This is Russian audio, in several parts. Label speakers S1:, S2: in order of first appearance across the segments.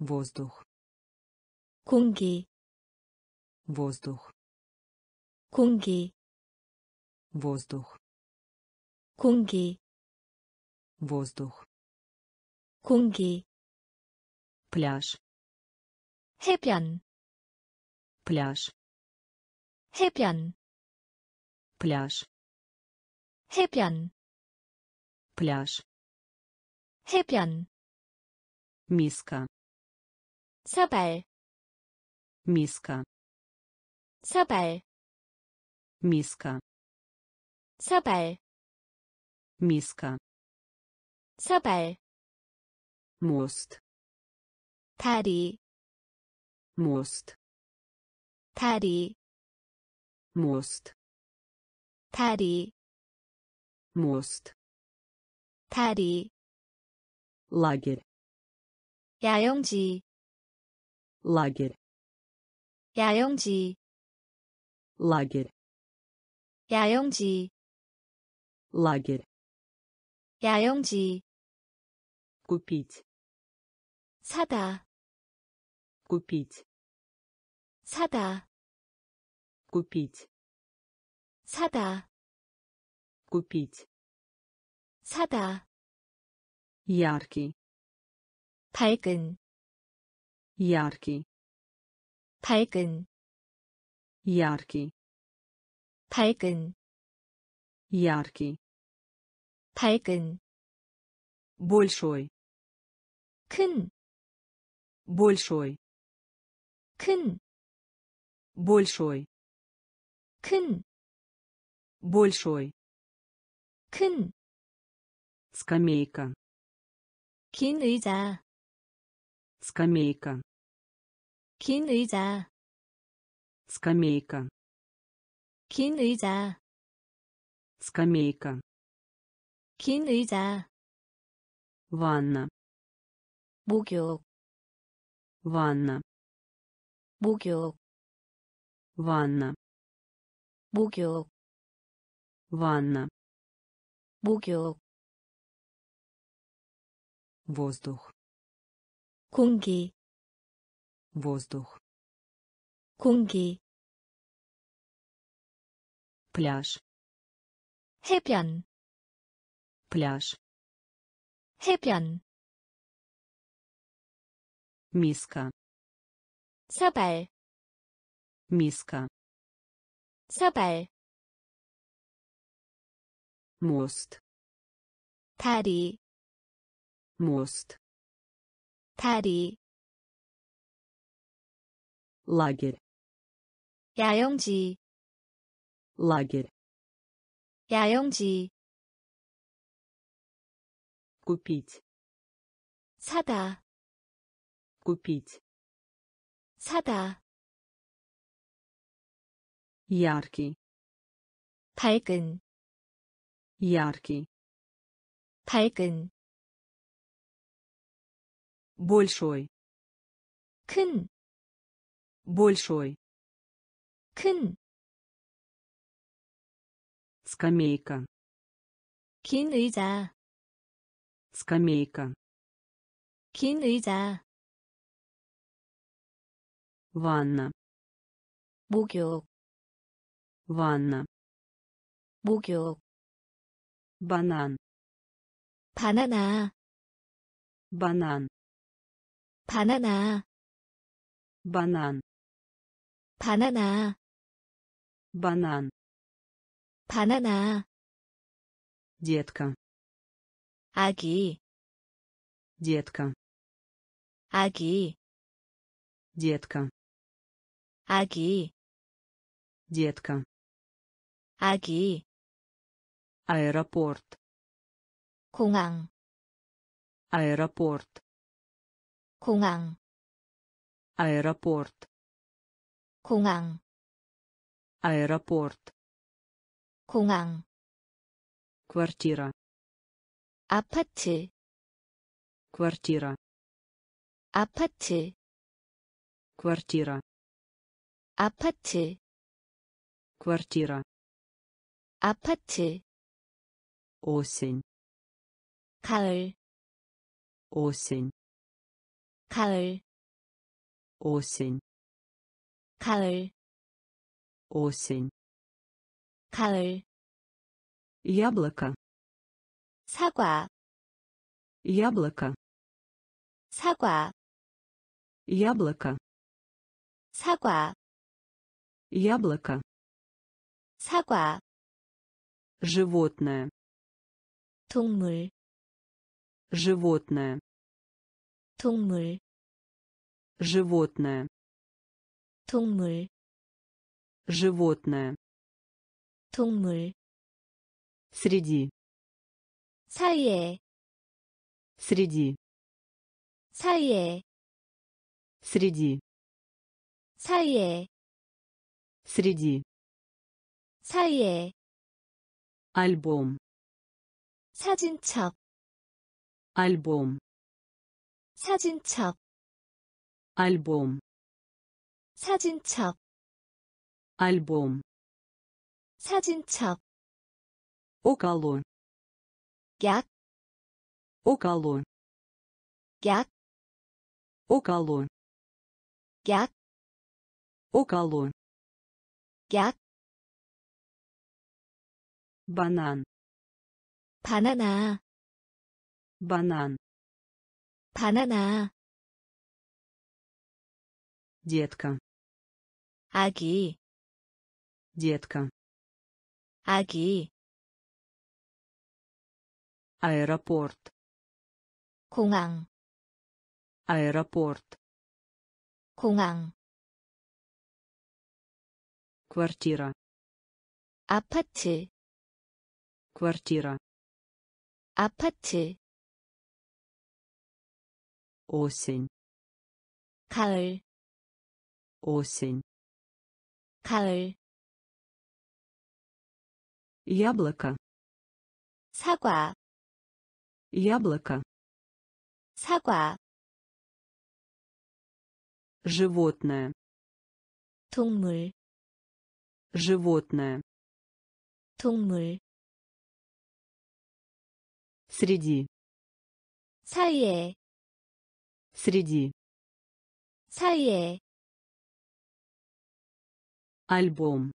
S1: воздух
S2: 공기
S1: воздух
S2: 공기
S1: воздух
S2: 공기
S1: воздух
S2: 공기
S1: пляж
S2: 해변
S1: пляж
S2: 해변
S1: пляж
S2: 해변
S1: пляж
S2: 해변
S1: миска
S2: 사발
S1: миска
S2: 사발
S1: миска
S2: 사발
S1: миска
S2: 사발
S1: мост
S2: 다리
S1: мост
S2: 다리
S1: мост
S2: 다리
S1: мост
S2: 다리
S1: лагерь
S2: 야영지
S1: лагерь
S2: 야영지
S1: лагерь
S2: 야영지
S1: лагерь
S2: 야영지
S1: купить
S2: 사다
S1: купить
S2: 사다
S1: купить
S2: 사다
S1: купить
S2: 사다
S1: яркий
S2: 밝은
S1: яркий
S2: 밝은
S1: яркий
S2: 밝은
S1: яркий
S2: 밝은
S1: большой
S2: 큰
S1: большой
S2: 큰,
S1: большой
S2: 큰,
S1: большой
S2: 큰,
S1: скамейка
S2: 긴 의자,
S1: скамейка
S2: 긴 의자,
S1: скамейка
S2: 긴 의자,
S1: скамейка
S2: 긴 의자,
S1: ванна
S2: 목욕,
S1: ванна
S2: 목욕,
S1: ванна
S2: 목욕,
S1: ванна
S2: 목욕,
S1: воздух
S2: 공기,
S1: воздух
S2: 공기,
S1: пляж
S2: 해변,
S1: пляж
S2: 해변,
S1: миска
S2: 사발,
S1: миска
S2: 사발,
S1: мост
S2: 다리,
S1: мост
S2: 다리,
S1: лагерь
S2: 야영지,
S1: лагерь
S2: 야영지,
S1: купить
S2: 사다,
S1: купить
S2: 사다,
S1: яркий
S2: 밝은,
S1: яркий
S2: 밝은,
S1: большой
S2: 큰,
S1: большой
S2: 큰,
S1: скамейка
S2: 긴 의자,
S1: скамейка
S2: 긴 의자,
S1: ванна
S2: 목욕,
S1: ванна
S2: 목욕,
S1: банан
S2: 바나나,
S1: банан
S2: 바나나,
S1: банан
S2: 바나나,
S1: банан
S2: 바나나,
S1: детка
S2: 아기,
S1: детка
S2: 아기,
S1: детка
S2: 아기,
S1: детка
S2: 아기,
S1: аэропорт
S2: 공항,
S1: аэропорт
S2: 공항,
S1: аэропорт
S2: 공항,
S1: аэропорт
S2: 공항,
S1: квартира
S2: 아파트,
S1: квартира
S2: 아파트,
S1: квартира
S2: 아파트,
S1: квартира
S2: 아파트,
S1: осень
S2: 가을,
S1: осень
S2: 가을,
S1: осень
S2: 가을,
S1: осень
S2: 가을,
S1: яблоко
S2: 사과,
S1: яблоко
S2: 사과,
S1: яблоко
S2: 사과,
S1: яблоко
S2: 사과,
S1: животное
S2: 동물,
S1: животное
S2: 동물,
S1: животное
S2: 동물,
S1: животное
S2: 동물,
S1: среди
S2: 사이에,
S1: среди
S2: 사이에,
S1: среди
S2: 사이에,
S1: среди
S2: 사이에,
S1: альбом
S2: 사진첩,
S1: альбом
S2: 사진첩,
S1: альбом
S2: 사진첩,
S1: альбом
S2: 사진첩,
S1: около
S2: 약,
S1: около
S2: 약,
S1: около
S2: 약,
S1: около
S2: 약,
S1: банан
S2: 바나나,
S1: банан
S2: 바나나,
S1: детка
S2: 아기,
S1: детка
S2: 아기,
S1: аэропорт
S2: 공항,
S1: аэропорт
S2: 공항,
S1: квартира
S2: 아파트,
S1: квартира
S2: 아파트,
S1: осень
S2: 가을,
S1: осень
S2: 가을,
S1: яблоко
S2: 사과,
S1: яблоко
S2: 사과,
S1: животное
S2: 동물,
S1: животное
S2: 동물,
S1: среди
S2: 사이에,
S1: среди
S2: 사이에,
S1: альбом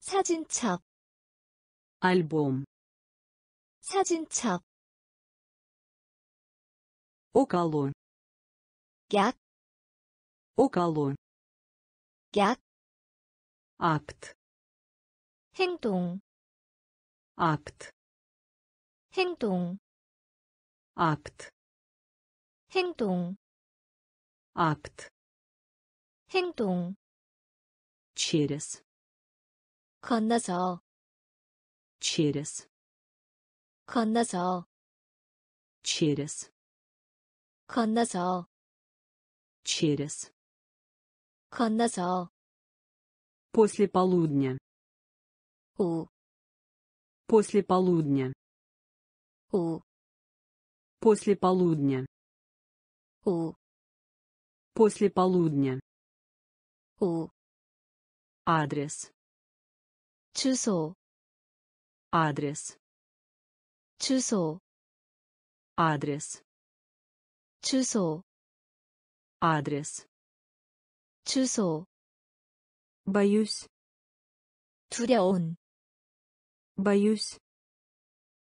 S2: 사진첩,
S1: альбом
S2: 사진첩,
S1: около
S2: 약,
S1: около
S2: 약,
S1: акт
S2: 행동,
S1: акт
S2: 행동,
S1: акт
S2: 행동,
S1: акт
S2: 행동,
S1: через
S2: 건너서,
S1: через
S2: 건너서,
S1: через
S2: 건너서,
S1: через
S2: 건너서,
S1: после полудня
S2: 오,
S1: после полудня
S2: 오,
S1: после полудня
S2: 오,
S1: после полудня
S2: 오,
S1: адрес
S2: 주소,
S1: адрес
S2: 주소,
S1: адрес
S2: 주소,
S1: адрес
S2: 주소,
S1: боюсь
S2: 두려운,
S1: боюсь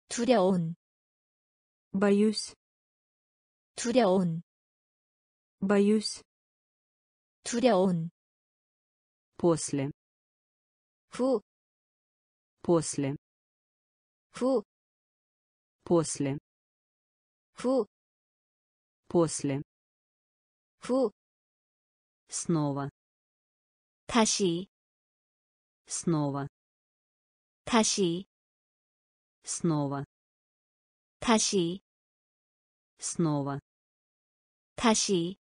S2: 두려운,
S1: боюсь
S2: 두려운,
S1: боюсь
S2: 두려운,
S1: после
S2: 후,
S1: после
S2: 후,
S1: после
S2: 후,
S1: после
S2: 후,
S1: снова
S2: 다시,
S1: снова
S2: 다시,
S1: снова
S2: 다시,
S1: снова
S2: 다시,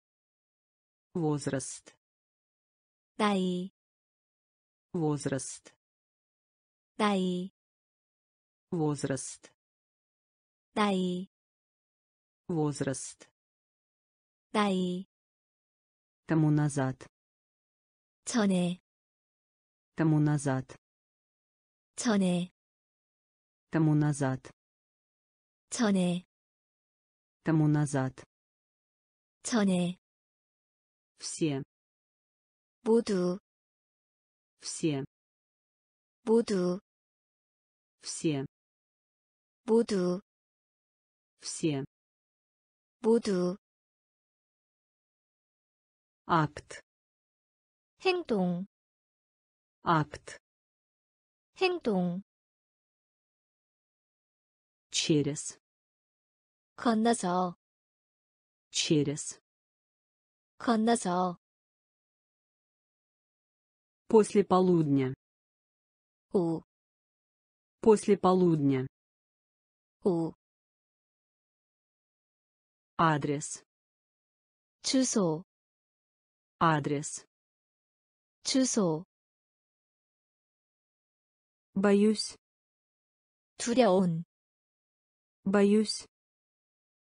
S1: возраст
S2: 나이,
S1: возраст
S2: 나이,
S1: возраст
S2: 나이,
S1: возраст
S2: 나이,
S1: тому назад
S2: 전에,
S1: тому назад
S2: 전에,
S1: тому назад
S2: 전에,
S1: тому назад
S2: 전에,
S1: Все.
S2: 모두
S1: Все.
S2: 모두
S1: Все.
S2: 모두
S1: Все.
S2: 모두
S1: Акт.
S2: 행동
S1: Акт.
S2: 행동
S1: Через.
S2: 건너서
S1: Через.
S2: 건너서
S1: После полудня.
S2: 오,
S1: После полудня.
S2: 오,
S1: Адрес.
S2: 주소,
S1: Адрес.
S2: 주소,
S1: Боюсь.
S2: 두려운,
S1: Боюсь.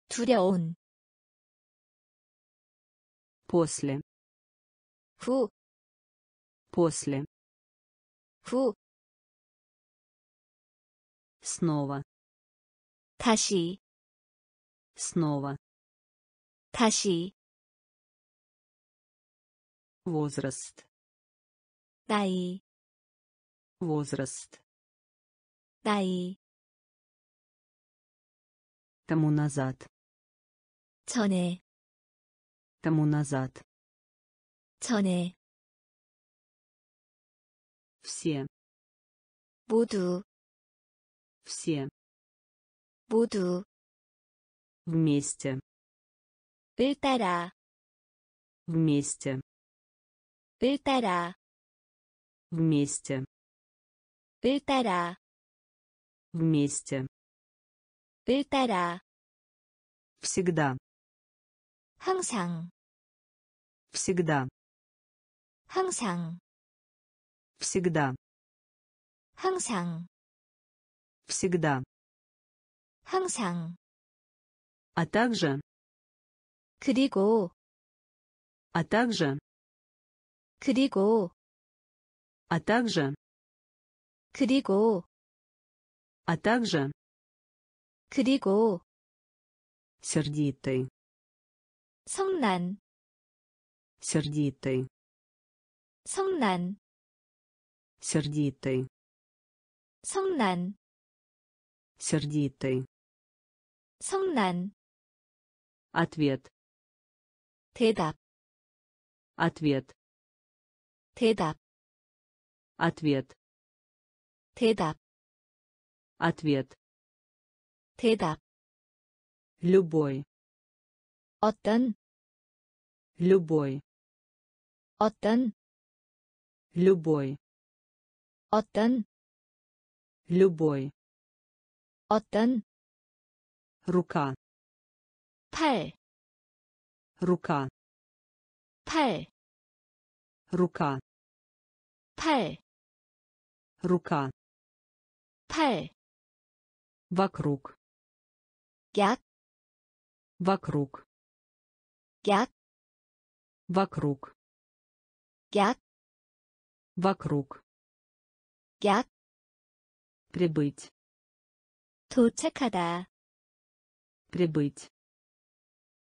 S2: 두려운,
S1: После.
S2: 후,
S1: После.
S2: 후,
S1: Снова.
S2: 다시,
S1: Снова.
S2: 다시,
S1: Возраст.
S2: 나이,
S1: Возраст.
S2: 나이,
S1: Тому назад.
S2: 전에,
S1: Тому назад.
S2: 전에,
S1: Все.
S2: 모두,
S1: Все.
S2: 모두,
S1: Вместе.
S2: 을 따라,
S1: Вместе.
S2: 을 따라,
S1: Вместе.
S2: 을 따라,
S1: Вместе.
S2: 을 따라,
S1: Всегда.
S2: 항상,
S1: Всегда.
S2: 항상,
S1: Всегда.
S2: 항상,
S1: Всегда.
S2: 항상,
S1: А также.
S2: 그리고,
S1: А также.
S2: 그리고,
S1: А также.
S2: 그리고,
S1: А также.
S2: 그리고,
S1: Сердитый.
S2: 성난,
S1: Сердитый.
S2: 성난,
S1: Сердитый.
S2: 성난,
S1: Сердитый.
S2: 성난,
S1: Ответ.
S2: 대답,
S1: Ответ.
S2: 대답,
S1: Ответ.
S2: 대답,
S1: Ответ.
S2: 대답,
S1: Любой.
S2: 어떤,
S1: Любой.
S2: 어떤,
S1: Любой.
S2: 어떤,
S1: Любой.
S2: 어떤,
S1: Рука.
S2: 팔,
S1: Рука.
S2: 팔,
S1: Рука.
S2: 팔,
S1: Рука.
S2: 팔,
S1: Вокруг.
S2: 약,
S1: Вокруг.
S2: 약,
S1: Вокруг.
S2: 약,
S1: Вокруг.
S2: 약,
S1: Прибыть.
S2: 도착하다,
S1: Прибыть.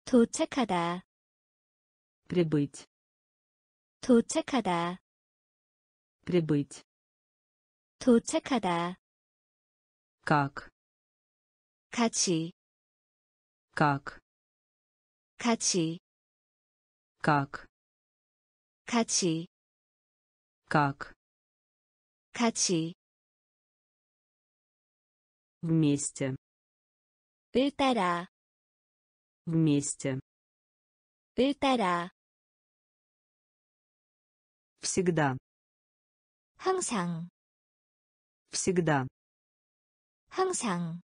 S2: 도착하다,
S1: Прибыть.
S2: 도착하다,
S1: Прибыть.
S2: 도착하다,
S1: Как.
S2: 같이,
S1: Как.
S2: 같이,
S1: Как.
S2: 같이,
S1: Как.
S2: 같이,
S1: Вместе.
S2: 을 따라,
S1: Вместе.
S2: 을 따라,
S1: Всегда.
S2: 항상,
S1: Всегда.
S2: 항상,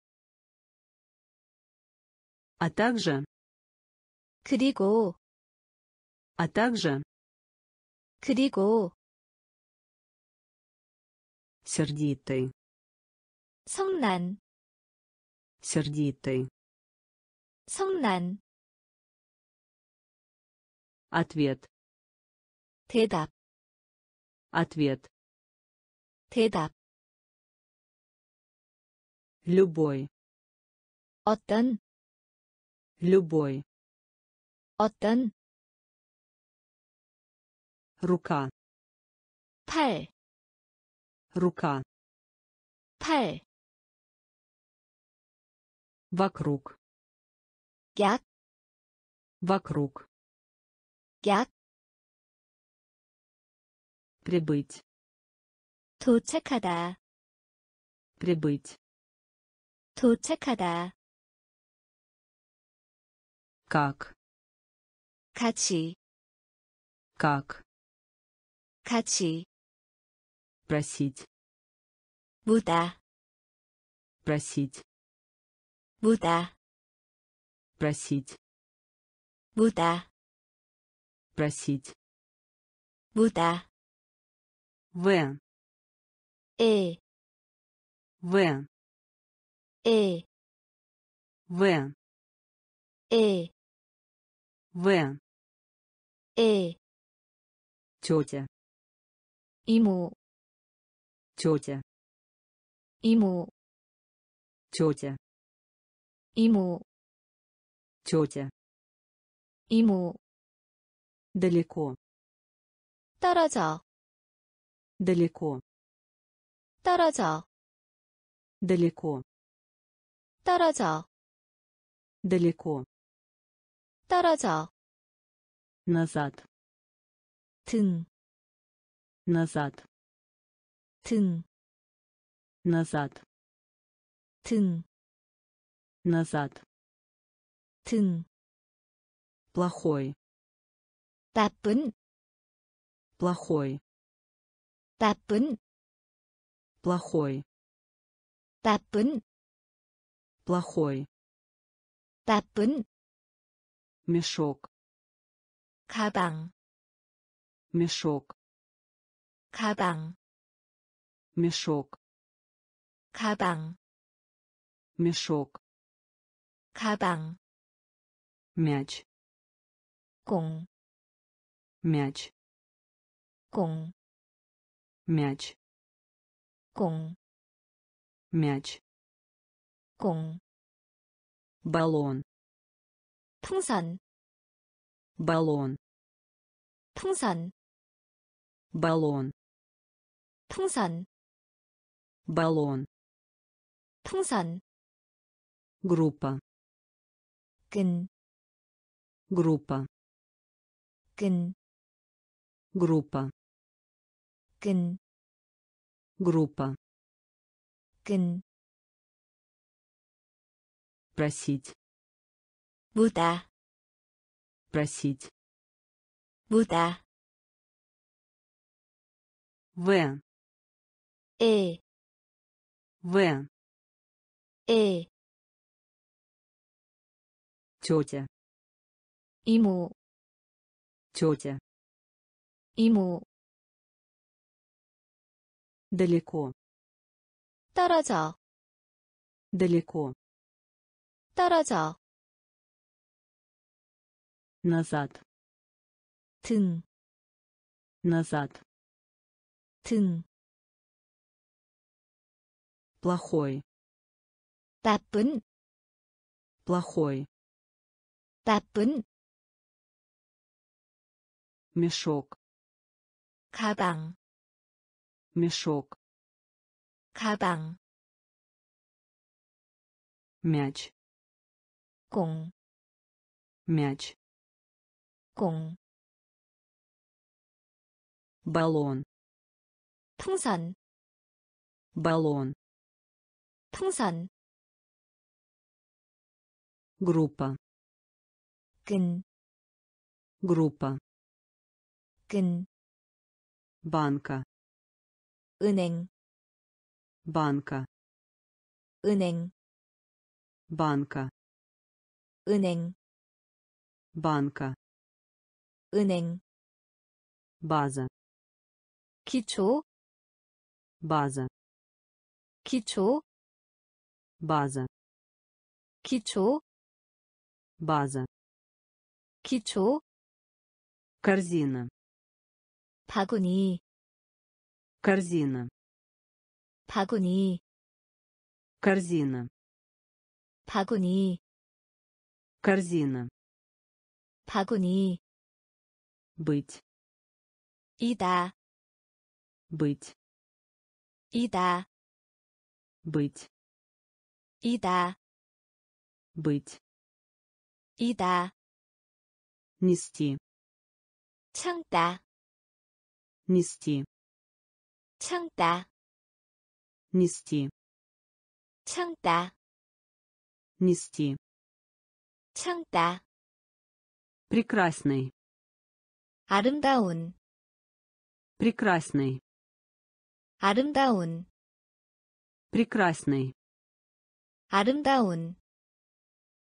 S1: А также.
S2: 그리고,
S1: А также.
S2: 그리고,
S1: Сердитый.
S2: 성난,
S1: Сердитый.
S2: 성난,
S1: Ответ.
S2: 대답,
S1: Ответ.
S2: 대답,
S1: Любой.
S2: 어떤,
S1: Любой.
S2: 어떤,
S1: рука
S2: 팔,
S1: рука
S2: 팔,
S1: вокруг
S2: 약,
S1: вокруг
S2: 약,
S1: прибыть
S2: 도착하다,
S1: прибыть
S2: 도착하다,
S1: как
S2: 같이,
S1: как
S2: 같이,
S1: просить.
S2: Буда.
S1: просить.
S2: Буда.
S1: просить.
S2: Буда.
S1: просить.
S2: Буда.
S1: в.
S2: Э.
S1: В.
S2: Э.
S1: В.
S2: Э.
S1: В.
S2: Э.
S1: Тетя.
S2: Ему
S1: тетя
S2: 이모,
S1: тетя
S2: 이모,
S1: тетя
S2: 이모,
S1: далеко
S2: 떨어져,
S1: далеко
S2: 떨어져,
S1: далеко
S2: 떨어져,
S1: далеко
S2: 떨어져,
S1: назад
S2: 등,
S1: назад
S2: 등,
S1: назад
S2: 등,
S1: назад
S2: 등,
S1: плохой
S2: 나쁜,
S1: плохой
S2: 나쁜,
S1: плохой
S2: 나쁜,
S1: плохой
S2: 나쁜,
S1: мешок
S2: 가방,
S1: мешок
S2: 가방,
S1: мешок
S2: 가방,
S1: мешок
S2: 가방,
S1: мяч
S2: 공,
S1: мяч
S2: 공,
S1: мяч
S2: 공,
S1: мяч
S2: 공,
S1: баллон
S2: 풍선,
S1: баллон
S2: 풍선,
S1: баллон
S2: 풍선,
S1: баллон
S2: 풍선,
S1: группа
S2: 끈,
S1: группа
S2: 끈,
S1: группа
S2: 끈,
S1: группа
S2: 끈,
S1: просить
S2: 무다,
S1: просить
S2: 무다,
S1: в
S2: 에,
S1: в
S2: 에,
S1: тетя
S2: 이모,
S1: тетя
S2: 이모,
S1: далеко
S2: 떨어져,
S1: далеко
S2: 떨어져,
S1: назад
S2: 등,
S1: назад
S2: 등,
S1: плохой
S2: 나쁜,
S1: плохой
S2: 나쁜,
S1: мешок
S2: 가방,
S1: мешок
S2: 가방,
S1: мяч
S2: 공,
S1: мяч
S2: 공,
S1: баллон
S2: 풍선,
S1: баллон
S2: 풍선,
S1: группа
S2: 끈,
S1: группа
S2: 끈,
S1: банка
S2: 은행,
S1: банка
S2: 은행,
S1: банка
S2: 은행,
S1: банка
S2: 은행,
S1: база
S2: 기초,
S1: база
S2: 기초,
S1: база
S2: 기초,
S1: база
S2: 기초,
S1: корзина
S2: 바구니,
S1: корзина
S2: 바구니,
S1: корзина
S2: 바구니,
S1: корзина
S2: 바구니,
S1: быть
S2: 이다,
S1: быть,
S2: 이다,
S1: быть,
S2: 이다,
S1: быть,
S2: 이다,
S1: нести,
S2: 참다,
S1: нести,
S2: 참다,
S1: нести,
S2: 참다,
S1: нести,
S2: 참다,
S1: прекрасный,
S2: 아름다운,
S1: прекрасный,
S2: 아름다운,
S1: прекрасный,
S2: 아름다운,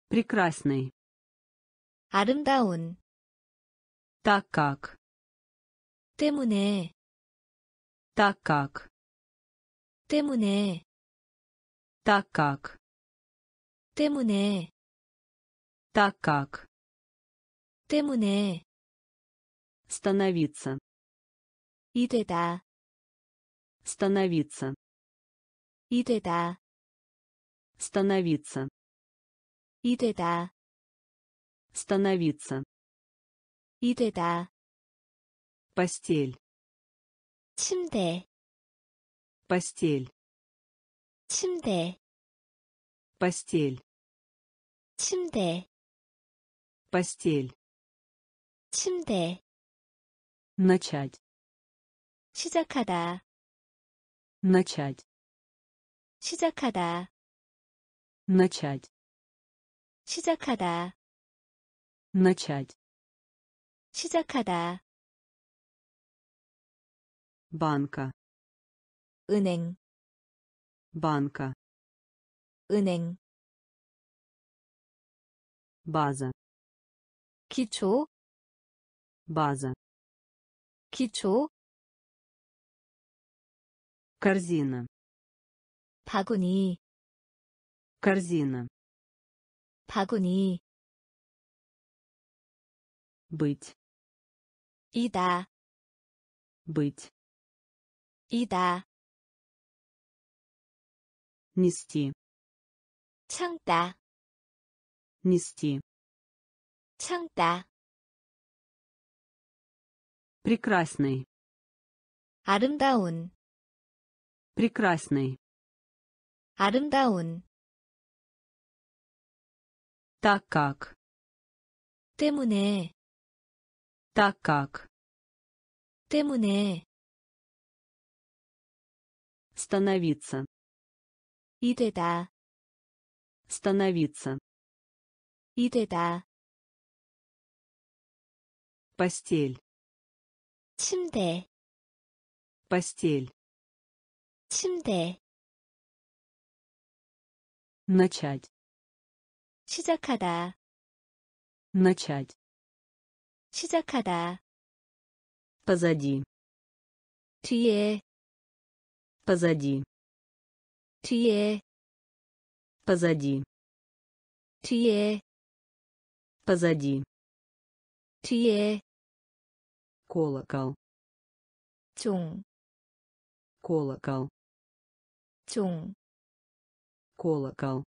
S1: прекрасный,
S2: 아름다운,
S1: так как,
S2: 때문에,
S1: так как,
S2: 때문에,
S1: так как,
S2: 때문에,
S1: так как,
S2: 때문에,
S1: становиться,
S2: 이되다,
S1: становиться,
S2: 이되다,
S1: становиться,
S2: 이되다,
S1: становиться,
S2: 이되다,
S1: постель,
S2: 침대,
S1: постель,
S2: 침대,
S1: постель,
S2: 침대,
S1: постель,
S2: 침대,
S1: начать,
S2: 시작하다,
S1: начать,
S2: 시작하다,
S1: начать,
S2: 시작하다,
S1: начать,
S2: 시작하다,
S1: банка,
S2: 은행,
S1: банка,
S2: 은행,
S1: база,
S2: 기초,
S1: база,
S2: 기초,
S1: корзина,
S2: 바구니,
S1: корзина,
S2: 바구니,
S1: быть,
S2: 이다,
S1: быть,
S2: 이다,
S1: нести,
S2: 참다,
S1: нести,
S2: 참다,
S1: прекрасный,
S2: 아름다운,
S1: прекрасный,
S2: 아름다운,
S1: так как,
S2: 때문에,
S1: так как,
S2: 때문에,
S1: становиться,
S2: 이되다,
S1: становиться,
S2: 이되다,
S1: постель,
S2: 침대,
S1: постель,
S2: 침대,
S1: начать,
S2: 시작하다,
S1: начать,
S2: 시작하다,
S1: позади,
S2: 뒤에,
S1: позади,
S2: 뒤에,
S1: позади,
S2: 뒤에,
S1: позади,
S2: 뒤에,
S1: колокол,
S2: 종,
S1: колокол,
S2: 종,
S1: колокол,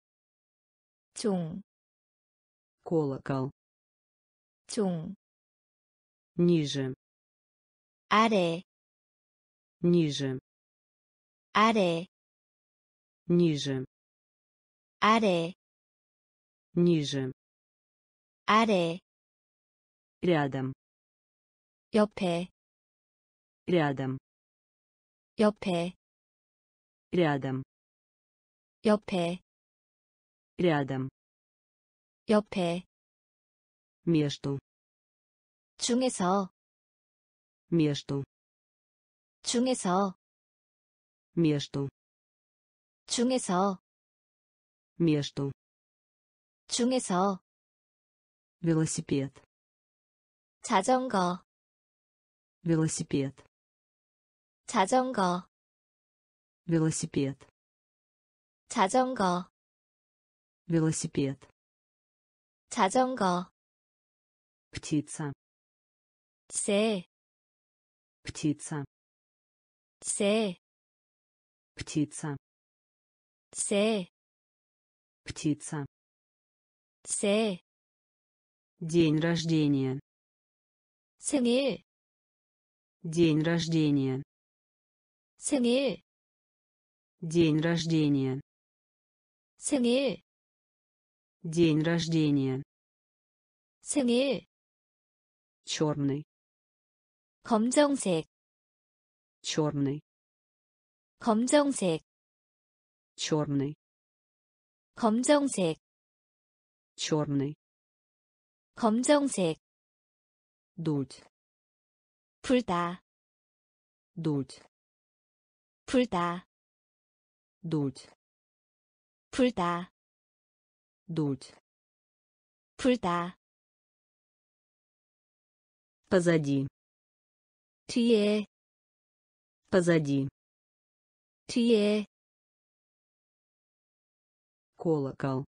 S2: 종,
S1: колокол,
S2: 종,
S1: ниже,
S2: 아래,
S1: ниже,
S2: 아래,
S1: ниже,
S2: 아래,
S1: ниже,
S2: 아래,
S1: рядом,
S2: 옆에,
S1: рядом,
S2: 옆에,
S1: рядом,
S2: 옆에,
S1: рядом,
S2: 옆에,
S1: между,
S2: 중에서,
S1: между,
S2: 중에서,
S1: между,
S2: 중에서,
S1: между,
S2: 중에서,
S1: велосипед,
S2: 자전거,
S1: велосипед,
S2: 자전거,
S1: велосипед,
S2: 자전거,
S1: велосипед,
S2: 자전거,
S1: птица,
S2: 새,
S1: птица,
S2: 새,
S1: птица,
S2: 새,
S1: птица,
S2: 새,
S1: день рождения,
S2: 생일,
S1: День рождения.
S2: 생일,
S1: День рождения.
S2: 생일,
S1: День рождения.
S2: 생일,
S1: Черный.
S2: 검정색,
S1: Черный.
S2: 검정색,
S1: Черный.
S2: 검정색,
S1: Черный.
S2: 검정색,
S1: Дуть.
S2: 불다,
S1: Дуть.
S2: 불다,
S1: Дуть.
S2: 불다,
S1: Дуть.
S2: 불다,
S1: Позади.
S2: 뒤에,
S1: Позади.
S2: 뒤에,
S1: Колокол.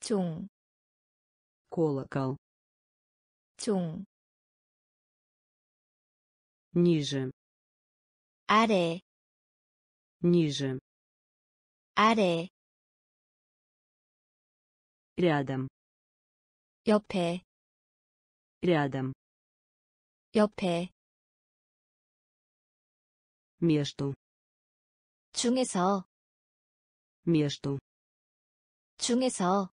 S2: 종,
S1: Колокол.
S2: 종,
S1: Ниже.
S2: 아래,
S1: Ниже.
S2: 아래,
S1: Рядом.
S2: 옆에,
S1: Рядом.
S2: 옆에,
S1: Между.
S2: 중에서,
S1: Между.
S2: 중에서,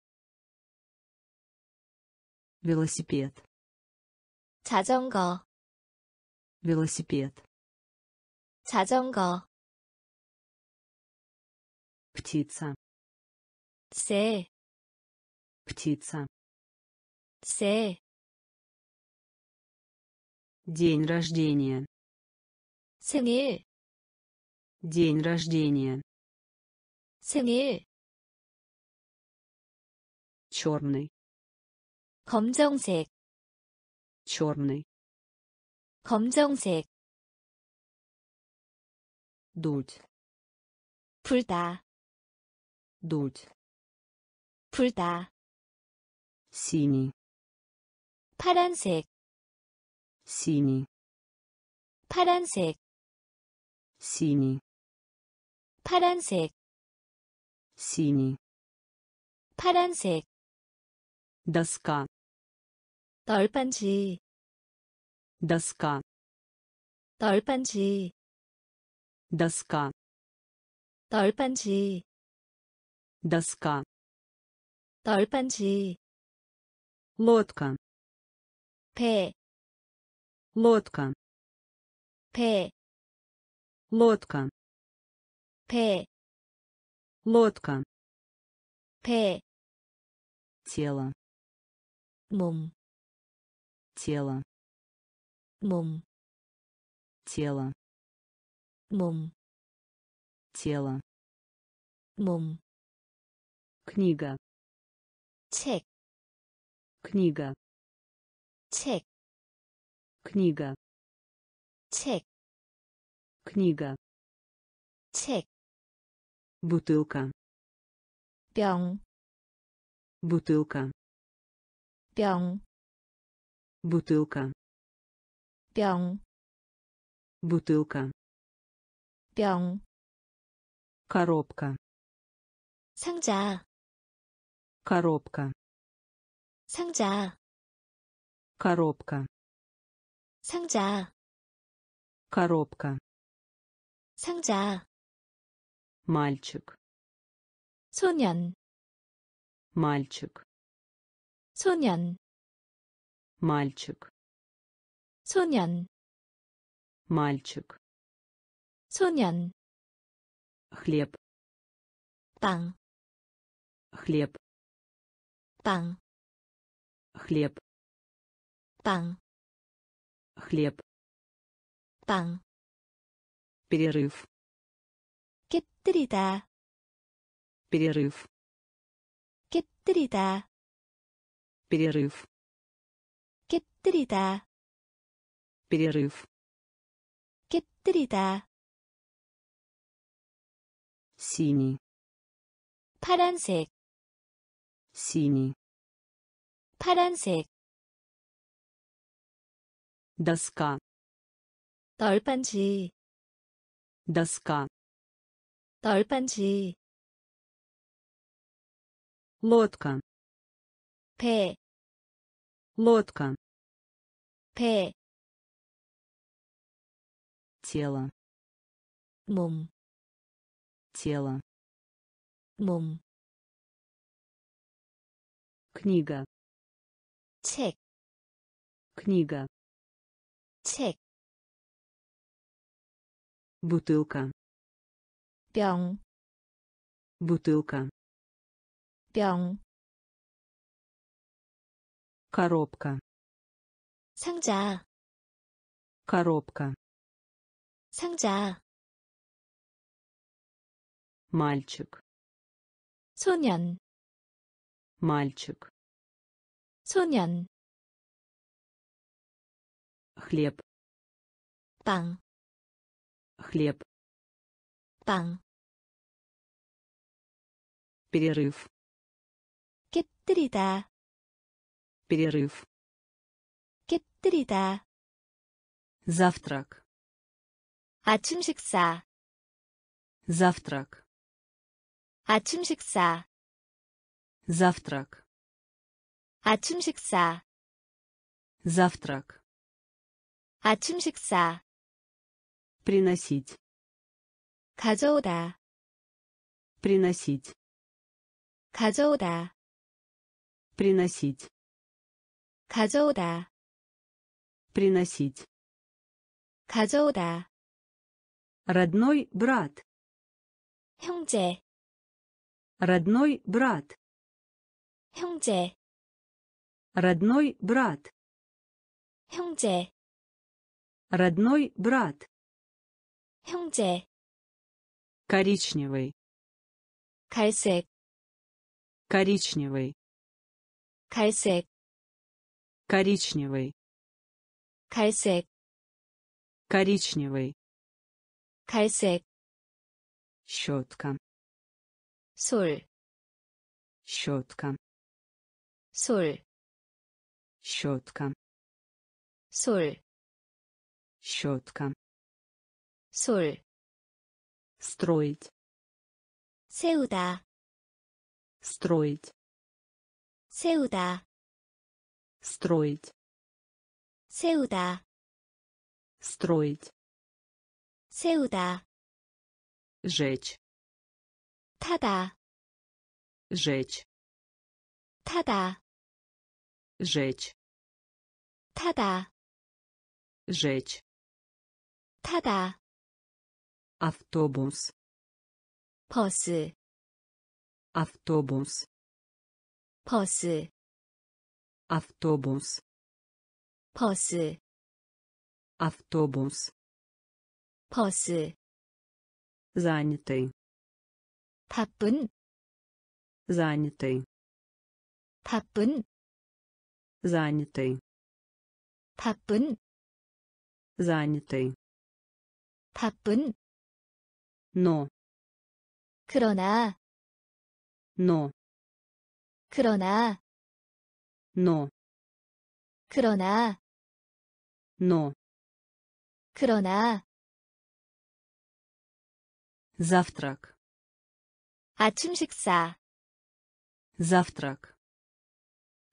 S1: Велосипед.
S2: 자전거,
S1: Велосипед.
S2: 자전거,
S1: Птица.
S2: 새,
S1: Птица.
S2: 새,
S1: День рождения.
S2: 생일,
S1: День рождения.
S2: 생일,
S1: Черный.
S2: 검정색,
S1: Черный.
S2: 검정색,
S1: Дуть.
S2: 불다,
S1: Дуть.
S2: 불다,
S1: Синий.
S2: 파란색,
S1: Синий.
S2: 파란색,
S1: Синий.
S2: 파란색,
S1: Синий.
S2: 파란색,
S1: Доска.
S2: 널빤지,
S1: Доска.
S2: 널빤지,
S1: Доска.
S2: 널빤지,
S1: Доска.
S2: 널빤지,
S1: Лодка.
S2: 배,
S1: Лодка.
S2: 배,
S1: Лодка.
S2: 배,
S1: Лодка.
S2: 배,
S1: Тело.
S2: 몸,
S1: Тело.
S2: 몸,
S1: Тело.
S2: 몸,
S1: Тело.
S2: 몸,
S1: Книга.
S2: 책,
S1: книга.
S2: Чек,
S1: книга.
S2: Чек,
S1: книга.
S2: Чек,
S1: бутылка.
S2: Пян
S1: бутылка.
S2: Пян
S1: бутылка.
S2: Пян
S1: бутылка.
S2: Пян
S1: коробка.
S2: 상자
S1: коробка.
S2: 상자,
S1: Коробка.
S2: 상자,
S1: Коробка.
S2: 상자,
S1: Мальчик.
S2: 소년,
S1: Мальчик.
S2: 소년,
S1: Мальчик.
S2: 소년,
S1: Мальчик.
S2: 소년,
S1: Хлеб.
S2: 빵,
S1: Хлеб.
S2: 빵,
S1: Хлеб.
S2: 빵,
S1: Хлеб.
S2: 빵,
S1: Перерыв.
S2: 깨뜨리다,
S1: Перерыв.
S2: 깨뜨리다,
S1: Перерыв.
S2: 깨뜨리다,
S1: Перерыв.
S2: 깨뜨리다,
S1: Синий.
S2: 파란색,
S1: Синий.
S2: 파란색,
S1: Доска.
S2: 널빤지,
S1: Доска.
S2: 널빤지,
S1: Лодка.
S2: 배,
S1: Лодка.
S2: 배,
S1: тело
S2: 몸,
S1: тело
S2: 몸,
S1: книга
S2: 책,
S1: книга
S2: 책,
S1: бутылка
S2: 병,
S1: бутылка
S2: 병,
S1: коробка
S2: 상자,
S1: коробка
S2: 상자,
S1: мальчик
S2: 소년,
S1: мальчик
S2: 소년,
S1: хлеб
S2: 빵,
S1: хлеб
S2: 빵,
S1: перерыв
S2: 깨뜨리다,
S1: перерыв
S2: 깨뜨리다,
S1: завтрак
S2: 아침 식사,
S1: завтрак
S2: 아침 식사,
S1: завтрак
S2: 아침 식사,
S1: завтрак
S2: 아침 식사,
S1: приносить
S2: 가져오다,
S1: приносить
S2: 가져오다,
S1: приносить
S2: 가져오다,
S1: приносить
S2: 가져오다,
S1: родной брат
S2: 형제,
S1: родной брат
S2: 형제,
S1: родной брат
S2: 형제,
S1: родной брат
S2: 형제,
S1: коричневый
S2: 갈색,
S1: коричневый
S2: 갈색,
S1: коричневый
S2: 갈색,
S1: коричневый
S2: 갈색,
S1: щетка
S2: 솔,
S1: щетка
S2: 솔,
S1: щетка
S2: 솔,
S1: щетка
S2: 솔,
S1: строить
S2: 세우다,
S1: строить
S2: 세우다,
S1: строить
S2: 세우다,
S1: строить
S2: 세우다,
S1: жечь
S2: 타다,
S1: жечь
S2: 타다,
S1: жечь
S2: 타다,
S1: жечь
S2: 타다,
S1: автобус
S2: 버스,
S1: автобус
S2: 버스,
S1: автобус
S2: 버스,
S1: автобус
S2: 버스,
S1: занятый
S2: 바쁜,
S1: занятый
S2: 바쁜,
S1: занятый
S2: 바쁜,
S1: занятый
S2: 바쁜,
S1: но
S2: 그러나,
S1: но
S2: 그러나,
S1: но
S2: 그러나,
S1: но
S2: 그러나,
S1: завтрак
S2: 아침 식사,
S1: завтрак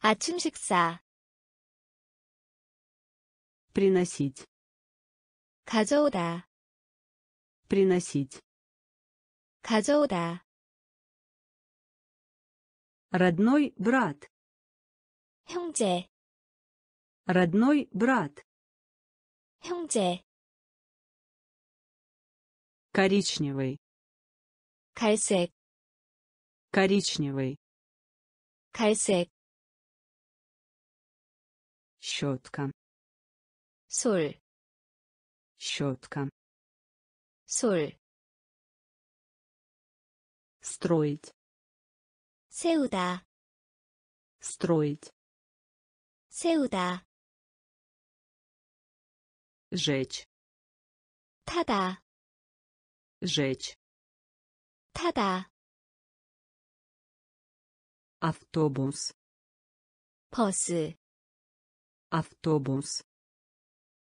S2: 아침 식사,
S1: приносить
S2: 가져오다,
S1: приносить
S2: 가져오다,
S1: родной брат
S2: 형제,
S1: родной брат
S2: 형제,
S1: коричневый
S2: 갈색,
S1: коричневый
S2: 갈색,
S1: щетка
S2: 솔,
S1: щетка
S2: 솔,
S1: строить
S2: 세우다,
S1: строить
S2: 세우다,
S1: жечь
S2: 타다,
S1: жечь
S2: 타다,
S1: автобус
S2: 버스,
S1: автобус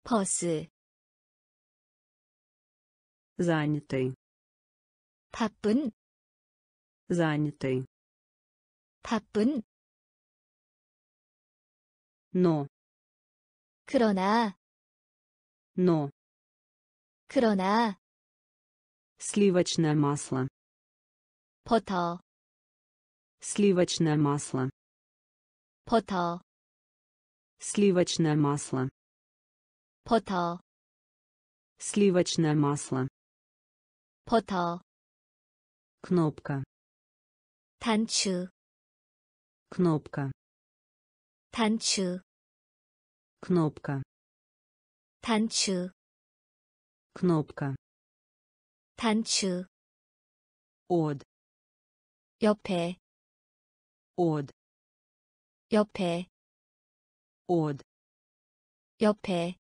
S2: 버스,
S1: занятый
S2: 바쁜,
S1: занятый
S2: 바쁜,
S1: но
S2: 그러나,
S1: но
S2: 그러나
S1: Сливочное масло.
S2: 버터
S1: Сливочное масло.
S2: 버터
S1: Сливочное масло.
S2: 버터
S1: Сливочное масло.
S2: 버터
S1: Кнопка.
S2: 단추
S1: Кнопка.
S2: 단추
S1: Кнопка.
S2: 단추
S1: Кнопка.
S2: 단추
S1: Од.
S2: 옆에
S1: Од.
S2: 옆에
S1: Од.
S2: 옆에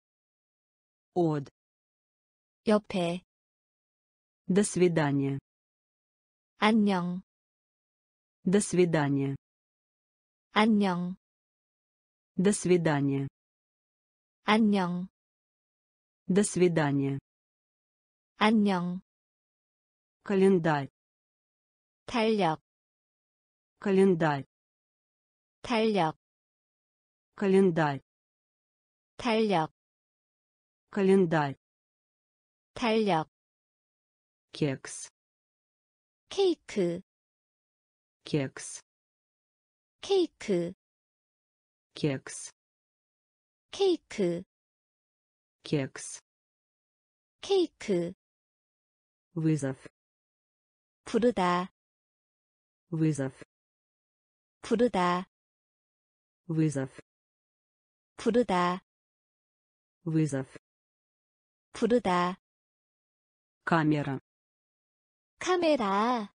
S1: Од.
S2: 옆에
S1: До свидания.
S2: 안녕
S1: До свидания.
S2: 안녕
S1: До свидания.
S2: 안녕
S1: До свидания.
S2: 안녕
S1: Календарь.
S2: 달력
S1: Календарь.
S2: 달력
S1: Календарь.
S2: 달력
S1: Календарь.
S2: 달력
S1: Кекс.
S2: 케이크
S1: Кекс.
S2: 케이크
S1: Кекс.
S2: 케이크
S1: Кекс.
S2: 케이크
S1: Вызов.
S2: 부르다
S1: Вызов.
S2: 부르다
S1: Вызов.
S2: 부르다
S1: Вызов.
S2: 부르다
S1: Камера.
S2: 카메라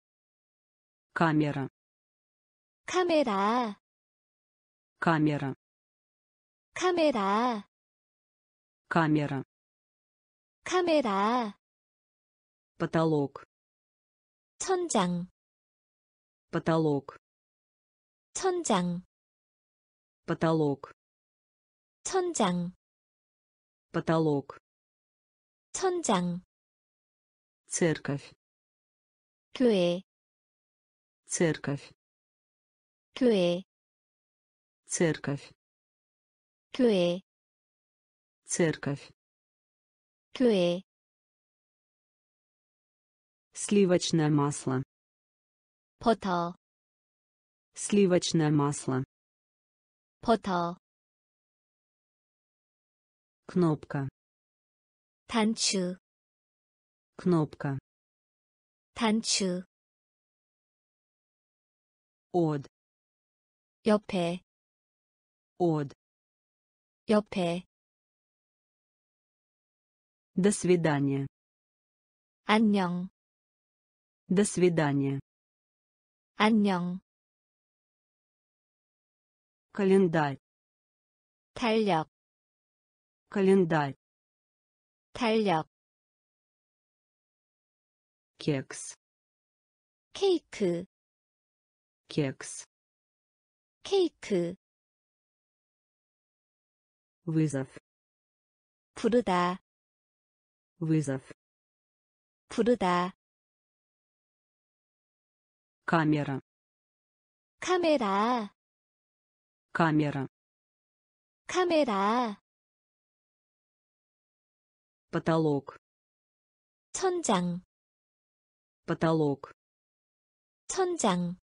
S1: Камера.
S2: 카메라
S1: Камера.
S2: 카메라
S1: Камера.
S2: 카메라
S1: Потолок.
S2: 천장
S1: Потолок.
S2: 천장
S1: Потолок.
S2: 천장
S1: Потолок.
S2: 천장
S1: Церковь.
S2: 교회
S1: Церковь.
S2: 교회
S1: Церковь.
S2: 교회
S1: Церковь.
S2: 교회
S1: Сливочное масло.
S2: 버터
S1: Сливочное масло.
S2: 버터
S1: Кнопка.
S2: 단추
S1: Кнопка.
S2: 단추
S1: Од.
S2: 옆에
S1: Од.
S2: 옆에
S1: До свидания.
S2: 안녕
S1: До свидания.
S2: 안녕
S1: Календарь.
S2: 달력
S1: Календарь.
S2: 달력
S1: Кекс.
S2: 케이크
S1: Кекс.
S2: 케이크
S1: Вызов.
S2: 부르다
S1: Вызов.
S2: 부르다
S1: Камера.
S2: 카메라
S1: Камера.
S2: 카메라
S1: Потолок.
S2: 천장
S1: Потолок.
S2: 천장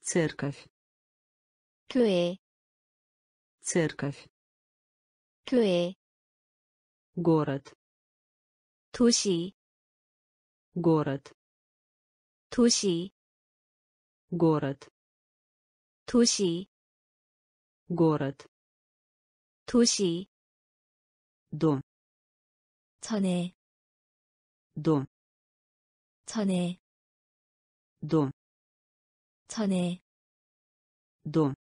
S1: Церковь.
S2: 교회
S1: Церковь.
S2: 교회
S1: Город.
S2: 도시
S1: Город.
S2: 도시
S1: Город.
S2: 도시
S1: Город.
S2: 도시
S1: До.
S2: 전에
S1: До.
S2: 전에
S1: До.
S2: 전에
S1: До.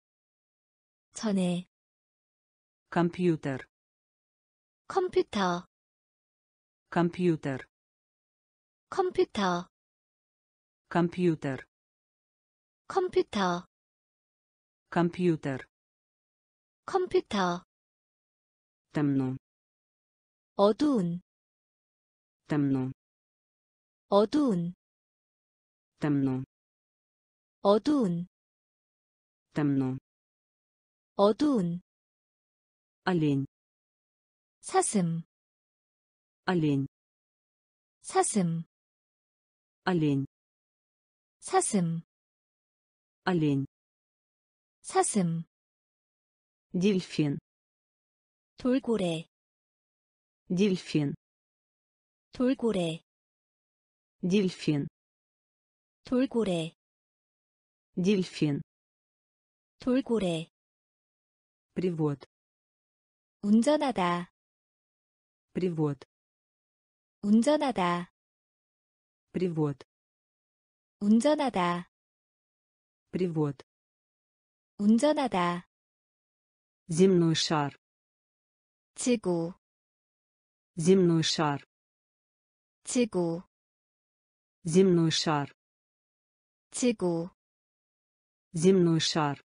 S2: 전에
S1: Компьютер.
S2: 컴퓨터
S1: Компьютер.
S2: 컴퓨터
S1: Компьютер.
S2: 컴퓨터
S1: Компьютер.
S2: 컴퓨터
S1: Темно.
S2: 어두운
S1: Темно.
S2: 어두운
S1: Темно.
S2: 어두운
S1: Темно.
S2: 어두운
S1: Олень.
S2: 사슴
S1: олень
S2: 사슴,
S1: олень
S2: 사슴,
S1: олень
S2: 사슴,
S1: дельфин
S2: 돌고래,
S1: дельфин
S2: 돌고래,
S1: дельфин
S2: 돌고래,
S1: дельфин
S2: 돌고래,
S1: привод
S2: 운전하다,
S1: привод
S2: 운전하다,
S1: привод
S2: 운전하다,
S1: привод
S2: 운전하다,
S1: земной шар
S2: 지구,
S1: земной шар
S2: 지구,
S1: земной шар
S2: 지구,
S1: земной шар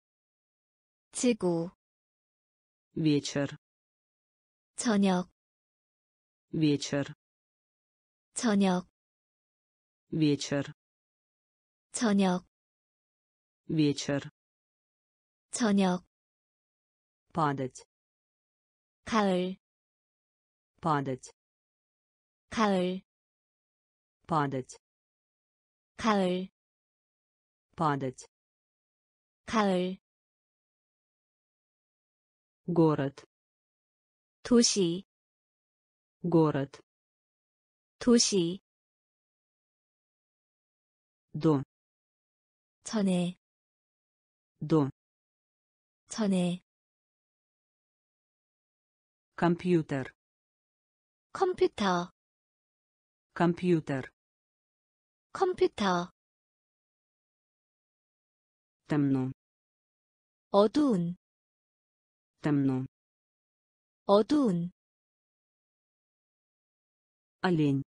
S2: 지구,
S1: вечер
S2: 저녁,
S1: вечер
S2: 저녁,
S1: вечер
S2: 저녁,
S1: вечер
S2: 저녁,
S1: падать
S2: 가을,
S1: падать
S2: 가을,
S1: падать
S2: 가을,
S1: падать
S2: 가을,
S1: город
S2: 도시,
S1: город
S2: 도시,
S1: до
S2: 전에,
S1: до
S2: 전에,
S1: компьютер
S2: 컴퓨터,
S1: компьютер
S2: 컴퓨터,
S1: темно
S2: 어두운,
S1: темно
S2: 어두운,
S1: олень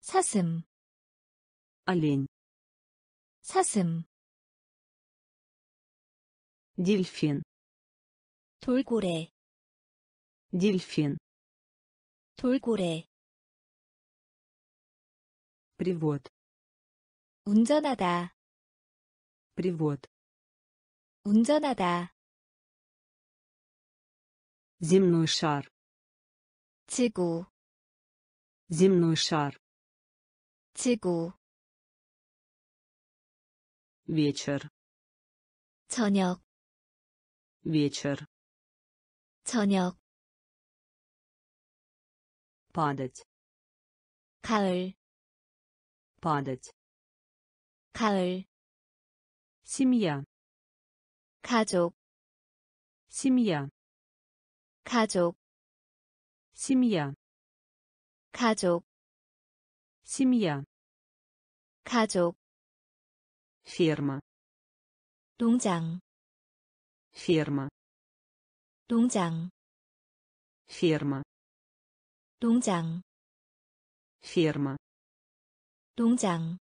S2: 사슴,
S1: олень
S2: 사슴,
S1: дельфин
S2: 돌고래,
S1: дельфин
S2: 돌고래,
S1: привод
S2: 운전하다,
S1: привод
S2: 운전하다,
S1: земной шар
S2: 지구,
S1: земной шар
S2: 지구,
S1: вечер
S2: 저녁,
S1: вечер
S2: 저녁,
S1: падать
S2: 가을,
S1: падать
S2: 가을,
S1: семья
S2: 가족,
S1: семья
S2: 가족,
S1: семья
S2: 가족,
S1: семья
S2: 가족,
S1: ферма
S2: 농장,
S1: ферма
S2: 농장,
S1: ферма
S2: 농장,
S1: ферма
S2: 농장,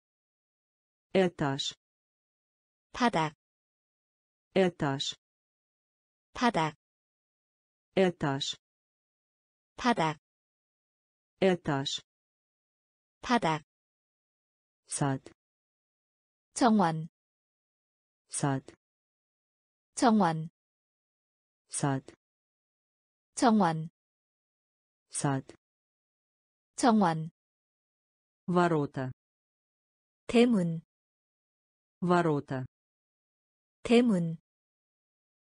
S1: этаж
S2: 바닥,
S1: этаж
S2: 바닥,
S1: этаж
S2: 바닥,
S1: этаж
S2: 바닥,
S1: сад
S2: 정원,
S1: сад
S2: 정원,
S1: сад
S2: 정원,
S1: сад
S2: 정원,
S1: ворота
S2: 대문,
S1: ворота
S2: 대문,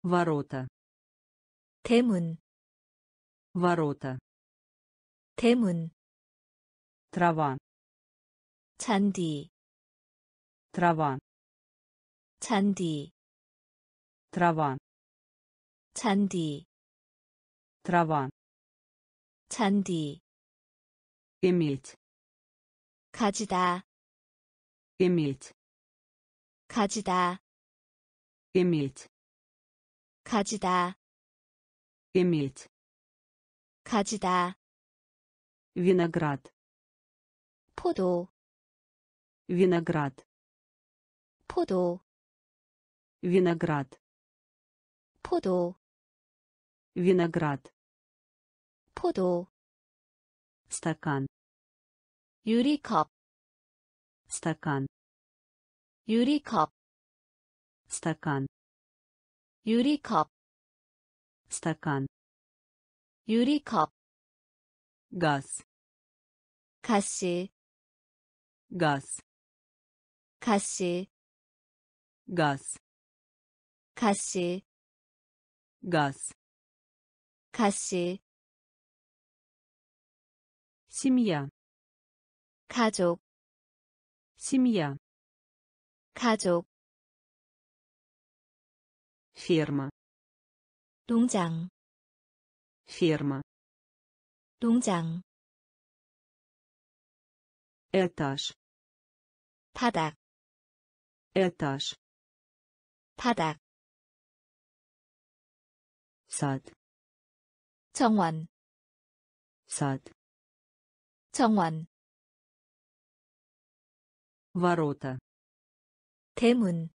S1: ворота
S2: 대문,
S1: ворота
S2: 대문,
S1: трава
S2: 잔디,
S1: трава
S2: 잔디,
S1: трава
S2: 잔디,
S1: трава
S2: 잔디,
S1: иметь
S2: 가지다,
S1: иметь
S2: 가지다,
S1: иметь
S2: 가지다,
S1: иметь
S2: 가지다,
S1: виноград
S2: 포도,
S1: виноград
S2: 포도,
S1: виноград
S2: 포도,
S1: виноград
S2: 포도,
S1: стакан
S2: 유리컵,
S1: стакан
S2: 유리컵,
S1: стакан
S2: 유리컵,
S1: стакан
S2: 유리컵,
S1: газ
S2: 가시
S1: газ
S2: 가시
S1: газ
S2: 가시
S1: газ
S2: 가시
S1: семья
S2: 가족
S1: семья
S2: 가족
S1: ферма
S2: 농장
S1: ферма
S2: 농장
S1: этаж
S2: 바닥
S1: этаж
S2: 바닥
S1: сад
S2: 정원
S1: сад
S2: 정원
S1: ворота
S2: 대문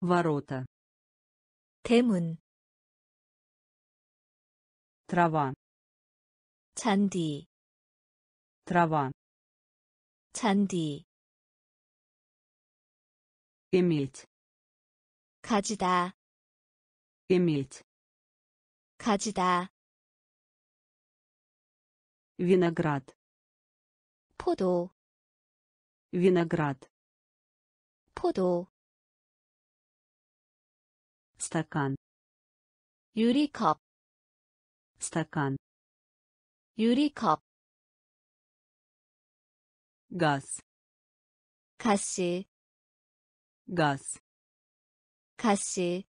S1: ворота
S2: 대문
S1: трава
S2: 잔디
S1: трава
S2: 잔디
S1: иметь
S2: 가지다
S1: иметь
S2: 가지다
S1: виноград
S2: 포도
S1: виноград
S2: 포도
S1: стакан
S2: 유리컵
S1: стакан
S2: 유리컵
S1: газ
S2: 가시
S1: газ
S2: 가시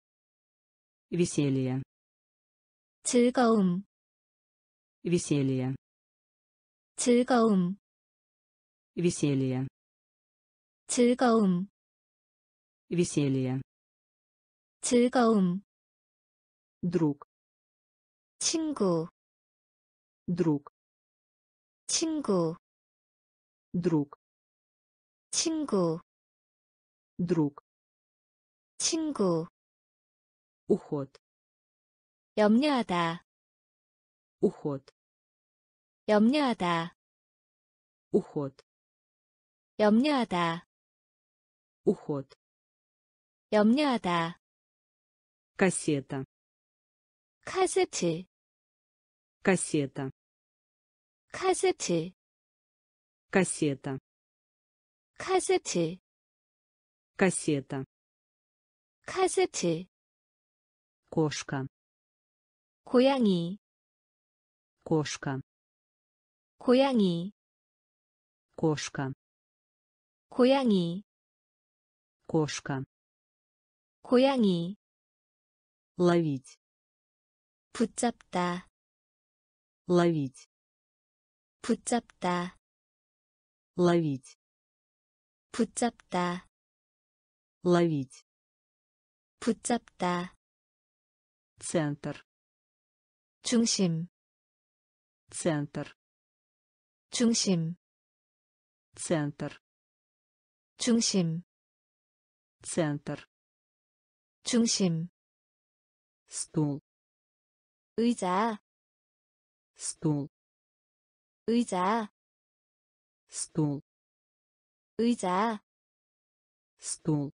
S1: веселье
S2: 즐거움
S1: веселье
S2: 즐거움
S1: веселье
S2: 즐거움
S1: веселье
S2: 즐거움
S1: друг
S2: 친구
S1: друг
S2: 친구
S1: друг
S2: 친구
S1: друг
S2: 친구
S1: уход
S2: 염려하다
S1: уход
S2: 염려하다
S1: уход
S2: 염려하다
S1: уход
S2: 염려하다
S1: кассета
S2: 카세트
S1: кассета
S2: 카세트
S1: кассета
S2: 카세트
S1: кассета
S2: 카세트
S1: кошка
S2: 고양이
S1: кошка
S2: 고양이
S1: кошка
S2: 고양이
S1: кошка
S2: 고양이
S1: ловить
S2: 붙잡다
S1: ловить
S2: 붙잡다
S1: ловить
S2: 붙잡다
S1: ловить
S2: 붙잡다
S1: центр
S2: 중심
S1: центр
S2: 중심
S1: центр
S2: 중심
S1: центр
S2: 중심
S1: стул
S2: 의자
S1: стул
S2: 의자
S1: стул
S2: 의자
S1: стул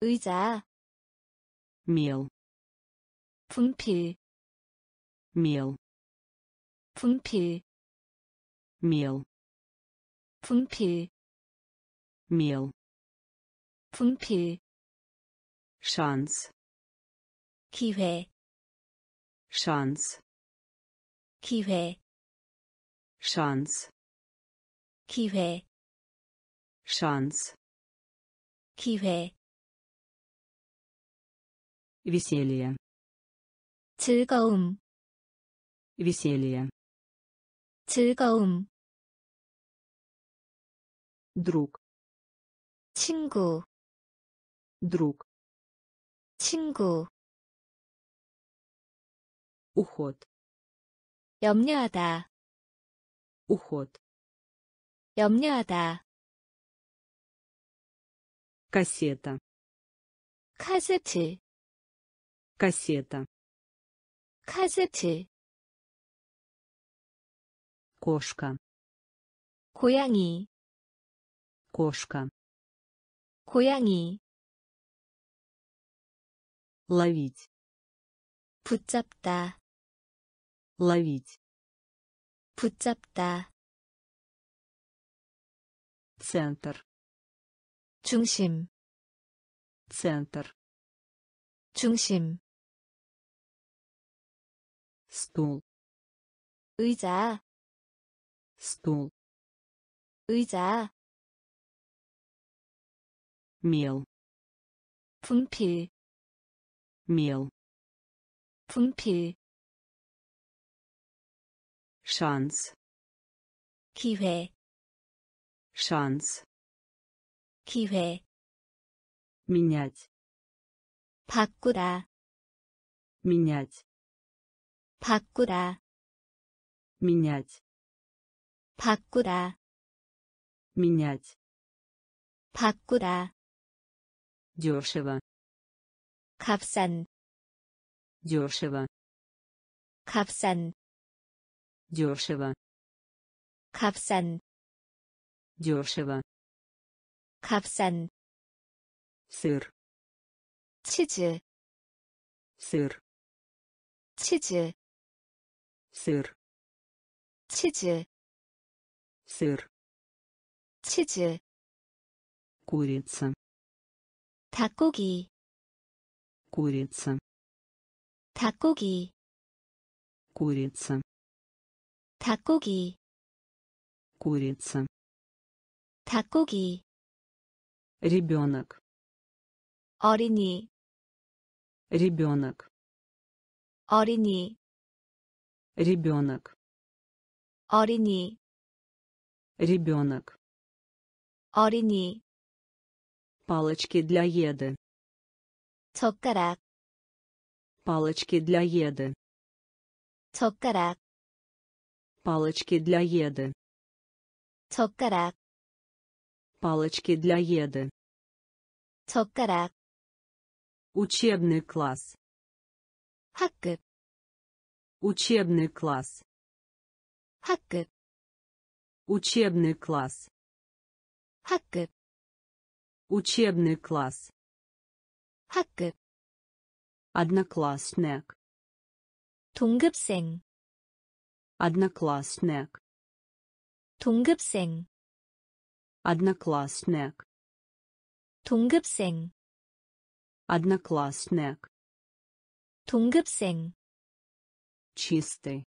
S2: 의자
S1: мел
S2: 분필
S1: мел
S2: 분필
S1: мел
S2: 분필
S1: мел
S2: 분필
S1: шанс
S2: 기회
S1: шанс
S2: 기회
S1: шанс
S2: 기회
S1: шанс
S2: 기회
S1: веселье
S2: 즐거움
S1: веселье
S2: 즐거움
S1: друг
S2: 친구
S1: друг
S2: 친구
S1: уход
S2: 염려하다
S1: уход
S2: 염려하다
S1: кассета
S2: 카세트
S1: кассета
S2: 카세트
S1: кошка
S2: 고양이
S1: кошка
S2: 고양이
S1: ловить
S2: 붙잡다
S1: ловить
S2: 붙잡다
S1: центр
S2: 중심
S1: центр
S2: 중심
S1: стул
S2: 의자
S1: стул
S2: 의자
S1: мел
S2: 분필
S1: мел
S2: 분필
S1: шанс
S2: 기회
S1: шанс
S2: 기회
S1: менять
S2: 바꾸다
S1: менять
S2: 바꾸다
S1: менять
S2: 바꾸다
S1: менять
S2: 바꾸다
S1: дешево
S2: 값싼
S1: дешево
S2: 값싼
S1: дешево
S2: 값싼
S1: дешево
S2: 값싼
S1: сыр
S2: 치즈
S1: сыр
S2: 치즈
S1: сыр
S2: 치즈
S1: сыр
S2: 치즈
S1: курица
S2: 닭고기
S1: курица
S2: 닭고기
S1: курица
S2: 닭고기
S1: курица
S2: 닭고기
S1: ребенок
S2: 어린이
S1: ребенок
S2: 어린이
S1: ребенок
S2: 어린이
S1: ребенок
S2: 어린이
S1: палочки для еды
S2: 젓가락
S1: палочки для еды
S2: 젓가락
S1: палочки для еды
S2: 젓가락
S1: палочки для еды
S2: 젓가락
S1: учебный класс
S2: 학급
S1: учебный класс
S2: 학급
S1: учебный класс
S2: 학급
S1: учебный класс
S2: 학급
S1: одноклассник
S2: 동급생
S1: одноклассник
S2: 동급생
S1: одноклассник
S2: 동급생
S1: одноклассник
S2: 동급생
S1: чистый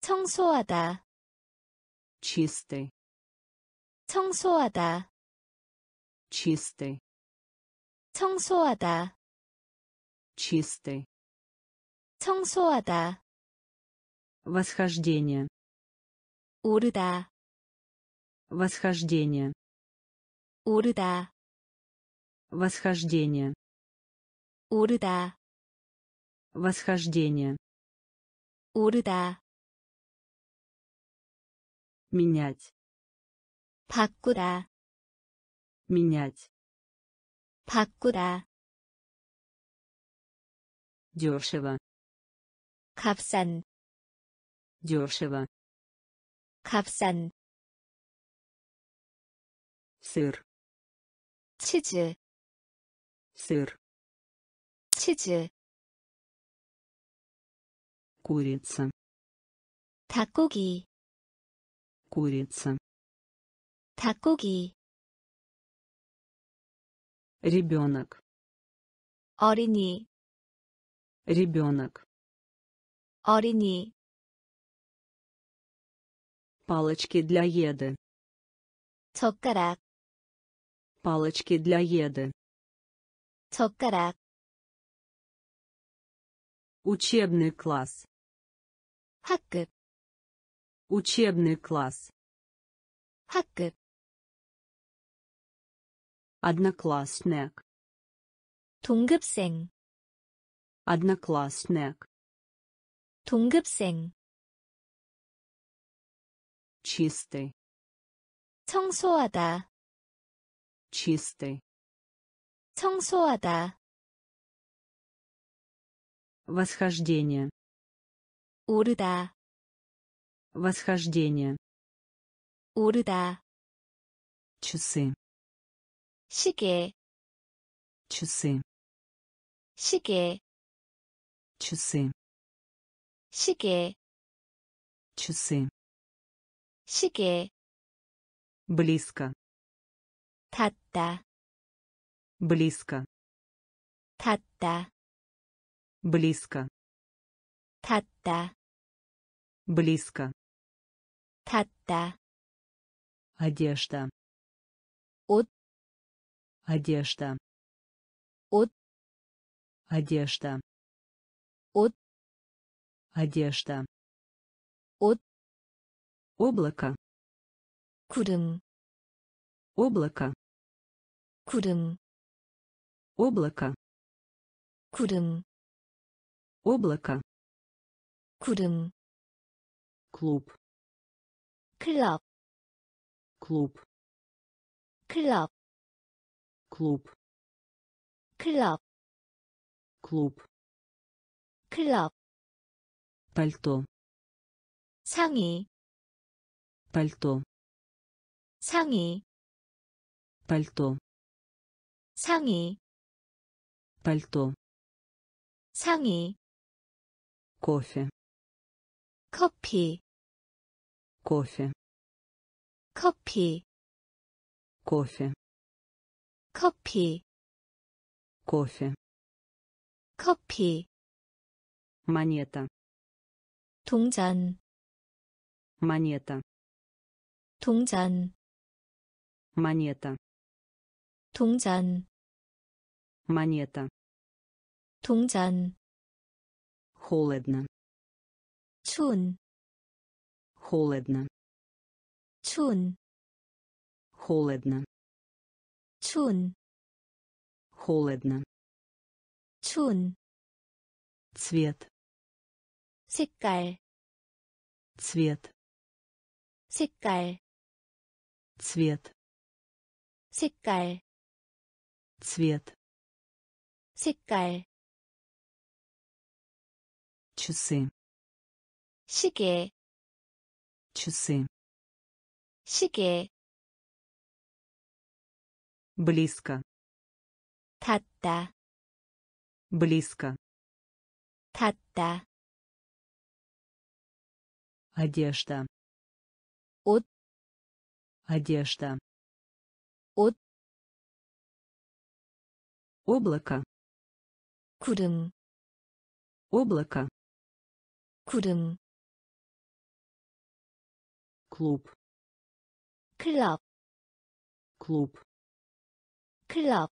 S2: 청소하다
S1: чистый
S2: 청소하다
S1: чистый
S2: 청소하다
S1: чистый
S2: 청소하다
S1: восхождение
S2: 오르다
S1: восхождение
S2: 오르다
S1: восхождение
S2: 오르다
S1: восхождение
S2: 오르다
S1: менять
S2: 바꾸다
S1: менять
S2: 바꾸다
S1: дешево
S2: 값싼
S1: дешево
S2: 값싼
S1: сыр
S2: 치즈
S1: сыр
S2: 치즈
S1: курица
S2: 닭고기
S1: курица
S2: 닭고기
S1: ребенок
S2: 어린이
S1: ребенок
S2: 어린이
S1: палочки для еды
S2: 젓가락
S1: палочки для еды
S2: 젓가락
S1: учебный класс
S2: 학급
S1: учебный класс
S2: 학급
S1: одноклассник
S2: 동급생
S1: одноклассник
S2: 동급생
S1: чистый
S2: 청소하다
S1: чистый
S2: 청소하다
S1: восхождение
S2: 오르다
S1: восхождение
S2: 오르다
S1: часы
S2: 시계
S1: часы
S2: 시계
S1: часы
S2: 시계
S1: часы
S2: 시계
S1: близко,
S2: 닿다,
S1: близко,
S2: 닿다,
S1: близко,
S2: 닿다,
S1: близко,
S2: 닿다,
S1: одежда,
S2: 옷,
S1: Одежда.
S2: От.
S1: Одежда.
S2: От.
S1: Одежда.
S2: От.
S1: Облако.
S2: Курым.
S1: Облако.
S2: 구름.
S1: Облако.
S2: 구름.
S1: Облако.
S2: 구름.
S1: Клуб.
S2: клуб
S1: Клуб.
S2: 클럽 럽,
S1: клуб,
S2: 클럽,
S1: клуб,
S2: 클럽,
S1: пальто,
S2: 상의,
S1: пальто,
S2: 상의,
S1: пальто,
S2: 상의,
S1: пальто,
S2: 상의,
S1: кофе,
S2: 커피,
S1: кофе,
S2: 커피,
S1: кофе,
S2: 커피,
S1: кофе,
S2: 커피,
S1: монета,
S2: 동전,
S1: монета,
S2: 동전,
S1: монета,
S2: 동전,
S1: монета,
S2: 동전,
S1: холодно,
S2: 추운,
S1: холодно,
S2: 추운,
S1: холодно,
S2: 추운,
S1: холодно,
S2: 추운,
S1: цвет,
S2: 색깔,
S1: цвет,
S2: 색깔,
S1: цвет,
S2: 색깔,
S1: цвет,
S2: 색깔,
S1: часы,
S2: 시계,
S1: часы,
S2: 시계,
S1: близко,
S2: 닿다,
S1: близко,
S2: 닿다,
S1: одежда,
S2: 옷,
S1: одежда,
S2: 옷,
S1: облако,
S2: 구름,
S1: облако,
S2: 구름,
S1: клуб,
S2: 클럽,
S1: клуб,
S2: 클럽,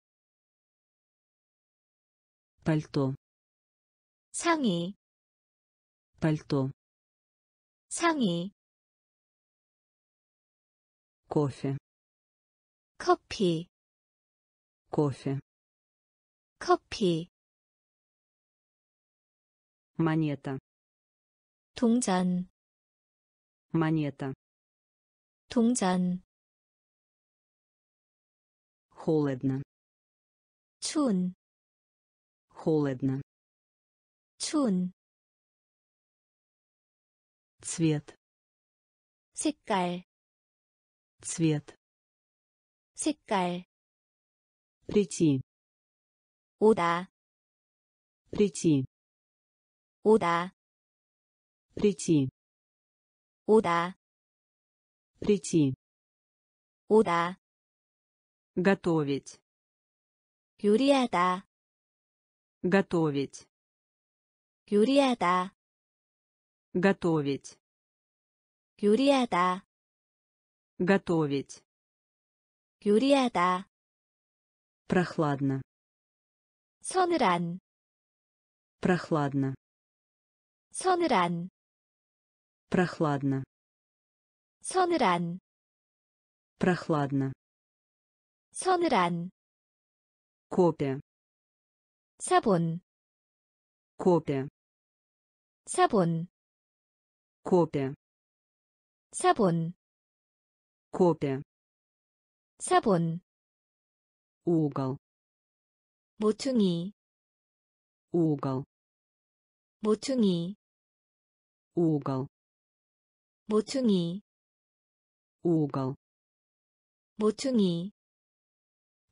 S1: пальто,
S2: 상의,
S1: пальто,
S2: 상의,
S1: кофе,
S2: 커피,
S1: кофе,
S2: 커피,
S1: монета,
S2: 동전,
S1: монета,
S2: 동전,
S1: холодно,
S2: 추운,
S1: холодно,
S2: 추운,
S1: цвет,
S2: 색깔,
S1: цвет,
S2: 색깔,
S1: прийти,
S2: 오다,
S1: прийти,
S2: 오다,
S1: прийти,
S2: 오다,
S1: прийти,
S2: 오다,
S1: готовить,
S2: 요리하다,
S1: готовить,
S2: 요리하다,
S1: готовить,
S2: 요리하다,
S1: готовить,
S2: 요리하다,
S1: прохладно,
S2: 서늘한,
S1: прохладно,
S2: 서늘한,
S1: прохладно,
S2: 서늘한,
S1: прохладно,
S2: 서늘한
S1: 고대
S2: 사본
S1: 고대
S2: 사본
S1: 고대
S2: 사본
S1: 고대
S2: 사본
S1: 오걸
S2: 모퉁이
S1: 오걸
S2: 모퉁이
S1: 오걸
S2: 모퉁이
S1: 오걸
S2: 모퉁이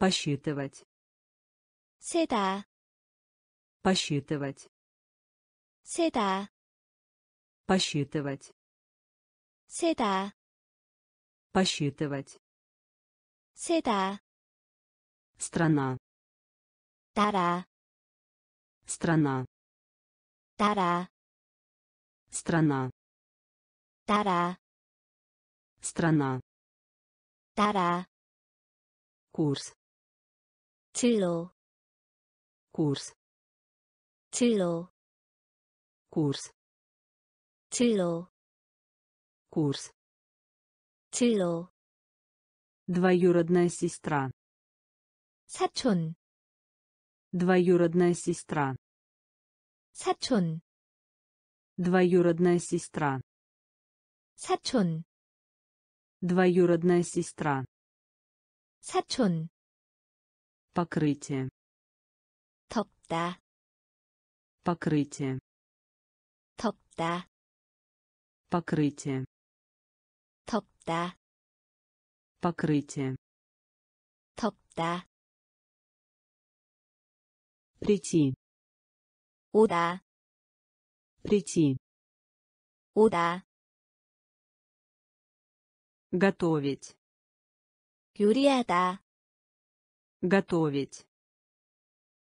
S1: посчитывать,
S2: 세다,
S1: посчитывать,
S2: 세다,
S1: посчитывать,
S2: 세다,
S1: посчитывать,
S2: 세다,
S1: страна,
S2: 나라,
S1: страна,
S2: 나라,
S1: страна,
S2: 나라,
S1: страна,
S2: 나라,
S1: курс,
S2: 진로,
S1: курс,
S2: 진로,
S1: курс,
S2: 진로,
S1: курс,
S2: 진로,
S1: двоюродная сестра,
S2: 사촌,
S1: двоюродная сестра,
S2: 사촌,
S1: двоюродная сестра,
S2: 사촌,
S1: двоюродная сестра,
S2: 사촌,
S1: покрытие,
S2: 덮다,
S1: покрытие,
S2: 덮다,
S1: покрытие,
S2: 덮다,
S1: покрытие,
S2: 덮다,
S1: прийти,
S2: 오다,
S1: прийти,
S2: 오다,
S1: готовить,
S2: 요리하다,
S1: готовить,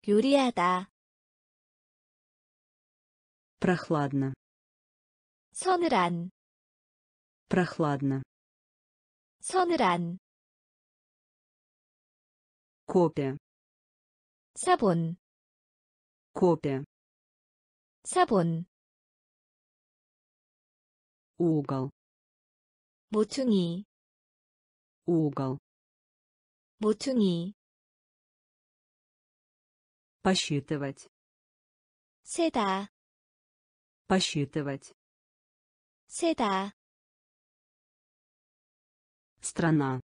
S2: 요리하다,
S1: прохладно,
S2: 서늘한,
S1: прохладно,
S2: 서늘한,
S1: копия,
S2: 사본,
S1: копия,
S2: 사본,
S1: угол,
S2: 모퉁이,
S1: угол,
S2: 모퉁이,
S1: посчитывать,
S2: 세다,
S1: посчитывать,
S2: 세다,
S1: страна,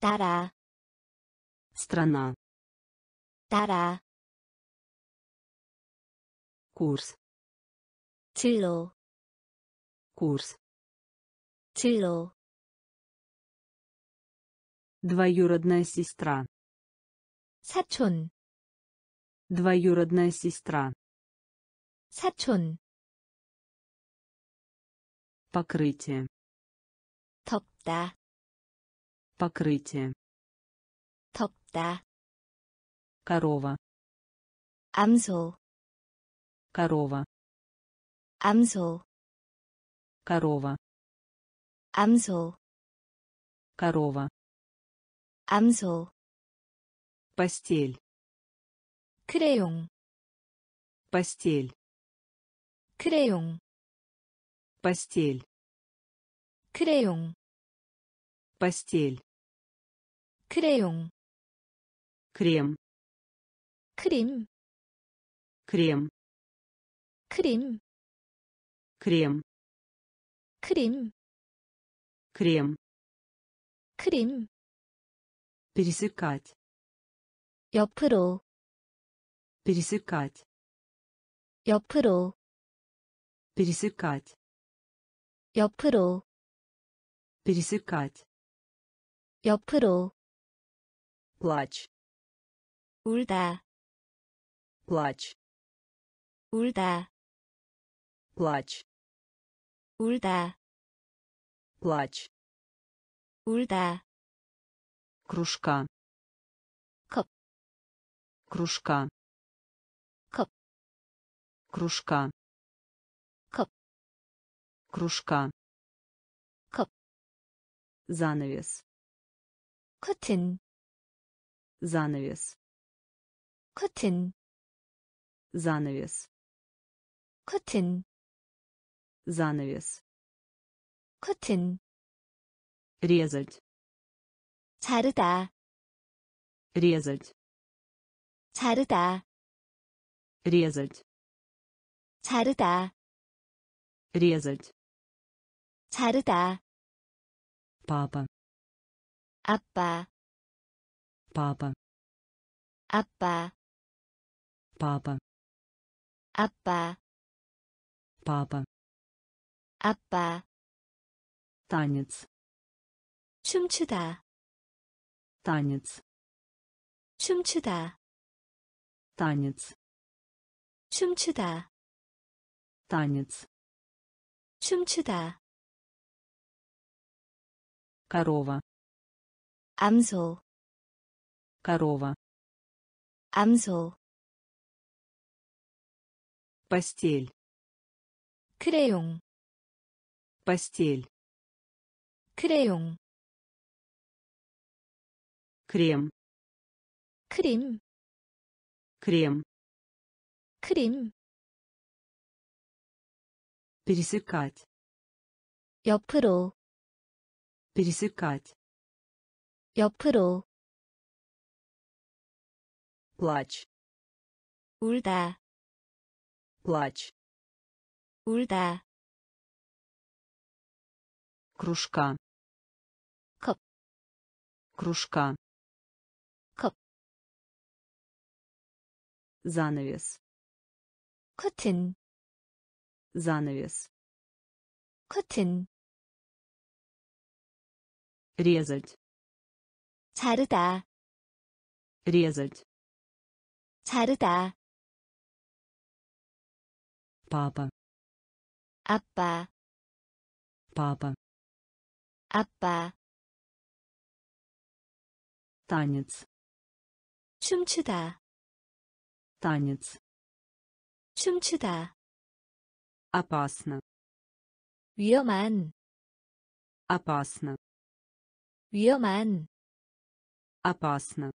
S2: 나라,
S1: страна,
S2: 나라,
S1: курс,
S2: 진로,
S1: курс,
S2: 진로,
S1: двоюродная сестра,
S2: 사촌,
S1: двоюродная сестра,
S2: 사촌,
S1: покрытие,
S2: 덮다,
S1: покрытие,
S2: 덮다,
S1: корова,
S2: 암소,
S1: корова,
S2: 암소,
S1: корова,
S2: 암소,
S1: корова,
S2: 암소,
S1: постель,
S2: 크레용,
S1: постель,
S2: 크레용,
S1: постель,
S2: 크레용,
S1: постель,
S2: 크레용,
S1: крем,
S2: 크림,
S1: крем,
S2: 크림,
S1: крем,
S2: 크림,
S1: крем,
S2: 크림,
S1: пересекать,
S2: 옆으로,
S1: пересекать,
S2: 옆으로,
S1: пересекать,
S2: 옆으로,
S1: пересекать,
S2: 옆으로,
S1: плач,
S2: 울다,
S1: плач,
S2: 울다,
S1: плач,
S2: 울다,
S1: плач,
S2: 울다,
S1: кружка,
S2: 컵,
S1: кружка,
S2: 컵,
S1: кружка,
S2: 컵,
S1: кружка,
S2: 컵,
S1: занавес,
S2: 커튼,
S1: занавес,
S2: 커튼,
S1: занавес,
S2: 커튼,
S1: занавес,
S2: 커튼,
S1: резать,
S2: 자르다,
S1: резать,
S2: 자르다,
S1: резать,
S2: 자르다,
S1: резать,
S2: 자르다,
S1: папа,
S2: 아빠,
S1: папа,
S2: 아빠,
S1: папа,
S2: 아빠,
S1: папа,
S2: 아빠,
S1: танец,
S2: 춤추다,
S1: танец,
S2: 춤추다,
S1: танец,
S2: 춤추다,
S1: танец,
S2: 춤추다,
S1: корова,
S2: 암소,
S1: корова,
S2: 암소,
S1: постель,
S2: 크레용,
S1: постель,
S2: 크레용,
S1: крем,
S2: 크림,
S1: крем,
S2: 크림,
S1: пересекать,
S2: 옆으로,
S1: пересекать,
S2: 옆으로,
S1: плач,
S2: 울다,
S1: плач,
S2: 울다,
S1: кружка,
S2: 컵.
S1: кружка,
S2: 컵.
S1: занавес,
S2: 커튼,
S1: занавес,
S2: 커튼,
S1: резать,
S2: 자르다,
S1: резать,
S2: 자르다,
S1: папа,
S2: 아빠,
S1: папа,
S2: 아빠,
S1: танец,
S2: 춤추다,
S1: танец,
S2: 춤추다,
S1: опасно,
S2: 위험한,
S1: опасно,
S2: 위험한,
S1: опасно,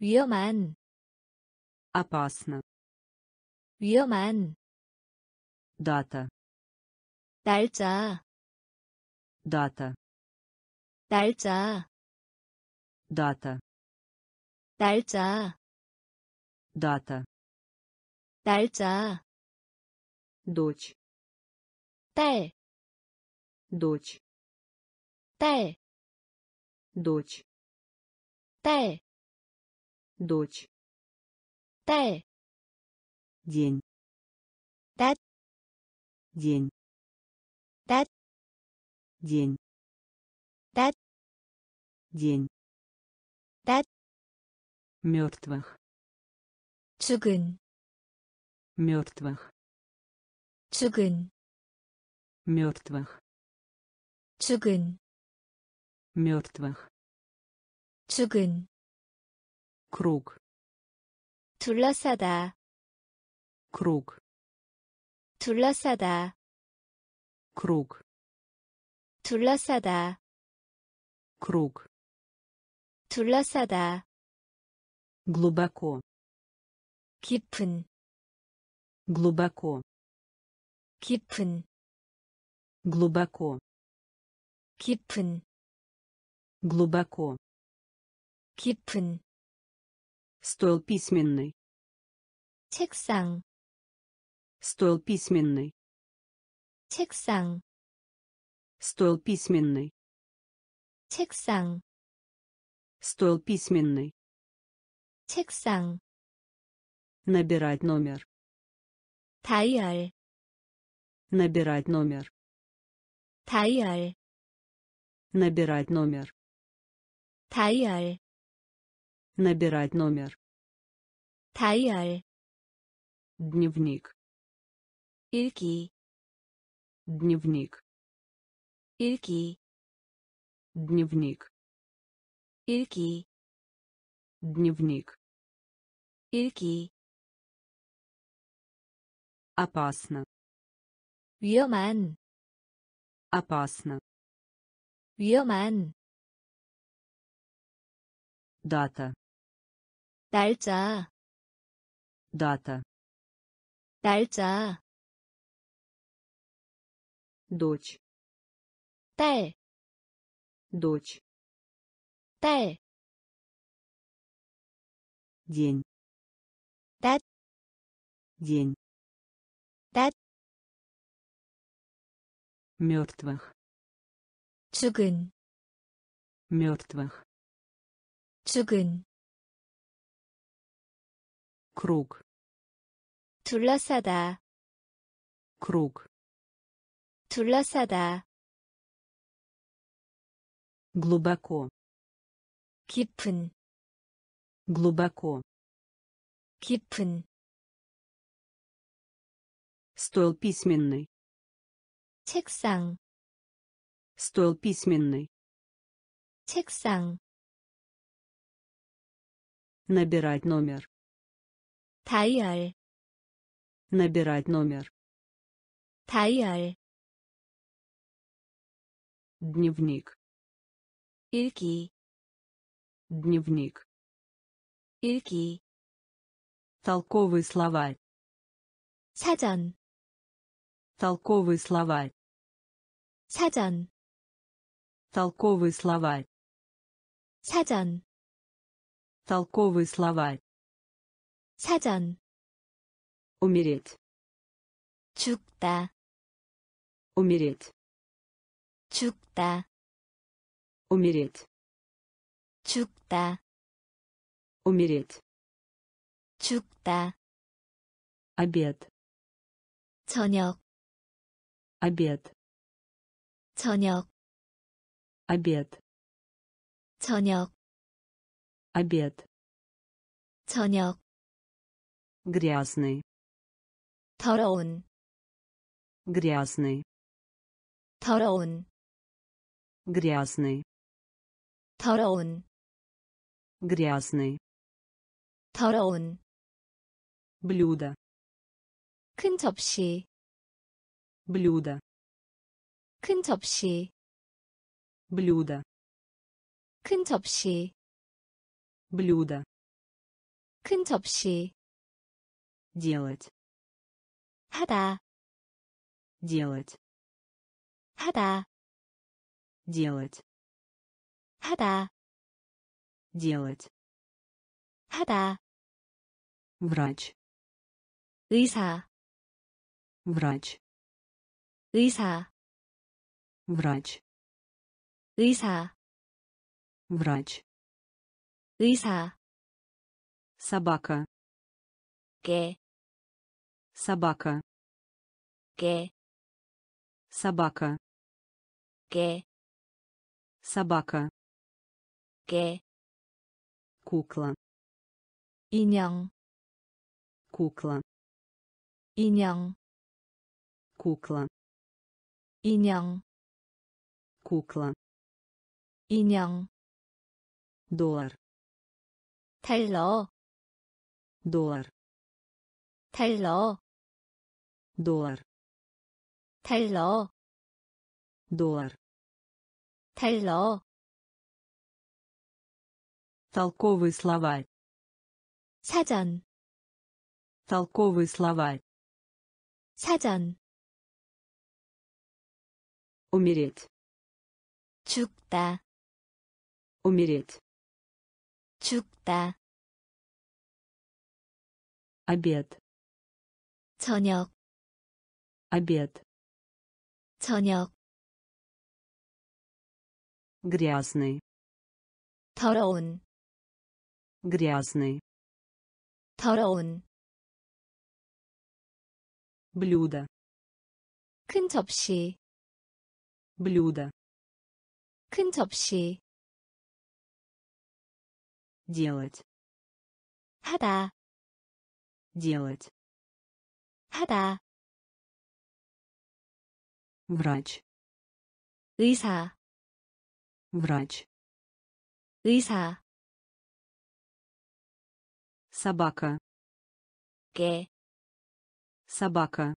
S2: 위험한,
S1: опасно,
S2: 위험한,
S1: дата,
S2: 날짜,
S1: дата,
S2: 날짜,
S1: дата,
S2: 날짜,
S1: дата,
S2: 날짜,
S1: дочь
S2: Тае.
S1: Дочь.
S2: Тае.
S1: Дочь.
S2: Тае.
S1: Дочь.
S2: Тае.
S1: День.
S2: Дат.
S1: День.
S2: Дат.
S1: День.
S2: Дат.
S1: День.
S2: Дат.
S1: Мертвых.
S2: Чугын.
S1: Мертвых.
S2: 죽은,
S1: мертвых,
S2: 죽은,
S1: мертвых,
S2: 죽은,
S1: круг,
S2: 둘러싸다,
S1: круг,
S2: 둘러싸다,
S1: круг,
S2: 둘러싸다,
S1: круг,
S2: 둘러싸다,
S1: глубоко,
S2: 깊은,
S1: глубоко,
S2: 깊은,
S1: глубоко,
S2: 깊은,
S1: глубоко,
S2: 깊은,
S1: стол письменный,
S2: 책상,
S1: стол письменный,
S2: 책상,
S1: стол письменный,
S2: 책상,
S1: стол письменный,
S2: 책상,
S1: набирать номер,
S2: 다이얼,
S1: набирать номер,
S2: 다이얼,
S1: набирать номер,
S2: 다이얼,
S1: набирать номер,
S2: 다이얼,
S1: дневник,
S2: 일기,
S1: дневник,
S2: 일기,
S1: дневник,
S2: 일기,
S1: дневник,
S2: 일기,
S1: опасно,
S2: 위험한,
S1: опасно,
S2: 위험한,
S1: дата,
S2: 날짜,
S1: дата,
S2: 날짜,
S1: дочь,
S2: 딸,
S1: дочь,
S2: 딸,
S1: день,
S2: 낮,
S1: день,
S2: 낮,
S1: мертвых,
S2: 죽은,
S1: мертвых,
S2: 죽은,
S1: круг,
S2: 둘러싸다,
S1: круг,
S2: 둘러싸다,
S1: глубоко,
S2: 깊은,
S1: глубоко,
S2: 깊은,
S1: стол письменный,
S2: 책상,
S1: стол письменный,
S2: 책상,
S1: Набирать номер.
S2: 다이얼
S1: Набирать номер.
S2: 다이얼
S1: Дневник.
S2: 일기
S1: Дневник.
S2: 일기
S1: Толковый словарь.
S2: 사전
S1: Толковый словарь.
S2: 사전
S1: Толковый словарь.
S2: 사전
S1: Толковый словарь.
S2: 사전
S1: Умереть.
S2: 죽다
S1: Умереть.
S2: 죽다
S1: Умереть.
S2: 죽다
S1: Умереть.
S2: 죽다
S1: Обед.
S2: 저녁
S1: Обед.
S2: 저녁
S1: Обед.
S2: 저녁
S1: Обед.
S2: 저녁
S1: Грязный.
S2: 더러운
S1: Грязный.
S2: 더러운
S1: Грязный.
S2: 더러운
S1: Грязный.
S2: 더러운
S1: Блюдо.
S2: 큰 접시
S1: Блюдо.
S2: 큰 접시
S1: Блюдо.
S2: 큰 접시
S1: Блюдо.
S2: 큰 접시
S1: Делать.
S2: 하다
S1: Делать.
S2: 하다
S1: Делать.
S2: 하다
S1: Делать.
S2: 하다
S1: Врач.
S2: 의사
S1: Врач.
S2: 의사
S1: Врач.
S2: 의사
S1: Врач.
S2: 의사
S1: Собака.
S2: 개,
S1: Собака.
S2: 개,
S1: Собака.
S2: 개,
S1: Собака.
S2: 개,
S1: Кукла.
S2: 인형,
S1: Кукла.
S2: 인형,
S1: Кукла.
S2: 인형,
S1: Кукла.
S2: 인형,
S1: Доллар.
S2: 달러,
S1: Доллар.
S2: 달러,
S1: Доллар.
S2: 달러,
S1: Доллар.
S2: 달러,
S1: Толковый словарь.
S2: 사전,
S1: Толковый словарь.
S2: 사전,
S1: Умереть.
S2: 죽다,
S1: Умереть.
S2: 죽다,
S1: Обед.
S2: 저녁,
S1: Обед.
S2: 저녁,
S1: Грязный.
S2: 더러운,
S1: Грязный.
S2: 더러운,
S1: Блюдо.
S2: 큰 접시,
S1: Блюдо.
S2: 큰 접시,
S1: Делать.
S2: 하다,
S1: Делать.
S2: 하다,
S1: Врач.
S2: 의사,
S1: Врач.
S2: 의사,
S1: Собака.
S2: 개,
S1: Собака.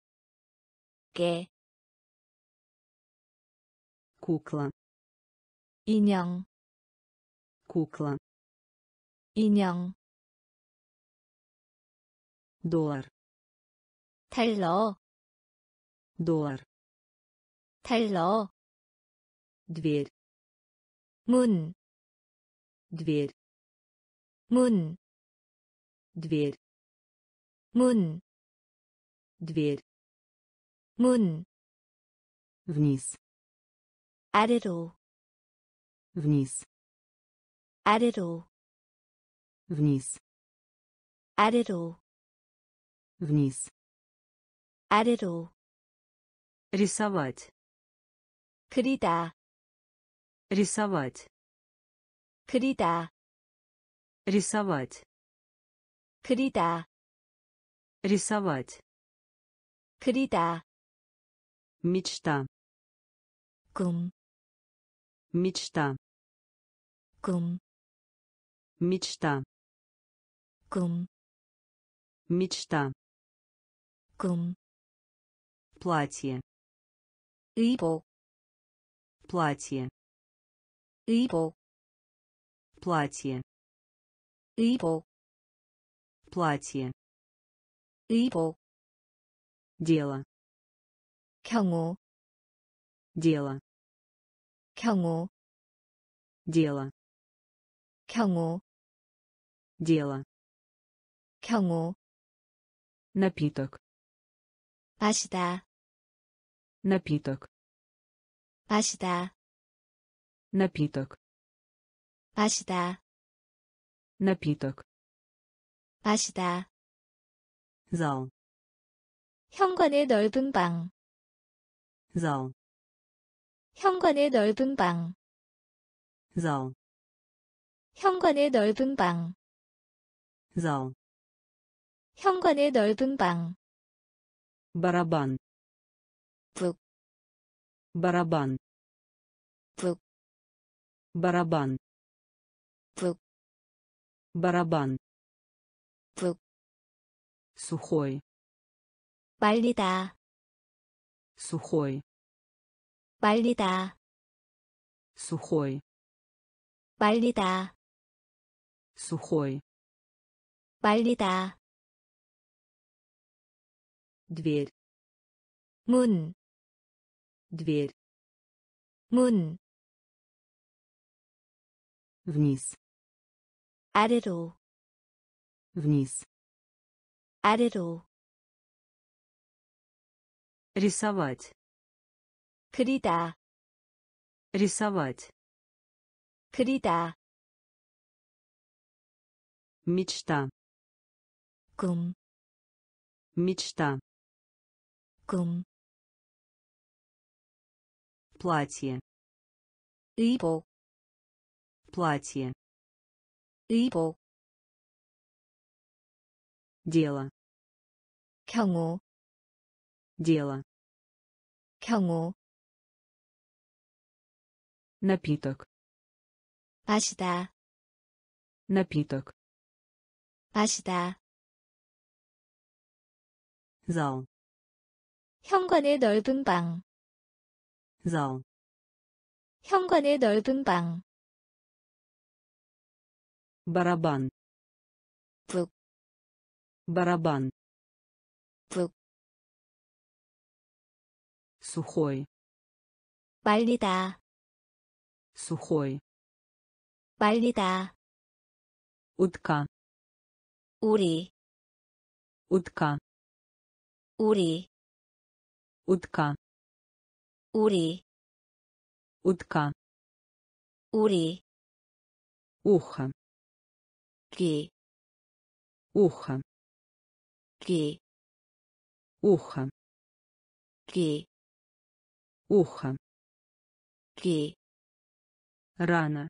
S2: 개,
S1: Кукла.
S2: 인형,
S1: Кукла.
S2: 인형,
S1: Доллар.
S2: 달러,
S1: Доллар.
S2: 달러,
S1: Дверь.
S2: 문,
S1: Дверь.
S2: 문,
S1: Дверь.
S2: 문,
S1: Дверь.
S2: 문,
S1: Вниз.
S2: 아래로,
S1: Вниз.
S2: 아래로,
S1: Вниз.
S2: 아래로,
S1: Вниз.
S2: 아래로,
S1: Рисовать.
S2: 그리다,
S1: Рисовать.
S2: 그리다,
S1: Рисовать.
S2: 그리다,
S1: Рисовать.
S2: 그리다,
S1: Мечта.
S2: 꿈,
S1: Мечта.
S2: 꿈,
S1: Мечта.
S2: 꿈,
S1: мечта,
S2: 꿈,
S1: платье,
S2: 의복,
S1: платье,
S2: 의복,
S1: платье,
S2: 의복,
S1: платье,
S2: 의복,
S1: дело,
S2: 경우,
S1: дело,
S2: 경우,
S1: дело,
S2: 경우,
S1: дело,
S2: 경우,
S1: напиток,
S2: 마시다,
S1: напиток,
S2: 마시다,
S1: напиток,
S2: 마시다,
S1: напиток,
S2: 마시다.
S1: зал,
S2: 현관의 넓은 방,
S1: зал,
S2: 현관의 넓은 방,
S1: зал,
S2: 현관의 넓은 방,
S1: зал,
S2: 현관의 넓은 방,
S1: барабан,
S2: 북,
S1: барабан,
S2: 북,
S1: барабан,
S2: 북,
S1: барабан,
S2: 북,
S1: сухой,
S2: 말리다,
S1: сухой,
S2: 말리다,
S1: сухой,
S2: 말리다,
S1: сухой,
S2: 말리다,
S1: дверь,
S2: 문,
S1: дверь,
S2: 문,
S1: вниз,
S2: 아래로,
S1: вниз,
S2: 아래로,
S1: рисовать,
S2: 그리다,
S1: рисовать,
S2: 그리다,
S1: мечта,
S2: 꿈,
S1: мечта,
S2: 꿈,
S1: платье,
S2: 의복,
S1: платье,
S2: 의복,
S1: дело,
S2: 경우,
S1: дело,
S2: 경우,
S1: напиток,
S2: 마시다,
S1: напиток,
S2: 마시다.
S1: зал,
S2: 현관의 넓은 방,
S1: зал,
S2: 현관의 넓은 방,
S1: барабан,
S2: 북,
S1: барабан,
S2: 북,
S1: сухой,
S2: 말리다,
S1: сухой,
S2: 말리다,
S1: утка,
S2: 우리,
S1: утка,
S2: 우리,
S1: утка,
S2: 우리,
S1: утка,
S2: 우리,
S1: ухо,
S2: 귀,
S1: ухо,
S2: 귀,
S1: ухо,
S2: 귀,
S1: ухо,
S2: 귀,
S1: рано,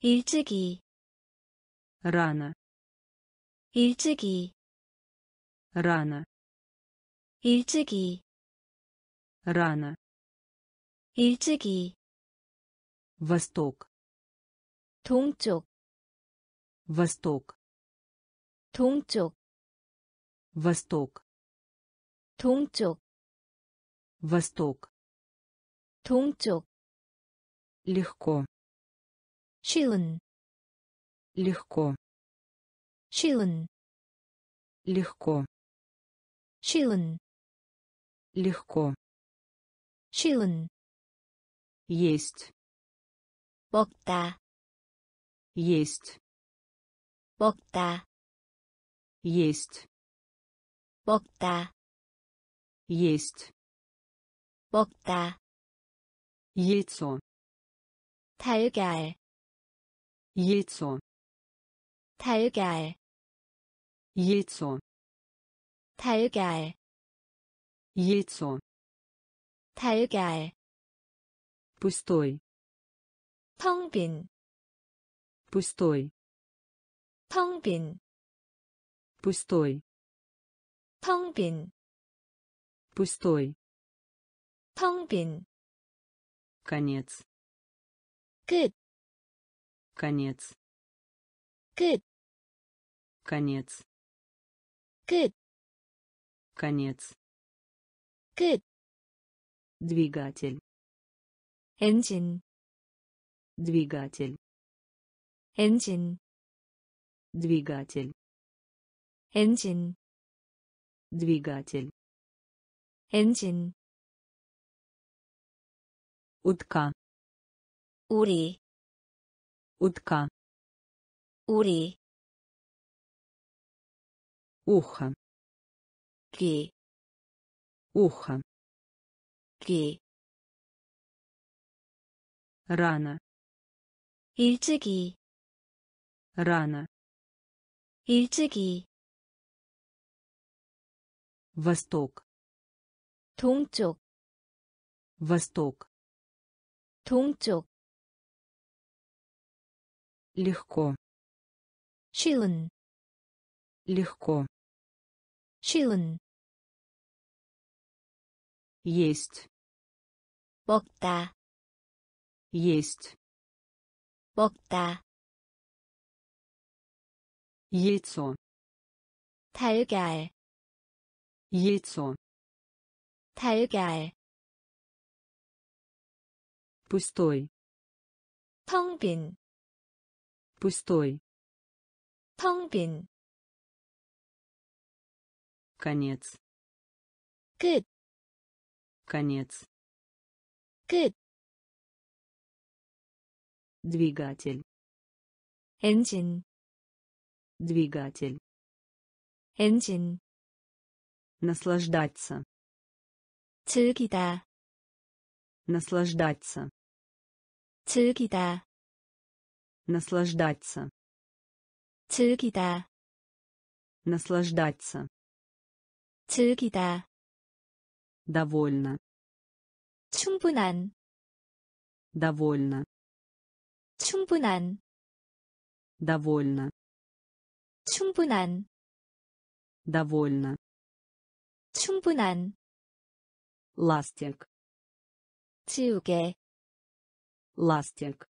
S2: 일찍이,
S1: рано,
S2: 일찍이,
S1: рано,
S2: 일찍이,
S1: рано,
S2: 일찍이,
S1: восток,
S2: 동쪽,
S1: восток,
S2: 동쪽,
S1: восток,
S2: 동쪽,
S1: восток,
S2: 동쪽,
S1: легко,
S2: 쉬운,
S1: легко,
S2: 쉬운,
S1: легко,
S2: 쉬운,
S1: легко,
S2: 쉬운,
S1: есть,
S2: 먹다,
S1: есть,
S2: 먹다,
S1: есть,
S2: 먹다,
S1: есть,
S2: 먹다,
S1: яйцо,
S2: 달걀,
S1: яйцо,
S2: 달걀,
S1: яйцо,
S2: 달걀,
S1: яйцо,
S2: 달걀,
S1: пустой,
S2: 텅 빈,
S1: пустой,
S2: 텅 빈,
S1: пустой,
S2: 텅 빈,
S1: пустой,
S2: 텅 빈,
S1: конец,
S2: 끝,
S1: конец,
S2: 끝,
S1: конец
S2: 끝,
S1: конец
S2: 끝,
S1: двигатель
S2: 엔진,
S1: двигатель
S2: 엔진,
S1: двигатель
S2: 엔진,
S1: двигатель
S2: 엔진,
S1: утка
S2: 우리,
S1: утка
S2: 우리,
S1: ухо
S2: 귀,
S1: ухо
S2: 귀,
S1: рано
S2: 일찍이,
S1: рано
S2: 일찍이,
S1: восток
S2: 동쪽,
S1: восток
S2: 동쪽,
S1: легко
S2: 쉬운,
S1: легко
S2: 쉬운,
S1: есть
S2: 먹다,
S1: есть
S2: 먹다,
S1: яйцо
S2: 달걀,
S1: яйцо
S2: 달걀,
S1: пустой
S2: 텅 빈,
S1: пустой
S2: 텅 빈,
S1: конец
S2: 끝,
S1: конец
S2: 끝,
S1: двигатель
S2: 엔진,
S1: двигатель
S2: 엔진,
S1: наслаждаться
S2: 즐기다,
S1: наслаждаться
S2: 즐기다,
S1: наслаждаться
S2: 즐기다,
S1: наслаждаться
S2: 즐기다,
S1: довольно
S2: 충분한,
S1: довольно
S2: 충분한,
S1: довольно
S2: 충분한,
S1: довольно
S2: 충분한,
S1: ластик
S2: 지우개,
S1: ластик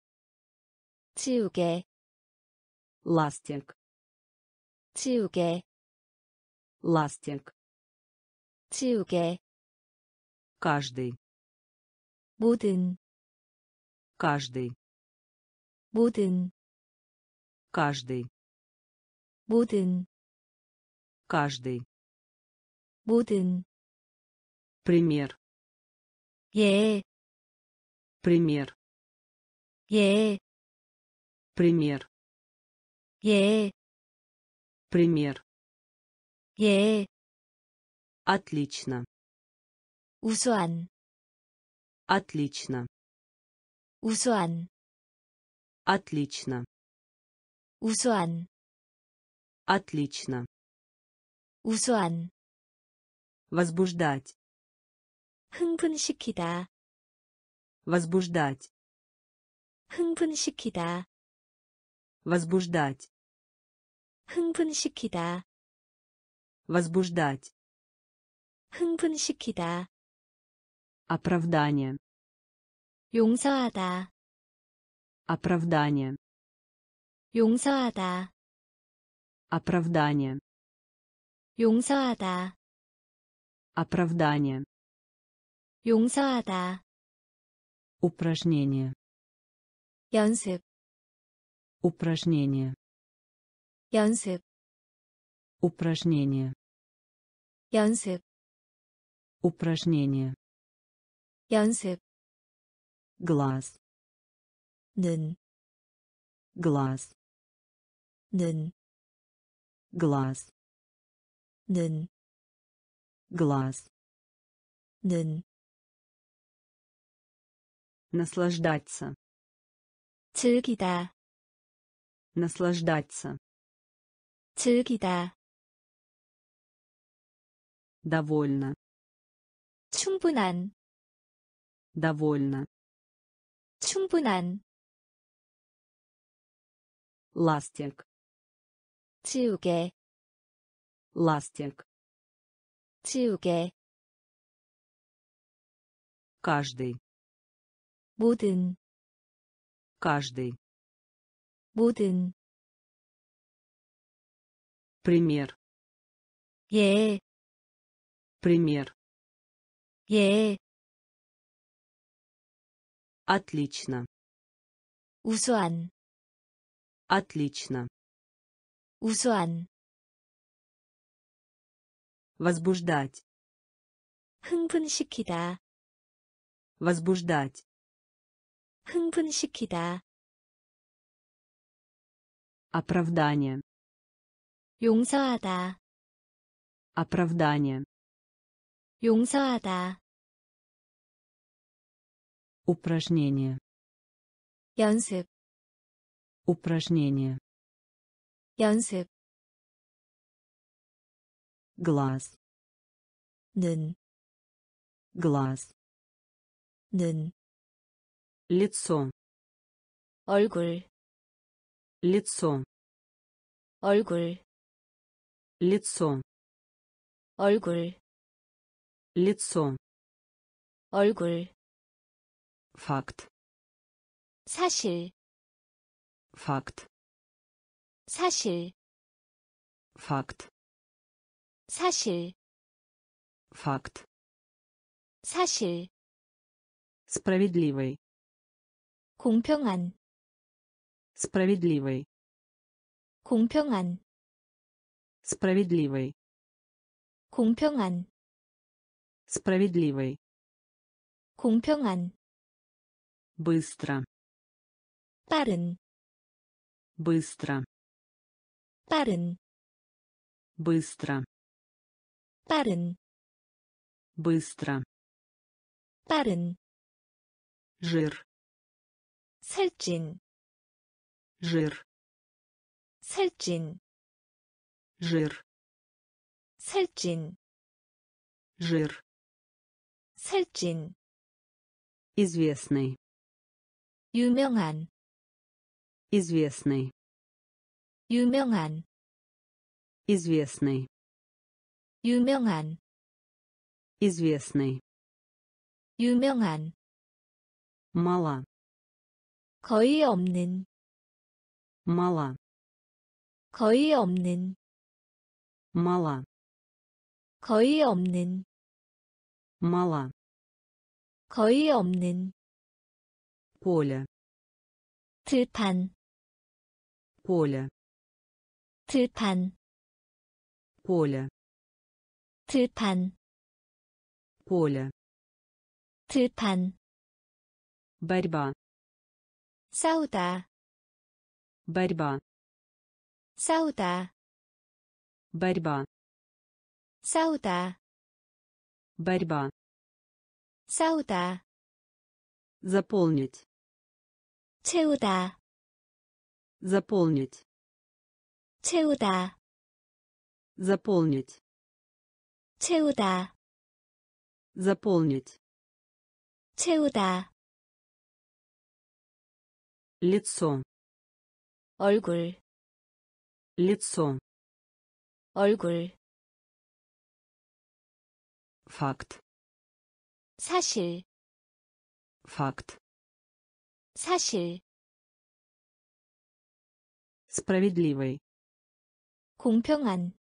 S2: 지우개,
S1: ластик
S2: 지우개,
S1: ластик
S2: 지우개,
S1: каждый
S2: 모든,
S1: каждый
S2: 모든,
S1: каждый
S2: 모든,
S1: каждый
S2: 모든,
S1: пример
S2: 예,
S1: пример
S2: 예,
S1: пример
S2: 예,
S1: пример
S2: 예,
S1: отлично
S2: 우수한,
S1: отлично
S2: 우수한,
S1: отлично
S2: 우수한,
S1: отлично
S2: 우수한,
S1: возбуждать
S2: 흥분시키다,
S1: возбуждать
S2: 흥분시키다,
S1: возбуждать
S2: 흥분시키다,
S1: возбуждать
S2: 흥분시키다,
S1: оправдание
S2: 용서하다,
S1: оправдание
S2: 용서하다,
S1: оправдание
S2: 용서하다,
S1: оправдание
S2: 용서하다,
S1: упражнение
S2: 연습,
S1: упражнение
S2: 연습,
S1: упражнение
S2: 연습,
S1: упражнение
S2: 연습,
S1: глаз
S2: 눈,
S1: глаз
S2: 눈,
S1: глаз
S2: 눈,
S1: глаз
S2: 눈,
S1: наслаждаться
S2: 즐기다,
S1: наслаждаться
S2: 즐기다,
S1: довольно
S2: 충분한,
S1: довольно
S2: 충분한,
S1: ластик
S2: 지우개,
S1: ластик
S2: 지우개,
S1: каждый
S2: 모든,
S1: каждый
S2: 모든,
S1: Пример.
S2: 예,
S1: Пример.
S2: 예,
S1: Отлично.
S2: 우수한,
S1: Отлично.
S2: 우수한,
S1: Возбуждать.
S2: 흥분시키다,
S1: Возбуждать.
S2: 흥분시키다,
S1: Оправдание.
S2: 용서하다,
S1: Оправдание.
S2: 용서하다,
S1: Упражнение.
S2: 연습,
S1: Упражнение.
S2: 연습,
S1: Глаз.
S2: 눈,
S1: Глаз.
S2: 눈,
S1: Лицо.
S2: 얼굴,
S1: Лицо.
S2: 얼굴,
S1: Лицо.
S2: 얼굴,
S1: Лицо.
S2: 얼굴,
S1: Факт.
S2: 사실,
S1: Факт.
S2: 사실,
S1: Факт.
S2: 사실,
S1: Факт.
S2: 사실,
S1: Справедливый.
S2: 공평한,
S1: Справедливый.
S2: 공평한,
S1: Справедливый.
S2: 공평한,
S1: Справедливый.
S2: 공평한,
S1: Быстро.
S2: 빠른,
S1: Быстро.
S2: 빠른,
S1: Быстро.
S2: 빠른,
S1: Быстро.
S2: 빠른,
S1: Жир.
S2: 살찐,
S1: Жир.
S2: 살찐,
S1: Жир.
S2: 살찐,
S1: Жир.
S2: 살찐,
S1: Известный.
S2: 유명한,
S1: Известный.
S2: 유명한,
S1: Известный.
S2: 유명한,
S1: Известный.
S2: 유명한,
S1: Мало.
S2: 거의 없는,
S1: Мало.
S2: 거의 없는,
S1: Мало.
S2: 거의 없는,
S1: Мало.
S2: 거의 없는,
S1: Поле.
S2: 들판,
S1: Поле.
S2: 들판,
S1: Поле.
S2: 들판,
S1: Поле.
S2: 들판,
S1: Борьба.
S2: 싸우다,
S1: Борьба.
S2: 싸우다,
S1: Борьба.
S2: 싸우다,
S1: Борьба.
S2: 싸우다,
S1: Заполнить.
S2: 채우다,
S1: Заполнить.
S2: 채우다,
S1: Заполнить.
S2: 채우다,
S1: Заполнить.
S2: 채우다,
S1: Лицо.
S2: 얼굴,
S1: Лицо.
S2: 얼굴,
S1: Факт.
S2: 사실,
S1: Факт.
S2: 사실,
S1: Справедливый.
S2: 공평한,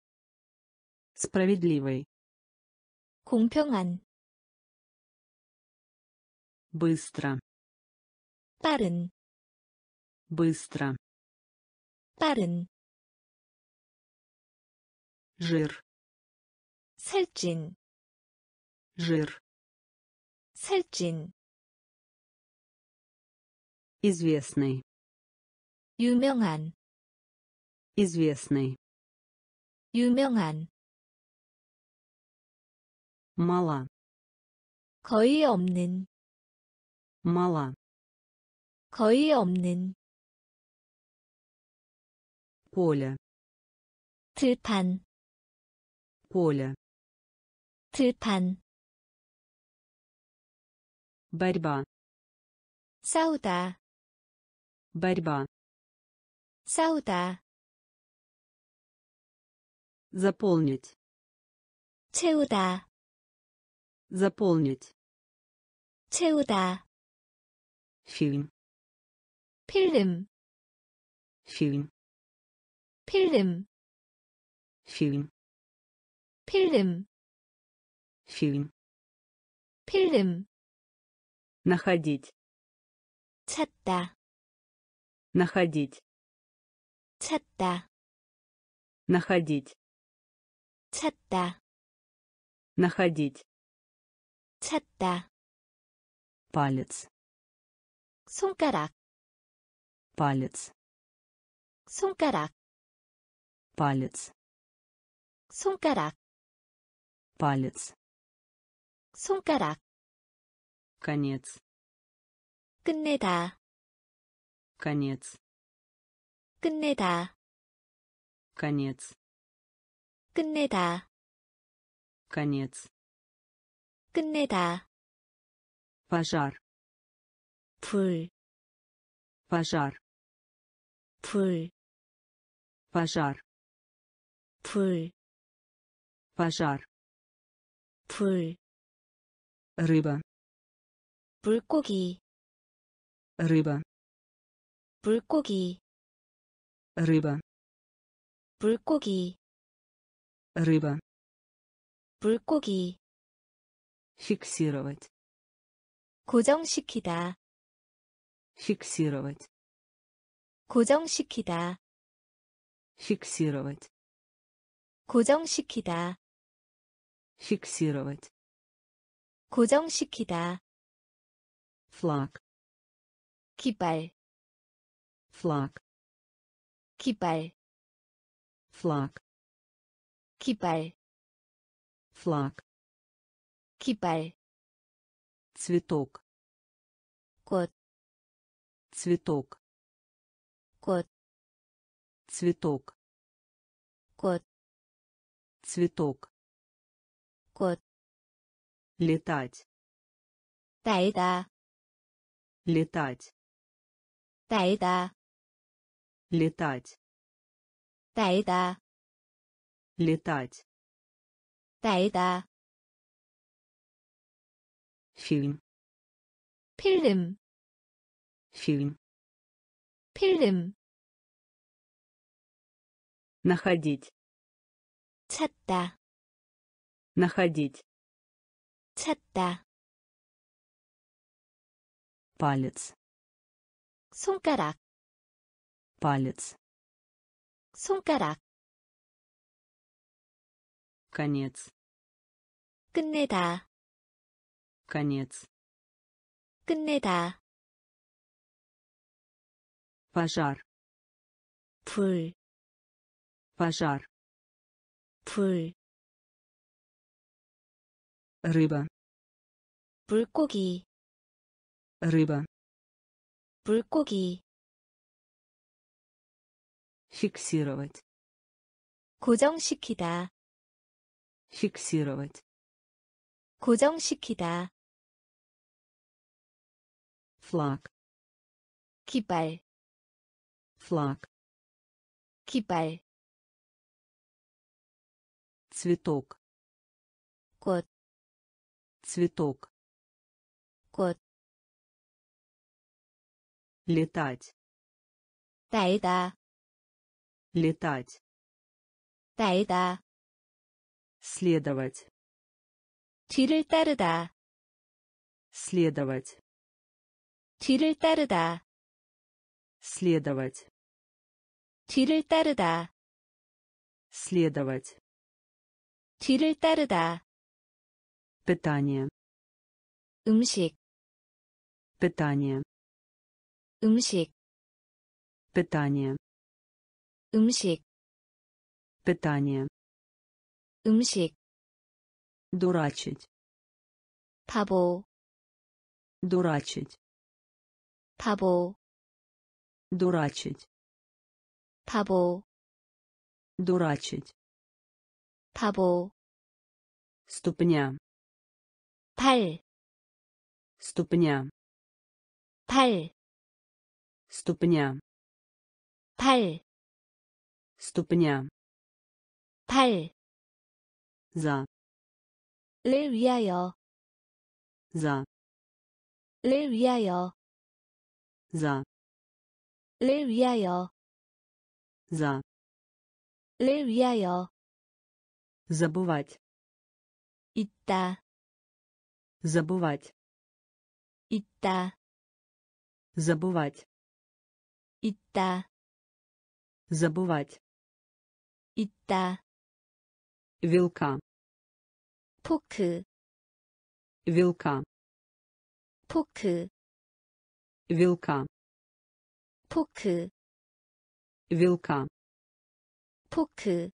S1: Справедливый.
S2: 공평한,
S1: Быстро.
S2: 빠른,
S1: Быстро.
S2: 빠른,
S1: Жир.
S2: 살찐,
S1: Жир.
S2: 살찐,
S1: Известный.
S2: 유명한,
S1: Известный.
S2: 유명한,
S1: Мало.
S2: 거의 없는,
S1: Мало.
S2: 거의 없는,
S1: Поле.
S2: 들판,
S1: Поле.
S2: 들판,
S1: Борьба.
S2: 싸우다,
S1: Борьба.
S2: 싸우다,
S1: Заполнить.
S2: 채우다,
S1: Заполнить.
S2: 채우다,
S1: Фильм.
S2: 필름,
S1: Фильм.
S2: 필름,
S1: фильм
S2: 필름,
S1: фильм
S2: 필름,
S1: находить
S2: 찾다,
S1: находить
S2: 찾다,
S1: находить
S2: 찾다,
S1: находить
S2: 찾다,
S1: палец
S2: 손가락,
S1: палец
S2: 손가락,
S1: палец
S2: 손가락,
S1: палец
S2: 손가락,
S1: конец
S2: 끝내다,
S1: конец
S2: 끝내다,
S1: конец
S2: 끝내다,
S1: конец
S2: 끝내다,
S1: пожар
S2: 불,
S1: пожар
S2: 불,
S1: пожар
S2: 불,
S1: пожар
S2: 불,
S1: рыба
S2: 물고기,
S1: рыба
S2: 물고기,
S1: рыба
S2: 물고기,
S1: рыба
S2: 물고기,
S1: фиксировать
S2: 고정시키다,
S1: фиксировать
S2: 고정시키다,
S1: фиксировать
S2: 고정시키다,
S1: фиксировать
S2: 고정시키다,
S1: флаг
S2: 깃발,
S1: флаг.
S2: Кипай,
S1: флаг.
S2: Кипай,
S1: флаг.
S2: Кипай,
S1: цветок.
S2: Кот.
S1: Цветок.
S2: Кот.
S1: Цветок.
S2: Кот.
S1: Цветок.
S2: Кот.
S1: Летать.
S2: Тайда.
S1: Летать.
S2: Тайда
S1: летать
S2: 날다,
S1: летать
S2: 날다,
S1: фильм
S2: 필름,
S1: фильм
S2: 필름,
S1: находить
S2: 찾다,
S1: находить
S2: 찾다,
S1: палец
S2: 손가락,
S1: палец
S2: 손가락,
S1: конец
S2: 끝내다,
S1: конец
S2: 끝내다,
S1: пожар
S2: 불,
S1: пожар
S2: 불,
S1: рыба
S2: 물고기,
S1: рыба
S2: 물고기,
S1: фиксировать
S2: 고정시키다,
S1: фиксировать
S2: 고정시키다,
S1: флаг
S2: 깃발,
S1: флаг
S2: 깃발,
S1: цветок
S2: 꽃,
S1: цветок
S2: 꽃,
S1: летать
S2: 날다,
S1: летать
S2: 날다,
S1: следовать
S2: 뒤를 따르다,
S1: следовать
S2: 뒤를 따르다,
S1: следовать
S2: 뒤를 따르다,
S1: следовать
S2: 뒤를 따르다,
S1: питание
S2: 음식,
S1: питание
S2: 음식,
S1: питание
S2: 음식,
S1: питание
S2: 음식,
S1: дурачить
S2: 바보,
S1: дурачить
S2: 바보,
S1: дурачить
S2: 바보,
S1: дурачить
S2: 바보,
S1: ступня
S2: 발,
S1: ступня
S2: 발,
S1: ступня
S2: 발,
S1: ступня
S2: 발,
S1: за
S2: 를 위하여,
S1: за
S2: 를 위하여,
S1: за
S2: 를 위하여,
S1: за
S2: 를 위하여,
S1: забывать
S2: 있다,
S1: забывать
S2: 있다,
S1: забывать
S2: 있다,
S1: забывать
S2: 있다.
S1: вилка
S2: 포크,
S1: вилка
S2: 포크,
S1: вилка
S2: 포크,
S1: вилка
S2: 포크.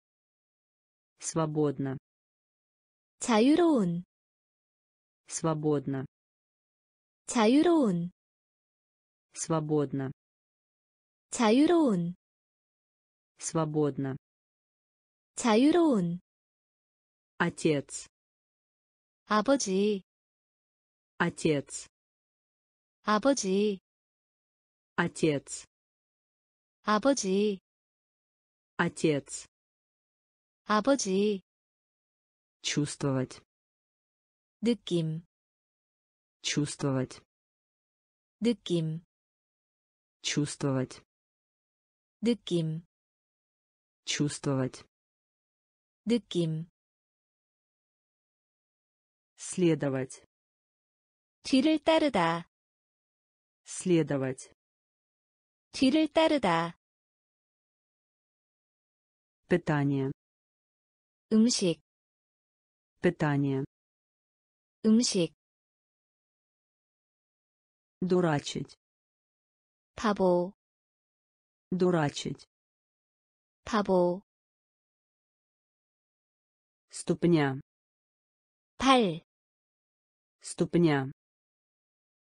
S1: свободно
S2: 자유로운,
S1: свободно
S2: 자유로운,
S1: свободно
S2: 자유로운,
S1: свободно
S2: 자유로운.
S1: отец
S2: 아버지,
S1: отец
S2: 아버지,
S1: отец
S2: 아버지,
S1: отец
S2: 아버지.
S1: чувствовать
S2: 느낌,
S1: чувствовать
S2: 느낌,
S1: чувствовать
S2: 느낌,
S1: чувствовать
S2: 느낌.
S1: следовать
S2: 뒤를 따르다,
S1: следовать
S2: 뒤를 따르다.
S1: питание
S2: 음식,
S1: питание
S2: 음식.
S1: дурачить
S2: 바보,
S1: дурачить
S2: 바보.
S1: ступня
S2: 발,
S1: ступня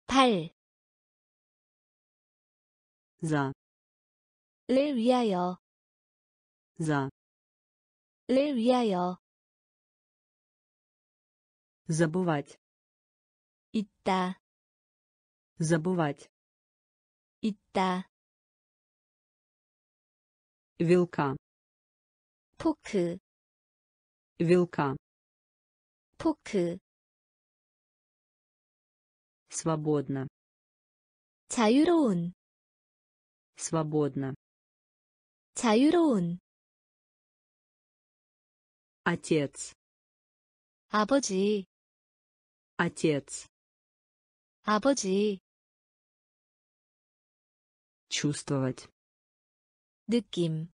S2: 발.
S1: за
S2: 를 위하여,
S1: за
S2: 를 위하여.
S1: забывать
S2: 있다,
S1: забывать
S2: 있다.
S1: вилка
S2: 포크,
S1: вилка
S2: 포크.
S1: свободно
S2: 자유로운,
S1: свободно
S2: 자유로운.
S1: отец
S2: 아버지,
S1: отец
S2: 아버지.
S1: чувствовать
S2: 느낌,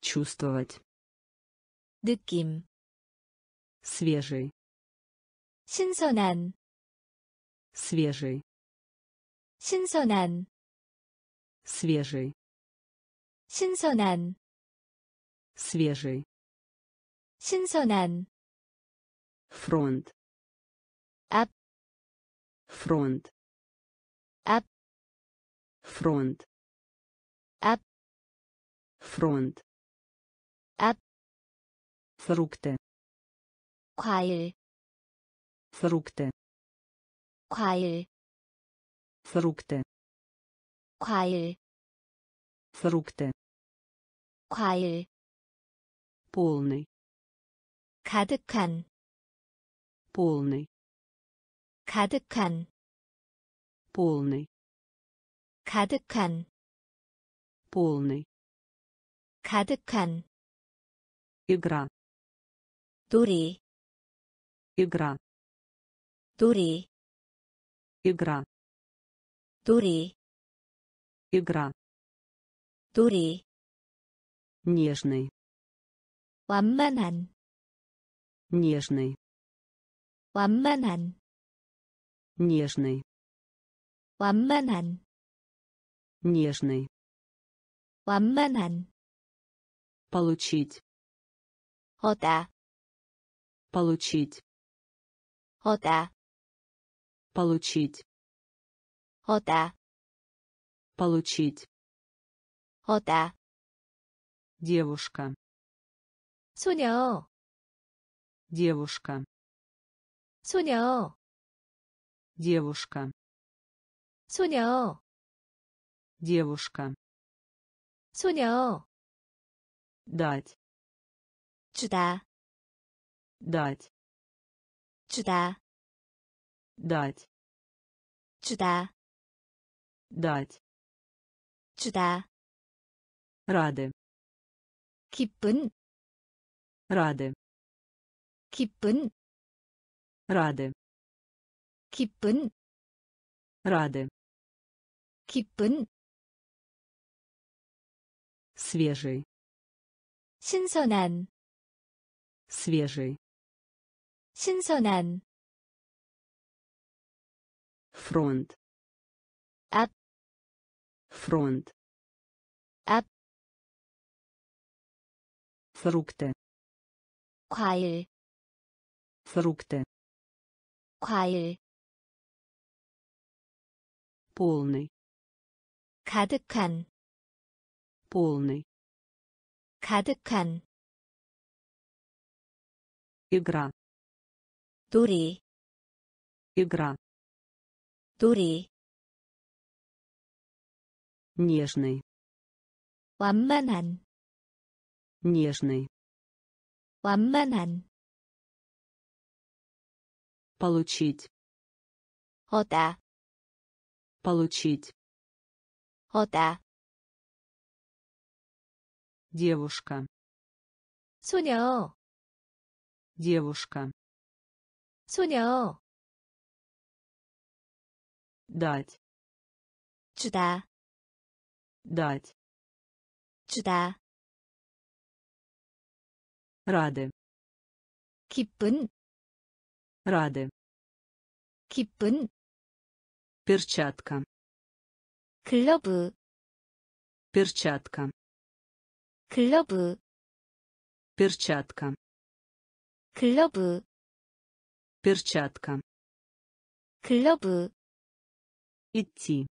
S1: чувствовать
S2: 느낌.
S1: свежий
S2: 신선한,
S1: свежий
S2: 신선한,
S1: свежий
S2: 신선한,
S1: свежий
S2: 신선한.
S1: фронт
S2: 앞.
S1: фронт
S2: 앞.
S1: фронт
S2: 앞.
S1: фронт
S2: 앞.
S1: фрукты
S2: 과일,
S1: фрукты
S2: 과일,
S1: фрукты
S2: 과일,
S1: фрукты
S2: 과일.
S1: полный
S2: 가득한,
S1: полный
S2: 가득한,
S1: полный
S2: 가득한,
S1: полный
S2: 가득한.
S1: игра
S2: 놀이,
S1: игра
S2: 놀이,
S1: игра
S2: 놀이,
S1: игра
S2: 놀이.
S1: нежный
S2: 완만한,
S1: нежный
S2: 완만한,
S1: нежный
S2: 완만한,
S1: нежный
S2: 완만한.
S1: получить
S2: 얻다,
S1: получить
S2: 얻다,
S1: получить
S2: 얻다,
S1: получить
S2: 얻다.
S1: девушка
S2: 소녀,
S1: девушка
S2: 소녀,
S1: девушка
S2: 소녀,
S1: девушка
S2: 소녀.
S1: дать
S2: 주다,
S1: дать
S2: 주다,
S1: дать
S2: 주다,
S1: дать
S2: 주다.
S1: рады
S2: 기쁜,
S1: рады
S2: 기쁜
S1: рады,
S2: 기쁜
S1: рады,
S2: 기쁜
S1: свежий,
S2: 신선한
S1: свежий,
S2: 신선한
S1: фронт,
S2: 앞
S1: фронт,
S2: 앞
S1: фрукты,
S2: 과일
S1: фрукты,
S2: 과일
S1: полный,
S2: 가득한
S1: полный,
S2: 가득한
S1: игра,
S2: 놀이
S1: игра,
S2: 놀이
S1: нежный,
S2: 완만한
S1: нежный,
S2: 완만한
S1: получить,
S2: 얻다
S1: получить,
S2: 얻다
S1: девушка,
S2: 소녀
S1: девушка,
S2: 소녀
S1: дать,
S2: 주다
S1: дать,
S2: 주다
S1: рады,
S2: 기쁜
S1: рады,
S2: 기쁜
S1: перчатка,
S2: 글러브
S1: перчатка,
S2: 글러브
S1: перчатка,
S2: 글러브
S1: перчатка,
S2: 글러브
S1: идти,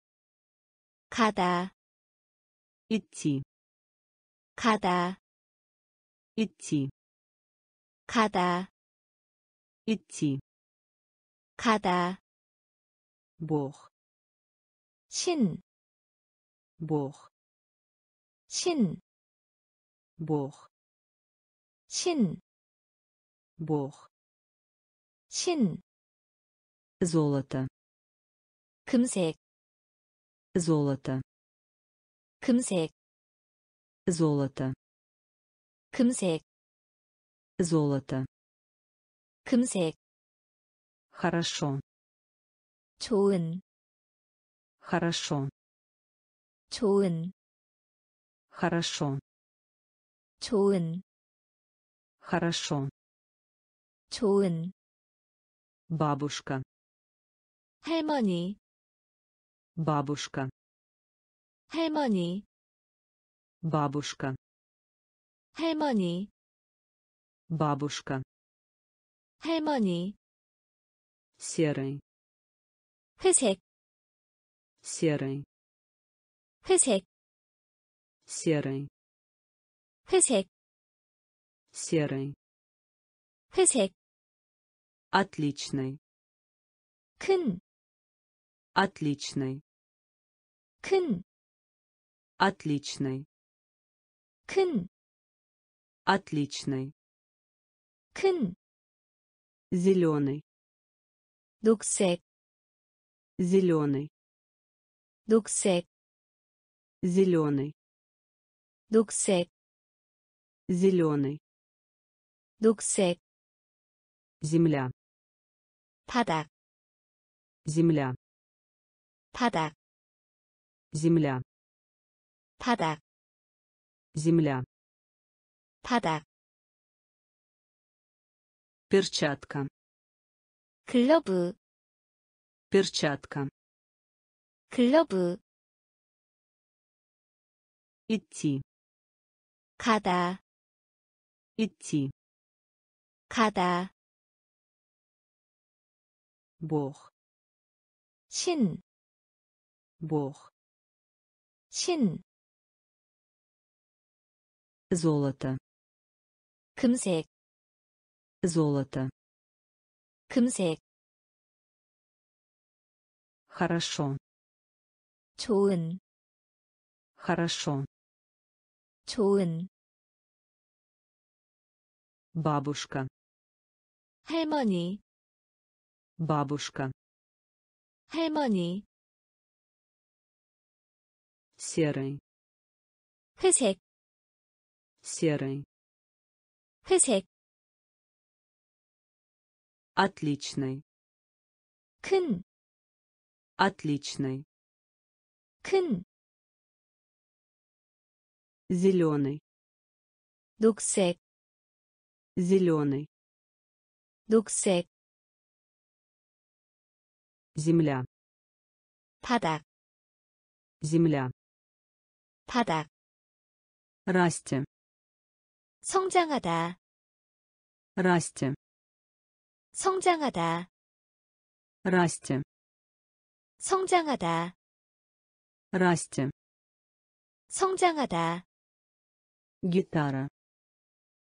S2: 가다
S1: идти,
S2: 가다
S1: идти,
S2: 가다
S1: идти,
S2: 가다
S1: Бог,
S2: 신,
S1: Бог,
S2: 신,
S1: Бог,
S2: 신,
S1: Бог,
S2: 신,
S1: золото,
S2: 금색,
S1: золото,
S2: 금색,
S1: золото,
S2: 금색,
S1: золото,
S2: 금색,
S1: хорошо,
S2: 좋은,
S1: хорошо,
S2: 좋은,
S1: хорошо,
S2: 좋은,
S1: хорошо,
S2: 좋은,
S1: бабушка,
S2: 할머니,
S1: бабушка,
S2: 할머니,
S1: бабушка,
S2: 할머니,
S1: бабушка,
S2: 할머니,
S1: серый,
S2: 회색,
S1: серый,
S2: 회색,
S1: серый,
S2: 회색,
S1: серый,
S2: 회색,
S1: отличный,
S2: 큰,
S1: отличный,
S2: 큰,
S1: отличный,
S2: 큰,
S1: отличный,
S2: 큰,
S1: зеленый,
S2: 녹색,
S1: зеленый,
S2: 녹색,
S1: зеленый,
S2: 녹색,
S1: зеленый,
S2: 녹색,
S1: земля,
S2: 바닥,
S1: земля,
S2: 바닥,
S1: земля,
S2: 바닥,
S1: земля,
S2: 바닥,
S1: перчатка,
S2: 글러브,
S1: перчатка,
S2: 글러브,
S1: идти,
S2: 가다,
S1: идти,
S2: 가다,
S1: Бог,
S2: 신,
S1: Бог,
S2: 신,
S1: золото,
S2: 금색,
S1: золото,
S2: 금색,
S1: хорошо,
S2: 좋은,
S1: хорошо,
S2: 좋은,
S1: бабушка,
S2: 할머니,
S1: бабушка,
S2: 할머니,
S1: серый,
S2: 회색,
S1: серый,
S2: 회색,
S1: Отличный.
S2: 큰,
S1: Отличный.
S2: 큰,
S1: Зеленый.
S2: 녹색,
S1: Зеленый.
S2: 녹색,
S1: Земля.
S2: 바닥,
S1: Земля.
S2: 바닥,
S1: Расти.
S2: 성장하다,
S1: Расти.
S2: 성장하다,
S1: Расти.
S2: 성장하다,
S1: Расти.
S2: 성장하다,
S1: Гитара.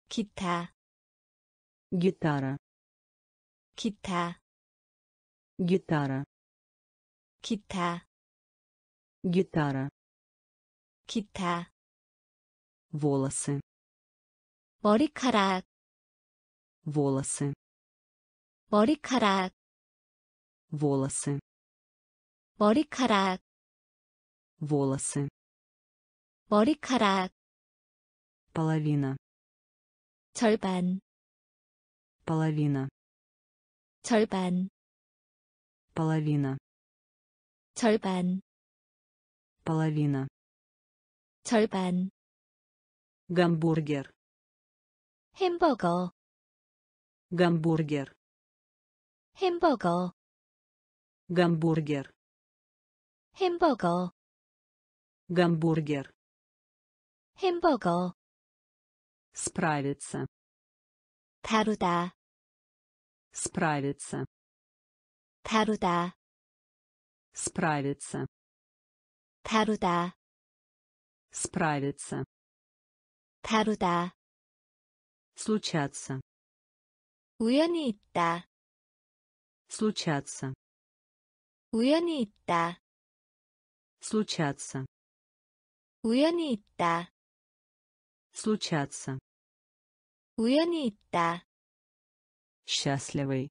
S2: 기타,
S1: Гитара.
S2: 기타,
S1: Гитара.
S2: 기타,
S1: Гитара.
S2: 기타,
S1: Волосы.
S2: 머리카락,
S1: Волосы.
S2: 머리카락,
S1: Волосы.
S2: 머리카락,
S1: Волосы.
S2: 머리카락,
S1: Половина.
S2: 절반,
S1: Половина.
S2: 절반,
S1: Половина.
S2: 절반,
S1: Половина.
S2: 절반,
S1: Гамбургер.
S2: 햄버거,
S1: Гамбургер.
S2: 햄버거,
S1: Гамбургер.
S2: 햄버거,
S1: Гамбургер.
S2: 햄버거,
S1: Справиться.
S2: 다루다,
S1: Справиться.
S2: 다루다,
S1: Справиться.
S2: 다루다,
S1: Справиться.
S2: 다루다,
S1: Случаться.
S2: 우연히 있다,
S1: Случаться.
S2: 우연히 있다,
S1: Случаться.
S2: 우연히 있다,
S1: Случаться.
S2: 우연히 있다,
S1: Счастливый.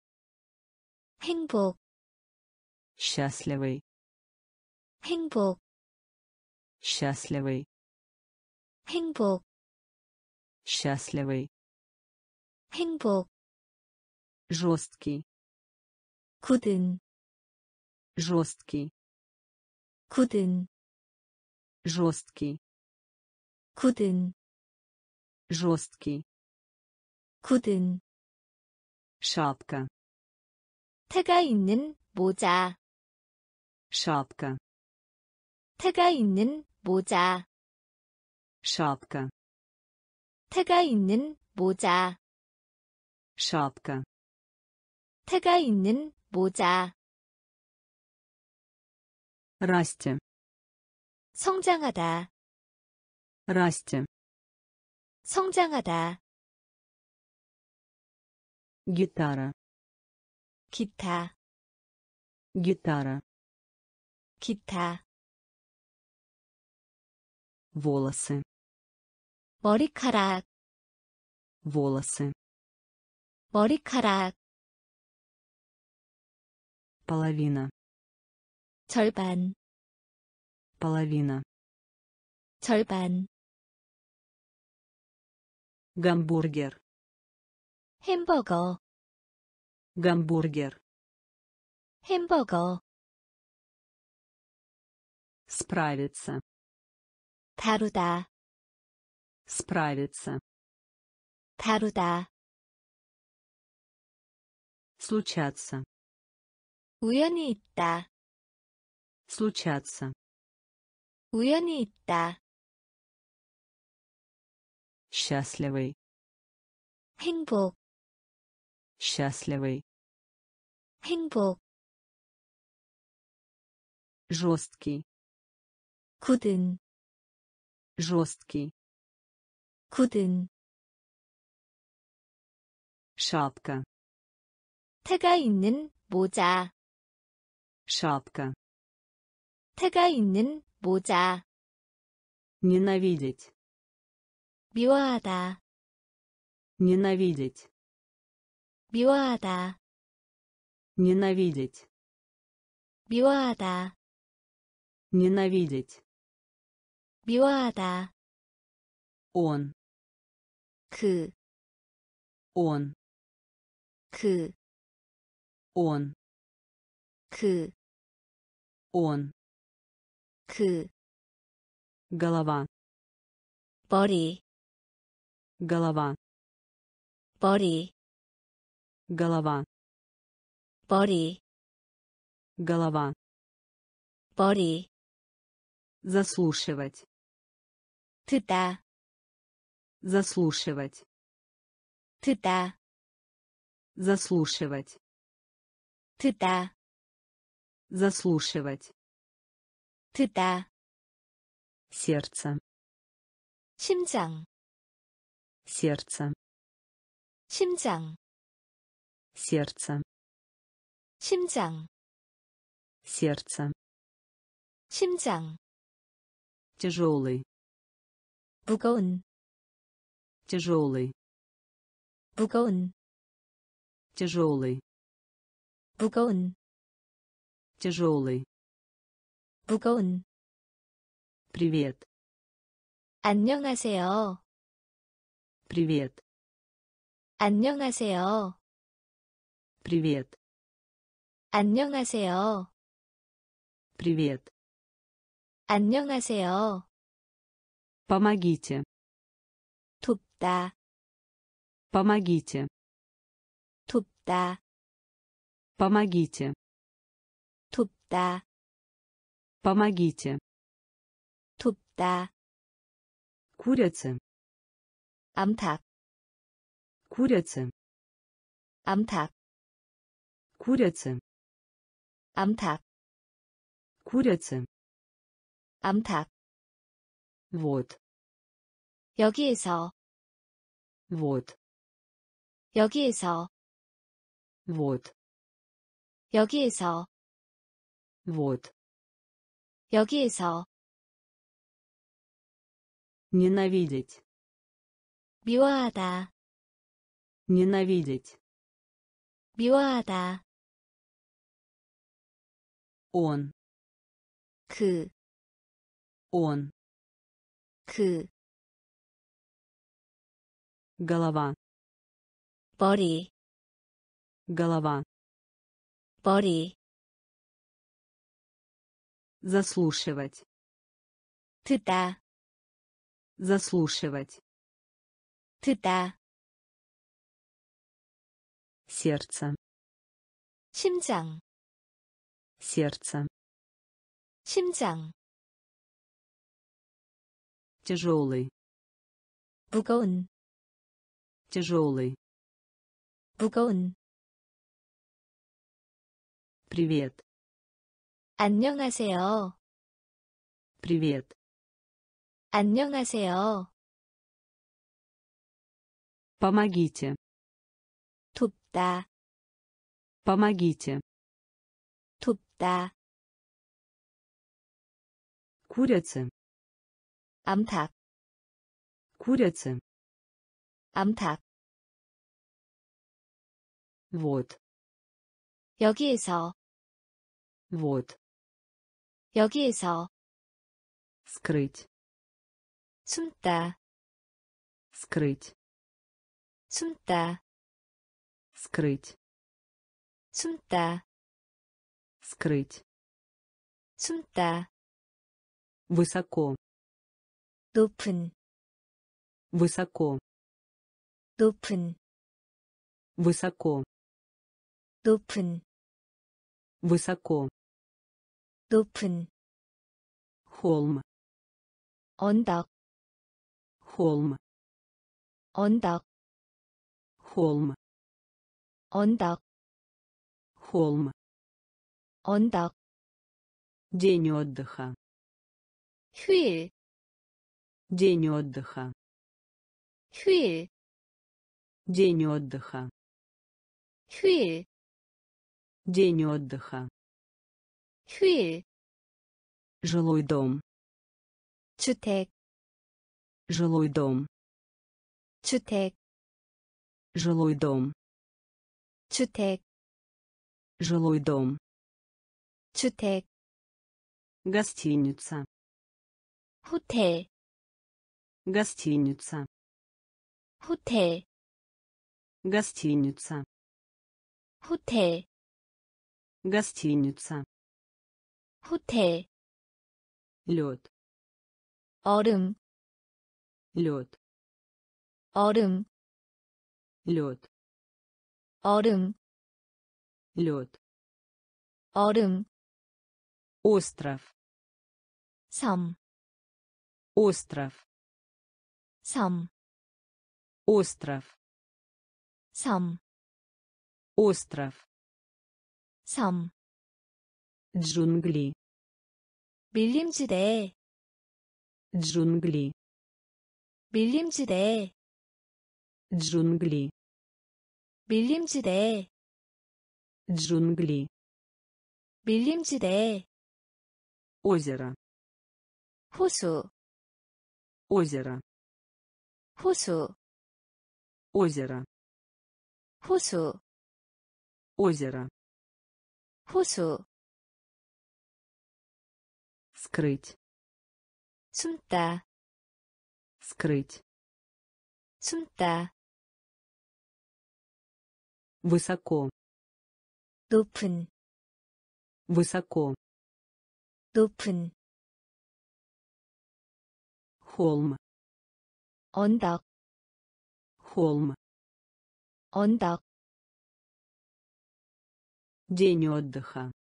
S2: 행복,
S1: Счастливый.
S2: 행복,
S1: Счастливый.
S2: 행복,
S1: Счастливый.
S2: 행복,
S1: Жесткий.
S2: 굳은,
S1: Жесткий.
S2: 굳은,
S1: Жесткий.
S2: 굳은,
S1: Жесткий.
S2: 굳은,
S1: Шапка.
S2: 태가 있는 모자,
S1: Шапка.
S2: 태가 있는 모자,
S1: Шапка.
S2: 태가 있는 모자,
S1: Шапка.
S2: 태가 있는 모자,
S1: Расти.
S2: 성장하다,
S1: Расти.
S2: 성장하다,
S1: Гитара.
S2: 기타,
S1: Гитара.
S2: 기타,
S1: Волосы.
S2: 머리카락,
S1: Волосы.
S2: 머리카락,
S1: Половина.
S2: 절반,
S1: Половина.
S2: 절반,
S1: Гамбургер.
S2: 햄버거,
S1: Гамбургер.
S2: 햄버거,
S1: Справиться.
S2: 다루다,
S1: Справиться.
S2: 다루다,
S1: Случаться.
S2: 우연히 있다,
S1: Случаться.
S2: 우연히 있다,
S1: Счастливый.
S2: 행복,
S1: Счастливый.
S2: 행복,
S1: Жесткий.
S2: 굳은,
S1: Жесткий.
S2: 굳은,
S1: Шапка.
S2: 태가 있는 모자,
S1: Шапка.
S2: 태가 있는 모자,
S1: Ненавидеть.
S2: 미워하다,
S1: Ненавидеть.
S2: 미워하다,
S1: Ненавидеть.
S2: 미워하다,
S1: Ненавидеть.
S2: 미워하다,
S1: Он.
S2: 그,
S1: Он.
S2: 그,
S1: Он.
S2: 그,
S1: Он.
S2: 그,
S1: Голова.
S2: 머리,
S1: Голова.
S2: 머리,
S1: Голова.
S2: 머리,
S1: Голова.
S2: 머리,
S1: Заслушивать.
S2: 듣다,
S1: Заслушивать.
S2: 듣다,
S1: Заслушивать.
S2: 듣다,
S1: Заслушивать.
S2: 듣다,
S1: Сердце.
S2: 심장,
S1: Сердце.
S2: 심장,
S1: Сердце.
S2: 심장,
S1: Сердце.
S2: 심장,
S1: Тяжелый.
S2: 무거운,
S1: Тяжелый.
S2: 무거운,
S1: Тяжелый.
S2: 무거운,
S1: Тяжелый.
S2: 무거운.
S1: Привет.
S2: 안녕하세요.
S1: Привет.
S2: 안녕하세요.
S1: Привет.
S2: 안녕하세요.
S1: Привет.
S2: 안녕하세요.
S1: Помогите.
S2: 돕다,
S1: Помогите.
S2: 돕다,
S1: Помогите.
S2: 돕다,
S1: Помогите.
S2: 돕다.
S1: Курицы.
S2: 암탉,
S1: Курицы.
S2: 암탉,
S1: Курицы.
S2: 암탉,
S1: Курицы.
S2: 암탉.
S1: Вот.
S2: 여기에서,
S1: Вот.
S2: 여기에서,
S1: Вот.
S2: 여기에서,
S1: Вот.
S2: 여기에서.
S1: Ненавидеть.
S2: 미워하다,
S1: Ненавидеть.
S2: 미워하다.
S1: Он.
S2: 그,
S1: Он.
S2: 그,
S1: Голова.
S2: 머리,
S1: Голова.
S2: 머리.
S1: Заслушивать.
S2: 듣다,
S1: Заслушивать.
S2: 듣다.
S1: Сердце.
S2: 심장,
S1: Сердце.
S2: 심장.
S1: Тяжелый.
S2: 무거운,
S1: Тяжелый.
S2: 무거운.
S1: Привет.
S2: 안녕하세요.
S1: Привет.
S2: 안녕하세요.
S1: Помогите.
S2: 돕다,
S1: Помогите.
S2: 돕다.
S1: Курицы.
S2: 암탉,
S1: Курицы.
S2: 암탉.
S1: Вот.
S2: 여기에서,
S1: Вот.
S2: 여기에서.
S1: Скрыть.
S2: 숨다,
S1: Скрыть.
S2: 숨다,
S1: Скрыть.
S2: 숨다,
S1: Скрыть.
S2: 숨다.
S1: Высоко.
S2: 높은,
S1: Высоко.
S2: 높은,
S1: Высоко.
S2: 높은,
S1: Высоко.
S2: 높은.
S1: Холм.
S2: 언덕,
S1: Холм.
S2: 언덕,
S1: Холм.
S2: 언덕,
S1: Холм.
S2: 언덕.
S1: День отдыха.
S2: 휴일,
S1: День отдыха.
S2: 휴일,
S1: День отдыха.
S2: 휴일,
S1: День отдыха.
S2: 휴일.
S1: Жилой дом.
S2: 주택,
S1: Жилой дом.
S2: 주택,
S1: Жилой дом.
S2: 주택,
S1: Жилой дом.
S2: 주택.
S1: Гостиница.
S2: 호텔,
S1: Гостиница.
S2: 호텔,
S1: Гостиница.
S2: 호텔.
S1: Гостиница.
S2: 호텔,
S1: Лед.
S2: 얼음,
S1: Лед.
S2: 얼음,
S1: Лед.
S2: 얼음,
S1: Лед.
S2: 얼음,
S1: Остров.
S2: 섬,
S1: Остров.
S2: 섬,
S1: Остров.
S2: 섬,
S1: Остров.
S2: 섬,
S1: Джунгли.
S2: 밀림지대,
S1: Джунгли.
S2: 밀림지대,
S1: Джунгли.
S2: 밀림지대,
S1: Джунгли.
S2: 밀림지대,
S1: Озеро.
S2: 호수,
S1: Озеро.
S2: 호수,
S1: Озеро.
S2: 호수,
S1: Озеро.
S2: 호수,
S1: Скрыть.
S2: 숨다,
S1: Скрыть.
S2: 숨다,
S1: Высоко.
S2: 높은,
S1: Высоко.
S2: 높은,
S1: Холм.
S2: 언덕,
S1: Холм.
S2: 언덕,
S1: День отдыха.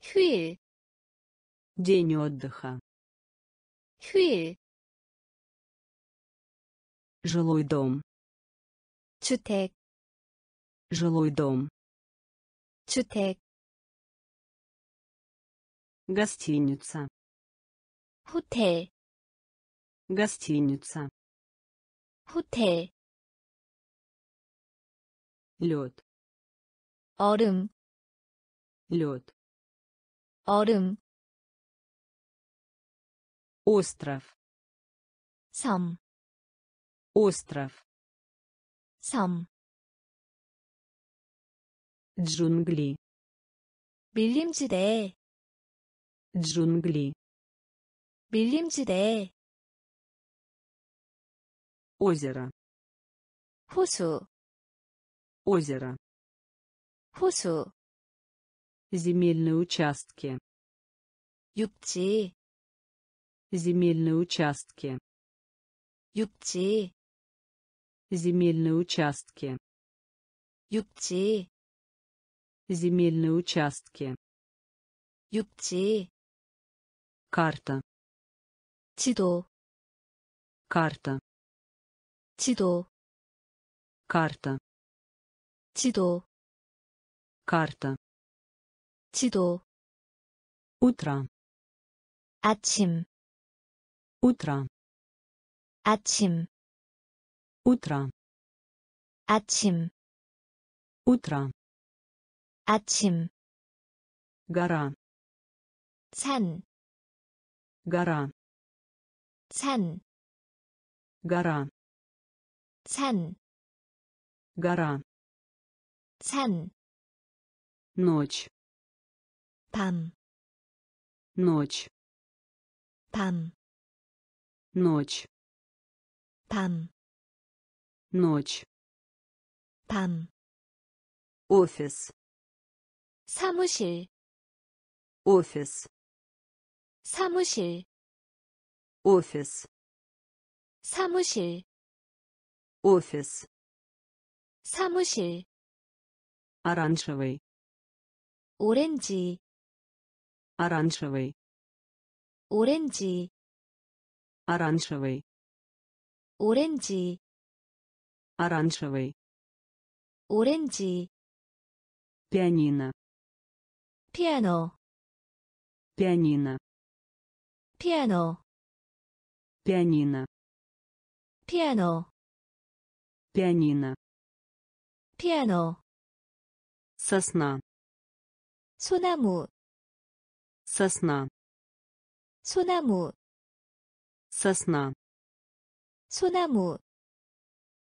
S2: 휴일,
S1: День отдыха.
S2: 휴일,
S1: Жилой дом.
S2: 주택,
S1: Жилой дом.
S2: 주택,
S1: Гостиница.
S2: 호텔,
S1: Гостиница.
S2: 호텔,
S1: Лед.
S2: 얼음,
S1: Лед.
S2: 얼음,
S1: Остров.
S2: 섬,
S1: Остров.
S2: 섬,
S1: Джунгли.
S2: 밀림지대,
S1: Джунгли.
S2: 밀림지대,
S1: Озеро.
S2: 호수,
S1: Озеро.
S2: 호수,
S1: Земельные участки.
S2: 육지,
S1: Земельные участки.
S2: 육지,
S1: Земельные участки.
S2: 육지,
S1: Земельные участки.
S2: 육지,
S1: Карта.
S2: 지도,
S1: Карта.
S2: 지도,
S1: Карта.
S2: 지도,
S1: Карта.
S2: 지도,
S1: Утро.
S2: 아침,
S1: Утро.
S2: 아침,
S1: Утро.
S2: 아침,
S1: Утро.
S2: 아침,
S1: Гора.
S2: 산,
S1: Гора.
S2: 산,
S1: Гора.
S2: 산,
S1: Гора.
S2: 산,
S1: Ночь.
S2: 밤,
S1: Ночь.
S2: 밤,
S1: Ночь.
S2: 밤,
S1: Ночь.
S2: 밤,
S1: Офис.
S2: 사무실,
S1: Офис.
S2: 사무실,
S1: Офис.
S2: 사무실,
S1: Офис.
S2: 사무실,
S1: Оранжевый.
S2: 오렌지,
S1: Оранжевый.
S2: 오렌지,
S1: Оранжевый.
S2: 오렌지,
S1: Оранжевый.
S2: 오렌지,
S1: Пианино.
S2: 피아노,
S1: Пианино.
S2: 피아노,
S1: Пианино.
S2: 피아노,
S1: Пианино.
S2: 피아노,
S1: Сосна.
S2: 소나무,
S1: Сосна.
S2: 소나무,
S1: Сосна.
S2: 소나무,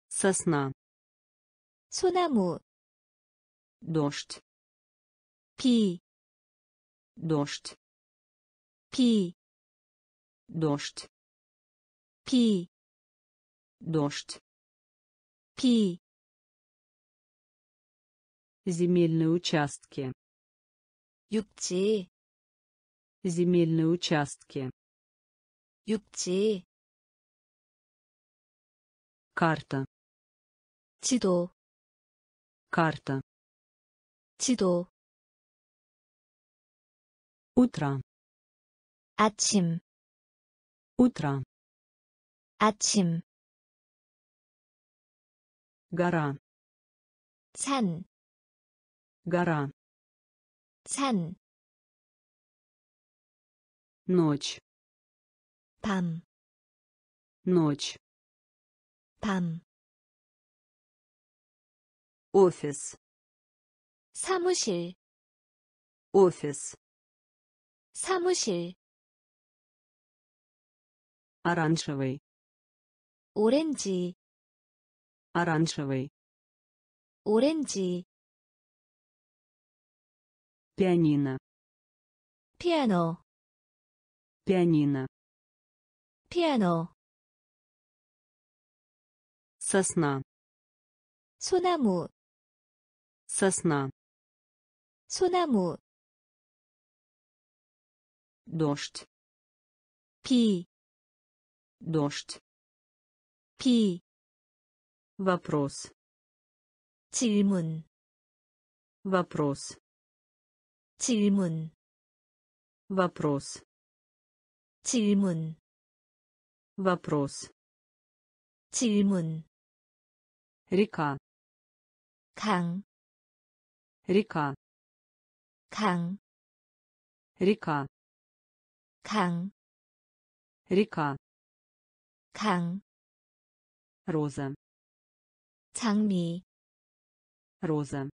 S1: Сосна.
S2: 소나무,
S1: Дождь.
S2: 비,
S1: Дождь.
S2: 비,
S1: Дождь.
S2: 비,
S1: Дождь.
S2: 비,
S1: Земельные участки.
S2: 육지
S1: Земельные участки.
S2: 육지
S1: Карта.
S2: 지도
S1: Карта.
S2: 지도
S1: Утро.
S2: 아침
S1: Утро.
S2: 아침
S1: Гора.
S2: 산
S1: Гора.
S2: 산,
S1: Ночь.
S2: 밤,
S1: Ночь.
S2: 밤,
S1: Офис.
S2: 사무실,
S1: Офис.
S2: 사무실,
S1: Оранжевый.
S2: 오렌지,
S1: Оранжевый.
S2: 오렌지,
S1: Пианино.
S2: 피아노,
S1: Пианино.
S2: 피아노,
S1: Сосна.
S2: 소나무,
S1: Сосна.
S2: 소나무,
S1: Дождь.
S2: 비,
S1: Дождь.
S2: 비,
S1: Вопрос.
S2: 질문,
S1: Вопрос.
S2: 질문,
S1: Вопрос.
S2: 질문,
S1: Вопрос.
S2: 질문,
S1: Река.
S2: 강,
S1: Река.
S2: 강,
S1: Река.
S2: 강,
S1: Река.
S2: 강,
S1: Роза.
S2: 장미,
S1: Роза.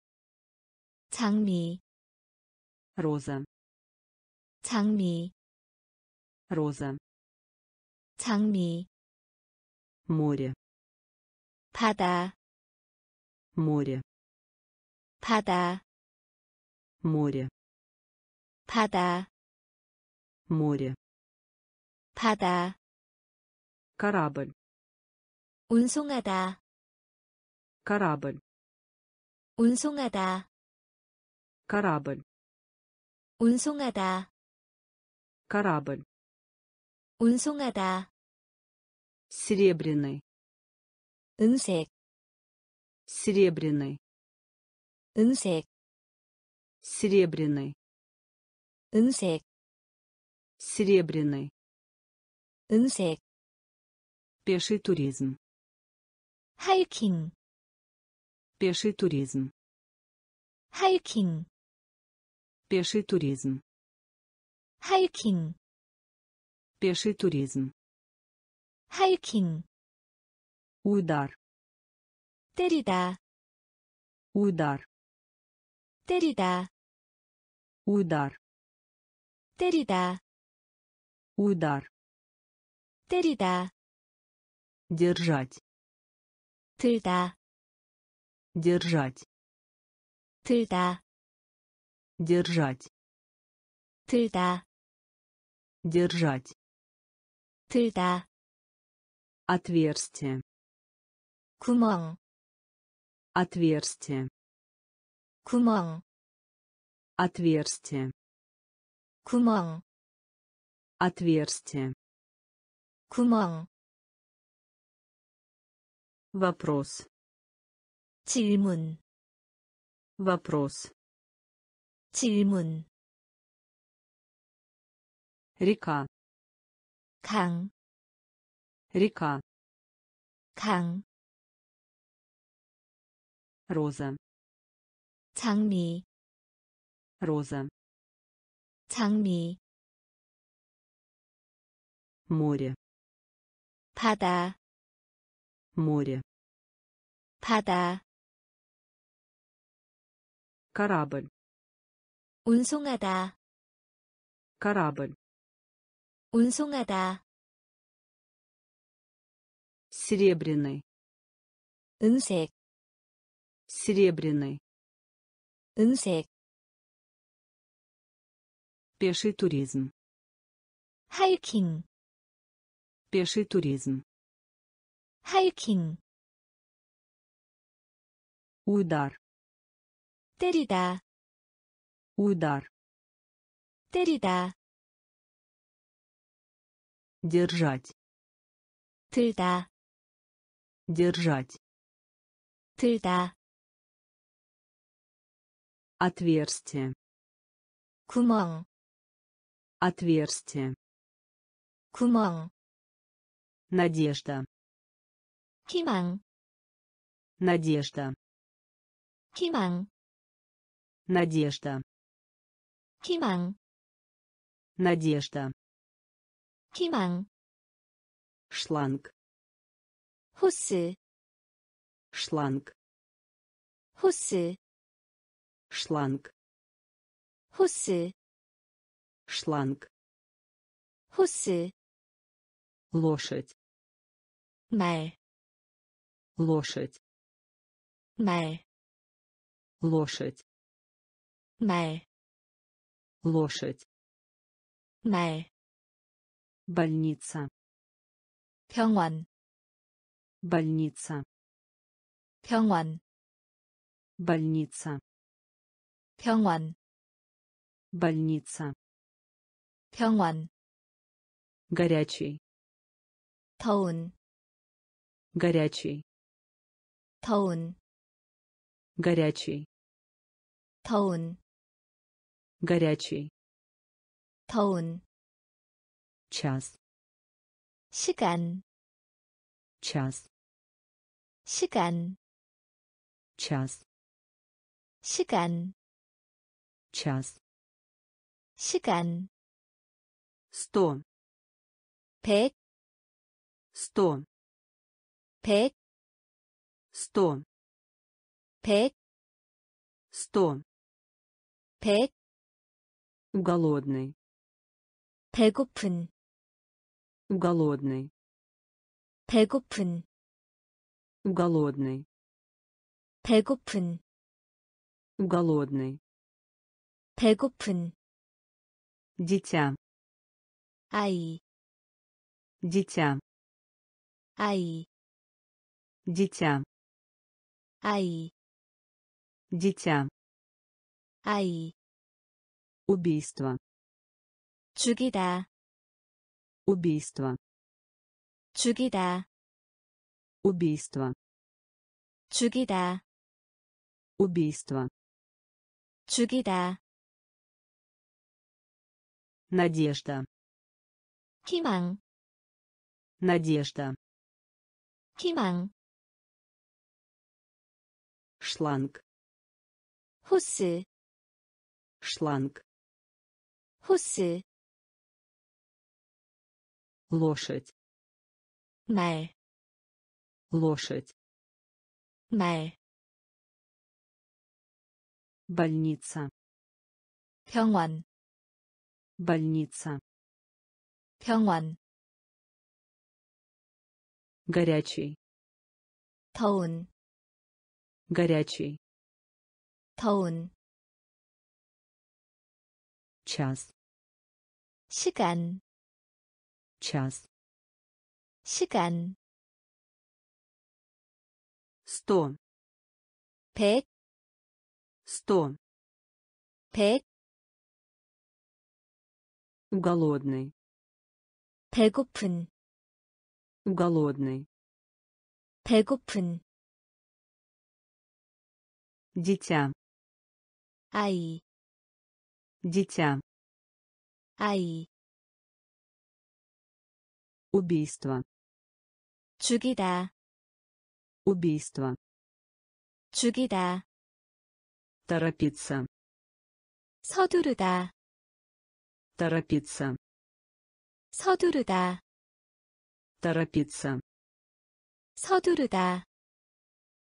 S2: 장미,
S1: Роза.
S2: 장미,
S1: Роза.
S2: 장미,
S1: Море.
S2: 바다,
S1: Море.
S2: 바다,
S1: Море.
S2: 바다,
S1: Море.
S2: 바다,
S1: Корабль.
S2: 운송하다,
S1: Корабль.
S2: 운송하다,
S1: Корабль.
S2: 운송하다,
S1: Корабль.
S2: 운송하다,
S1: Серебряный.
S2: 은색,
S1: Серебряный.
S2: 은색,
S1: Серебряный.
S2: 은색,
S1: Серебряный.
S2: 은색,
S1: Пеший туризм.
S2: 하이킹,
S1: Пеший туризм.
S2: 하이킹,
S1: Пеший туризм.
S2: 하이킹,
S1: Пеший туризм.
S2: 하이킹,
S1: Удар.
S2: 때리다,
S1: Удар.
S2: 때리다,
S1: Удар.
S2: 때리다,
S1: Удар.
S2: 때리다,
S1: Держать.
S2: 들다,
S1: Держать.
S2: 들다,
S1: Держать.
S2: 들다,
S1: Держать.
S2: 들다,
S1: Отверстие.
S2: 구멍,
S1: Отверстие.
S2: 구멍,
S1: Отверстие.
S2: 구멍,
S1: Отверстие.
S2: 구멍,
S1: Вопрос.
S2: 질문,
S1: Вопрос.
S2: 질문,
S1: Река.
S2: 강,
S1: Река.
S2: 강,
S1: Роза.
S2: 장미,
S1: Роза.
S2: 장미,
S1: Море.
S2: 바다,
S1: Море.
S2: 바다,
S1: Корабль.
S2: 운송하다,
S1: Корабль.
S2: 운송하다,
S1: Серебряный.
S2: 은색,
S1: Серебряный.
S2: 은색,
S1: Пеший туризм.
S2: 하이킹,
S1: Пеший туризм.
S2: 하이킹,
S1: Удар.
S2: 때리다,
S1: Удар.
S2: 때리다,
S1: держать,
S2: 들다,
S1: держать,
S2: 들다,
S1: отверстие,
S2: 구멍,
S1: отверстие,
S2: 구멍,
S1: надежда,
S2: 희망,
S1: надежда,
S2: 희망,
S1: надежда,
S2: 희망,
S1: надежда,
S2: 희망,
S1: шланг,
S2: 호스,
S1: шланг,
S2: 호스,
S1: шланг,
S2: 호스,
S1: шланг,
S2: 호스,
S1: лошадь,
S2: 말,
S1: лошадь,
S2: 말,
S1: лошадь,
S2: 말,
S1: лошадь,
S2: 말,
S1: больница,
S2: 병원,
S1: больница,
S2: 병원,
S1: больница,
S2: 병원,
S1: больница,
S2: 병원,
S1: горячий,
S2: 더운,
S1: горячий,
S2: 더운,
S1: горячий,
S2: 더운,
S1: горячий,
S2: 더운,
S1: час,
S2: 시간,
S1: час,
S2: 시간,
S1: час,
S2: 시간,
S1: час,
S2: 시간,
S1: сто,
S2: 백,
S1: сто,
S2: 백,
S1: сто,
S2: 백,
S1: сто,
S2: 백,
S1: голодный,
S2: 배고픈,
S1: голодный,
S2: 배고픈,
S1: голодный,
S2: 배고픈,
S1: голодный,
S2: 배고픈,
S1: дитя,
S2: 아이,
S1: дитя,
S2: 아이,
S1: дитя,
S2: 아이,
S1: дитя,
S2: 아이,
S1: убийство,
S2: 죽이다,
S1: убийство,
S2: 죽이다,
S1: убийство,
S2: 죽이다,
S1: убийство,
S2: 죽이다,
S1: надежда,
S2: 희망,
S1: надежда,
S2: 희망,
S1: шланг,
S2: 호스,
S1: шланг,
S2: 호스,
S1: лошадь,
S2: 말,
S1: лошадь,
S2: 말,
S1: больница,
S2: 병원,
S1: больница,
S2: 병원,
S1: горячий,
S2: 더운,
S1: горячий,
S2: 더운,
S1: час,
S2: 시간,
S1: час,
S2: 시간,
S1: сто,
S2: 백,
S1: сто,
S2: 백,
S1: голодный,
S2: 배고픈,
S1: голодный,
S2: 배고픈,
S1: дитя,
S2: 아이,
S1: дитя,
S2: 아이,
S1: убийство,
S2: 죽이다,
S1: убийство,
S2: 죽이다,
S1: торопиться,
S2: 서두르다,
S1: торопиться,
S2: 서두르다,
S1: торопиться,
S2: 서두르다,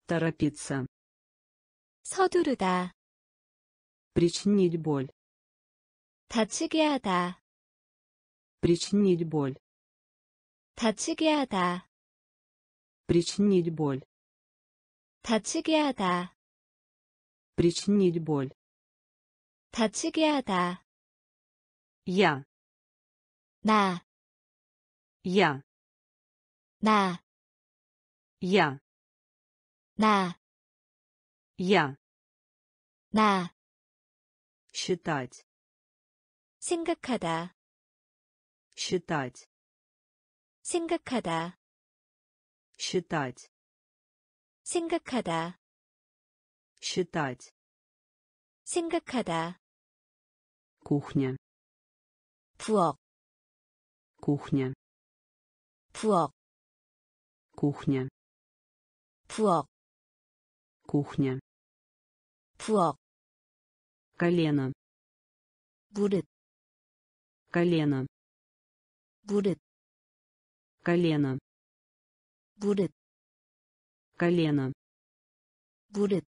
S1: торопиться,
S2: 서두르다,
S1: причинить боль,
S2: 다치게 하다,
S1: причинить боль,
S2: 다치게 하다,
S1: причинить боль,
S2: 다치게 하다,
S1: причинить боль,
S2: 다치게 하다,
S1: я,
S2: 나,
S1: я,
S2: 나,
S1: я,
S2: 나,
S1: я,
S2: 나,
S1: считать,
S2: 생각하다,
S1: считать,
S2: 생각하다,
S1: считать,
S2: 생각하다,
S1: считать,
S2: 생각하다,
S1: кухня,
S2: 부엌,
S1: кухня,
S2: 부엌,
S1: кухня,
S2: 부엌,
S1: кухня,
S2: 부엌,
S1: колено,
S2: 무릇,
S1: колено,
S2: 무릇,
S1: колено,
S2: 무릇,
S1: колено,
S2: 무릇,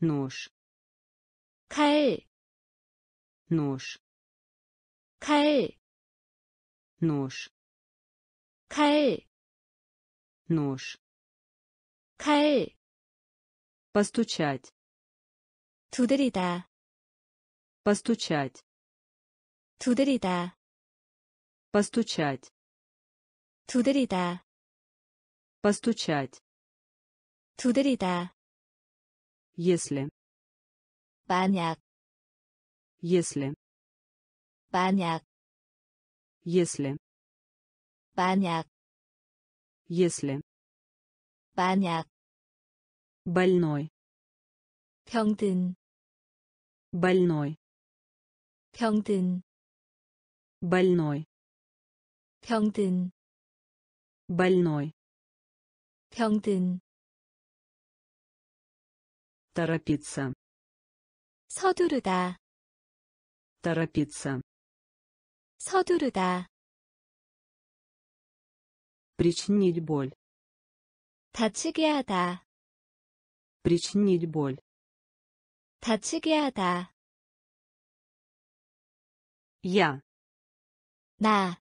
S1: нож,
S2: 칼,
S1: нож,
S2: 칼,
S1: нож,
S2: 칼,
S1: нож,
S2: 칼,
S1: постучать,
S2: 두드리다,
S1: постучать,
S2: 두드리다,
S1: постучать,
S2: 두드리다,
S1: постучать,
S2: 두드리다,
S1: если,
S2: 만약,
S1: если,
S2: 만약,
S1: если,
S2: 만약,
S1: если,
S2: 만약,
S1: больной,
S2: 병든,
S1: больной,
S2: 병든,
S1: больной,
S2: 병든,
S1: больной,
S2: 병든,
S1: торопиться,
S2: 서두르다,
S1: торопиться,
S2: 서두르다,
S1: причинить боль,
S2: 다치게 하다,
S1: причинить боль,
S2: 다치게 하다,
S1: я,
S2: 나,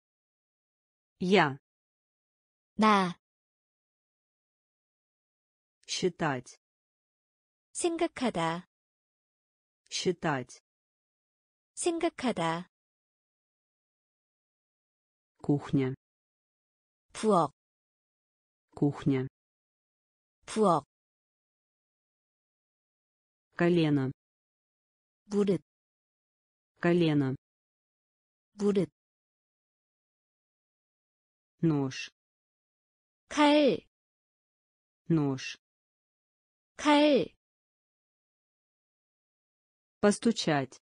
S1: я,
S2: 나,
S1: считать,
S2: 생각하다,
S1: считать,
S2: 생각하다,
S1: кухня,
S2: 부엌,
S1: кухня,
S2: 부엌,
S1: колено,
S2: 무릇,
S1: колено,
S2: 무릇,
S1: нож,
S2: 칼,
S1: нож,
S2: 칼,
S1: постучать,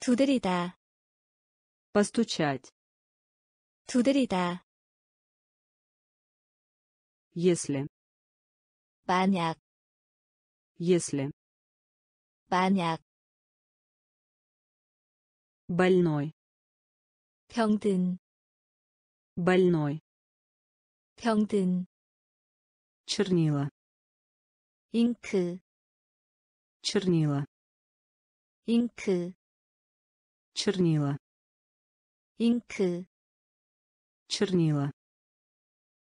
S2: 두드리다,
S1: постучать,
S2: 두드리다,
S1: если,
S2: 만약,
S1: если,
S2: 만약,
S1: больной,
S2: 병든,
S1: больной,
S2: 병든,
S1: чернила,
S2: 잉크,
S1: чернила,
S2: 잉크,
S1: чернила,
S2: 잉크,
S1: чернила,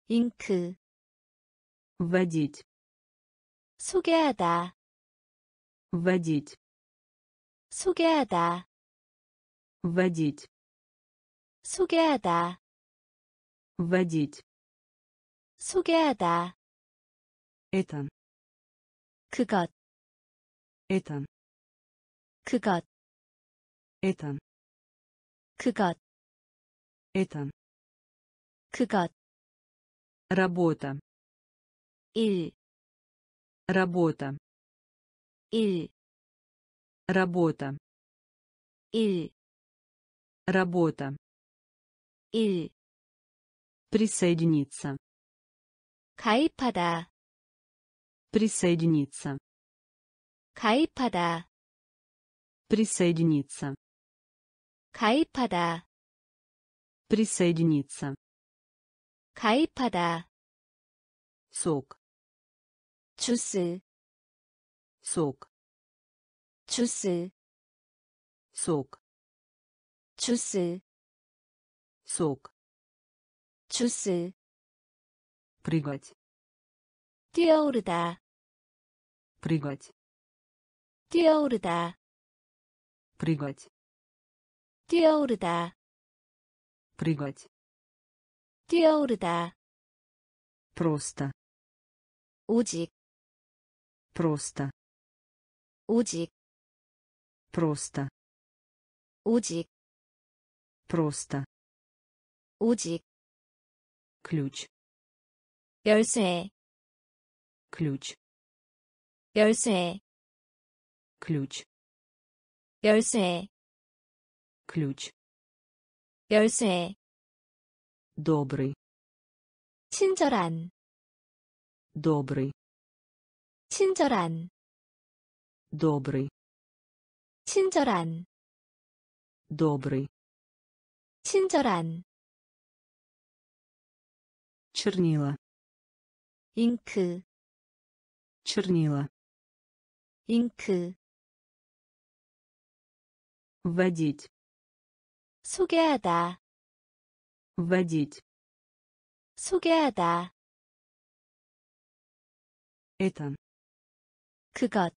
S2: 잉크,
S1: вводить,
S2: 소개하다,
S1: вводить,
S2: 소개하다,
S1: вводить,
S2: 소개하다,
S1: вводить,
S2: 소개하다,
S1: это,
S2: 그것,
S1: это,
S2: 그것,
S1: это,
S2: 그것,
S1: это,
S2: 그것,
S1: работа,
S2: 일,
S1: работа,
S2: 일,
S1: работа,
S2: 일,
S1: работа,
S2: 일,
S1: присоединиться,
S2: 가입하다,
S1: присоединиться,
S2: 가입하다,
S1: присоединиться,
S2: 가입하다,
S1: присоединиться,
S2: 가입하다,
S1: сок,
S2: 주스,
S1: сок,
S2: 주스,
S1: сок,
S2: 주스,
S1: сок,
S2: 주스,
S1: прыгать,
S2: 뛰어오르다,
S1: прыгать,
S2: 뛰어오르다,
S1: прыгать,
S2: 뛰어오르다,
S1: прыгать,
S2: 뛰어오르다,
S1: просто,
S2: 오직,
S1: просто,
S2: 오직,
S1: просто,
S2: 오직,
S1: Просто.
S2: 오직,
S1: Ключ.
S2: 열쇠,
S1: Ключ.
S2: 열쇠,
S1: Ключ.
S2: 열쇠,
S1: Ключ.
S2: 열쇠,
S1: Добрый.
S2: 친절한,
S1: Добрый.
S2: 친절한,
S1: Добрый.
S2: 친절한,
S1: Добрый.
S2: 친절한,
S1: Чернила.
S2: 잉크,
S1: Чернила.
S2: 잉크,
S1: Вводить.
S2: 소개하다,
S1: Вводить.
S2: 소개하다,
S1: Это.
S2: 그것,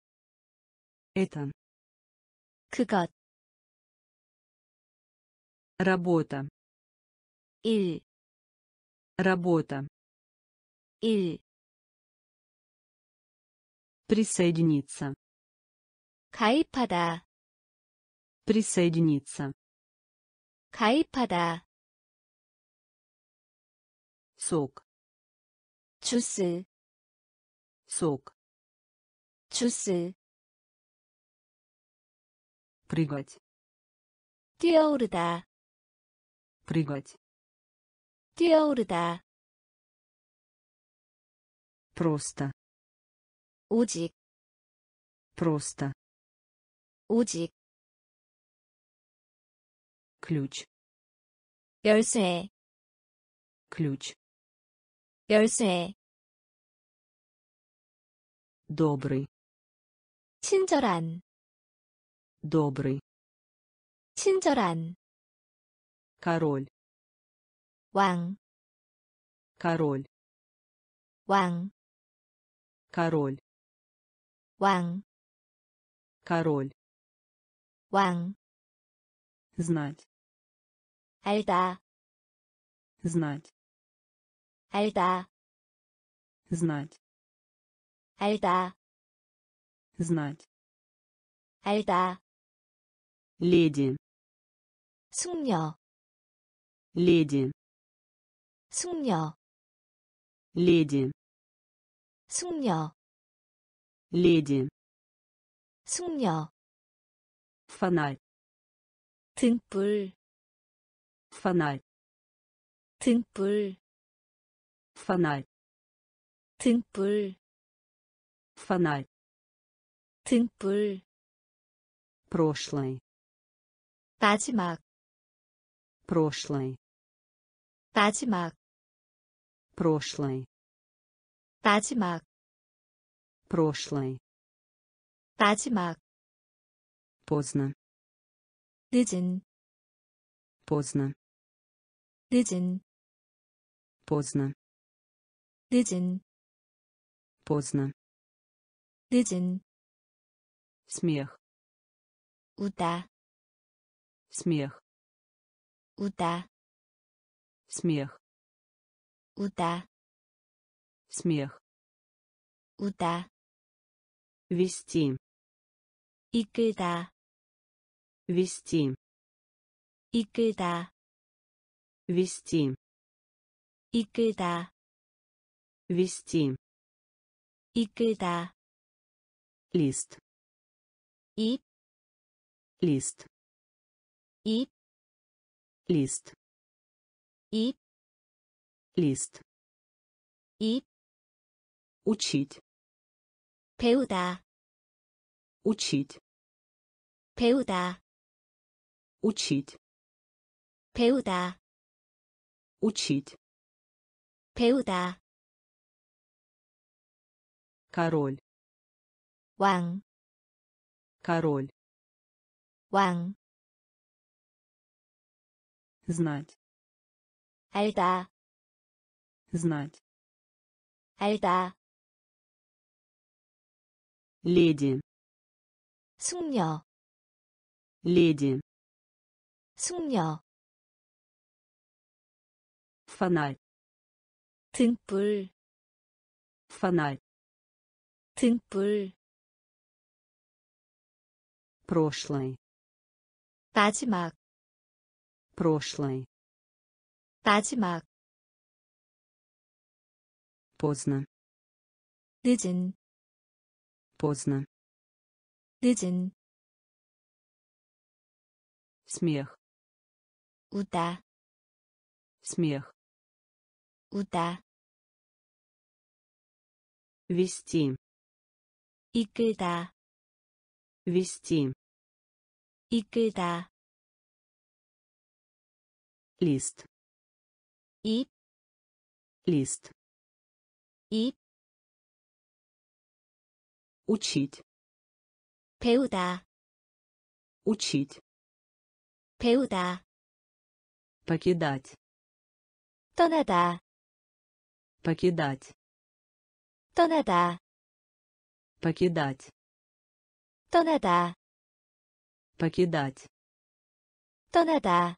S1: Это.
S2: 그것,
S1: Работа.
S2: 일,
S1: Работа.
S2: 일,
S1: Присоединиться.
S2: 가입하다,
S1: Присоединиться.
S2: 가입하다,
S1: Сок.
S2: 주스,
S1: Сок.
S2: 주스,
S1: Прыгать.
S2: 뛰어오르다,
S1: Прыгать.
S2: 뛰어오르다,
S1: Просто.
S2: 오직,
S1: Просто.
S2: 오직,
S1: Ключ.
S2: 열쇠,
S1: Ключ.
S2: 열쇠,
S1: Добрый.
S2: 친절한,
S1: Добрый.
S2: 친절한,
S1: Король.
S2: 왕,
S1: Король.
S2: 왕,
S1: Король.
S2: 왕,
S1: Король.
S2: 왕,
S1: Знать.
S2: 알다,
S1: Знать.
S2: 알다,
S1: Знать.
S2: 알다,
S1: Знать.
S2: 알다,
S1: Леди.
S2: 숙녀,
S1: Леди.
S2: 숙녀,
S1: Леди.
S2: 숙녀,
S1: Леди.
S2: 숙녀,
S1: Фонарь.
S2: 등불,
S1: Фонарь.
S2: 등불,
S1: Фонарь.
S2: 등불,
S1: Фонарь.
S2: 등불,
S1: Прошлый.
S2: 마지막,
S1: Прошлый.
S2: 마지막,
S1: Прошлый.
S2: 마지막,
S1: Прошлый.
S2: 마지막,
S1: Поздно.
S2: 늦은,
S1: Поздно.
S2: 늦은,
S1: Поздно.
S2: 늦은,
S1: Поздно.
S2: 늦은,
S1: Смех.
S2: 우다,
S1: Смех.
S2: 우다,
S1: Смех.
S2: Уда.
S1: Смех.
S2: Уда.
S1: Вести.
S2: Икыда.
S1: Вести.
S2: Икыда.
S1: Вести.
S2: Икыда.
S1: Вести.
S2: Икыда.
S1: Лист.
S2: И.
S1: Лист.
S2: И.
S1: Лист.
S2: И
S1: Лист.
S2: 잎,
S1: Учить.
S2: 배우다,
S1: Учить.
S2: 배우다,
S1: Учить.
S2: 배우다,
S1: Учить.
S2: 배우다,
S1: Король.
S2: 왕,
S1: Король.
S2: 왕,
S1: Знать.
S2: 알다,
S1: Знать.
S2: 알다,
S1: Леди.
S2: 숙녀,
S1: Леди.
S2: 숙녀,
S1: Фонарь.
S2: 등불,
S1: Фонарь.
S2: 등불,
S1: Прошлый.
S2: 마지막,
S1: прошлый,
S2: 마지막,
S1: поздно,
S2: 늦은,
S1: поздно,
S2: 늦은,
S1: смех,
S2: 우다,
S1: смех,
S2: 우다,
S1: вести,
S2: 이끌다,
S1: вести,
S2: 이끌다,
S1: лист,
S2: 잎,
S1: лист,
S2: 잎,
S1: учить,
S2: 배우다,
S1: учить,
S2: 배우다,
S1: покидать,
S2: 떠나다,
S1: покидать,
S2: 떠나다,
S1: покидать,
S2: 떠나다,
S1: покидать,
S2: 떠나다,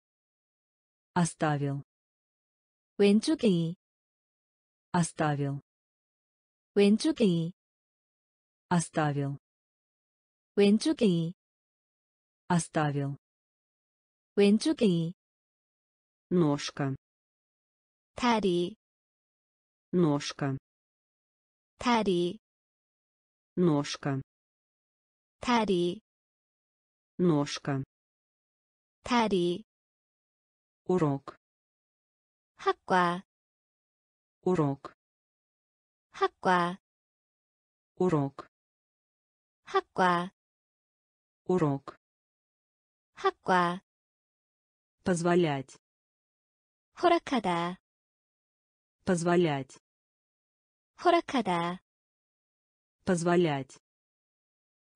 S1: оставил,
S2: 왼쪽이,
S1: оставил,
S2: 왼쪽이,
S1: оставил,
S2: 왼쪽이,
S1: оставил,
S2: 왼쪽이,
S1: ножка,
S2: 다리,
S1: ножка,
S2: 다리,
S1: ножка,
S2: 다리,
S1: ножка,
S2: 다리,
S1: урок,
S2: 학과,
S1: урок,
S2: 학과,
S1: урок,
S2: 학과,
S1: урок,
S2: 학과,
S1: позволять,
S2: 허락하다,
S1: позволять,
S2: 허락하다,
S1: позволять,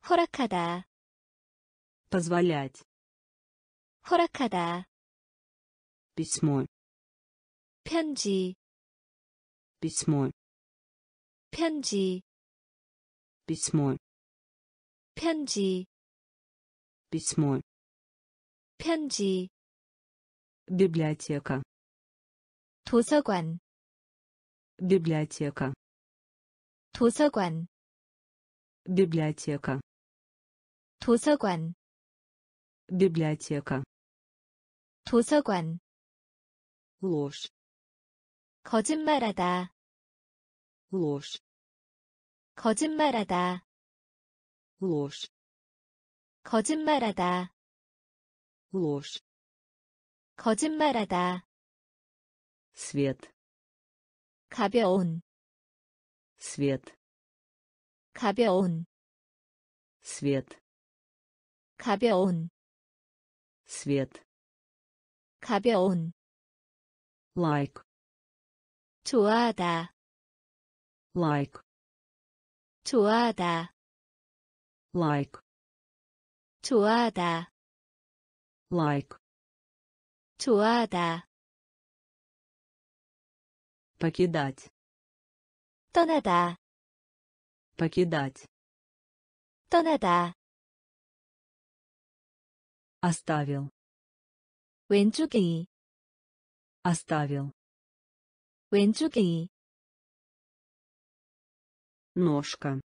S2: 허락하다,
S1: позволять,
S2: 허락하다,
S1: письмо,
S2: 편지,
S1: письмо,
S2: 편지,
S1: письмо,
S2: 편지,
S1: письмо,
S2: 편지,
S1: библиотека,
S2: 도서관,
S1: библиотека,
S2: 도서관,
S1: библиотека,
S2: 도서관,
S1: библиотека,
S2: 도서관,
S1: ложь,
S2: 거짓말하다,
S1: ложь,
S2: 거짓말하다,
S1: ложь,
S2: 거짓말하다,
S1: ложь,
S2: 거짓말하다,
S1: свет,
S2: 가벼운,
S1: свет,
S2: 가벼운,
S1: свет,
S2: 가벼운,
S1: свет,
S2: 가벼운,
S1: лайк,
S2: 좋아하다,
S1: лайк,
S2: 좋아하다,
S1: лайк,
S2: 좋아하다,
S1: лайк,
S2: 좋아하다,
S1: покидать,
S2: 떠나다,
S1: покидать,
S2: 떠나다,
S1: оставил,
S2: 왼쪽이,
S1: оставил,
S2: 왼쪽이,
S1: ножка,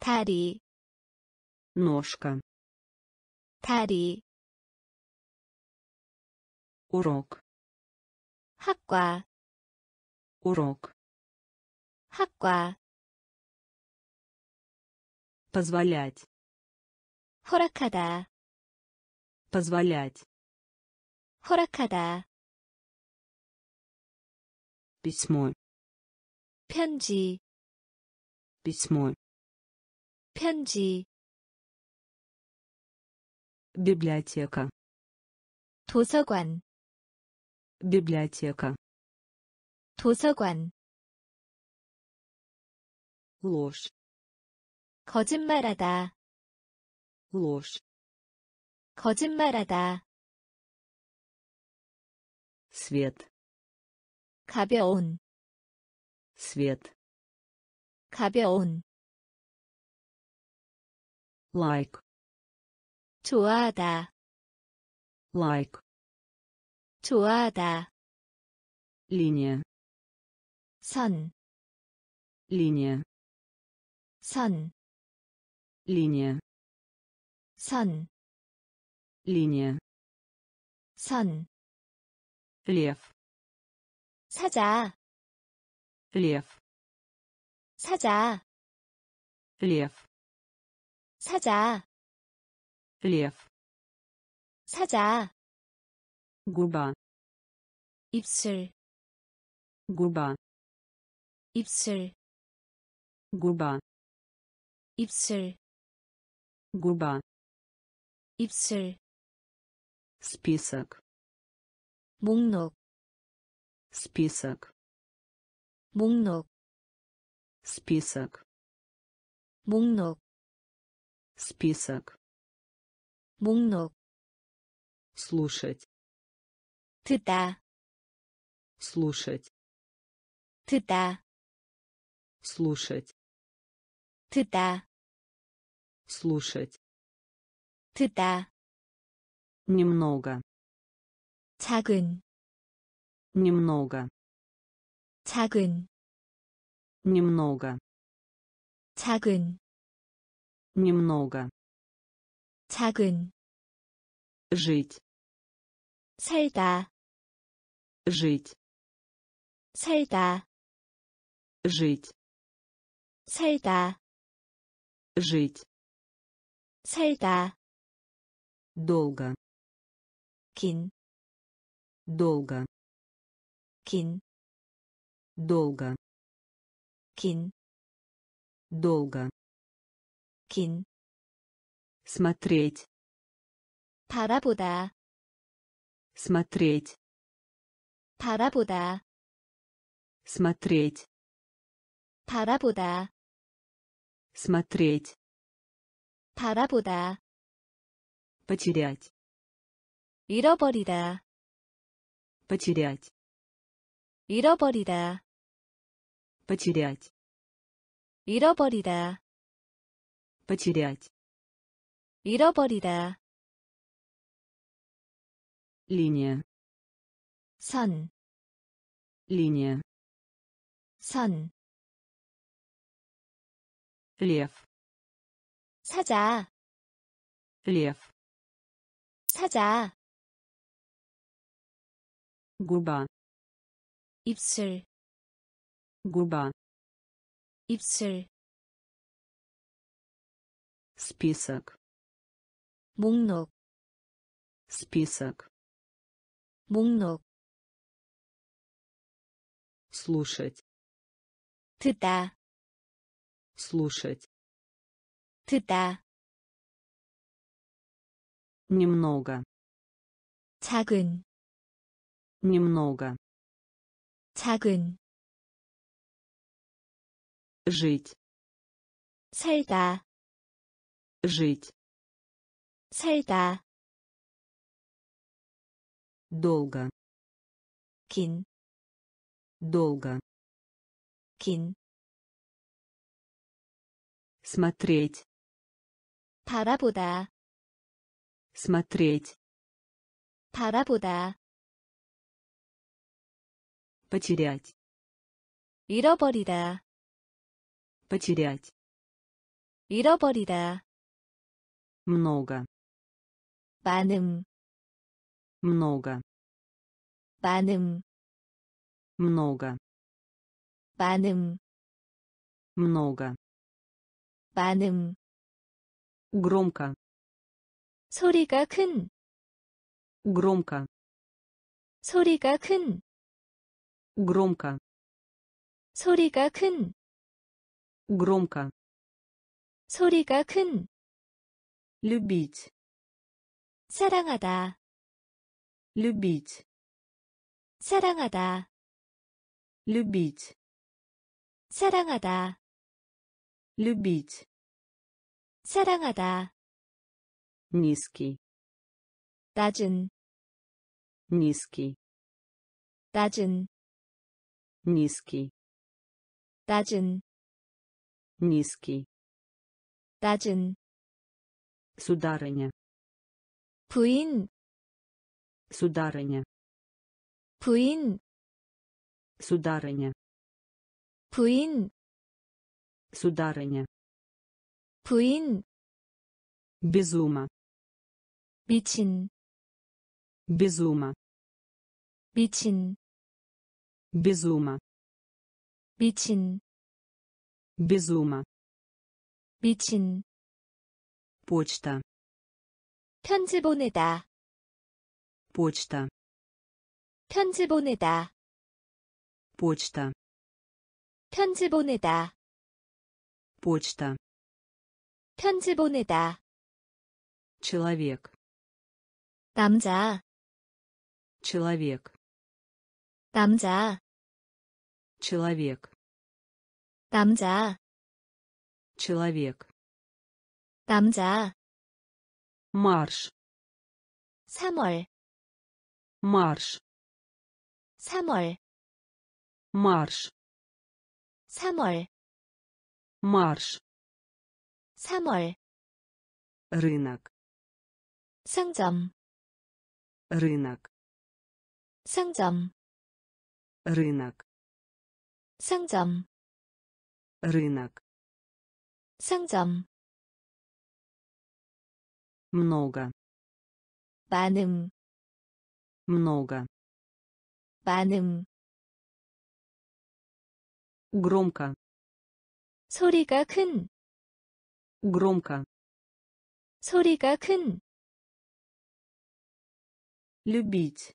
S2: 다리,
S1: ножка,
S2: 다리,
S1: урок,
S2: 학과,
S1: урок,
S2: 학과,
S1: позволять,
S2: 허락하다,
S1: позволять,
S2: 허락하다,
S1: письмо,
S2: 편지,
S1: письмо,
S2: 편지,
S1: библиотека,
S2: 도서관,
S1: библиотека,
S2: 도서관,
S1: ложь,
S2: 거짓말하다,
S1: ложь,
S2: 거짓말하다,
S1: свет,
S2: 가벼운,
S1: свет,
S2: 가벼운,
S1: лайк,
S2: 좋아하다,
S1: лайк,
S2: 좋아하다,
S1: линия,
S2: 선,
S1: линия,
S2: 선,
S1: линия,
S2: 선,
S1: линия
S2: 선,
S1: лев
S2: 사자,
S1: лев
S2: 사자,
S1: лев
S2: 사자,
S1: лев
S2: 사자,
S1: губа
S2: 입술,
S1: губа
S2: 입술,
S1: губа
S2: 입술,
S1: губа
S2: 입술,
S1: список
S2: 목록,
S1: список
S2: 목록,
S1: список
S2: 목록,
S1: список
S2: 목록,
S1: слушать
S2: 듣다,
S1: слушать
S2: 듣다,
S1: слушать
S2: 듣다,
S1: слушать
S2: 듣다,
S1: немного
S2: 작은,
S1: немного
S2: 작은,
S1: немного
S2: 작은,
S1: немного
S2: 작은,
S1: жить
S2: 살다,
S1: жить
S2: 살다,
S1: жить
S2: 살다,
S1: жить
S2: 살다,
S1: долго
S2: 긴,
S1: долго
S2: 긴,
S1: долго
S2: 긴,
S1: долго
S2: 긴,
S1: смотреть
S2: 바라보다,
S1: смотреть
S2: 바라보다,
S1: смотреть
S2: 바라보다,
S1: смотреть
S2: 바라보다,
S1: потерять
S2: 잃어버리다,
S1: потерять
S2: 잃어버리다,
S1: потерять
S2: 잃어버리다,
S1: потерять
S2: 잃어버리다,
S1: линия
S2: 선,
S1: линия
S2: 선,
S1: лев
S2: 사자,
S1: лев
S2: 사자,
S1: губа
S2: 입술,
S1: губа
S2: 입술,
S1: список
S2: 목록,
S1: список
S2: 목록,
S1: слушать
S2: 듣다,
S1: слушать
S2: 듣다,
S1: немного
S2: 작은,
S1: немного
S2: 작은,
S1: жить
S2: 살다,
S1: жить
S2: 살다,
S1: долго
S2: 긴,
S1: долго
S2: 긴,
S1: смотреть
S2: 바라보다,
S1: смотреть
S2: 바라보다,
S1: потерять
S2: 잃어버리다,
S1: потерять
S2: 잃어버리다,
S1: много
S2: 많음,
S1: много
S2: 많음,
S1: много
S2: 많음,
S1: много
S2: 많음,
S1: громко
S2: 소리가 큰,
S1: громко
S2: 소리가 큰,
S1: громко
S2: 소리가 큰,
S1: громко
S2: 소리가 큰,
S1: любить
S2: 사랑하다,
S1: любить
S2: 사랑하다,
S1: любить
S2: 사랑하다,
S1: любить
S2: 사랑하다,
S1: низкий
S2: 낮은,
S1: низкий
S2: 낮은,
S1: низкий
S2: 낮은,
S1: низкий
S2: 낮은,
S1: сударыня
S2: 부인,
S1: сударыня
S2: 부인,
S1: сударыня
S2: 부인,
S1: сударыня
S2: 부인,
S1: безума
S2: 미친
S1: безума
S2: 미친
S1: безума
S2: 미친
S1: безума
S2: 미친
S1: почта
S2: 편지 보내다
S1: почта
S2: 편지 보내다
S1: почта
S2: 편지 보내다
S1: почта
S2: 편지 보내다
S1: человек
S2: 남자
S1: человек
S2: 남자
S1: человек
S2: 남자
S1: человек
S2: 남자
S1: марш
S2: 3월
S1: марш
S2: 3월
S1: марш
S2: 3월
S1: марш
S2: 3월
S1: рынок
S2: 상점
S1: рынок
S2: 상점
S1: рынок
S2: 상점
S1: рынок
S2: 상점
S1: много
S2: 많음
S1: много
S2: 많음
S1: громко
S2: 소리가 큰
S1: громко
S2: 소리가 큰
S1: любить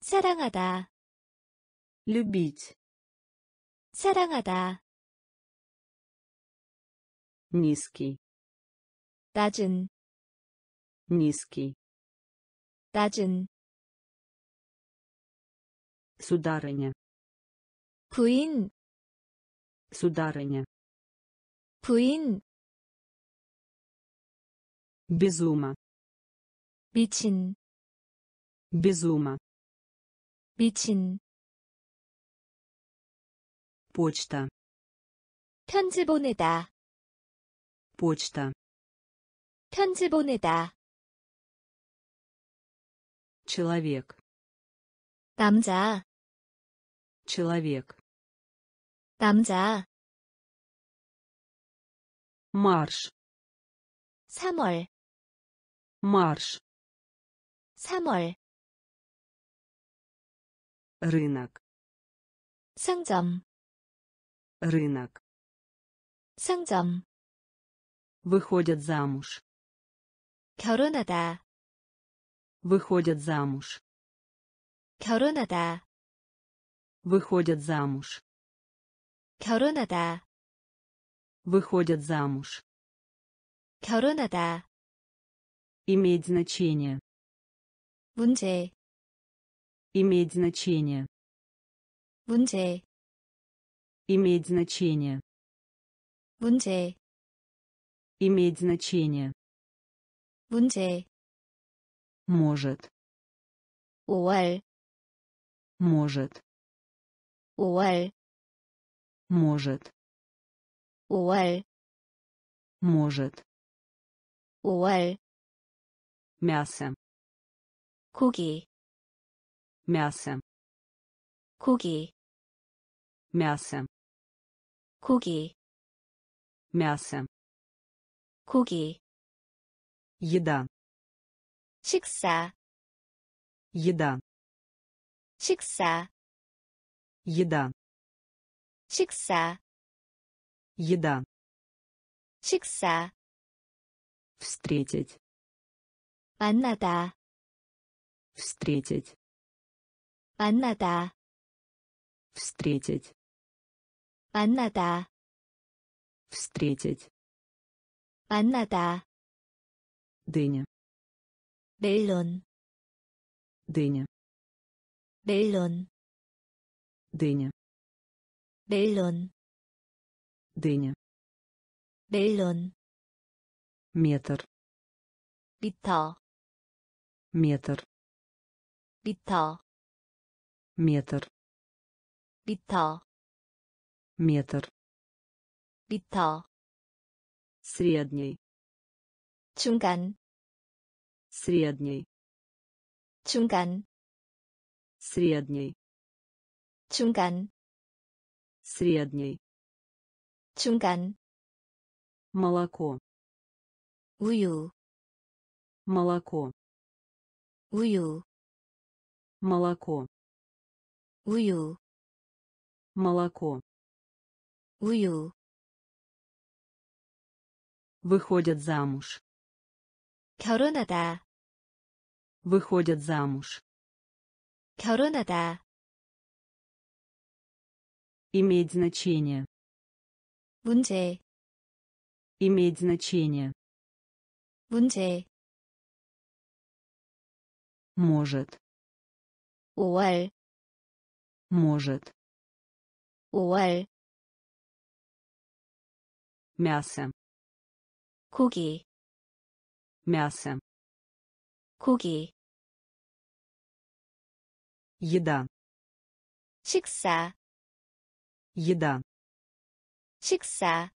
S2: 사랑하다
S1: любить
S2: 사랑하다
S1: низкий
S2: 낮은
S1: низкий
S2: 낮은
S1: сударыня
S2: 부인
S1: сударыня
S2: 부인
S1: безума
S2: 미친
S1: безума
S2: 미친
S1: почта
S2: 편지 보내다
S1: почта
S2: 편지 보내다
S1: человек
S2: 남자
S1: человек
S2: 남자
S1: марш
S2: 3월
S1: марш
S2: 3월
S1: рынок
S2: 상점
S1: рынок
S2: 상점
S1: выходят замуж
S2: 결혼하다
S1: выходят замуж
S2: 결혼하다
S1: выходят замуж
S2: 결혼하다
S1: выходят замуж
S2: 결혼하다
S1: иметь значение
S2: 문제
S1: иметь значение
S2: 문제
S1: иметь значение
S2: 문제
S1: иметь значение
S2: 문제
S1: может
S2: 5월
S1: может
S2: 5월
S1: может
S2: 5월
S1: может
S2: 5월
S1: мясо
S2: 고기
S1: мясо
S2: 고기
S1: мясо
S2: 고기
S1: мясо
S2: 고기
S1: еда
S2: 식사
S1: еда
S2: 식사
S1: еда
S2: 식사
S1: еда
S2: 식사
S1: встретить
S2: 만나다
S1: встретить
S2: 만나다
S1: встретить
S2: 만나다
S1: встретить
S2: 만나다
S1: дыня
S2: 멜론
S1: дыня
S2: 멜론
S1: дыня
S2: 멜론
S1: дыня
S2: 멜론
S1: метр
S2: 미터
S1: метр
S2: 미터
S1: метр
S2: 미터
S1: метр
S2: 미터
S1: средний
S2: 중간
S1: средний
S2: 중간
S1: средний
S2: 중간
S1: средний
S2: 중간
S1: молоко
S2: 우유
S1: молоко
S2: 우유
S1: молоко
S2: 우유
S1: молоко
S2: 우유
S1: выходят замуж
S2: 결혼하다
S1: выходят замуж
S2: 결혼하다
S1: иметь значение
S2: 문제
S1: иметь значение
S2: 문제
S1: может
S2: 5월
S1: может
S2: 5월
S1: мясо
S2: 고기
S1: мясо
S2: 고기
S1: еда
S2: 식사
S1: еда
S2: 식사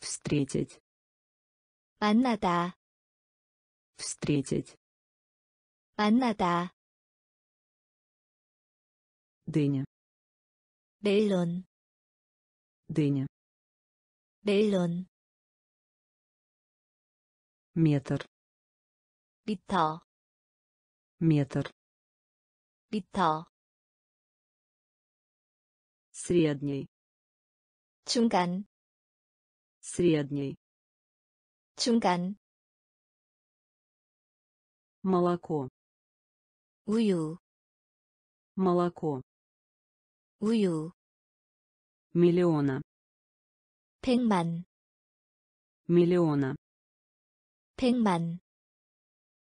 S1: встретить
S2: 만나다
S1: встретить
S2: 만나다
S1: дыня
S2: 멜론
S1: дыня
S2: 멜론
S1: метр
S2: 미터
S1: метр
S2: 미터
S1: средний
S2: 중간
S1: средний
S2: 중간
S1: молоко
S2: 우유
S1: молоко
S2: 우유
S1: миллиона
S2: 백만
S1: миллиона
S2: 백만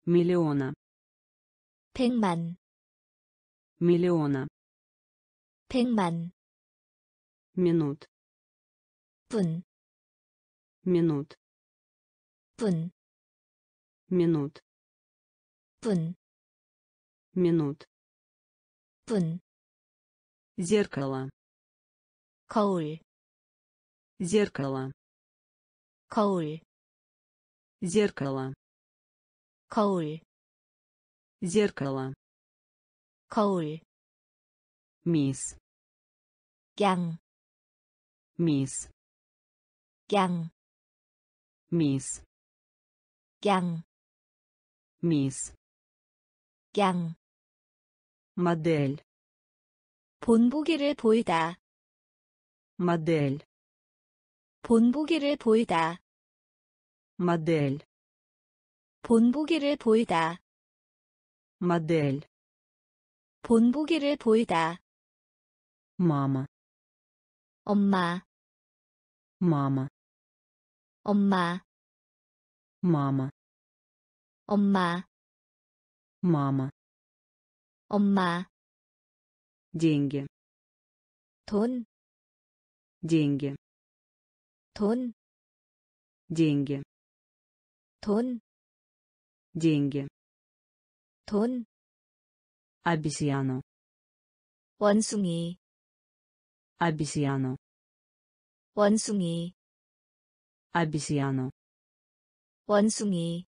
S1: миллиона
S2: 백만
S1: миллиона
S2: 백만
S1: минут
S2: 분,
S1: минут
S2: 분,
S1: минут
S2: 분,
S1: минут
S2: 분,
S1: зеркало
S2: 거울,
S1: зеркало
S2: 거울,
S1: зеркало
S2: 거울,
S1: зеркало
S2: 거울,
S1: мисс
S2: 양,
S1: мисс
S2: 양,
S1: мисс
S2: 양,
S1: мисс
S2: 양,
S1: модель
S2: 본보기를 보이다,
S1: модель
S2: 본보기를 보이다,
S1: модель
S2: 본보기를 보이다,
S1: модель
S2: 본보기를 보이다,
S1: мама
S2: 엄마,
S1: мама
S2: 엄마,
S1: мама
S2: 엄마,
S1: мама
S2: 엄마,
S1: деньги
S2: 돈,
S1: деньги
S2: 돈,
S1: деньги
S2: 돈,
S1: деньги
S2: 돈,
S1: обезьяну
S2: 원숭이,
S1: обезьяну
S2: 원숭이,
S1: обезьяну
S2: 원숭이,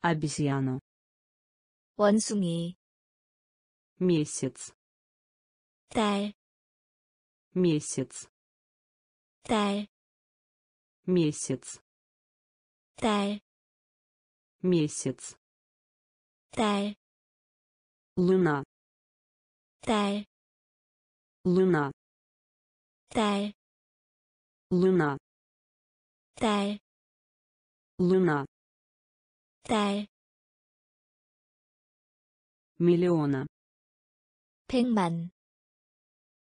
S1: обезьяну
S2: 원숭이,
S1: месяц
S2: 딸,
S1: месяц
S2: 딸,
S1: месяц
S2: 딸,
S1: месяц
S2: 딸,
S1: луна
S2: 딸,
S1: луна
S2: 딸,
S1: луна
S2: 딸,
S1: луна
S2: 딸,
S1: миллиона
S2: 백만,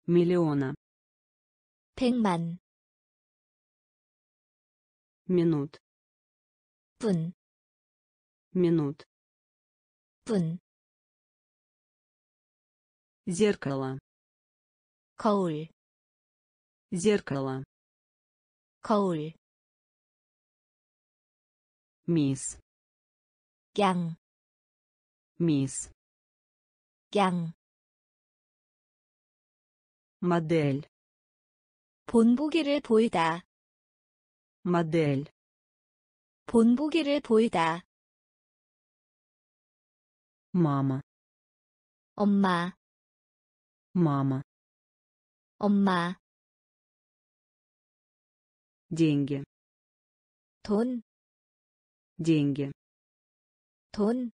S1: миллиона
S2: 백만,
S1: минут
S2: 분,
S1: минут
S2: 분,
S1: зеркало
S2: 거울,
S1: зеркало
S2: 거울,
S1: мисс
S2: 양,
S1: мисс
S2: 양,
S1: модель
S2: 본보기를 보이다,
S1: модель
S2: 본보기를 보이다,
S1: мама
S2: 엄마,
S1: мама
S2: 엄마,
S1: деньги
S2: 돈,
S1: деньги
S2: 돈,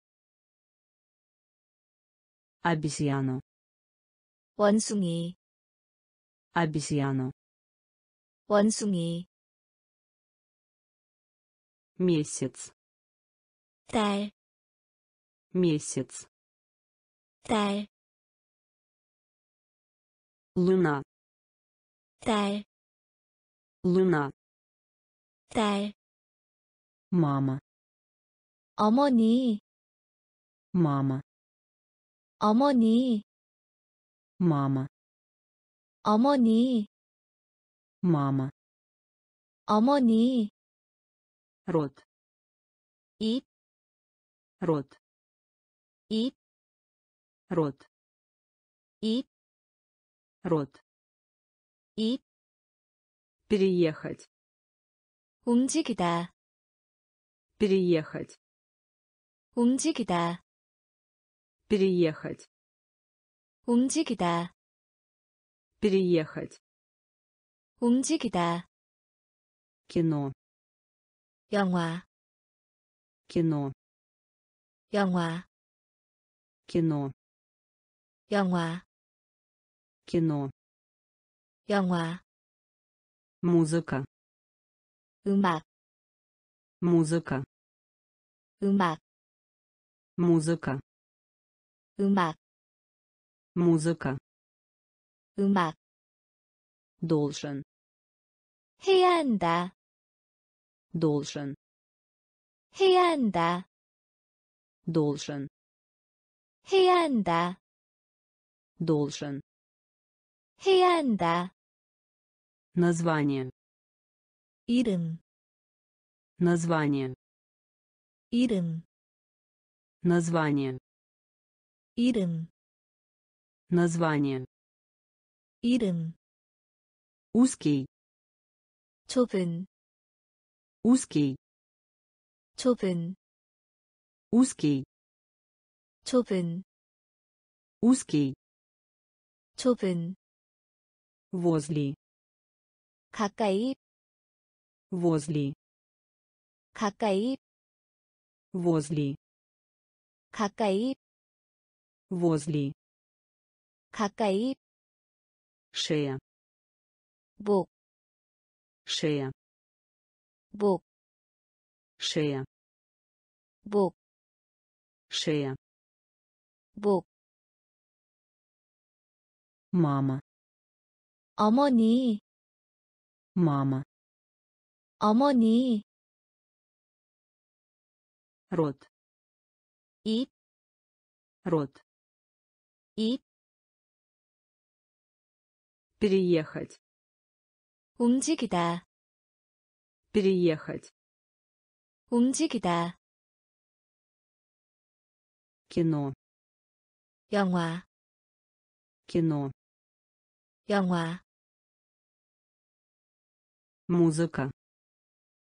S1: обезьяну
S2: 원숭이,
S1: обезьяну
S2: 원숭이,
S1: месяц
S2: 딸,
S1: месяц
S2: 딸,
S1: луна
S2: 딸,
S1: луна
S2: 딸,
S1: мама
S2: 어머니,
S1: мама
S2: 어머니,
S1: мама
S2: 어머니,
S1: мама
S2: 어머니,
S1: рот
S2: 입,
S1: рот
S2: 입,
S1: рот
S2: 입,
S1: рот
S2: 입,
S1: переехать
S2: 움직이다,
S1: переехать
S2: 움직이다,
S1: переехать
S2: 움직이다,
S1: переехать
S2: 움직이다,
S1: кино
S2: 영화,
S1: кино
S2: 영화,
S1: кино
S2: 영화,
S1: кино
S2: 영화,
S1: музыка
S2: 음악,
S1: музыка
S2: 음악,
S1: музыка
S2: 음악,
S1: музыка
S2: 음악,
S1: должен
S2: 해야 한다,
S1: должен
S2: 해야 한다,
S1: должен
S2: 해야 한다,
S1: должен
S2: 해야 한다,
S1: название
S2: 이름,
S1: название
S2: 이름,
S1: название
S2: 이름,
S1: название
S2: 이름,
S1: узкий
S2: 좁은,
S1: узкий
S2: 좁은,
S1: узкий
S2: 좁은,
S1: узкий
S2: 좁은,
S1: возле
S2: 가까이,
S1: возле
S2: 가까이,
S1: возле
S2: 가까이,
S1: возле
S2: 가까이,
S1: шея
S2: 목,
S1: шея
S2: 목,
S1: шея
S2: 목,
S1: шея
S2: 목,
S1: мама
S2: 어머니,
S1: мама
S2: 어머니,
S1: рот
S2: 입,
S1: рот
S2: 입,
S1: переехать
S2: 움직이다,
S1: переехать
S2: 움직이다,
S1: кино
S2: 영화,
S1: кино
S2: 영화,
S1: музыка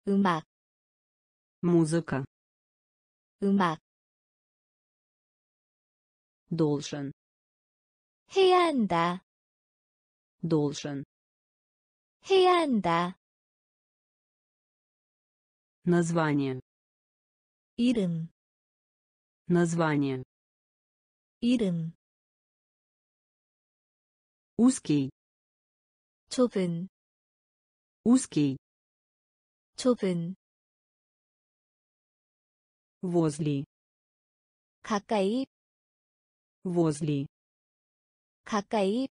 S2: 음악,
S1: музыка
S2: 음악,
S1: должен
S2: 해야 한다,
S1: должен
S2: 해야 한다,
S1: название
S2: 이름,
S1: название
S2: 이름,
S1: узкий
S2: 좁은,
S1: узкий
S2: 좁은,
S1: возле
S2: 가까이,
S1: возле
S2: 가까이,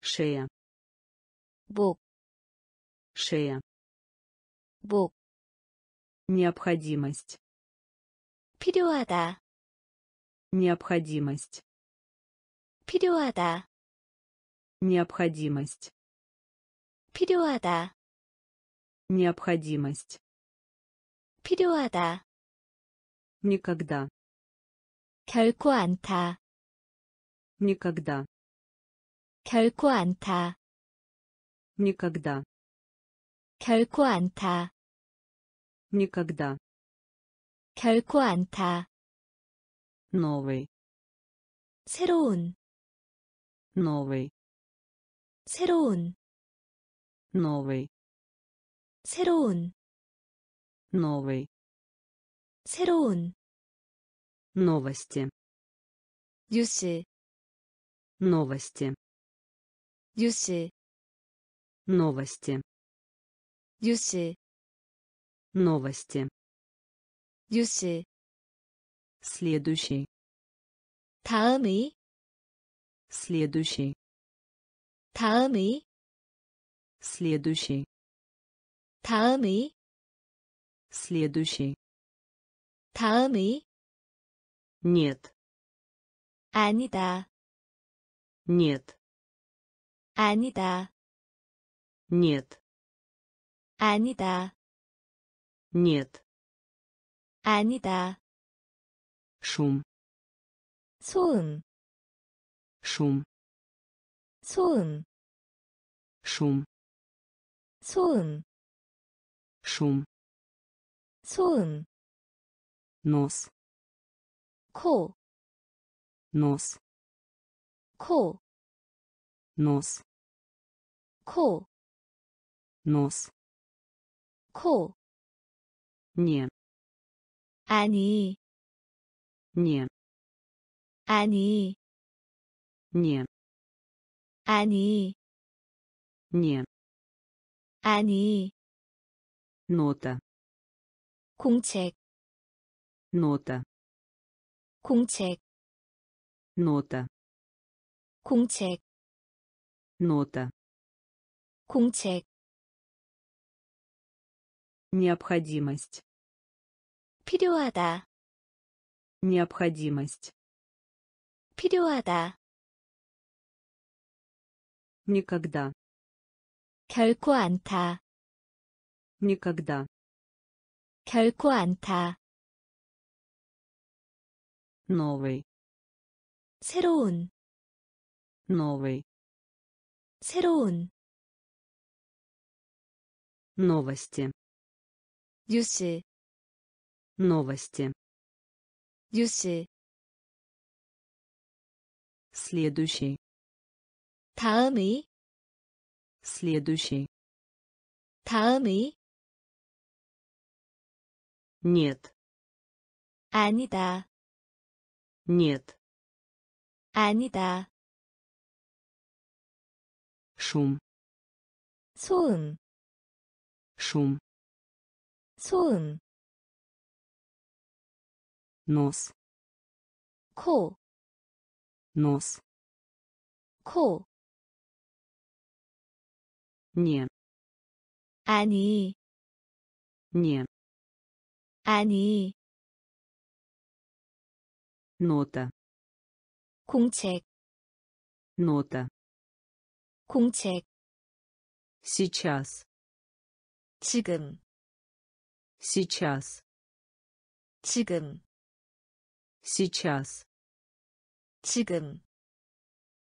S1: шея
S2: 목,
S1: шея
S2: 목,
S1: необходимость
S2: 필요하다,
S1: необходимость
S2: 필요하다,
S1: необходимость
S2: 필요하다,
S1: необходимость
S2: 필요하다,
S1: никогда
S2: 결코 않다,
S1: никогда
S2: 결코 않다,
S1: никогда
S2: 결코 않다,
S1: никогда
S2: 결코 않다,
S1: новый
S2: 새로운,
S1: новый
S2: 새로운,
S1: новый
S2: 새로운,
S1: новый
S2: 새로운
S1: новости
S2: 뉴스
S1: новости
S2: 뉴스
S1: новости
S2: 뉴스
S1: новости
S2: 뉴스
S1: следующий
S2: 다음의
S1: следующий
S2: 다음의
S1: следующий
S2: 다음의
S1: следующий
S2: 다음의
S1: нет
S2: 아니다
S1: нет
S2: 아니다
S1: нет
S2: 아니다
S1: нет
S2: 아니다
S1: шум
S2: 소음
S1: шум
S2: 소음
S1: шум
S2: 소음
S1: шум
S2: 소음
S1: нос
S2: 코,
S1: нос
S2: 코,
S1: нос
S2: 코,
S1: нос
S2: 코,
S1: не
S2: 아니,
S1: не
S2: 아니,
S1: не
S2: 아니,
S1: не
S2: 아니,
S1: нота
S2: 공책,
S1: нота
S2: 공책,
S1: нота
S2: 공책,
S1: нота
S2: 공책,
S1: необходимость
S2: 필요하다,
S1: необходимость
S2: 필요하다,
S1: никогда
S2: 결코 않다,
S1: никогда
S2: 결코 않다,
S1: новый
S2: 새로운,
S1: новый
S2: 새로운,
S1: новости
S2: 뉴스,
S1: новости
S2: 뉴스,
S1: следующий
S2: 다음의,
S1: следующий
S2: 다음의,
S1: нет
S2: 아니다,
S1: нет
S2: 아니다,
S1: шум
S2: 소음,
S1: шум
S2: 소음,
S1: нос
S2: 코,
S1: нос
S2: 코,
S1: не
S2: 아니,
S1: не
S2: 아니,
S1: нота
S2: 공책,
S1: нота
S2: 공책,
S1: сейчас
S2: 지금,
S1: сейчас
S2: 지금,
S1: сейчас
S2: 지금,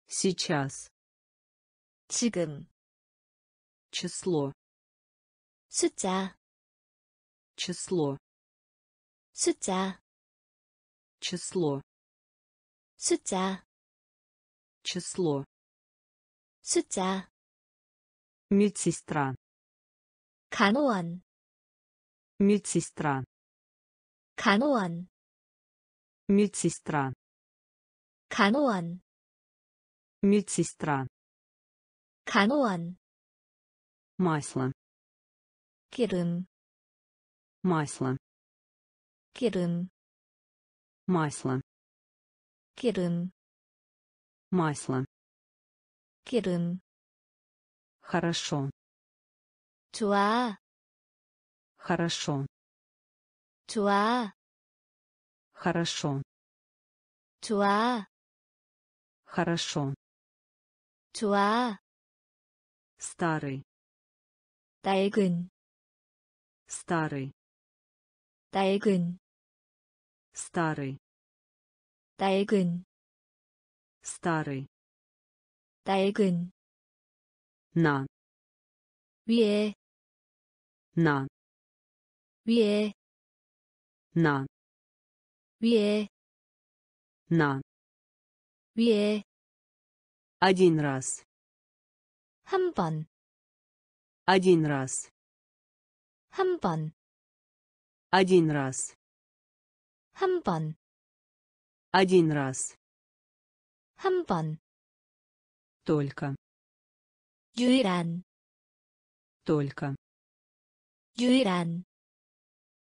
S1: сейчас
S2: 지금,
S1: число
S2: 숫자,
S1: число
S2: 숫자,
S1: число
S2: 숫자,
S1: число
S2: 숫자,
S1: медсестра
S2: 간호원,
S1: медсестра
S2: 간호원,
S1: медсестра
S2: 간호원,
S1: медсестра
S2: 간호원,
S1: масло
S2: 기름,
S1: масло
S2: 기름,
S1: масло
S2: 기름,
S1: масло
S2: 기름,
S1: хорошо
S2: 좋아,
S1: хорошо
S2: 좋아,
S1: хорошо
S2: 좋아,
S1: хорошо
S2: 좋아,
S1: старый
S2: 낡은,
S1: старый
S2: 낡은,
S1: старый
S2: 낡은,
S1: старый
S2: 낡은,
S1: на
S2: 위에,
S1: на
S2: 위에,
S1: на
S2: 위에,
S1: на
S2: 위에,
S1: один раз
S2: 한 번,
S1: один раз
S2: 한 번,
S1: Один раз.
S2: 한 번,
S1: Один раз.
S2: 한 번,
S1: Только.
S2: 유일한,
S1: Только.
S2: 유일한,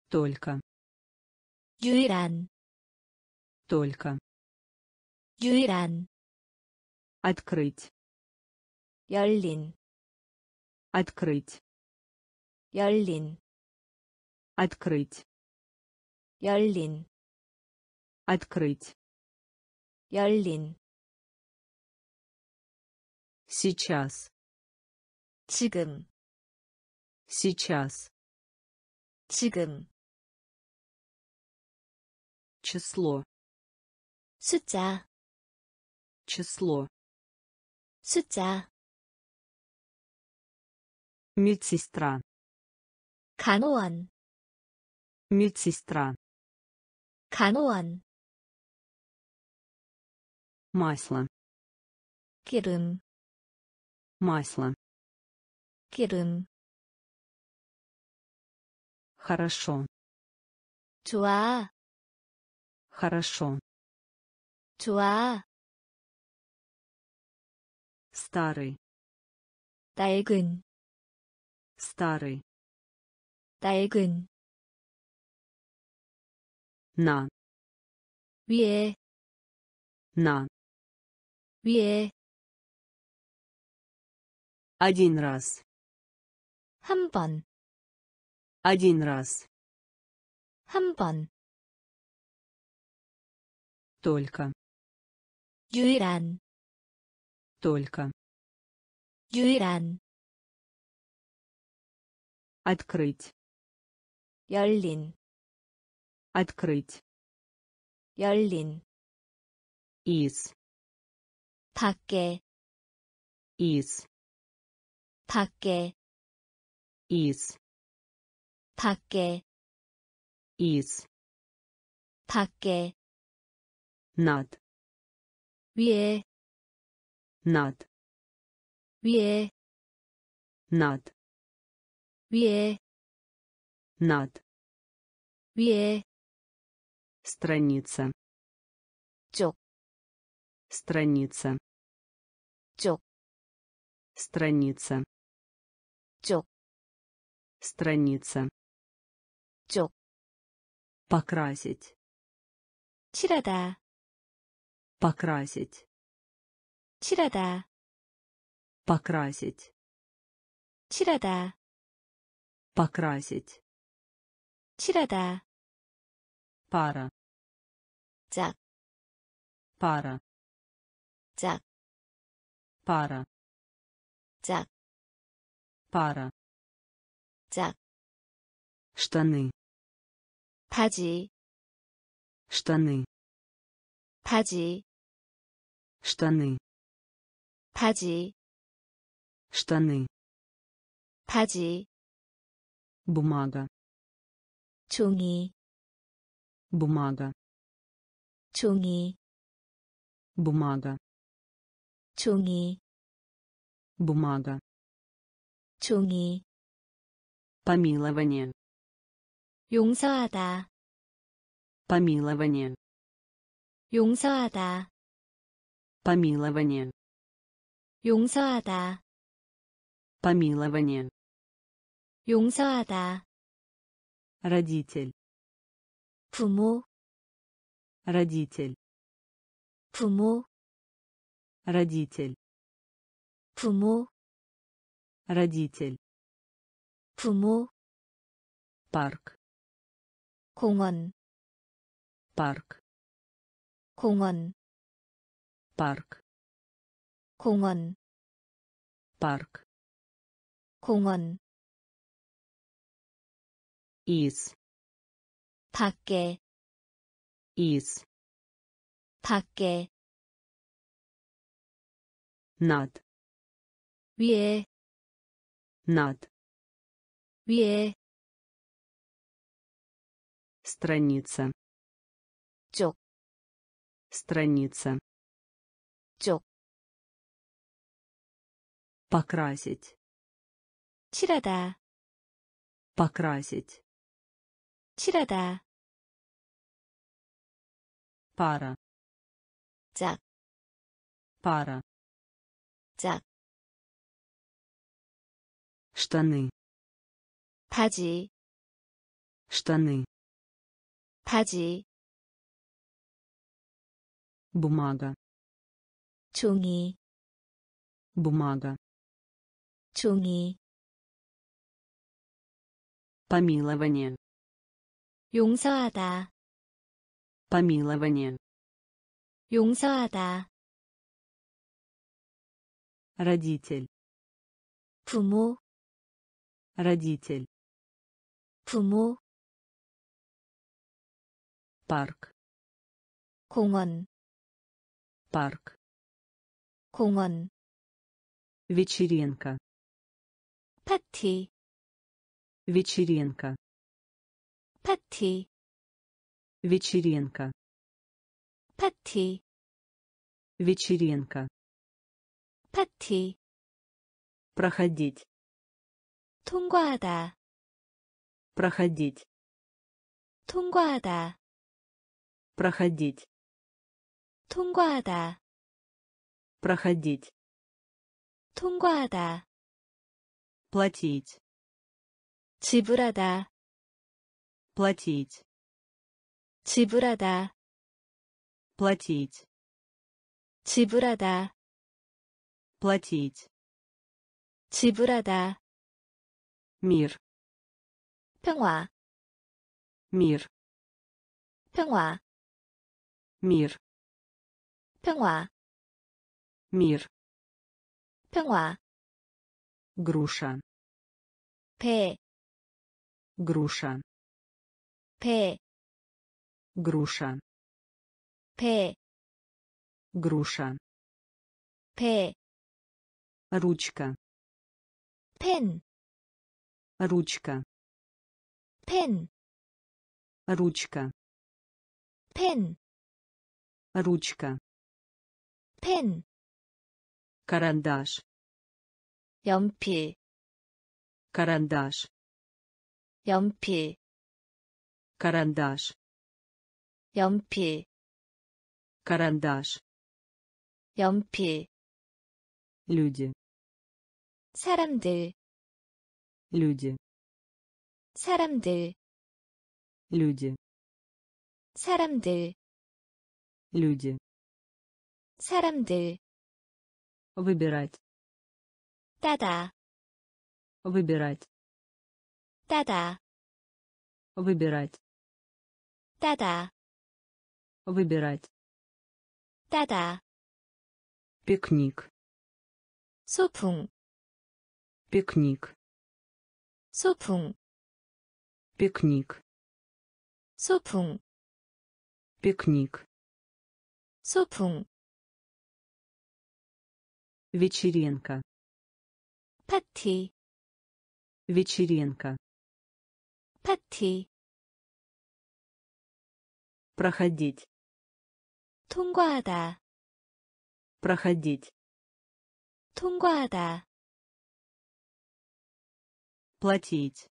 S1: Только.
S2: 유일한,
S1: Только.
S2: 유일한,
S1: Открыть.
S2: 열린,
S1: Открыть.
S2: 열린,
S1: Открыть.
S2: 열린,
S1: Открыть.
S2: 열린,
S1: Сейчас.
S2: 지금,
S1: Сейчас.
S2: 지금,
S1: Число.
S2: 숫자,
S1: Число.
S2: 숫자,
S1: Медсестра.
S2: 간호원,
S1: Медсестра.
S2: 간호원,
S1: Масло.
S2: 기름,
S1: Масло.
S2: 기름,
S1: Хорошо.
S2: 좋아,
S1: Хорошо.
S2: 좋아,
S1: Старый.
S2: 낡은,
S1: Старый.
S2: 낡은,
S1: На.
S2: 위에,
S1: На.
S2: 위에,
S1: Один раз.
S2: 한 번,
S1: Один раз.
S2: 한 번,
S1: Только.
S2: 유일한,
S1: Только.
S2: 유일한,
S1: Открыть.
S2: 열린,
S1: Открыть.
S2: 열린,
S1: Из.
S2: 밖에,
S1: Из.
S2: 밖에,
S1: Из.
S2: 밖에,
S1: Из.
S2: 밖에,
S1: Над.
S2: 위에,
S1: Над.
S2: 위에,
S1: Над.
S2: 위에,
S1: Над.
S2: 위에,
S1: Страница.
S2: 쪽,
S1: Страница.
S2: 쪽,
S1: Страница.
S2: 쪽,
S1: Страница.
S2: 쪽,
S1: Покрасить.
S2: 칠하다,
S1: Покрасить.
S2: 칠하다,
S1: Покрасить.
S2: 칠하다,
S1: Покрасить.
S2: 칠하다,
S1: Пара.
S2: 짝,
S1: Пара.
S2: 짝,
S1: Пара.
S2: 짝,
S1: Пара.
S2: 짝,
S1: Штаны.
S2: 바지,
S1: Штаны.
S2: 바지,
S1: Штаны.
S2: 바지,
S1: Штаны.
S2: 바지,
S1: Бумага.
S2: 종이,
S1: Бумага.
S2: 종이,
S1: Бумага.
S2: 종이,
S1: Бумага.
S2: 종이,
S1: Помилование.
S2: 용서하다,
S1: Помилование.
S2: 용서하다,
S1: Помилование.
S2: 용서하다,
S1: Помилование.
S2: 용서하다,
S1: Родитель.
S2: 부모,
S1: Родитель.
S2: 부모,
S1: Родитель.
S2: 부모,
S1: Родитель.
S2: 부모,
S1: Парк.
S2: 공원,
S1: Парк.
S2: 공원,
S1: Парк.
S2: 공원,
S1: Парк.
S2: 공원,
S1: Из.
S2: 밖에,
S1: Из.
S2: 밖에,
S1: Над.
S2: 위에,
S1: Над.
S2: 위에,
S1: Страница.
S2: 쪽,
S1: Страница.
S2: 쪽,
S1: Покрасить.
S2: 칠하다,
S1: Покрасить.
S2: 칠하다,
S1: пара,
S2: 짝,
S1: пара,
S2: 짝,
S1: штаны,
S2: 바지,
S1: штаны,
S2: 바지,
S1: бумага,
S2: 종이,
S1: бумага,
S2: 종이,
S1: помилование,
S2: 용서하다,
S1: помилование,
S2: 용서하다,
S1: родитель,
S2: 부모,
S1: родитель,
S2: 부모,
S1: парк,
S2: 공원,
S1: парк,
S2: 공원,
S1: вечеринка,
S2: 파티,
S1: вечеринка,
S2: 파티,
S1: вечеринка,
S2: 파티,
S1: вечеринка,
S2: 파티,
S1: проходить,
S2: 통과하다,
S1: проходить,
S2: 통과하다,
S1: проходить,
S2: 통과하다,
S1: проходить,
S2: 통과하다,
S1: платить,
S2: 지불하다,
S1: платить,
S2: 지불하다,
S1: платить,
S2: 지불하다,
S1: платить,
S2: 지불하다,
S1: мир,
S2: 평화,
S1: мир,
S2: 평화,
S1: мир,
S2: 평화,
S1: мир,
S2: 평화,
S1: груша,
S2: 배,
S1: груша,
S2: 배,
S1: груша,
S2: 배,
S1: груша,
S2: 배,
S1: ручка,
S2: 펜,
S1: ручка,
S2: 펜,
S1: ручка,
S2: 펜,
S1: ручка,
S2: 펜,
S1: карандаш,
S2: 연필,
S1: карандаш,
S2: 연필,
S1: карандаш,
S2: 연필,
S1: карандаш,
S2: 연필,
S1: люди,
S2: 사람들,
S1: люди,
S2: 사람들,
S1: люди,
S2: 사람들,
S1: люди,
S2: 사람들,
S1: выбирать,
S2: 따다,
S1: выбирать,
S2: 따다,
S1: выбирать,
S2: 따다,
S1: выбирать,
S2: 따다,
S1: пикник,
S2: 소풍,
S1: пикник,
S2: 소풍,
S1: пикник,
S2: 소풍,
S1: пикник,
S2: 소풍,
S1: вечеринка,
S2: 파티,
S1: вечеринка,
S2: 파티,
S1: проходить,
S2: 통과하다,
S1: проходить,
S2: 통과하다,
S1: платить,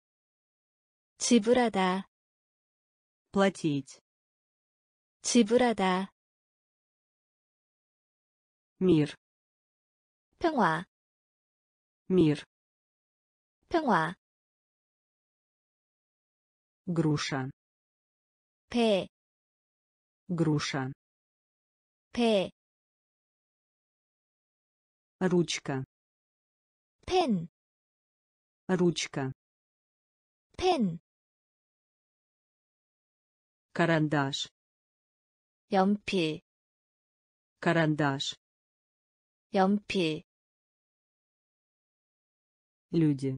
S2: 지불하다,
S1: платить,
S2: 지불하다,
S1: мир,
S2: 평화,
S1: мир,
S2: 평화,
S1: груша,
S2: 배,
S1: груша,
S2: 배,
S1: ручка,
S2: 펜,
S1: ручка,
S2: 펜,
S1: карандаш,
S2: 연필,
S1: карандаш,
S2: 연필,
S1: люди,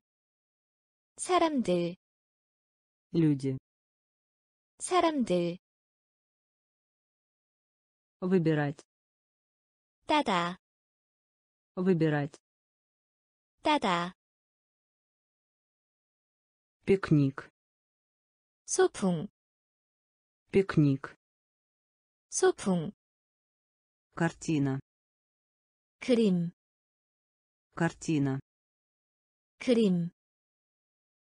S2: 사람들,
S1: люди,
S2: 사람들,
S1: выбирать,
S2: 따다,
S1: выбирать,
S2: 따다,
S1: пикник,
S2: 소풍,
S1: пикник,
S2: 소풍,
S1: картина,
S2: 그림,
S1: картина,
S2: 그림,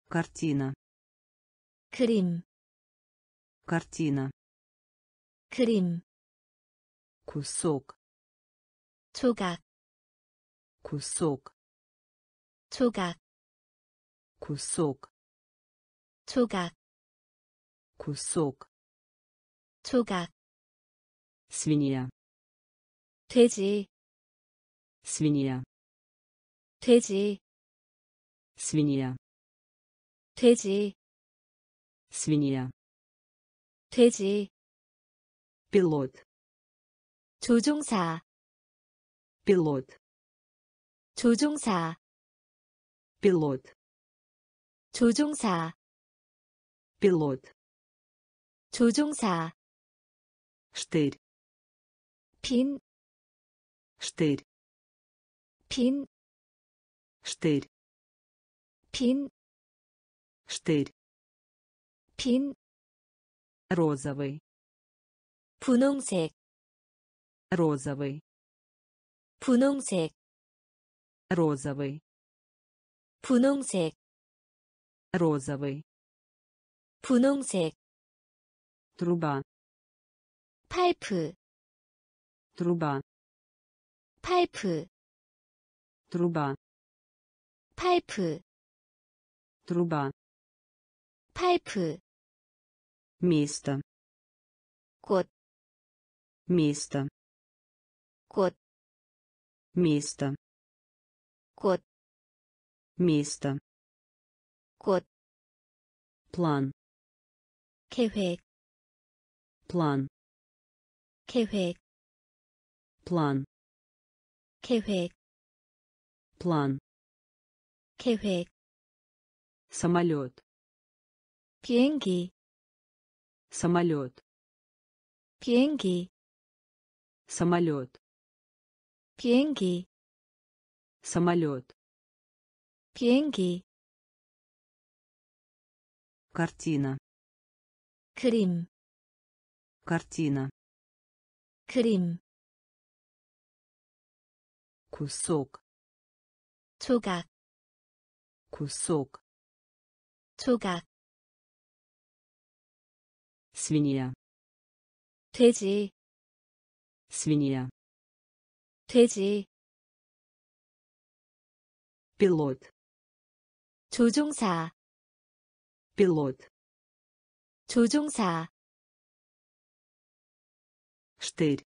S1: картина,
S2: 그림,
S1: Картина.
S2: 그림,
S1: Кусок.
S2: 조각,
S1: Кусок.
S2: 조각,
S1: Кусок.
S2: 조각,
S1: Кусок.
S2: 조각,
S1: Свинья.
S2: 돼지,
S1: Свинья.
S2: 돼지,
S1: Свинья.
S2: 돼지,
S1: Свинья.
S2: 돼지,
S1: Пилот.
S2: 조종사,
S1: Пилот.
S2: 조종사,
S1: Пилот.
S2: 조종사,
S1: Пилот.
S2: 조종사,
S1: Штырь.
S2: 빈,
S1: Штырь.
S2: 빈,
S1: Штырь.
S2: 빈,
S1: Штырь.
S2: 빈,
S1: Розовый.
S2: 분홍색,
S1: Розовый.
S2: 분홍색,
S1: Розовый.
S2: 분홍색,
S1: Розовый.
S2: 분홍색,
S1: Труба.
S2: 파이프,
S1: Труба.
S2: 파이프,
S1: Труба.
S2: 파이프,
S1: Труба.
S2: 파이프,
S1: Место.
S2: 꽃,
S1: Место.
S2: 꽃,
S1: Место.
S2: 꽃,
S1: Место.
S2: 꽃,
S1: План.
S2: 계획,
S1: План.
S2: 계획,
S1: План.
S2: 계획,
S1: План.
S2: 계획,
S1: Самолет.
S2: 비행기,
S1: Самолет.
S2: 비행기,
S1: Самолет.
S2: 비행기,
S1: Самолет.
S2: 비행기,
S1: Картина.
S2: 그림,
S1: Картина.
S2: 그림,
S1: Кусок.
S2: 조각,
S1: Кусок.
S2: 조각,
S1: Свинья.
S2: 돼지,
S1: Свинья.
S2: 돼지,
S1: Пилот.
S2: 조종사,
S1: Пилот.
S2: 조종사,
S1: Штырь.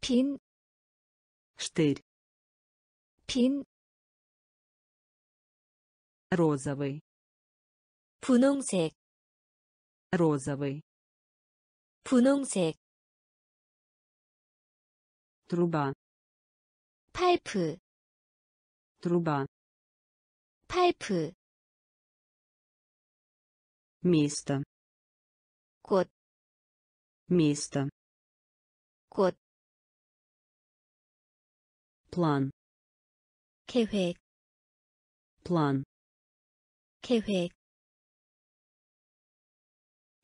S2: 빈,
S1: Штырь.
S2: 빈,
S1: Розовый.
S2: 분홍색,
S1: Розовый.
S2: 분홍색,
S1: Труба.
S2: 파이프,
S1: Труба.
S2: 파이프,
S1: Место.
S2: 꽃,
S1: Место.
S2: 꽃,
S1: План.
S2: 계획,
S1: План.
S2: 계획,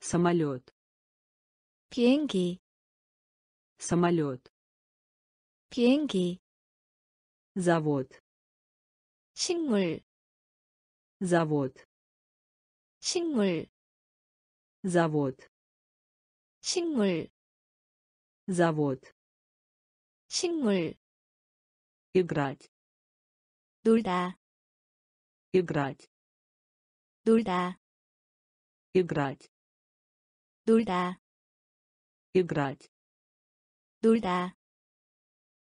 S1: Самолет.
S2: 비행기,
S1: Самолет.
S2: 비행기,
S1: Завод.
S2: 식물,
S1: Завод.
S2: 식물,
S1: Завод.
S2: 식물,
S1: Завод.
S2: 식물,
S1: Играть.
S2: 놀다,
S1: Играть.
S2: 놀다,
S1: Играть.
S2: 놀다,
S1: Играть.
S2: 놀다,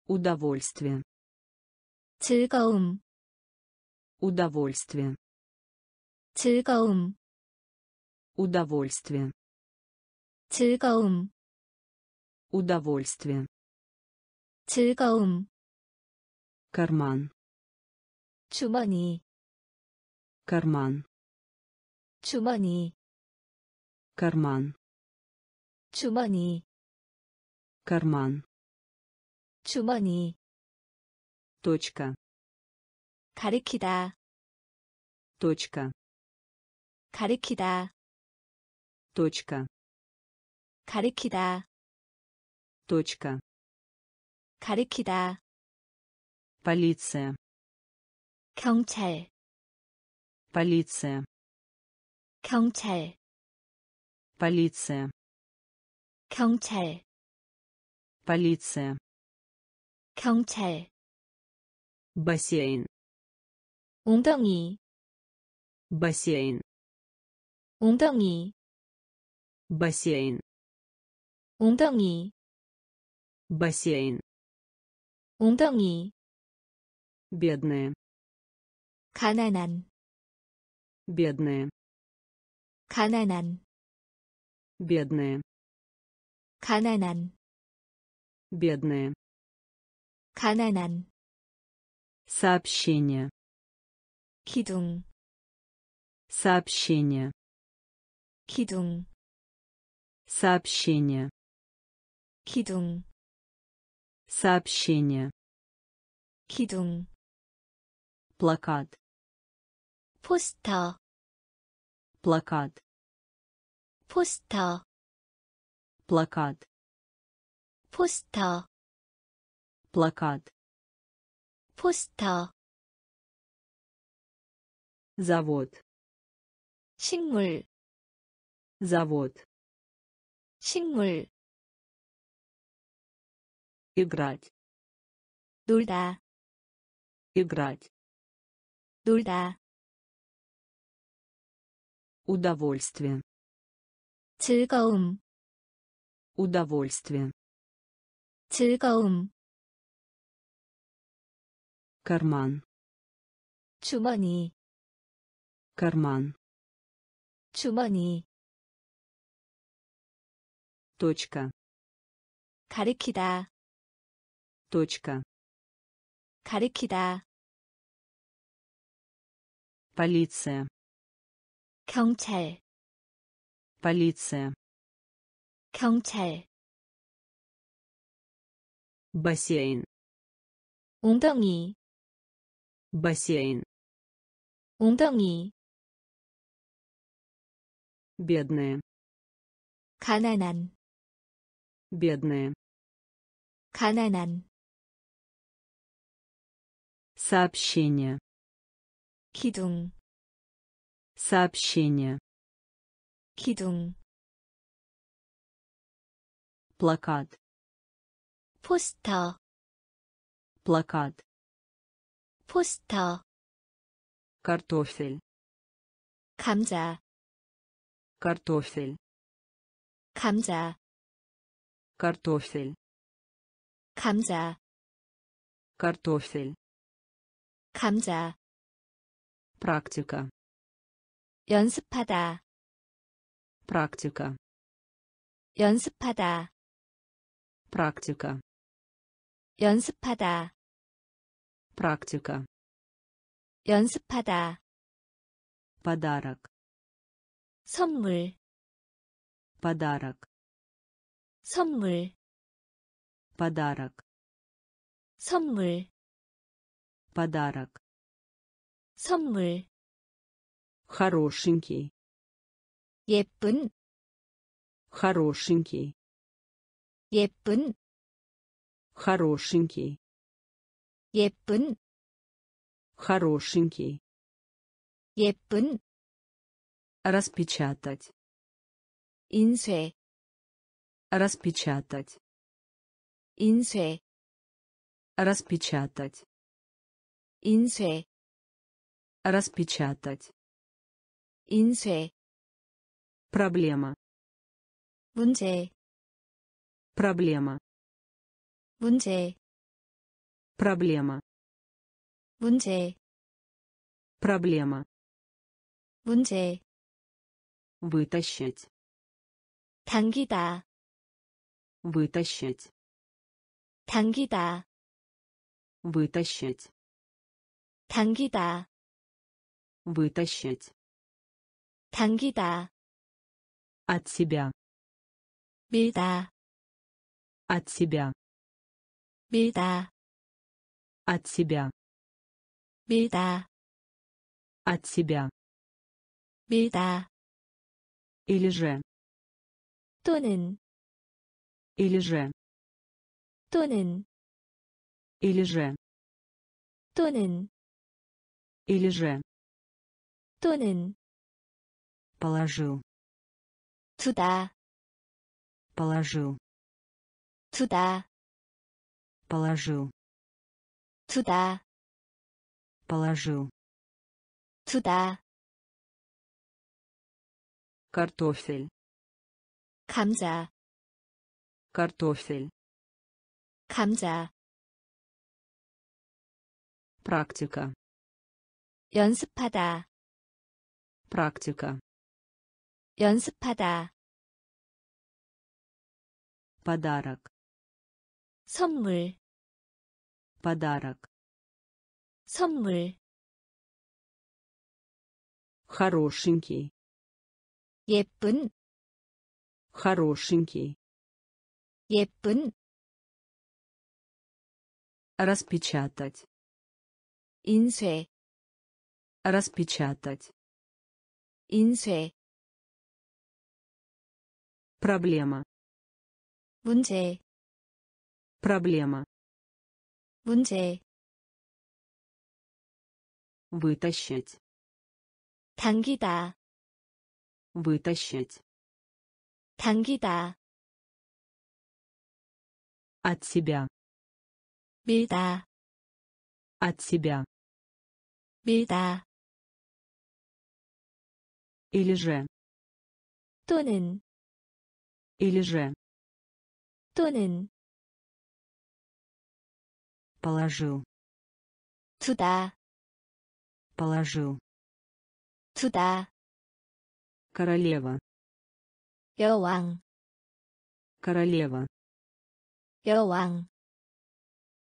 S1: Удовольствие.
S2: 즐거움,
S1: Удовольствие.
S2: 즐거움,
S1: Удовольствие.
S2: 즐거움,
S1: Удовольствие.
S2: 즐거움,
S1: Карман.
S2: 주머니,
S1: Карман.
S2: 주머니,
S1: Карман.
S2: 주머니,
S1: Карман.
S2: 주머니,
S1: Точка.
S2: 가리키다,
S1: Точка.
S2: 가리키다,
S1: Точка.
S2: 가리키다,
S1: Точка.
S2: 가리키다,
S1: Полиция.
S2: 경찰,
S1: Полиция.
S2: 경찰,
S1: полиция
S2: 경찰,
S1: полиция
S2: 경찰,
S1: бассейн
S2: 웅덩이,
S1: бассейн
S2: 웅덩이,
S1: бассейн
S2: 웅덩이,
S1: бассейн
S2: 웅덩이,
S1: бедные
S2: 가난한,
S1: бедные
S2: 가난한,
S1: бедные
S2: 가난한,
S1: бедные
S2: 가난한,
S1: сообщение
S2: 기둥,
S1: сообщение
S2: 기둥,
S1: сообщение
S2: 기둥,
S1: сообщение
S2: 기둥,
S1: плакат
S2: 포스터,
S1: плакат
S2: 포스터,
S1: плакат
S2: 포스터,
S1: плакат
S2: 포스터,
S1: завод
S2: 식물,
S1: завод
S2: 식물,
S1: играть
S2: 놀다,
S1: играть
S2: 놀다,
S1: удовольствие
S2: 즐거움,
S1: удовольствие
S2: 즐거움,
S1: карман
S2: 주머니,
S1: карман
S2: 주머니,
S1: точка
S2: 가리키다,
S1: точка
S2: 가리키다,
S1: полиция
S2: 경찰,
S1: полиция
S2: 경찰,
S1: бассейн
S2: 웅덩이,
S1: бассейн
S2: 웅덩이,
S1: бедные
S2: 가난한,
S1: бедные
S2: 가난한,
S1: сообщение
S2: 기둥,
S1: сообщение
S2: 기둥,
S1: плакат
S2: 포스터,
S1: плакат
S2: 포스터,
S1: картофель
S2: 감자,
S1: картофель
S2: 감자,
S1: картофель
S2: 감자,
S1: картофель
S2: 감자,
S1: практика
S2: 연습하다,
S1: практика
S2: 연습하다,
S1: практика
S2: 연습하다,
S1: практика
S2: 연습하다,
S1: подарок
S2: 선물,
S1: подарок
S2: 선물,
S1: подарок
S2: 선물,
S1: подарок
S2: 선물,
S1: хорошенький
S2: 예쁜,
S1: хорошенький
S2: 예쁜,
S1: хорошенький
S2: 예쁜,
S1: хорошенький
S2: 예쁜,
S1: распечатать
S2: 인쇄,
S1: распечатать
S2: 인쇄,
S1: распечатать
S2: 인쇄,
S1: распечатать
S2: 인쇄,
S1: проблема
S2: 문제,
S1: проблема
S2: 문제,
S1: проблема
S2: 문제,
S1: проблема
S2: 문제,
S1: вытащить
S2: 당기다,
S1: вытащить
S2: 당기다,
S1: вытащить
S2: 당기다,
S1: вытащить
S2: 당기다,
S1: от себя
S2: 밀다,
S1: от себя
S2: 밀다,
S1: от себя
S2: 밀다,
S1: от себя
S2: 밀다,
S1: или же
S2: 또는,
S1: или же
S2: 또는,
S1: или же
S2: 또는,
S1: или же
S2: 또는,
S1: положил
S2: 두다
S1: положил
S2: 두다
S1: положил
S2: 두다
S1: положил
S2: 두다
S1: картофель
S2: 감자
S1: картофель
S2: 감자
S1: практика
S2: 연습하다
S1: практика
S2: 연습하다
S1: подарок
S2: 선물
S1: подарок
S2: 선물
S1: хорошенький
S2: 예쁜
S1: хорошенький
S2: 예쁜
S1: распечатать
S2: 인쇄
S1: распечатать
S2: 인쇄
S1: проблема
S2: 문제
S1: проблема
S2: 문제
S1: вытащить
S2: 당기다
S1: вытащить
S2: 당기다
S1: от себя
S2: 밀다
S1: от себя
S2: 밀다
S1: или же
S2: 또는
S1: или же
S2: 또는
S1: положил
S2: 두다
S1: положил
S2: 두다
S1: королева
S2: 여왕
S1: королева
S2: 여왕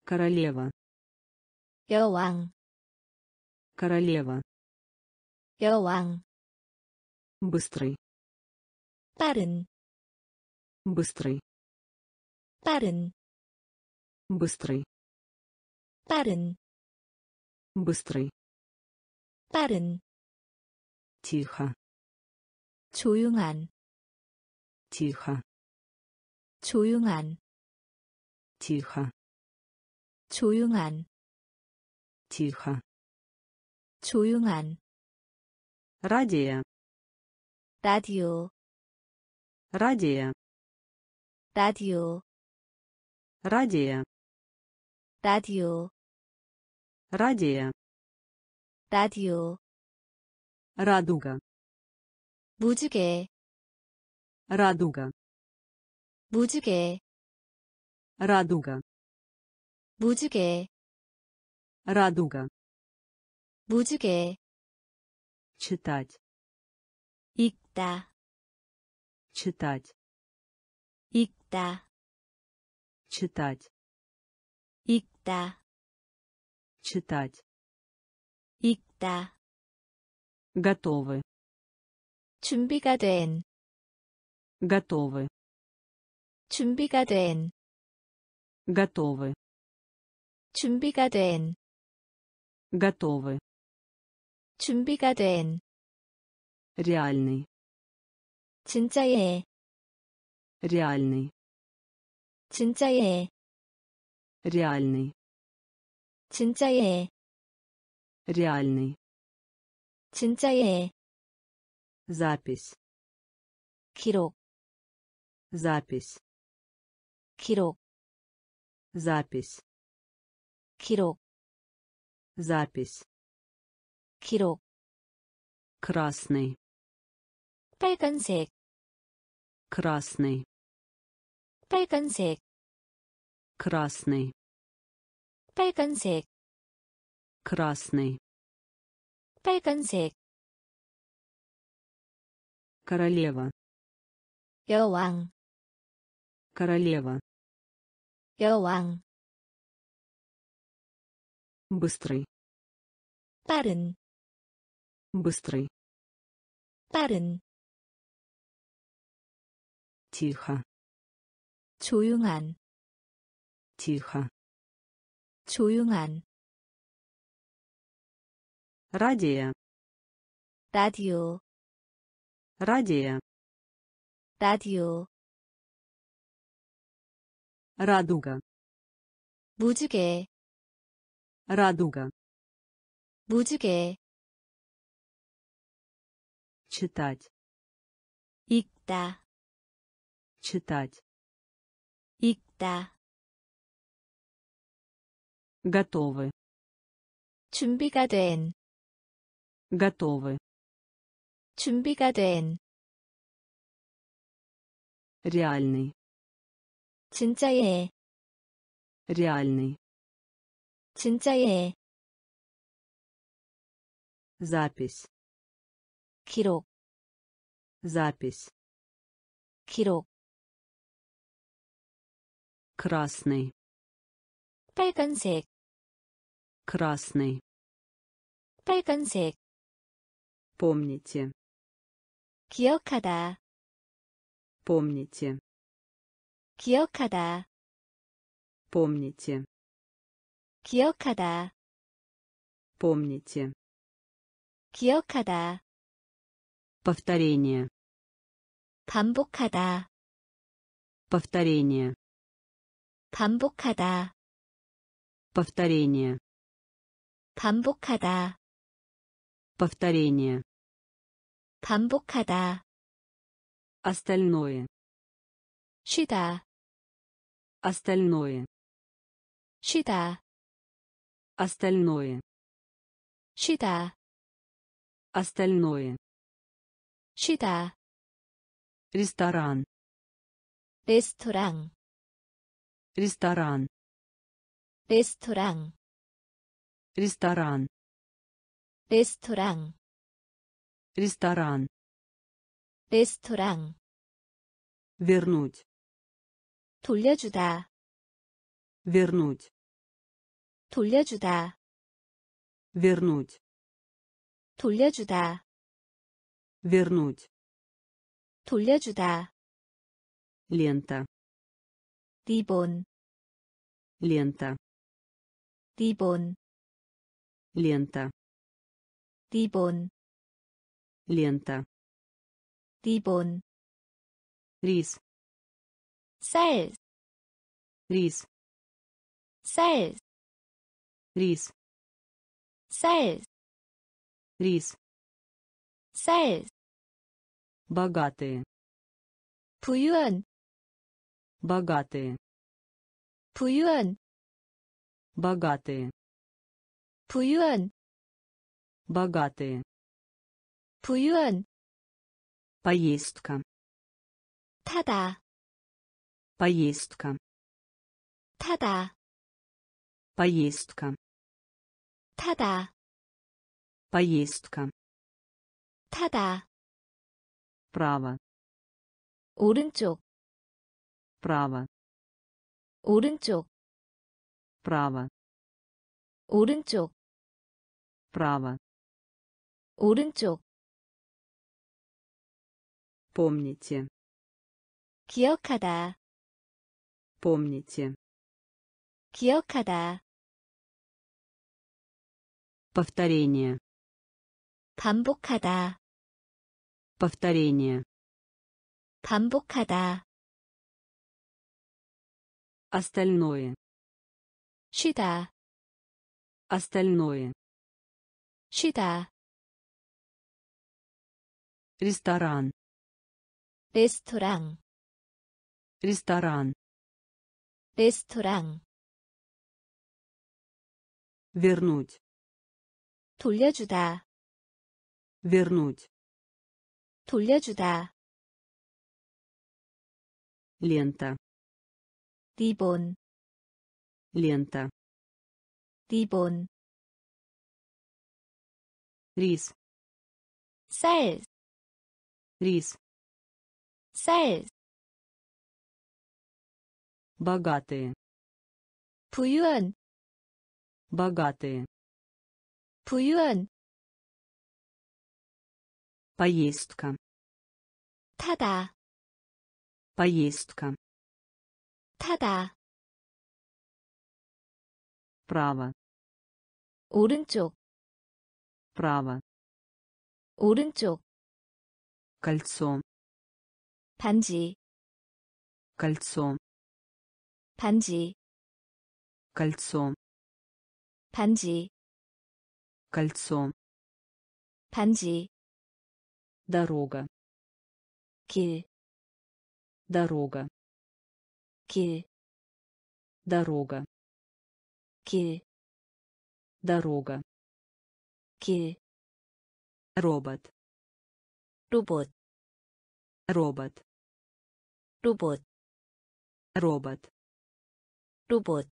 S1: королева
S2: 여왕
S1: королева
S2: 여왕
S1: быстрый
S2: 빠른
S1: быстрый
S2: 빠른
S1: быстрый
S2: 빠른
S1: быстрый
S2: 빠른
S1: тихо
S2: 조용한
S1: тихо
S2: 조용한
S1: тихо
S2: 조용한
S1: тихо
S2: 조용한
S1: радио
S2: 라디오
S1: радио
S2: 라디오
S1: радио
S2: 라디오
S1: радио
S2: 라디오
S1: радуга
S2: 무지개
S1: радуга
S2: 무지개
S1: радуга
S2: 무지개
S1: радуга
S2: 무지개
S1: читать
S2: 읽다
S1: читать
S2: 읽다
S1: читать
S2: 읽다
S1: читать
S2: 읽다
S1: готовы
S2: 준비가 된
S1: готовы
S2: 준비가 된
S1: готовы
S2: 준비가 된
S1: готовы
S2: 준비가 된
S1: реальный
S2: 진짜예
S1: реальный
S2: 진짜예
S1: реальный
S2: 진짜예
S1: реальный
S2: 진짜예
S1: запись
S2: 기록
S1: запись
S2: 기록
S1: запись
S2: 기록
S1: запись
S2: 기록
S1: красный
S2: 빨간색
S1: красный
S2: 빨간색
S1: красный
S2: 빨간색
S1: красный
S2: 빨간색
S1: королева
S2: 여왕
S1: королева
S2: 여왕
S1: быстрый
S2: 빠른
S1: быстрый
S2: 빠른
S1: тихо
S2: 조용한
S1: тихо
S2: 조용한
S1: радио
S2: 라디오
S1: радио
S2: 라디오
S1: радуга
S2: 무지개
S1: радуга
S2: 무지개
S1: читать
S2: 읽다
S1: читать
S2: 읽다,
S1: готовы
S2: 준비가 된,
S1: готовы
S2: 준비가 된,
S1: реальный
S2: 진짜의,
S1: реальный
S2: 진짜의,
S1: запись
S2: 기록,
S1: запись
S2: 기록,
S1: красный
S2: 빨간색,
S1: красный
S2: 빨간색,
S1: помните
S2: 기억하다,
S1: помните
S2: 기억하다,
S1: помните
S2: 기억하다,
S1: помните
S2: 기억하다,
S1: повторение
S2: 반복하다,
S1: повторение
S2: 반복하다,
S1: повторение
S2: 반복하다,
S1: повторение
S2: 반복하다,
S1: остальное
S2: 쉬다,
S1: остальное
S2: 쉬다,
S1: остальное
S2: 쉬다,
S1: остальное
S2: 쉬다,
S1: ресторан
S2: 레스토랑,
S1: ресторан
S2: 레스토랑,
S1: ресторан
S2: 레스토랑,
S1: ресторан
S2: 레스토랑,
S1: вернуть
S2: 돌려주다,
S1: вернуть
S2: 돌려주다,
S1: вернуть
S2: 돌려주다,
S1: вернуть
S2: 돌려주다,
S1: лента
S2: 리본,
S1: лента
S2: 리본,
S1: лента
S2: 리본,
S1: лента
S2: 리본,
S1: рис
S2: 쌀,
S1: рис
S2: 쌀,
S1: рис
S2: 쌀,
S1: рис
S2: 쌀,
S1: богатые
S2: 부유한,
S1: богатые
S2: 부유한,
S1: богатые
S2: 부유한,
S1: богатые
S2: 부유한,
S1: поездка
S2: 타다,
S1: поездка
S2: 타다,
S1: поездка
S2: 타다,
S1: поездка
S2: 타다,
S1: право
S2: 오른쪽,
S1: право
S2: 오른쪽,
S1: право
S2: 오른쪽,
S1: право
S2: 오른쪽,
S1: помните
S2: 기억하다,
S1: помните
S2: 기억하다,
S1: повторение
S2: 반복하다,
S1: повторение
S2: 반복하다,
S1: остальное
S2: 쉬다,
S1: остальное
S2: 쉬다,
S1: ресторан
S2: 레스토랑,
S1: ресторан
S2: 레스토랑,
S1: вернуть
S2: 돌려주다,
S1: вернуть
S2: 돌려주다,
S1: лента
S2: 리본,
S1: лента
S2: 리본,
S1: рис
S2: 쌀,
S1: рис
S2: 쌀,
S1: богатые
S2: 부유한,
S1: богатые
S2: 부유한,
S1: поездка
S2: 타다,
S1: поездка
S2: 타다,
S1: право
S2: 오른쪽,
S1: право
S2: 오른쪽,
S1: кольцо
S2: 반지,
S1: кольцо
S2: 반지,
S1: кольцо
S2: 반지,
S1: кольцо
S2: 반지,
S1: дорога
S2: 길,
S1: дорога
S2: 길,
S1: дорога
S2: 길,
S1: дорога
S2: 길,
S1: робот
S2: 로봇,
S1: робот
S2: 로봇,
S1: робот
S2: 로봇,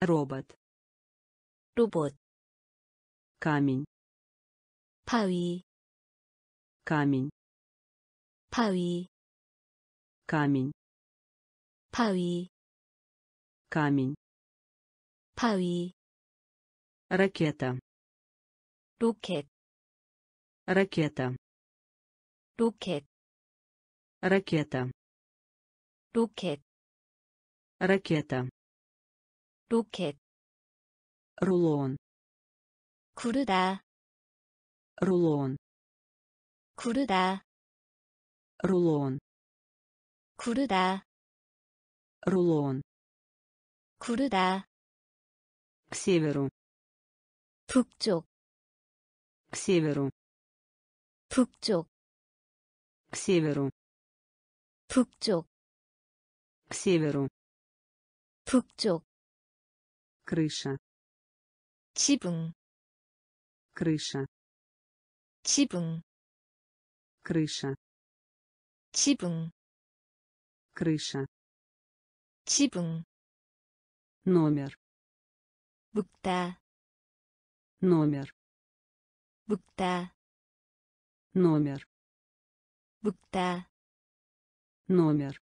S1: робот
S2: 로봇,
S1: камень
S2: 바위,
S1: камень
S2: 바위,
S1: камень
S2: 바위,
S1: камень
S2: 바위,
S1: ракета
S2: 로켓,
S1: ракета
S2: 로켓,
S1: ракета
S2: 로켓,
S1: ракета
S2: 로켓,
S1: рулон
S2: 구르다,
S1: рулон
S2: 구르다,
S1: рулон
S2: 구르다,
S1: рулон
S2: 구르다,
S1: к северу
S2: 북쪽,
S1: к северу
S2: 북쪽,
S1: к северу
S2: 북쪽,
S1: к северу
S2: 북쪽,
S1: крыша
S2: 지붕,
S1: крыша
S2: 지붕,
S1: крыша
S2: 지붕,
S1: крыша
S2: 지붕,
S1: номер
S2: 묵다,
S1: номер
S2: 묵다,
S1: номер
S2: 묵다,
S1: номер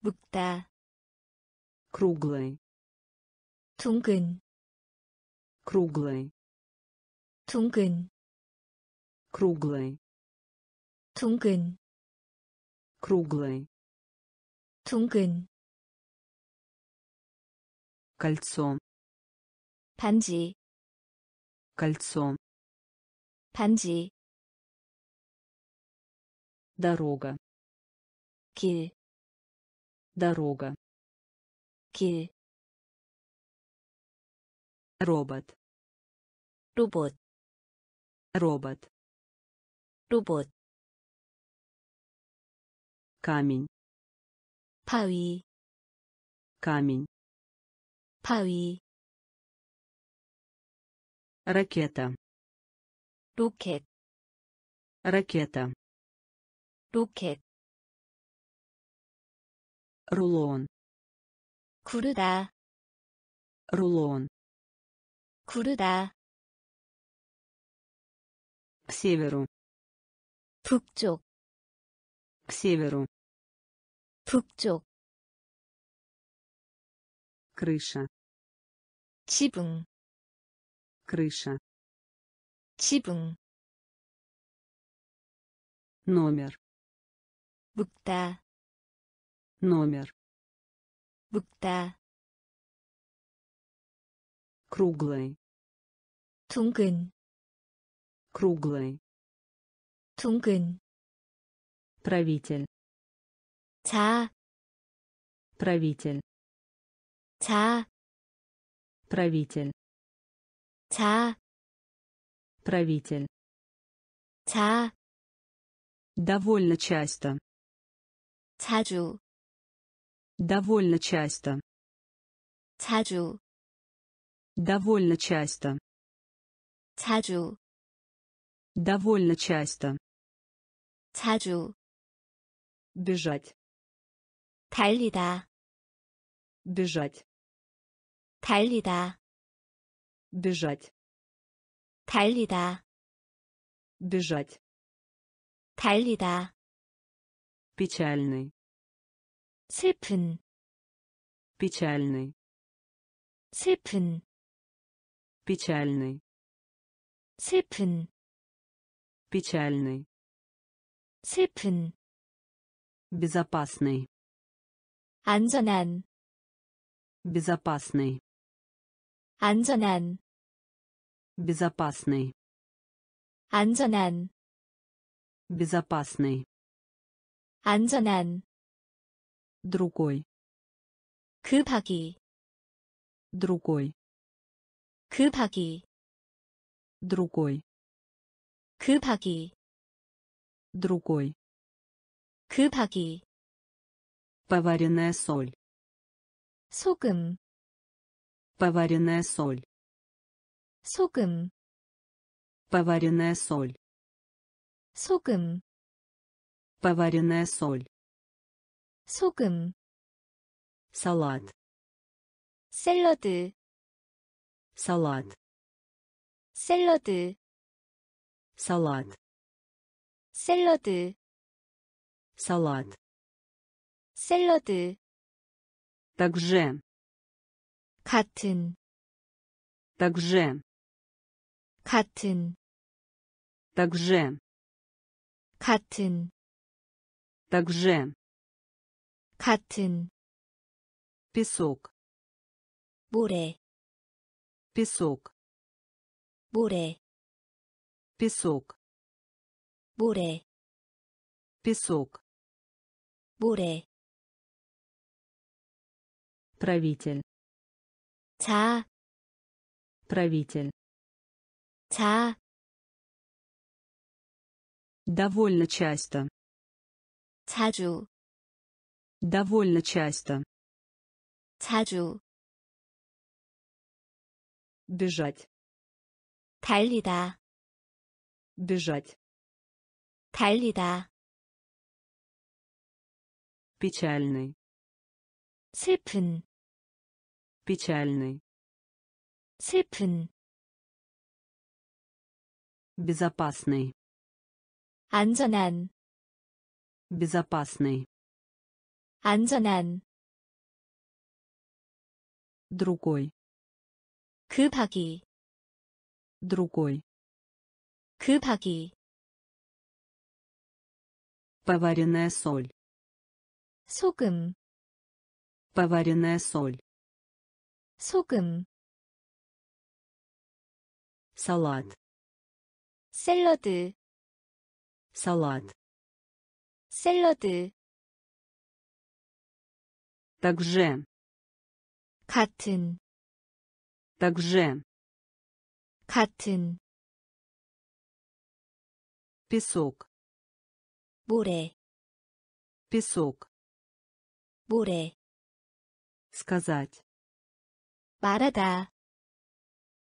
S2: 묵다,
S1: круглый
S2: 둥근,
S1: круглый
S2: 둥근,
S1: круглый
S2: 둥근,
S1: круглый
S2: 둥근,
S1: кольцо
S2: 반지,
S1: кольцо
S2: 반지,
S1: дорога
S2: 길,
S1: дорога
S2: 길,
S1: робот
S2: 로봇,
S1: робот
S2: 로봇,
S1: камень
S2: 바위,
S1: камень
S2: 바위,
S1: ракета
S2: 로켓,
S1: ракета
S2: 로켓,
S1: рулон
S2: 구르다,
S1: рулон
S2: 구르다,
S1: к северу
S2: 북쪽,
S1: к северу
S2: 북쪽,
S1: крыша
S2: 지붕,
S1: крыша
S2: 지붕,
S1: номер
S2: 묵다,
S1: номер
S2: 묵다,
S1: круглый
S2: 둥근,
S1: круглый
S2: 둥근,
S1: правитель
S2: 자,
S1: правитель
S2: 자,
S1: правитель
S2: 자,
S1: правитель
S2: 자,
S1: довольно часто
S2: 자주,
S1: довольно часто
S2: 자주,
S1: довольно часто
S2: 자주,
S1: довольно часто
S2: 자주,
S1: бежать
S2: 달리다,
S1: бежать
S2: 달리다,
S1: бежать
S2: 달리다,
S1: бежать
S2: 달리다,
S1: печальный
S2: 슬픈,
S1: печальный
S2: 슬픈,
S1: печальный
S2: 슬픈,
S1: печальный
S2: 슬픈,
S1: безопасный
S2: 안전한,
S1: безопасный
S2: 안전한,
S1: безопасный
S2: 안전한,
S1: безопасный
S2: 안전한,
S1: другой
S2: 급하기,
S1: другой
S2: 급하기,
S1: другой
S2: 급하기,
S1: другой
S2: 급하기,
S1: Поваренная соль.
S2: 소금,
S1: Поваренная соль.
S2: 소금,
S1: Поваренная соль.
S2: 소금,
S1: Поваренная соль.
S2: 소금,
S1: Салат.
S2: 샐러드,
S1: Салат.
S2: 샐러드,
S1: Салат.
S2: 샐러드,
S1: Салат.
S2: 샐러드,
S1: Также.
S2: 같은,
S1: Также.
S2: 같은,
S1: Также.
S2: 같은,
S1: Также.
S2: 같은,
S1: Песок.
S2: 모래,
S1: Песок.
S2: 모래,
S1: Песок.
S2: 모래,
S1: Песок.
S2: 모래,
S1: Правитель.
S2: 자,
S1: Правитель.
S2: 자,
S1: Довольно часто.
S2: 자주,
S1: Довольно часто.
S2: 자주,
S1: Бежать.
S2: 달리다,
S1: Бежать.
S2: 달리다,
S1: Печальный.
S2: 슬픈,
S1: Печальный.
S2: 슬픈,
S1: Безопасный.
S2: 안전한,
S1: Безопасный.
S2: 안전한,
S1: Другой.
S2: 급하기,
S1: Другой.
S2: 급하기,
S1: Поваренная соль.
S2: 소금,
S1: Поваренная соль.
S2: 소금,
S1: Салат.
S2: 샐러드,
S1: Салат.
S2: 샐러드,
S1: Также.
S2: 같은,
S1: Также.
S2: 같은,
S1: Песок.
S2: 모래,
S1: Песок.
S2: 모래,
S1: Сказать.
S2: 말하다,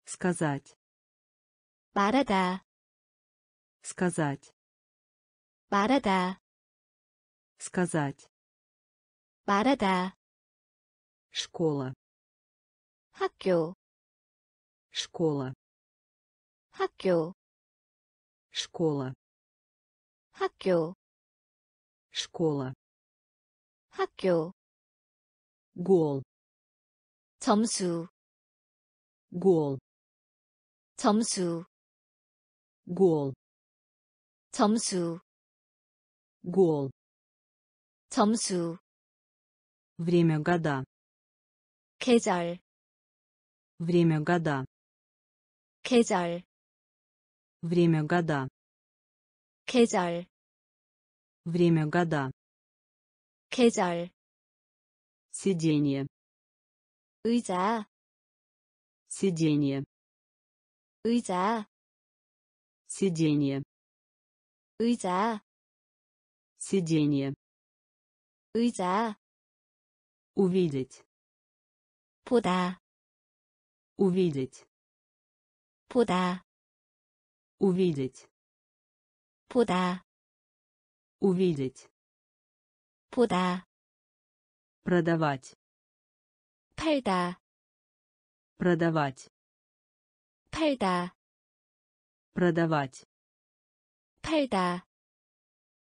S1: Сказать.
S2: 말하다,
S1: Сказать.
S2: 말하다,
S1: Сказать.
S2: 말하다,
S1: Школа.
S2: 학교,
S1: Школа.
S2: 학교,
S1: Школа.
S2: 학교,
S1: Школа.
S2: 학교,
S1: Гол.
S2: 점수,
S1: Гол.
S2: 점수,
S1: Гол.
S2: 점수,
S1: Гол.
S2: 점수,
S1: Время года.
S2: 계절,
S1: Время года.
S2: 계절,
S1: Время года.
S2: 계절,
S1: Время года.
S2: 계절,
S1: Сиденье.
S2: 의자,
S1: Сиденье.
S2: 의자,
S1: Сиденье.
S2: 의자,
S1: Сиденье.
S2: 의자,
S1: Увидеть.
S2: 보다,
S1: Увидеть.
S2: 보다,
S1: Увидеть.
S2: 보다,
S1: Увидеть.
S2: 보다,
S1: Продавать.
S2: 팔다,
S1: Продавать.
S2: 팔다,
S1: Продавать.
S2: 팔다,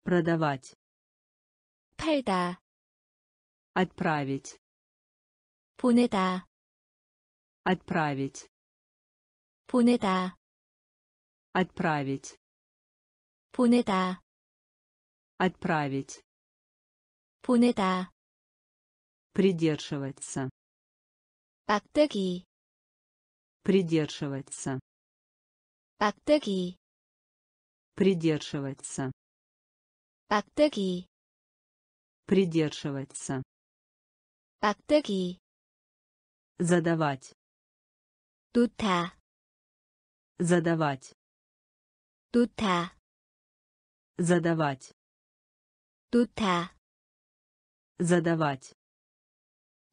S1: Продавать.
S2: 팔다,
S1: Отправить.
S2: 보내다,
S1: Отправить.
S2: 보내다,
S1: Отправить.
S2: 보내다,
S1: Отправить.
S2: 보내다,
S1: Придерживаться.
S2: 막대기,
S1: Придерживаться.
S2: 막대기,
S1: Придерживаться.
S2: 막대기,
S1: Придерживаться.
S2: 막대기,
S1: Задавать.
S2: 놓다,
S1: Задавать.
S2: 놓다,
S1: Задавать.
S2: 놓다,
S1: задавать,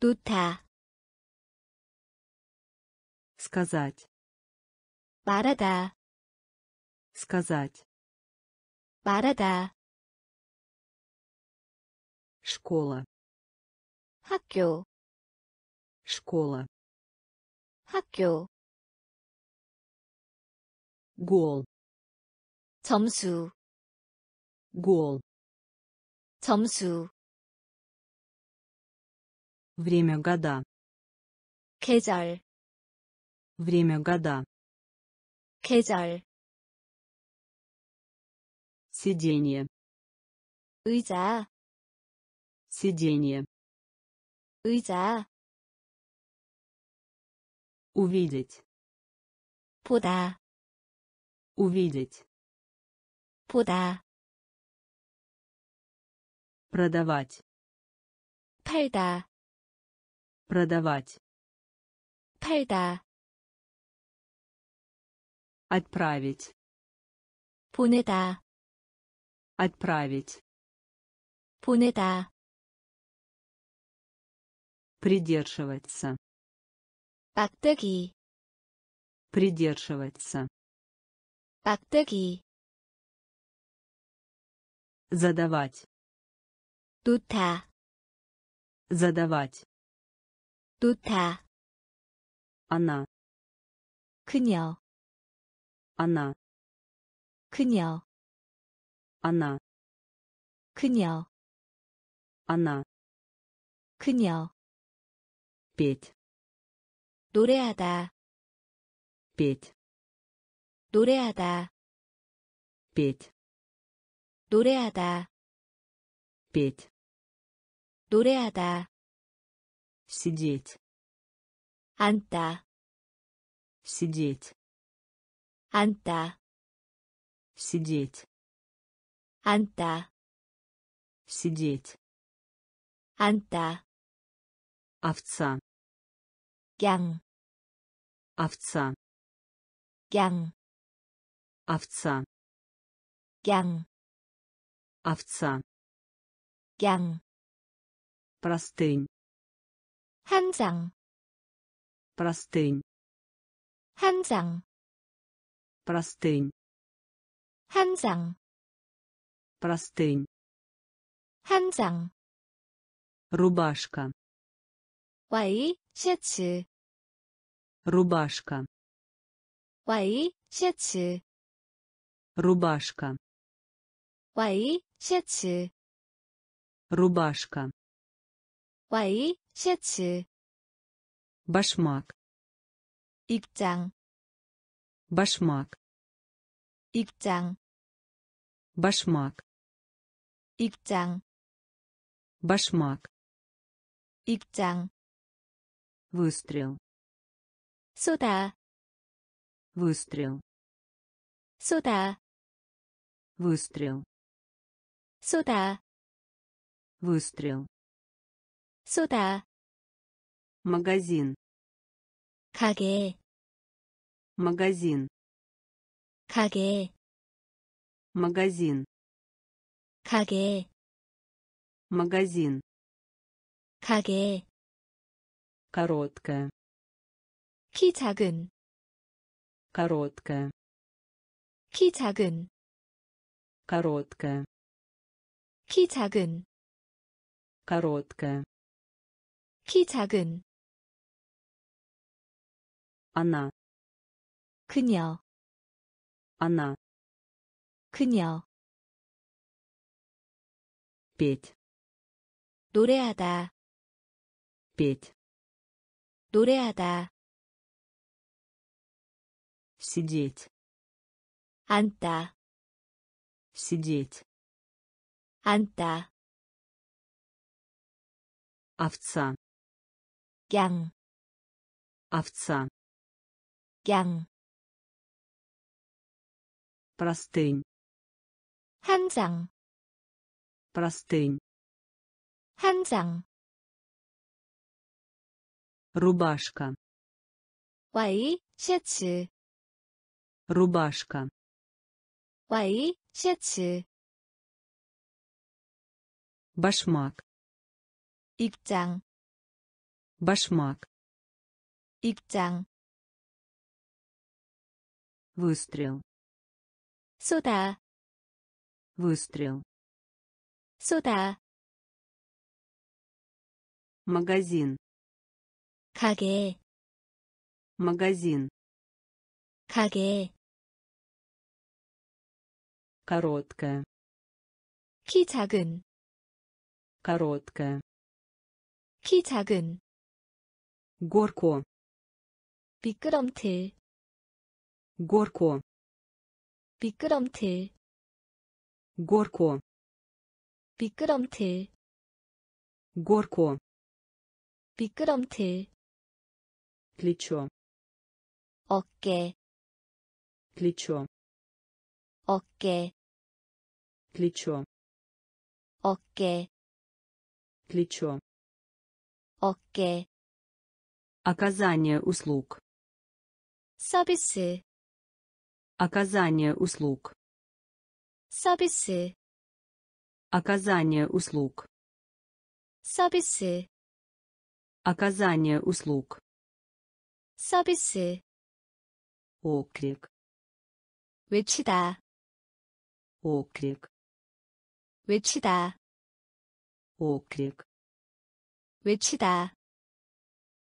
S2: 놓다,
S1: сказать,
S2: 말하다,
S1: сказать,
S2: 말하다,
S1: школа,
S2: 학교,
S1: школа,
S2: 학교,
S1: гол,
S2: 점수,
S1: гол,
S2: 점수,
S1: время года,
S2: 계절,
S1: время года,
S2: 계절,
S1: сиденье,
S2: 의자,
S1: сиденье,
S2: 의자,
S1: увидеть,
S2: 보다,
S1: увидеть,
S2: 보다,
S1: продавать,
S2: 팔다,
S1: продавать,
S2: 팔다,
S1: отправить,
S2: 보내다,
S1: отправить,
S2: 보내다,
S1: придерживаться,
S2: 막대기,
S1: придерживаться,
S2: 막대기,
S1: задавать,
S2: 놓다,
S1: задавать,
S2: 놓다,
S1: она,
S2: 그녀,
S1: она,
S2: 그녀,
S1: она,
S2: 그녀,
S1: она,
S2: 그녀,
S1: петь,
S2: 노래하다,
S1: петь,
S2: 노래하다,
S1: петь,
S2: 노래하다,
S1: петь,
S2: 노래하다,
S1: сидеть,
S2: 앉다,
S1: сидеть,
S2: 앉다,
S1: сидеть,
S2: 앉다,
S1: сидеть,
S2: 앉다,
S1: овца,
S2: 양,
S1: овца,
S2: 양,
S1: овца,
S2: 양,
S1: овца,
S2: 양,
S1: простынь,
S2: 한 장,
S1: простынь,
S2: 한 장,
S1: простынь,
S2: 한 장,
S1: простынь,
S2: 한 장,
S1: рубашка,
S2: 와이, 셔츠,
S1: рубашка,
S2: 와이, 셔츠,
S1: рубашка,
S2: 와이, 셔츠,
S1: рубашка,
S2: 와이, 셔츠,
S1: башмак,
S2: 입장,
S1: башмак,
S2: 입장,
S1: башмак,
S2: 입장,
S1: башмак,
S2: 입장,
S1: выстрел,
S2: 쏘다,
S1: выстрел,
S2: 쏘다,
S1: выстрел,
S2: 쏘다,
S1: выстрел,
S2: 쏘다,
S1: магазин,
S2: 가게,
S1: магазин,
S2: 가게,
S1: магазин,
S2: 가게,
S1: магазин,
S2: 가게,
S1: короткая,
S2: 키 작은,
S1: короткая,
S2: 키 작은,
S1: короткая,
S2: 키 작은,
S1: короткая,
S2: 키 작은,
S1: она,
S2: 그녀,
S1: она,
S2: 그녀,
S1: петь,
S2: 노래하다,
S1: петь,
S2: 노래하다,
S1: сидеть,
S2: 앉다,
S1: сидеть,
S2: 앉다,
S1: овца,
S2: 양,
S1: овца,
S2: 양,
S1: простынь,
S2: 한 장,
S1: простынь,
S2: 한 장,
S1: рубашка,
S2: 와이, 셔츠,
S1: рубашка,
S2: 와이, 셔츠,
S1: башмак,
S2: 입장,
S1: Башмак.
S2: 입장,
S1: Выстрел.
S2: 쏘다,
S1: Выстрел.
S2: 쏘다,
S1: Магазин.
S2: 가게,
S1: Магазин.
S2: 가게,
S1: Короткая.
S2: 키 작은,
S1: Короткая.
S2: 키 작은,
S1: Горко.
S2: 미끄럼틀,
S1: Горко.
S2: 미끄럼틀,
S1: Горко.
S2: 미끄럼틀,
S1: Горко.
S2: 미끄럼틀,
S1: Плечо.
S2: 어깨,
S1: Плечо.
S2: 어깨,
S1: Плечо.
S2: 어깨,
S1: Плечо.
S2: 어깨,
S1: Оказание услуг.
S2: 서비스,
S1: Оказание услуг.
S2: 서비스,
S1: Оказание услуг.
S2: 서비스,
S1: Оказание услуг.
S2: 서비스,
S1: Окрик.
S2: 외치다,
S1: Окрик.
S2: 외치다,
S1: Окрик.
S2: 외치다,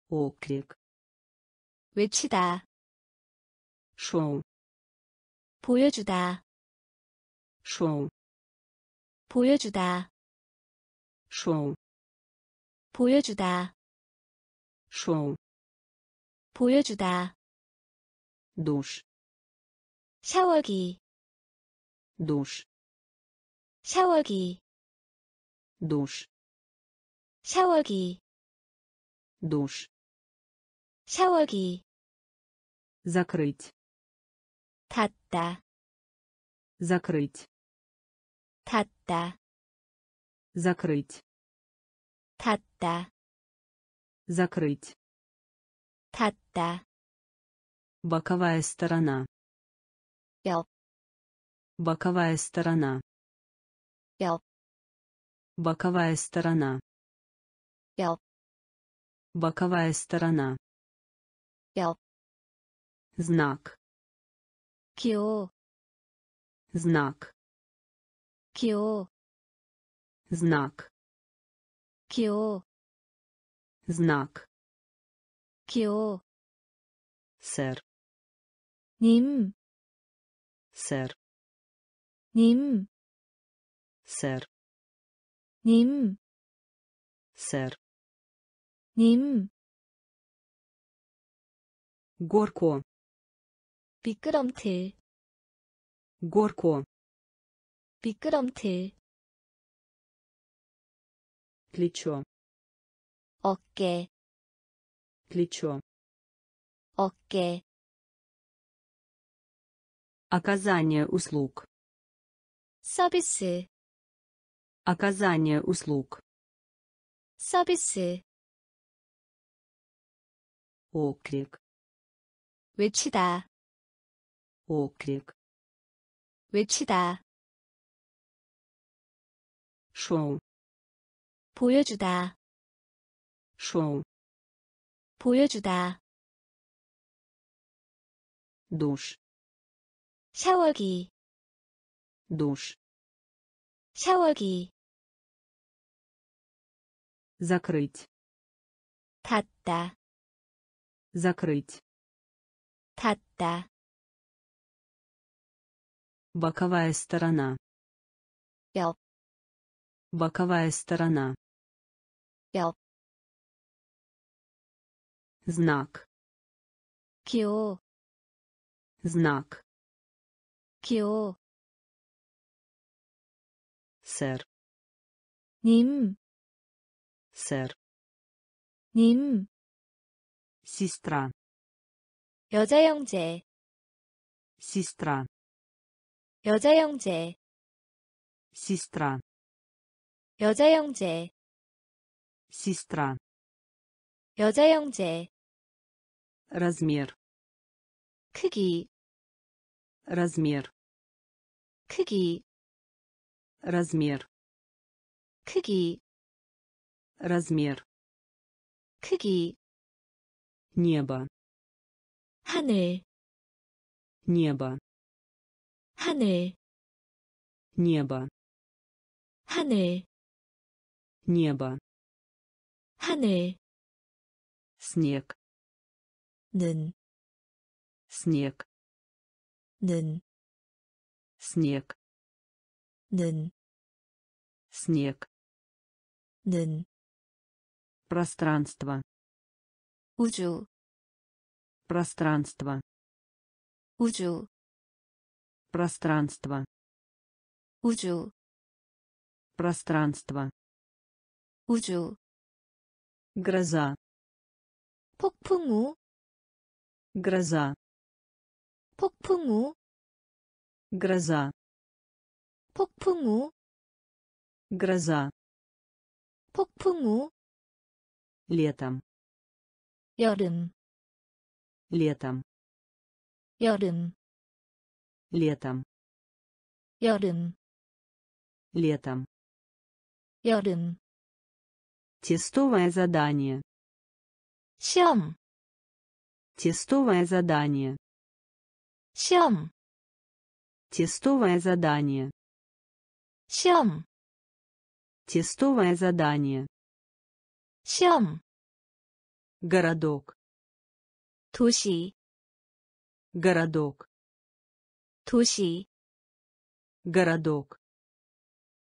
S1: Окрик.
S2: 외치다,
S1: Шоу.
S2: 보여주다,
S1: Шоу.
S2: 보여주다,
S1: Шоу.
S2: 보여주다,
S1: Шоу.
S2: 보여주다,
S1: Душ.
S2: 샤워기,
S1: Душ.
S2: 샤워기,
S1: Душ.
S2: 샤워기,
S1: Душ.
S2: 샤워기,
S1: Закрыть.
S2: 닫다,
S1: Закрыть.
S2: 닫다,
S1: Закрыть.
S2: 닫다,
S1: Закрыть.
S2: 닫다,
S1: Боковая сторона.
S2: 옆,
S1: Боковая сторона.
S2: 옆,
S1: Боковая сторона.
S2: 옆,
S1: Боковая сторона.
S2: 옆,
S1: Знак.
S2: 기호,
S1: Знак.
S2: 기호,
S1: Знак.
S2: 기호,
S1: Знак.
S2: 기호,
S1: Сэр.
S2: 님,
S1: Сэр.
S2: 님,
S1: Сэр.
S2: 님,
S1: Сэр.
S2: 님,
S1: Горко.
S2: 미끄럼틀,
S1: Горко.
S2: 미끄럼틀,
S1: Плечо.
S2: 어깨,
S1: Плечо.
S2: 어깨,
S1: Оказание услуг.
S2: 서비스,
S1: Оказание услуг.
S2: 서비스,
S1: Окрик.
S2: 외치다,
S1: Окрик.
S2: 외치다,
S1: Шоу.
S2: 보여주다,
S1: Шоу.
S2: 보여주다,
S1: Душ.
S2: 샤워기,
S1: Душ.
S2: 샤워기,
S1: Закрыть.
S2: 닫다,
S1: Закрыть.
S2: 닫다,
S1: Боковая сторона.
S2: 옆,
S1: Боковая сторона.
S2: 옆,
S1: Знак.
S2: 기호,
S1: Знак.
S2: 기호,
S1: Сэр.
S2: 님,
S1: Сэр.
S2: 님,
S1: Сестра.
S2: 여자 형제,
S1: Сестра.
S2: 여자 형제,
S1: Сестра.
S2: 여자 형제,
S1: Сестра.
S2: 여자 형제,
S1: Размер.
S2: 크기,
S1: Размер.
S2: 크기,
S1: Размер.
S2: 크기,
S1: размер
S2: 크기
S1: небо
S2: 하늘
S1: небо
S2: 하늘
S1: небо
S2: 하늘
S1: небо
S2: 하늘
S1: снег
S2: 는,
S1: снег
S2: 는,
S1: снег
S2: 는,
S1: снег
S2: 는,
S1: пространство
S2: 우주,
S1: пространство
S2: 우주,
S1: пространство
S2: 우주,
S1: пространство
S2: 우주,
S1: гроза
S2: 폭풍우,
S1: гроза
S2: 폭풍우,
S1: гроза
S2: 폭풍우,
S1: гроза
S2: 폭풍우,
S1: летом
S2: 여름,
S1: летом
S2: 여름,
S1: летом
S2: 여름,
S1: летом
S2: 여름,
S1: Тестовое задание.
S2: Чем?
S1: Тестовое задание.
S2: Чем?
S1: Тестовое задание.
S2: Чем?
S1: Тестовое задание.
S2: Чем?
S1: Городок.
S2: Туши.
S1: Городок.
S2: Туши.
S1: Городок.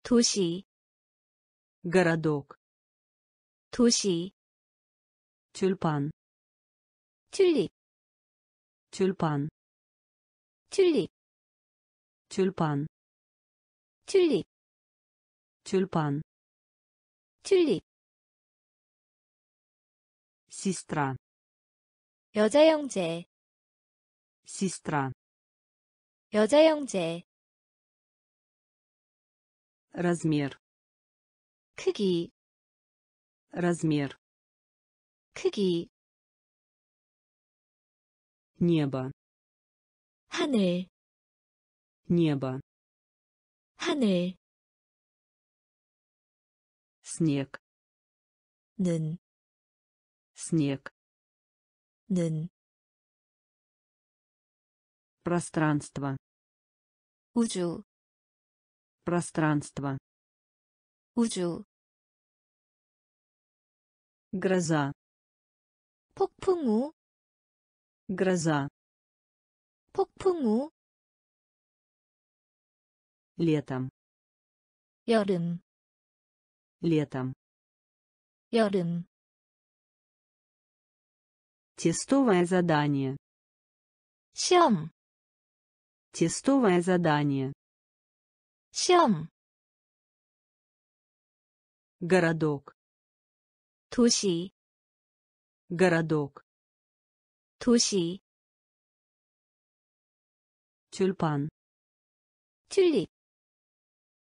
S2: Туши.
S1: Городок.
S2: 도시,
S1: тюльпан
S2: 튤립,
S1: тюльпан
S2: 튤립,
S1: тюльпан
S2: 튤립,
S1: тюльпан
S2: 튤립,
S1: сестра
S2: 여자 형제,
S1: сестра
S2: 여자 형제,
S1: размер
S2: 크기,
S1: размер
S2: 크기,
S1: небо
S2: 하늘,
S1: небо
S2: 하늘,
S1: снег
S2: 는,
S1: снег
S2: 는,
S1: пространство
S2: 우주,
S1: пространство
S2: 우주,
S1: гроза
S2: 폭풍우,
S1: гроза
S2: 폭풍우,
S1: летом
S2: 여름,
S1: летом
S2: 여름,
S1: тестовое задание
S2: 시험,
S1: тестовое задание
S2: 시험,
S1: городок
S2: 도시,
S1: городок
S2: 도시,
S1: тюльпан
S2: 튤립,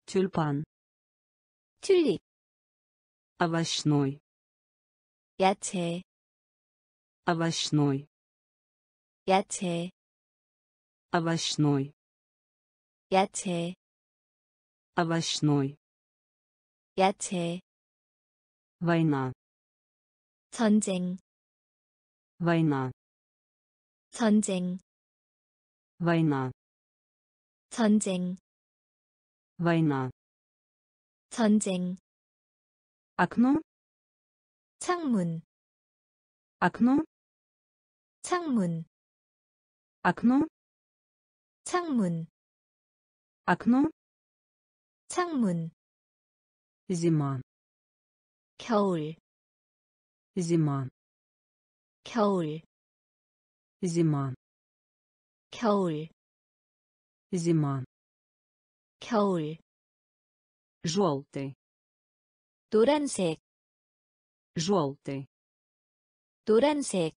S1: тюльпан
S2: 튤립,
S1: овощной
S2: 야채,
S1: овощной
S2: 야채,
S1: овощной
S2: 야채,
S1: овощной
S2: 야채,
S1: война
S2: 전쟁,
S1: война
S2: 전쟁,
S1: война
S2: 전쟁,
S1: война
S2: 전쟁,
S1: окно
S2: 창문,
S1: окно
S2: 창문,
S1: окно
S2: 창문,
S1: окно
S2: 창문,
S1: зима
S2: 겨울,
S1: зима
S2: 겨울,
S1: зима
S2: 겨울,
S1: зима
S2: 겨울,
S1: желтый
S2: 노란색,
S1: желтый
S2: 노란색,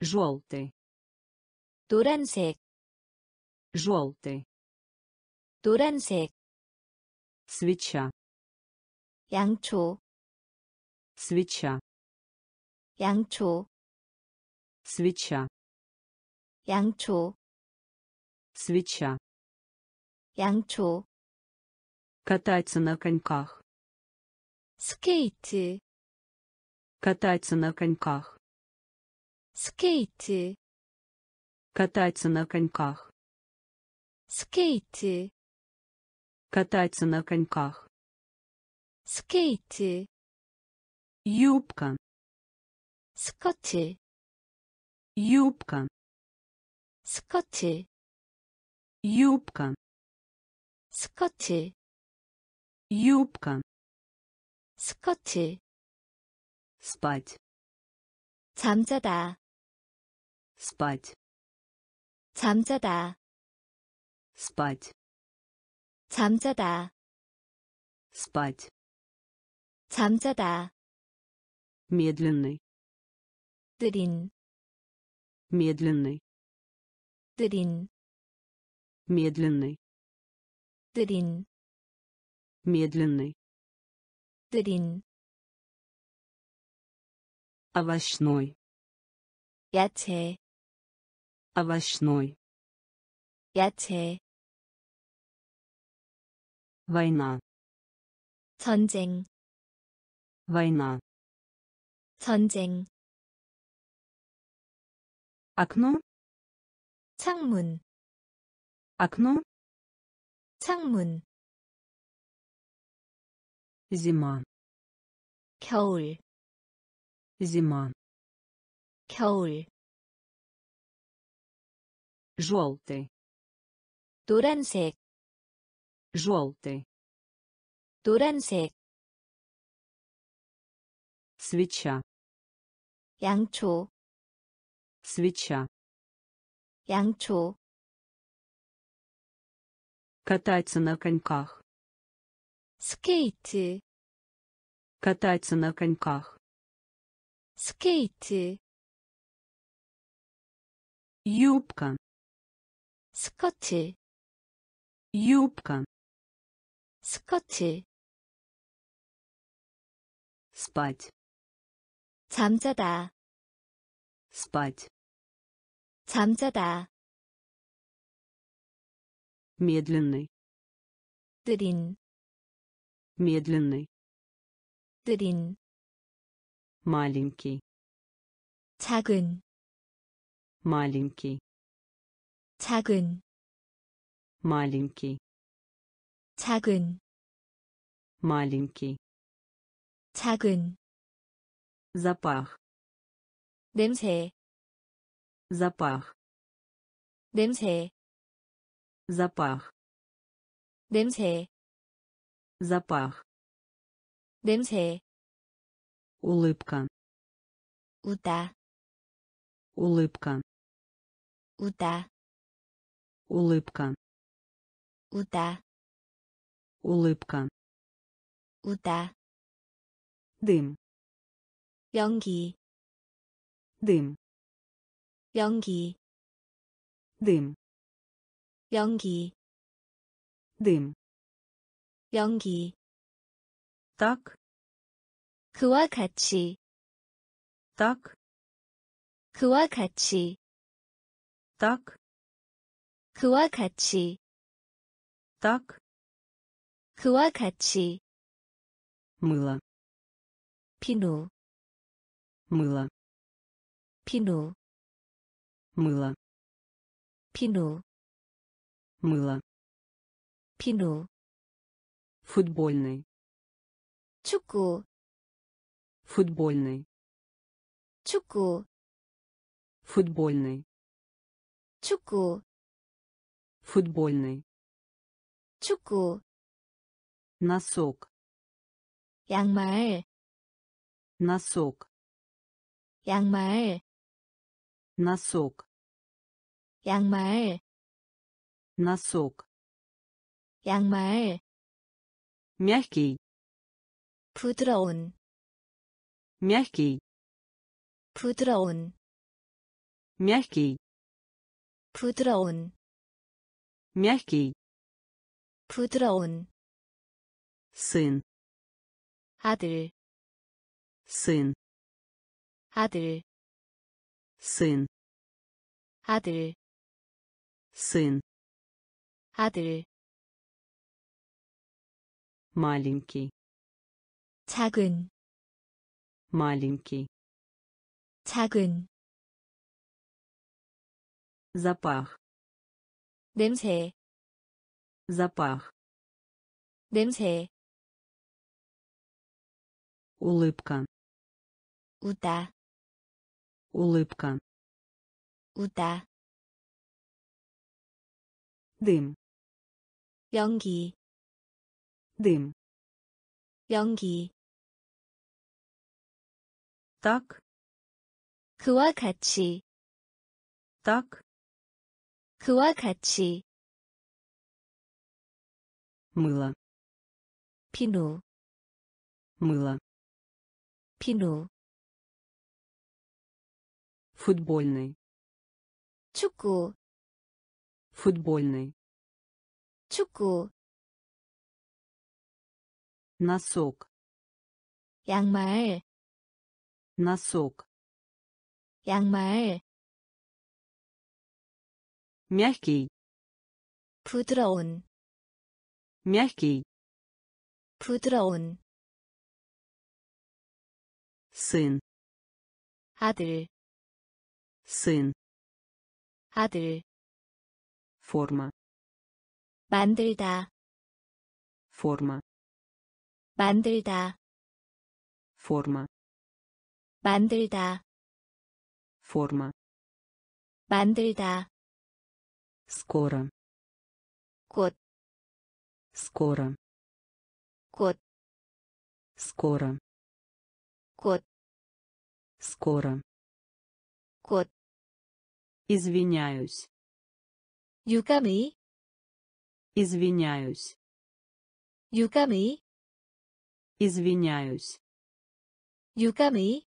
S1: желтый
S2: 노란색,
S1: желтый
S2: 노란색,
S1: свеча
S2: 양초,
S1: свеча
S2: 양초,
S1: свеча
S2: 양초,
S1: свеча
S2: 양초,
S1: кататься на коньках
S2: 스케이트
S1: Кататься на коньках.
S2: 스케이트
S1: Кататься на коньках.
S2: 스케이트
S1: Кататься на коньках.
S2: 스케이트
S1: Юбка.
S2: 스커트
S1: Юбка.
S2: 스커트
S1: Юбка.
S2: 스커트
S1: Юбка.
S2: 스커트
S1: Спать.
S2: 잠자다
S1: Спать.
S2: 잠자다
S1: Спать.
S2: 잠자다
S1: Спать.
S2: 잠자다
S1: Медленный.
S2: 느린
S1: Медленный.
S2: 느린
S1: Медленный.
S2: 느린
S1: Медленный.
S2: 느린
S1: Овощной.
S2: 야채
S1: Овощной.
S2: 야채
S1: Война.
S2: 전쟁
S1: Война.
S2: 전쟁
S1: Окно.
S2: 창문
S1: Окно.
S2: 창문
S1: Зима.
S2: 겨울
S1: Зима.
S2: 겨울
S1: Желтый.
S2: 노란색
S1: Желтый.
S2: 노란색
S1: Свеча.
S2: 양초
S1: Свеча.
S2: 양초
S1: Кататься на коньках.
S2: 스케이트
S1: Кататься на коньках.
S2: 스케이트
S1: Юбка.
S2: 스커트
S1: Юбка.
S2: 스커트
S1: Спать.
S2: 잠자다
S1: Спать.
S2: 잠자다
S1: Медленный.
S2: 느린
S1: Медленный.
S2: 느린
S1: Маленький.
S2: 작은
S1: Маленький.
S2: 작은
S1: Маленький.
S2: 작은
S1: Маленький.
S2: 작은
S1: Запах.
S2: 냄새
S1: Запах.
S2: 냄새
S1: Запах.
S2: 냄새
S1: Запах.
S2: 냄새
S1: Улыбка.
S2: 웃다
S1: Улыбка.
S2: 웃다
S1: Улыбка.
S2: 웃다
S1: Улыбка.
S2: 웃다
S1: Дым.
S2: 연기
S1: Дым.
S2: 연기
S1: Дым.
S2: 연기
S1: Дым.
S2: 연기
S1: Так.
S2: 그와 같이
S1: Так.
S2: 그와 같이
S1: Так.
S2: 그와 같이
S1: Так.
S2: 그와 같이
S1: Мыло.
S2: 비누
S1: Мыло.
S2: 비누
S1: Мыло.
S2: 비누
S1: Мыло.
S2: 비누
S1: Футбольный.
S2: 축구
S1: Футбольный.
S2: 축구
S1: Футбольный.
S2: 축구
S1: Футбольный.
S2: 축구
S1: Носок.
S2: 양말
S1: Носок.
S2: 양말
S1: Носок.
S2: 양말
S1: Носок.
S2: 양말
S1: Мягкий.
S2: 부드러운
S1: Мягкий.
S2: 부드러운
S1: Мягкий.
S2: 부드러운
S1: Мягкий.
S2: 부드러운
S1: Сын.
S2: 아들
S1: Сын.
S2: 아들
S1: Сын.
S2: 아들
S1: Сын.
S2: 아들
S1: Маленький.
S2: 작은
S1: маленький
S2: 작은
S1: запах
S2: 냄새
S1: запах
S2: 냄새
S1: улыбка
S2: 웃다
S1: улыбка
S2: 웃다
S1: дым
S2: 연기
S1: дым
S2: 연기
S1: так
S2: 그와 같이
S1: так
S2: 그와 같이
S1: мыло
S2: 비누
S1: мыло
S2: 비누
S1: футбольный
S2: 축구
S1: футбольный
S2: 축구
S1: носок
S2: 양말
S1: носок
S2: 양말
S1: мягкий
S2: 부드러운
S1: мягкий
S2: 부드러운
S1: сын
S2: 아들
S1: сын
S2: 아들
S1: форма
S2: 만들다
S1: форма
S2: 만들다
S1: форма
S2: 만들다
S1: форма
S2: 만들다
S1: скоро
S2: 곧
S1: скоро
S2: 곧,
S1: скоро
S2: 곧,
S1: скоро
S2: 곧,
S1: извиняюсь
S2: 유감의,
S1: извиняюсь
S2: 유감의,
S1: извиняюсь
S2: 유감의,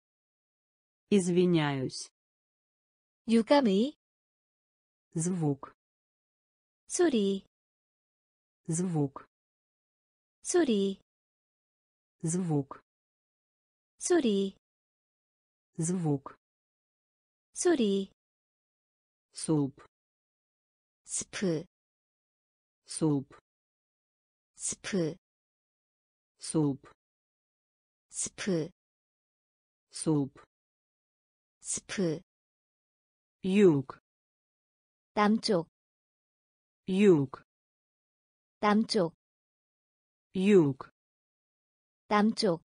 S1: извиняюсь
S2: 유감의,
S1: звук
S2: 소리,
S1: звук
S2: 소리,
S1: звук
S2: 소리,
S1: звук
S2: 소리,
S1: суп
S2: 스프,
S1: суп
S2: 스프,
S1: суп
S2: 스프,
S1: суп
S2: 스프,
S1: юг
S2: 남쪽,
S1: юг
S2: 남쪽,
S1: юг
S2: 남쪽,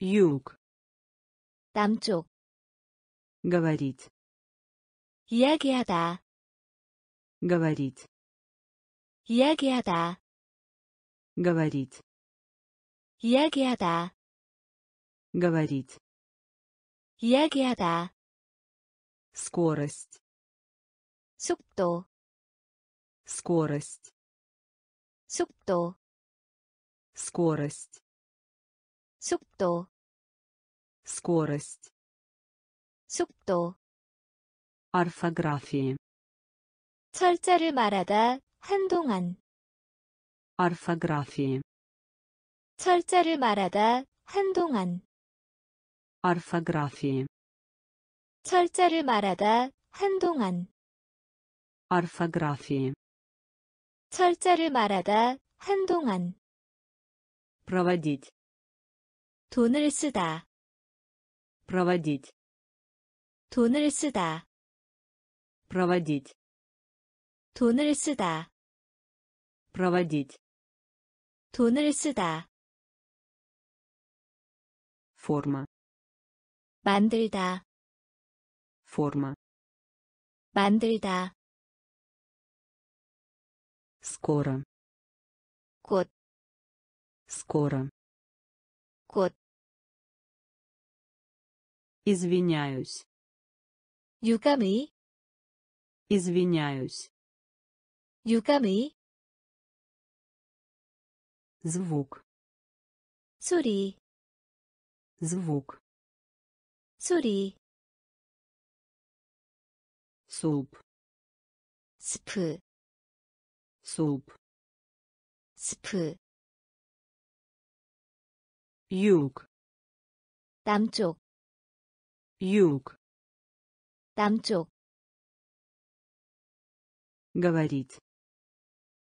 S1: юг
S2: 남쪽,
S1: говорить
S2: 이야기하다,
S1: говорить
S2: 이야기하다,
S1: говорить
S2: 이야기하다,
S1: говорить
S2: 이야기하다,
S1: скорость
S2: 속도,
S1: скорость
S2: 속도,
S1: скорость
S2: 속도,
S1: скорость
S2: 속도,
S1: орфографии
S2: 철자를 말하다, 한동안,
S1: орфографии
S2: 철자를 말하다, 한동안,
S1: орфографии
S2: 철자를 말하다, 한동안,
S1: орфографии
S2: 철자를 말하다, 한동안,
S1: проводить
S2: 돈을 쓰다,
S1: проводить
S2: 돈을 쓰다,
S1: проводить
S2: 돈을 쓰다,
S1: проводить
S2: 돈을 쓰다,
S1: форма
S2: 만들다,
S1: форма
S2: 만들다,
S1: скоро
S2: 곧,
S1: скоро
S2: 곧,
S1: извиняюсь
S2: 유감의,
S1: извиняюсь
S2: 유감의,
S1: звук
S2: 소리,
S1: звук
S2: 소리,
S1: суп
S2: 스프,
S1: суп
S2: 스프,
S1: юг
S2: 남쪽,
S1: юг
S2: 남쪽,
S1: говорить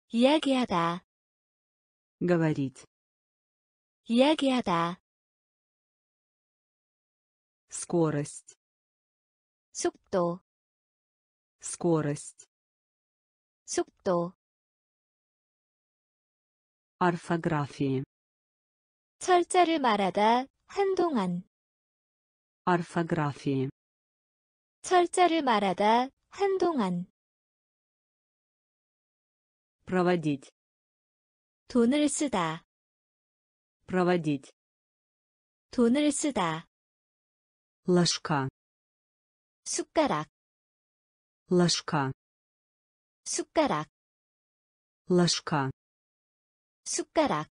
S2: 이야기하다,
S1: говорить
S2: 이야기하다,
S1: скорость,
S2: 속도,
S1: скорость,
S2: 속도,
S1: орфографии,
S2: 철자를 말하다, 한동안,
S1: орфографии,
S2: 철자를 말하다, 한동안,
S1: проводить,
S2: 돈을 쓰다,
S1: проводить,
S2: 돈을 쓰다,
S1: ложка,
S2: 숟가락,
S1: ложка,
S2: 숟가락,
S1: ложка,
S2: 숟가락,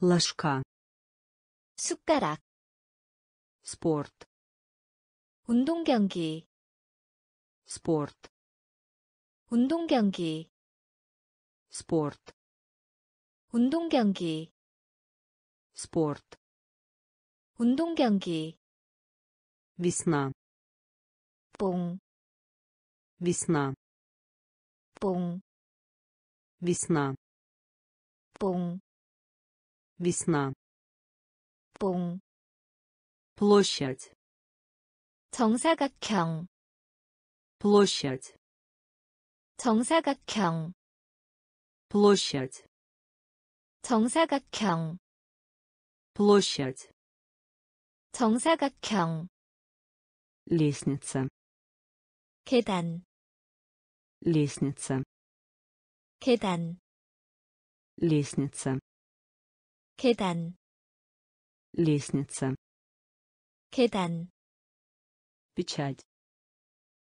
S1: ложка,
S2: 숟가락,
S1: спорт,
S2: 운동 경기,
S1: спорт,
S2: 운동 경기,
S1: спорт,
S2: 운동 경기,
S1: спорт,
S2: 운동 경기,
S1: весна,
S2: 뽕,
S1: весна,
S2: 뽕,
S1: весна,
S2: 뽕,
S1: весна,
S2: 뽕,
S1: площадь,
S2: 정사각형,
S1: площадь,
S2: 정사각형,
S1: площадь,
S2: 정사각형,
S1: площадь,
S2: 정사각형,
S1: лестница,
S2: 계단,
S1: лестница,
S2: 계단,
S1: лестница,
S2: 계단,
S1: лестница,
S2: 계단,
S1: печать,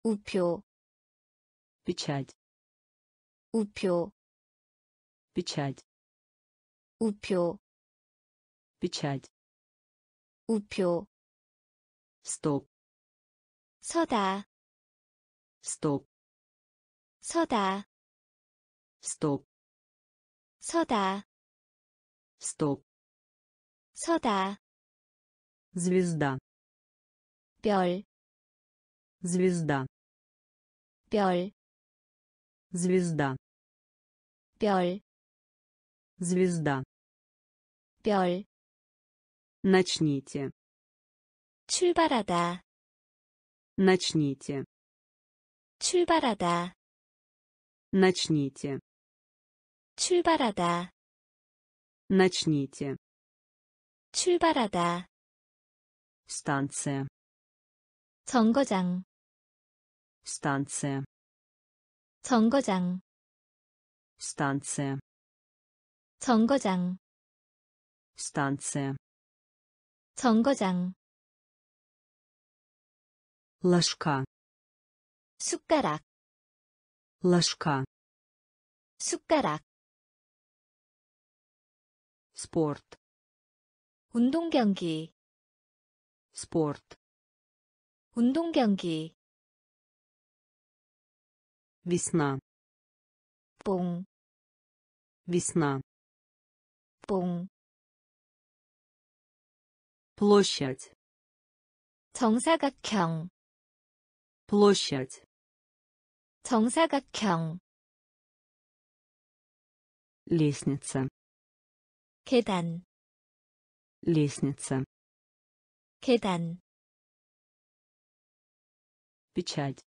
S2: 우표,
S1: печать,
S2: 우표,
S1: печать,
S2: 우표,
S1: печать,
S2: 우표,
S1: стоп,
S2: 서다,
S1: стоп,
S2: 서다,
S1: стоп,
S2: 서다,
S1: стоп,
S2: 서다,
S1: звезда,
S2: 별,
S1: звезда,
S2: 별,
S1: звезда,
S2: 별,
S1: звезда,
S2: 별,
S1: начните,
S2: 출발하다,
S1: начните,
S2: 출발하다,
S1: начните,
S2: 출발하다,
S1: начните,
S2: 출발하다,
S1: станция,
S2: 정거장,
S1: станция,
S2: 정거장,
S1: станция,
S2: 정거장,
S1: станция,
S2: 정거장,
S1: ложка,
S2: 숟가락,
S1: ложка,
S2: 숟가락,
S1: спорт,
S2: 운동 경기,
S1: спорт,
S2: 운동 경기,
S1: весна,
S2: 뽕,
S1: весна,
S2: 뽕,
S1: площадь,
S2: 정사각형,
S1: площадь,
S2: 정사각형,
S1: лестница,
S2: 계단,
S1: лестница,
S2: 계단,
S1: печать,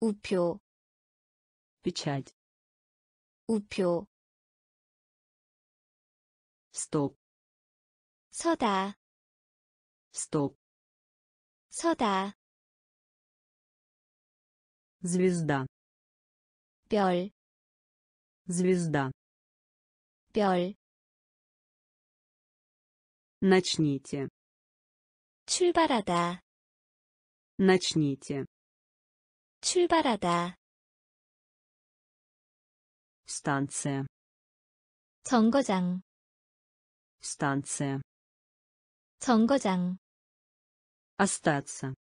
S2: 우표,
S1: печать,
S2: 우표,
S1: стоп,
S2: 서다,
S1: стоп,
S2: 서다,
S1: звезда,
S2: 별,
S1: звезда,
S2: 별,
S1: начните,
S2: 출발하다,
S1: начните,
S2: 출발하다,
S1: станция,
S2: 정거장,
S1: станция,
S2: 정거장,
S1: остаться,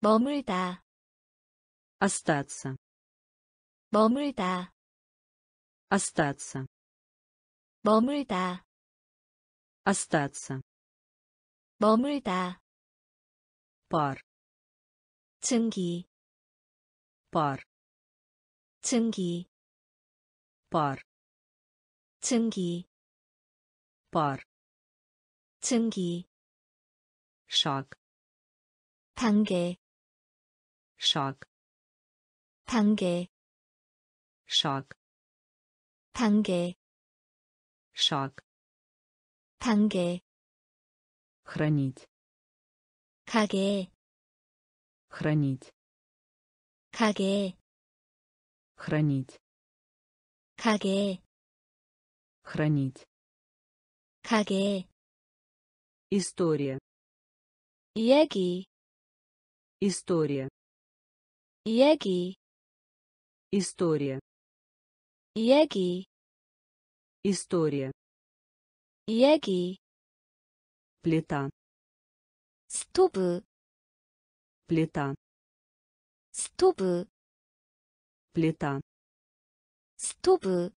S2: 머물다,
S1: остаться,
S2: 머물다,
S1: остаться,
S2: 머물다,
S1: остаться,
S2: 머물다,
S1: пар,
S2: 증기,
S1: пар,
S2: 증기,
S1: пар,
S2: 증기,
S1: пар
S2: 증기
S1: шаг
S2: 단계
S1: шаг
S2: 단계
S1: шаг
S2: 단계
S1: шаг
S2: 단계
S1: хранить
S2: 가게
S1: хранить
S2: 가게
S1: хранить
S2: 가게
S1: хранить
S2: 가게
S1: история
S2: 이야기
S1: история
S2: 이야기
S1: история
S2: 이야기
S1: история
S2: 이야기
S1: плита
S2: 스토브
S1: плита
S2: 스토브
S1: плита
S2: 스토브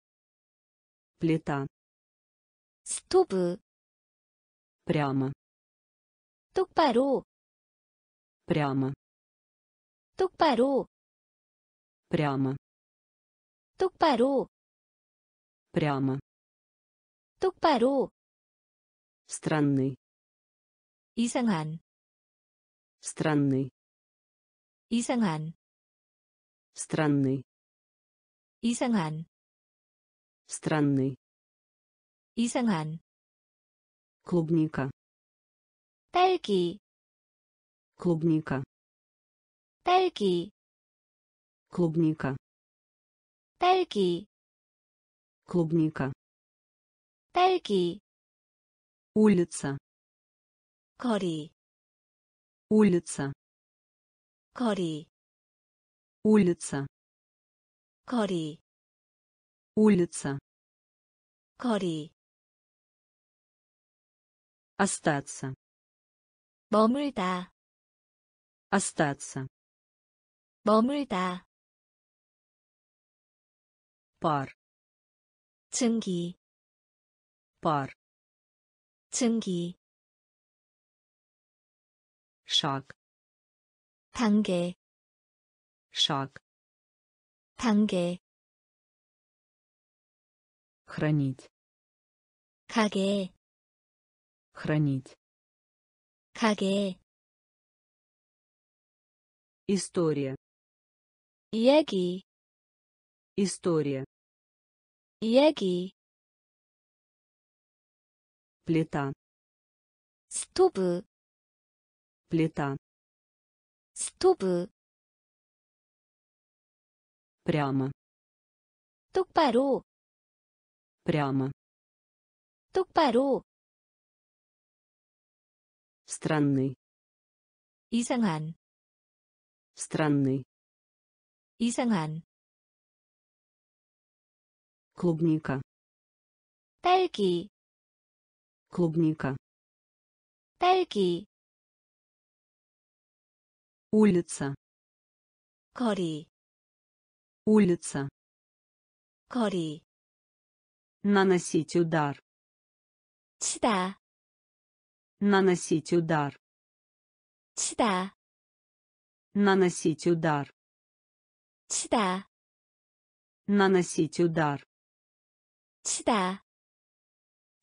S1: плита
S2: 스토브
S1: прямо
S2: 똑바로
S1: прямо
S2: 똑바로
S1: прямо
S2: 똑바로
S1: прямо
S2: 똑바로
S1: странный
S2: 이상한
S1: странный
S2: 이상한
S1: странный
S2: 이상한
S1: странный
S2: 이상한
S1: клубника
S2: 딸기
S1: клубника
S2: 딸기
S1: клубника
S2: 딸기
S1: клубника
S2: 딸기
S1: улица
S2: 거리
S1: улица
S2: 거리
S1: улица
S2: 거리
S1: улица
S2: 거리
S1: остаться
S2: 머물다
S1: остаться
S2: 머물다
S1: пар
S2: 증기
S1: пар
S2: 증기
S1: шаг
S2: 단계
S1: шаг
S2: 단계
S1: хранить
S2: 가게
S1: хранить
S2: 가게
S1: история
S2: 이야기
S1: история
S2: 이야기
S1: плита
S2: 스토브
S1: плита
S2: 스토브
S1: прямо
S2: 똑바로
S1: прямо
S2: 똑바로
S1: странный
S2: 이상한
S1: странный
S2: 이상한
S1: клубника
S2: 딸기
S1: клубника
S2: 딸기
S1: улица
S2: 거리
S1: улица
S2: 거리
S1: наносить удар
S2: 치다
S1: наносить удар
S2: 치다
S1: наносить удар
S2: 치다
S1: наносить удар
S2: 치다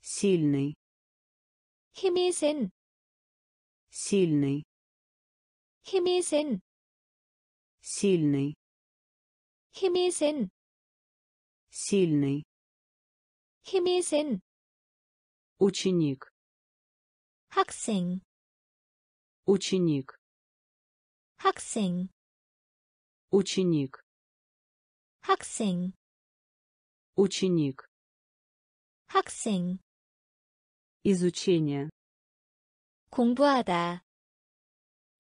S1: сильный
S2: 힘이 센
S1: сильный
S2: 힘이 센
S1: сильный
S2: 힘이 센
S1: сильный
S2: 힘이 센
S1: ученик
S2: 학생
S1: ученик
S2: 학생
S1: ученик
S2: 학생
S1: ученик
S2: 학생
S1: изучение
S2: 공부하다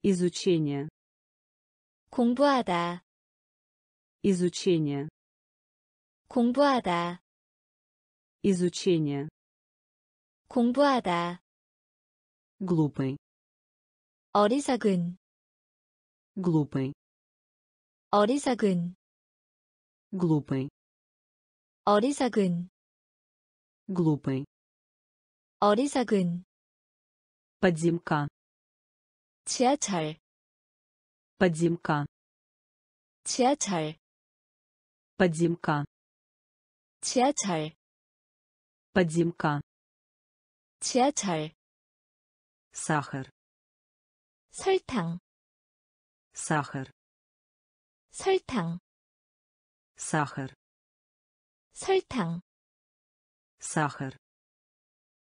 S1: изучение
S2: 공부하다
S1: изучение
S2: 공부하다
S1: изучение
S2: 공부하다
S1: глупый
S2: 어리석은
S1: глупый
S2: 어리석은
S1: глупый
S2: 어리석은
S1: глупый
S2: 어리석은
S1: подземка
S2: 지하철
S1: подземка
S2: 지하철
S1: подземка
S2: 지하철
S1: подземка
S2: 지하철
S1: сахар,
S2: 설탕
S1: сахар,
S2: 설탕
S1: сахар,
S2: 설탕
S1: сахар,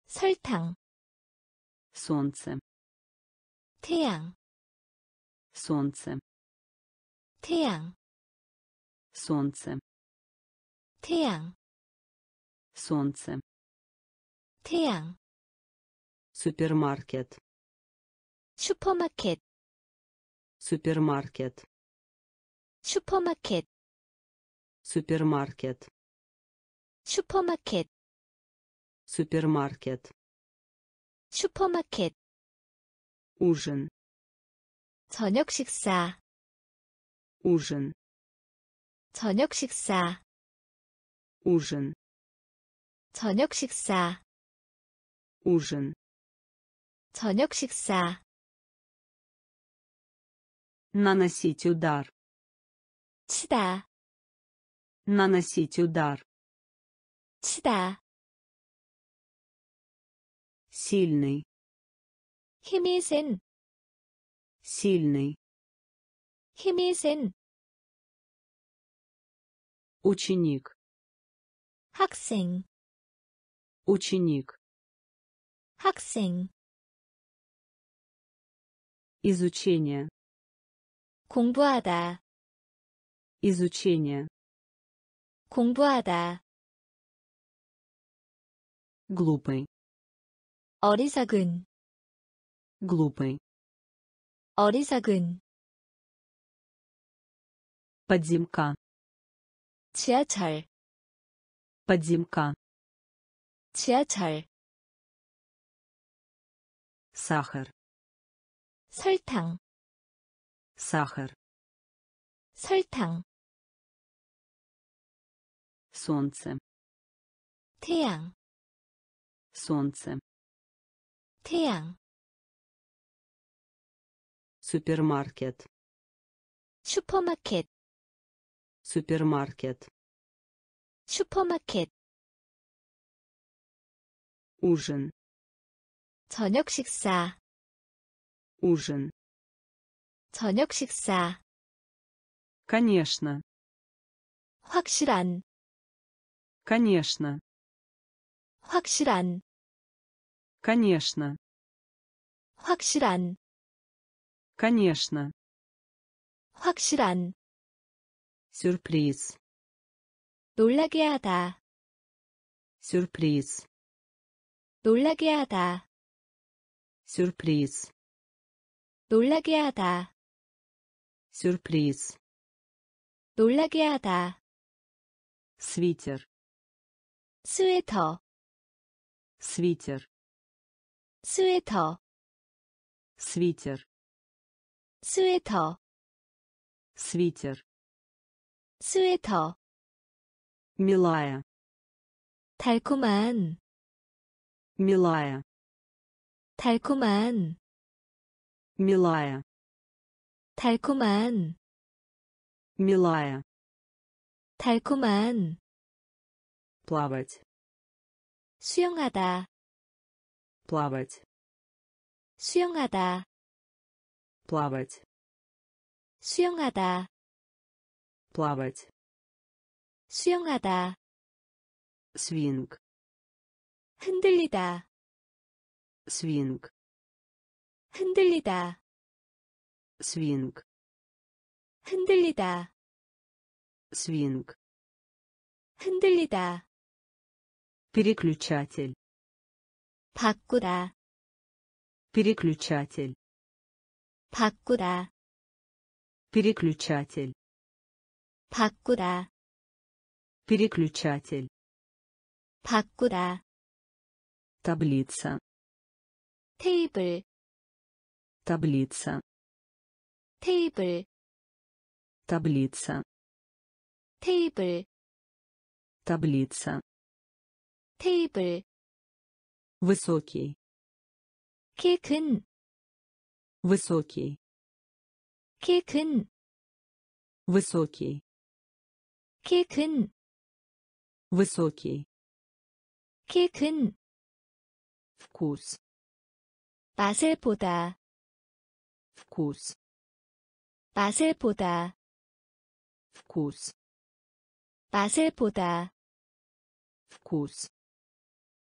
S2: 설탕
S1: солнце,
S2: 태양
S1: солнце,
S2: 태양
S1: солнце,
S2: 태양
S1: солнце,
S2: 태양
S1: супермаркет,
S2: 슈퍼마켓
S1: супермаркет,
S2: 슈퍼마켓
S1: супермаркет,
S2: 슈퍼마켓
S1: супермаркет,
S2: 슈퍼마켓
S1: ужин,
S2: 저녁 식사
S1: ужин,
S2: 저녁 식사
S1: ужин,
S2: 저녁 식사
S1: ужин,
S2: 저녁 식사
S1: наносить удар,
S2: 치다
S1: наносить удар,
S2: 치다
S1: сильный,
S2: 힘이 센
S1: сильный,
S2: 힘이 센
S1: ученик,
S2: 학생
S1: ученик,
S2: 학생
S1: изучение,
S2: 공부하다
S1: изучение,
S2: 공부하다
S1: глупый,
S2: 어리석은
S1: глупый,
S2: 어리석은
S1: подземка,
S2: 지하철
S1: подземка,
S2: 지하철
S1: сахар,
S2: 설탕
S1: сахар,
S2: 설탕
S1: солнце,
S2: 태양
S1: солнце,
S2: 태양
S1: супермаркет,
S2: 슈퍼마켓
S1: супермаркет,
S2: 슈퍼마켓
S1: ужин,
S2: 저녁 식사
S1: ужин,
S2: 저녁 식사
S1: конечно,
S2: 확실한
S1: конечно,
S2: 확실한
S1: конечно,
S2: 확실한
S1: конечно,
S2: 확실한
S1: сюрприз,
S2: 놀라게 하다
S1: сюрприз,
S2: 놀라게 하다
S1: сюрприз,
S2: 놀라게 하다
S1: сюрприз,
S2: 놀라게 하다
S1: свитер,
S2: 스웨터
S1: свитер,
S2: 스웨터
S1: свитер,
S2: 스웨터
S1: свитер,
S2: 스웨터
S1: милая,
S2: 달콤한
S1: милая,
S2: 달콤한
S1: милая,
S2: 달콤한
S1: милая,
S2: 달콤한
S1: плавать,
S2: 수영하다
S1: плавать,
S2: 수영하다
S1: плавать,
S2: 수영하다
S1: плавать,
S2: 수영하다
S1: свинг,
S2: 흔들리다
S1: свинг,
S2: 흔들리다
S1: свинг,
S2: 흔들리다
S1: свинг,
S2: 흔들리다
S1: переключатель,
S2: 바꾸다
S1: переключатель,
S2: 바꾸다
S1: переключатель,
S2: 바꾸다
S1: переключатель,
S2: 바꾸다
S1: таблица,
S2: 테이블
S1: таблица,
S2: 테이블
S1: таблица,
S2: 테이블
S1: таблица,
S2: 테이블
S1: высокий,
S2: 키 큰,
S1: высокий,
S2: 키 큰,
S1: высокий,
S2: 키 큰,
S1: высокий,
S2: 키 큰,
S1: вкус
S2: 맛을 보다,
S1: вкус
S2: 맛을 보다,
S1: вкус
S2: 맛을 보다,
S1: вкус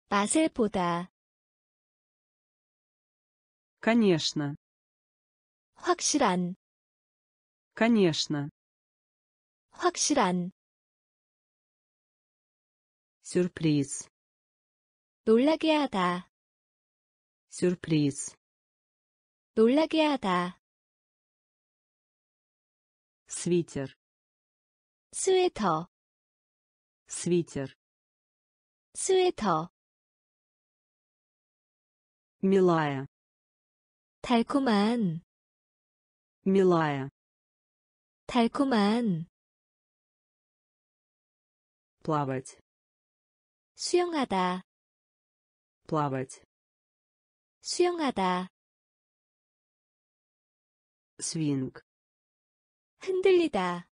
S2: 맛을 보다,
S1: конечно
S2: 확실한,
S1: конечно
S2: 확실한,
S1: сюрприз
S2: 놀라게 하다,
S1: сюрприз
S2: 놀라게 하다,
S1: свитер
S2: 스웨터,
S1: свитер
S2: 스웨터,
S1: милая
S2: 달콤한,
S1: милая
S2: 달콤한,
S1: плавать
S2: 수영하다,
S1: плавать
S2: 수영하다,
S1: свинг
S2: 흔들리다,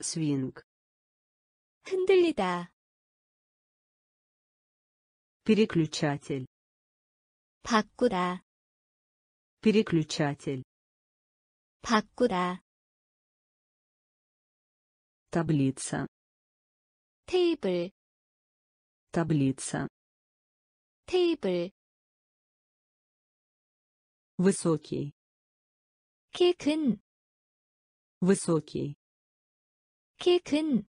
S1: свинг
S2: 흔들리다,
S1: переключатель
S2: 바꾸다,
S1: переключатель
S2: 바꾸다,
S1: таблица
S2: 테이블,
S1: таблица
S2: 테이블,
S1: высокий
S2: 키 큰,
S1: высокий
S2: 키 큰,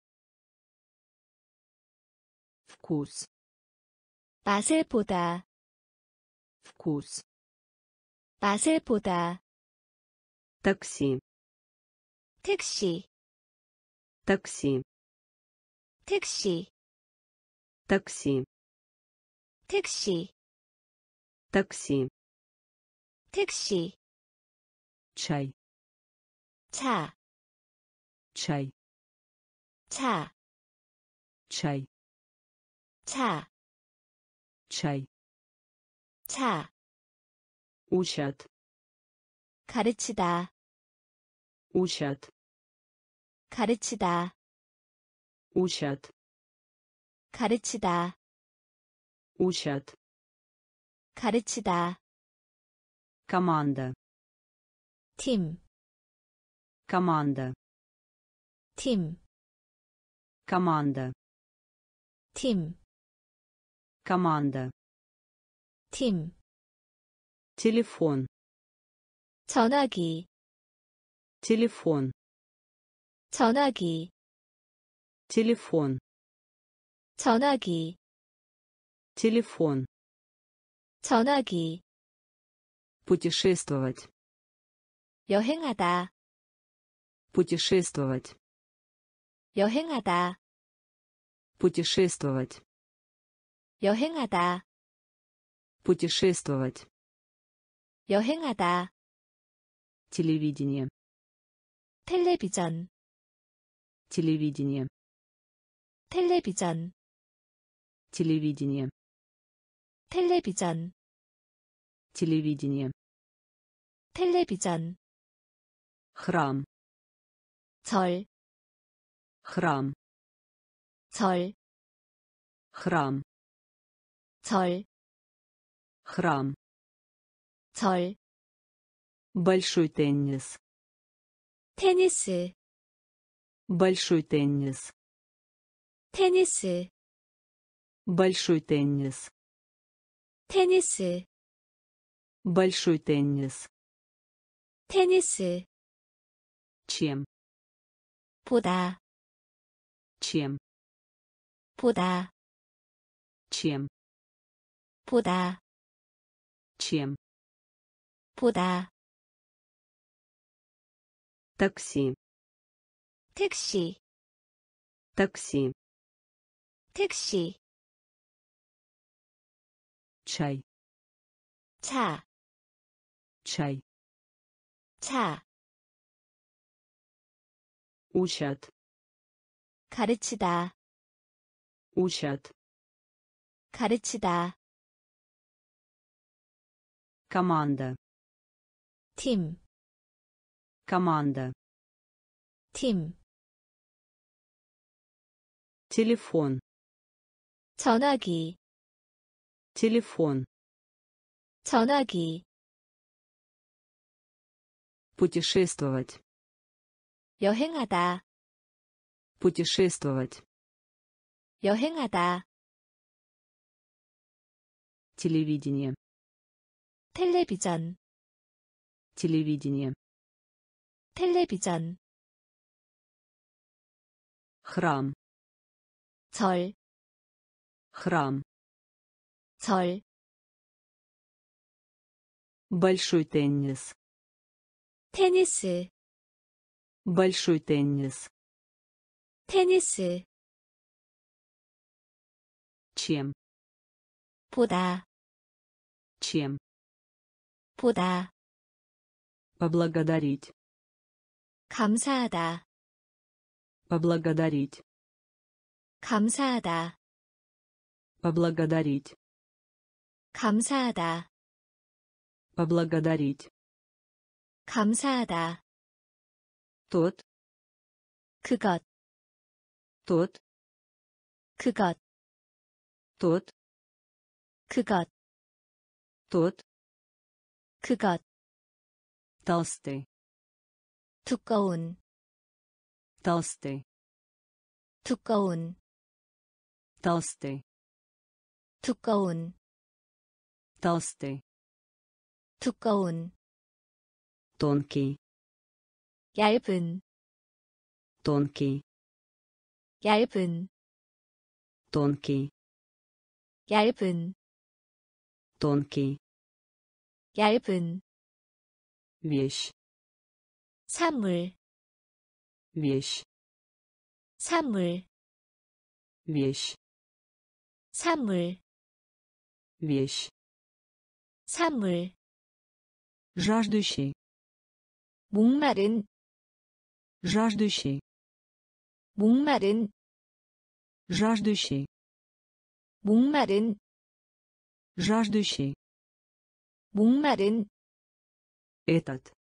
S1: вкус
S2: 맛을 보다,
S1: вкус
S2: 맛을 보다,
S1: такси
S2: 택시,
S1: такси
S2: 택시,
S1: такси
S2: 택시,
S1: такси
S2: 택시,
S1: чай
S2: 차,
S1: чай
S2: 차,
S1: чай
S2: 차,
S1: чай
S2: 차,
S1: учат
S2: 가르치다,
S1: учат
S2: 가르치다,
S1: учат
S2: 가르치다,
S1: учат
S2: 가르치다,
S1: команда
S2: 팀,
S1: команда
S2: 팀,
S1: команда
S2: 팀,
S1: команда
S2: 팀,
S1: телефон
S2: 전화기,
S1: телефон
S2: 전화기,
S1: телефон
S2: 전화기,
S1: телефон
S2: 전화기,
S1: путешествовать
S2: 여행하다,
S1: путешествовать
S2: 여행하다,
S1: путешествовать
S2: 여행하다,
S1: путешествовать
S2: 여행하다,
S1: телевидение
S2: 텔레비전,
S1: телевидение
S2: 텔레비전,
S1: телевидение
S2: 텔레비전,
S1: телевидение
S2: 텔레비전,
S1: храм
S2: 절,
S1: храм
S2: 절,
S1: храм
S2: 절,
S1: храм
S2: 절,
S1: большой теннис
S2: 테니스,
S1: большой теннис
S2: 테니스,
S1: большой теннис
S2: 테니스,
S1: большой теннис
S2: 테니스,
S1: чем
S2: 보다,
S1: чем
S2: 보다,
S1: чем
S2: 보다,
S1: чем
S2: 보다,
S1: такси
S2: 택시,
S1: такси
S2: 택시,
S1: чай
S2: 차,
S1: чай
S2: 차,
S1: учат
S2: 가르치다,
S1: учат
S2: 가르치다,
S1: команда
S2: 팀,
S1: команда
S2: 팀,
S1: телефон
S2: 전화기,
S1: телефон
S2: 전화기,
S1: путешествовать
S2: 여행하다,
S1: путешествовать
S2: 여행하다,
S1: телевидение
S2: 텔레비전,
S1: телевидение
S2: 텔레비전,
S1: храм
S2: 절,
S1: храм
S2: 절,
S1: большой теннис
S2: 테니스,
S1: большой теннис
S2: 테니스,
S1: чем
S2: 보다,
S1: чем
S2: 보다,
S1: поблагодарить
S2: 감사하다,
S1: поблагодарить
S2: 감사하다,
S1: поблагодарить
S2: 감사하다,
S1: поблагодарить
S2: 감사하다,
S1: 돛
S2: 그것
S1: 돛
S2: 그것
S1: 돛
S2: 그것
S1: 돛
S2: 그것
S1: dusty
S2: 두꺼운
S1: dusty
S2: 두꺼운
S1: dusty
S2: 두꺼운
S1: dusty
S2: 두꺼운
S1: donky
S2: 얇은,
S1: тонкий
S2: 얇은,
S1: тонкий
S2: 얇은,
S1: тонкий
S2: 얇은,
S1: вещь
S2: 사물,
S1: вещь
S2: 사물,
S1: вещь
S2: 사물,
S1: вещь
S2: 사물,
S1: жаждущий
S2: 목마른,
S1: жаждущий
S2: 목마른,
S1: жаждущий
S2: 목마른,
S1: жаждущий
S2: 목마른,
S1: этот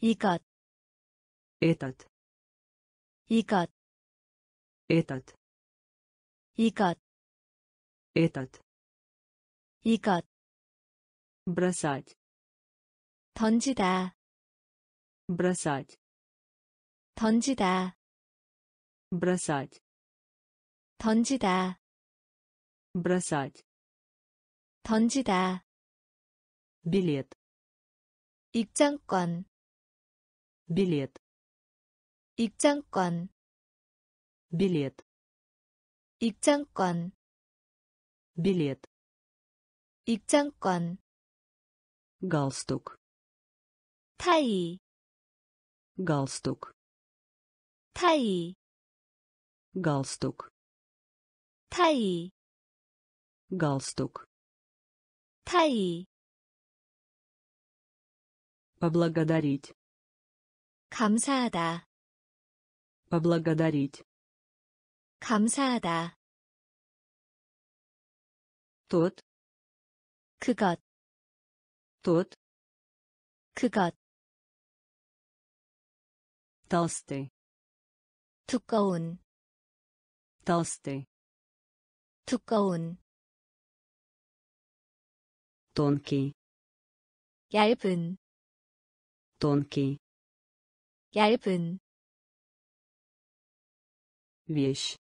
S2: 이것,
S1: этот
S2: 이것,
S1: этот
S2: 이것,
S1: этот
S2: 이것,
S1: бросать
S2: 던지다,
S1: бросать
S2: 던지다,
S1: бросать
S2: 던지다,
S1: бросать
S2: 던지다,
S1: билет
S2: 입장권,
S1: билет
S2: 입장권,
S1: билет
S2: 입장권,
S1: билет
S2: 입장권,
S1: галстук
S2: 타이,
S1: галстук
S2: 타이,
S1: галстук
S2: 타이,
S1: галстук
S2: 타이,
S1: поблагодарить
S2: 감사하다,
S1: поблагодарить
S2: 감사하다,
S1: тот
S2: 그것,
S1: тот
S2: 그것,
S1: толстый
S2: 두꺼운,
S1: толстый
S2: 두꺼운,
S1: тонкий
S2: 얇은,
S1: тонкий
S2: 얇은,
S1: вещь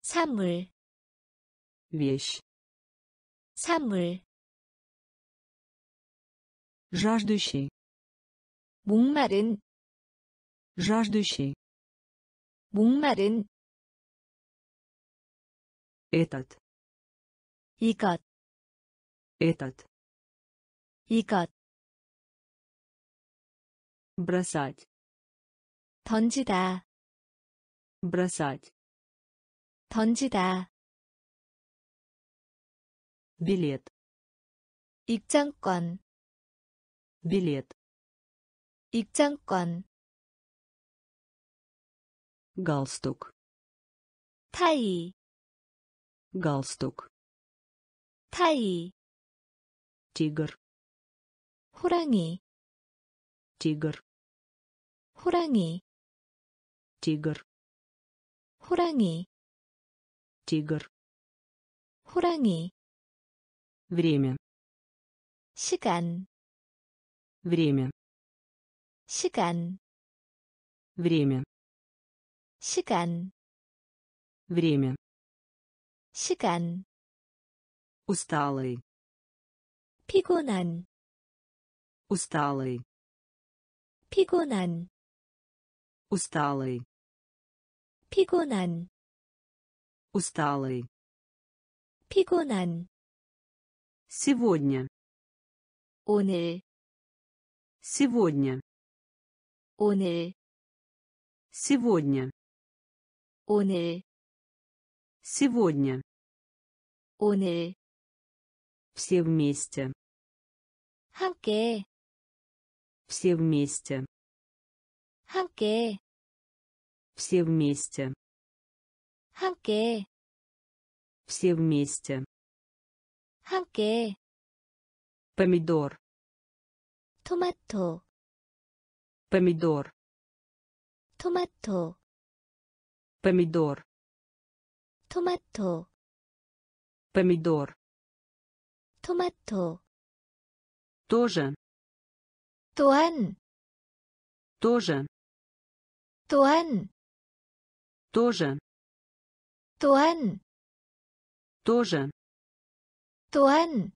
S2: 사물,
S1: вещь
S2: 사물,
S1: жаждущий
S2: 목마른,
S1: жаждущий
S2: 목마른,
S1: этот
S2: 이것,
S1: этот
S2: 이것,
S1: бросать
S2: 던지다,
S1: бросать
S2: 던지다,
S1: билет
S2: 입장권,
S1: билет
S2: 입장권,
S1: галстук
S2: 타이,
S1: галстук
S2: 타이,
S1: тигр
S2: 호랑이,
S1: тигр
S2: 호랑이,
S1: тигр
S2: 호랑이,
S1: тигр
S2: 호랑이,
S1: время
S2: 시간,
S1: время
S2: 시간,
S1: время
S2: 시간,
S1: время
S2: 시간,
S1: усталый
S2: 피곤한,
S1: усталый
S2: 피곤한,
S1: усталый
S2: 피곤한,
S1: усталый
S2: 피곤한,
S1: сегодня
S2: 오늘,
S1: сегодня
S2: 오늘,
S1: сегодня
S2: 오늘,
S1: сегодня
S2: 오늘,
S1: все вместе
S2: 함께,
S1: все вместе
S2: 함께,
S1: все вместе
S2: 함께,
S1: все вместе
S2: 함께,
S1: помидор
S2: 토마토,
S1: помидор
S2: 토마토,
S1: помидор
S2: 토마토,
S1: помидор
S2: 토마토,
S1: тоже
S2: 또한,
S1: тоже
S2: 또한,
S1: тоже
S2: 또한,
S1: тоже
S2: 또한,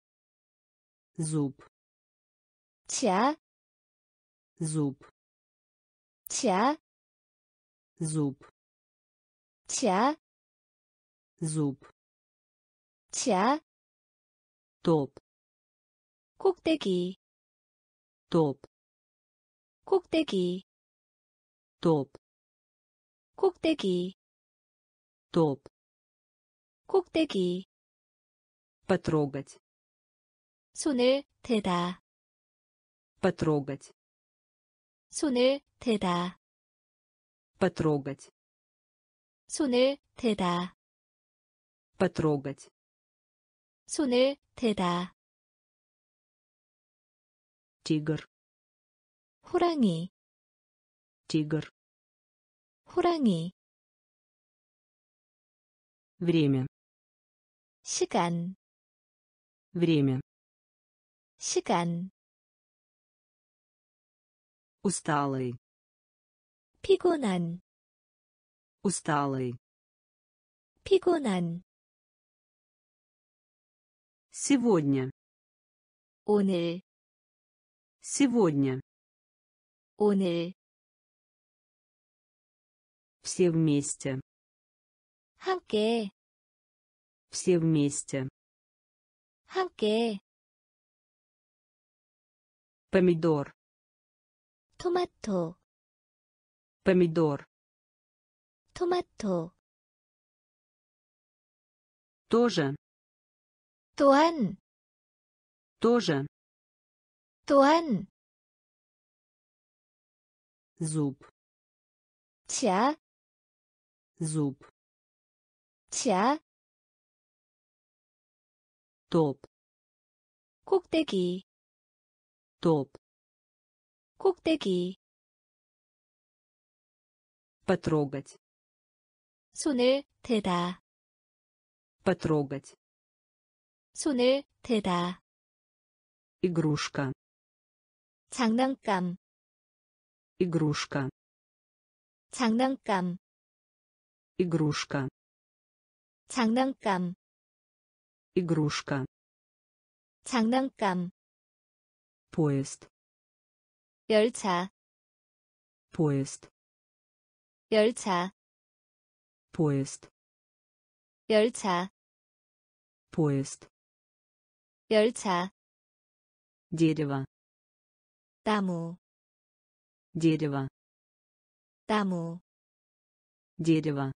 S1: зуб
S2: 치아,
S1: зуб
S2: 치아,
S1: зуб
S2: 치아,
S1: зуб
S2: 치아,
S1: топ
S2: 꼭대기,
S1: топ
S2: 꼭대기,
S1: топ
S2: 꼭대기,
S1: топ
S2: 꼭대기,
S1: потрогать
S2: 손을 대다,
S1: потрогать
S2: 손을 대다,
S1: потрогать
S2: 손을 대다,
S1: потрогать
S2: 손을 대다,
S1: тигр
S2: 호랑이,
S1: тигр
S2: 호랑이,
S1: время
S2: 시간,
S1: время
S2: 시간,
S1: усталый
S2: 피곤한,
S1: усталый
S2: 피곤한,
S1: сегодня
S2: 오늘,
S1: сегодня
S2: 오늘,
S1: все вместе
S2: 함께,
S1: все вместе
S2: 함께,
S1: помидор
S2: 토마토,
S1: помидор
S2: 토마토,
S1: тоже
S2: 또한,
S1: тоже
S2: 또한,
S1: зуб
S2: 치아,
S1: зуб
S2: 치아,
S1: топ
S2: 꼭대기,
S1: топ
S2: 꼭대기,
S1: потрогать
S2: 손을 대다,
S1: потрогать
S2: 손을 대다,
S1: игрушка
S2: 장난감,
S1: игрушка
S2: 장난감,
S1: игрушка
S2: 장난감,
S1: игрушка
S2: 장난감,
S1: поезд
S2: 열차,
S1: поезд
S2: 열차,
S1: поезд
S2: 열차,
S1: поезд
S2: 열차,
S1: дерево
S2: 나무,
S1: дерево
S2: 나무,
S1: дерево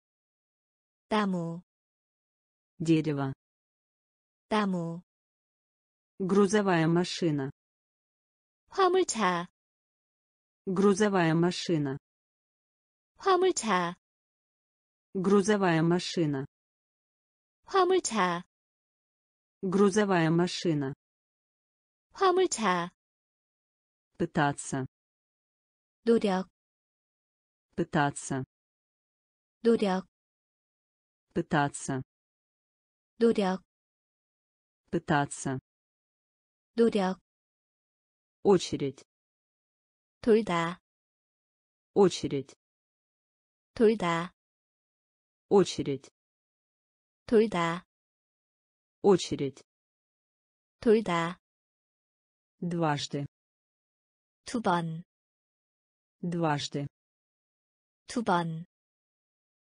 S2: 나무,
S1: дерево
S2: 나무,
S1: грузовая машина
S2: 화물차,
S1: грузовая машина
S2: 화물차,
S1: грузовая машина
S2: 화물차,
S1: грузовая машина
S2: 화물차,
S1: пытаться
S2: 노력,
S1: пытаться
S2: 노력,
S1: пытаться
S2: 노력,
S1: пытаться
S2: 노력,
S1: очередь,
S2: 돌다,
S1: очередь,
S2: 돌다,
S1: очередь,
S2: 돌다,
S1: очередь,
S2: 돌다,
S1: дважды,
S2: 두 번,
S1: дважды,
S2: 두 번,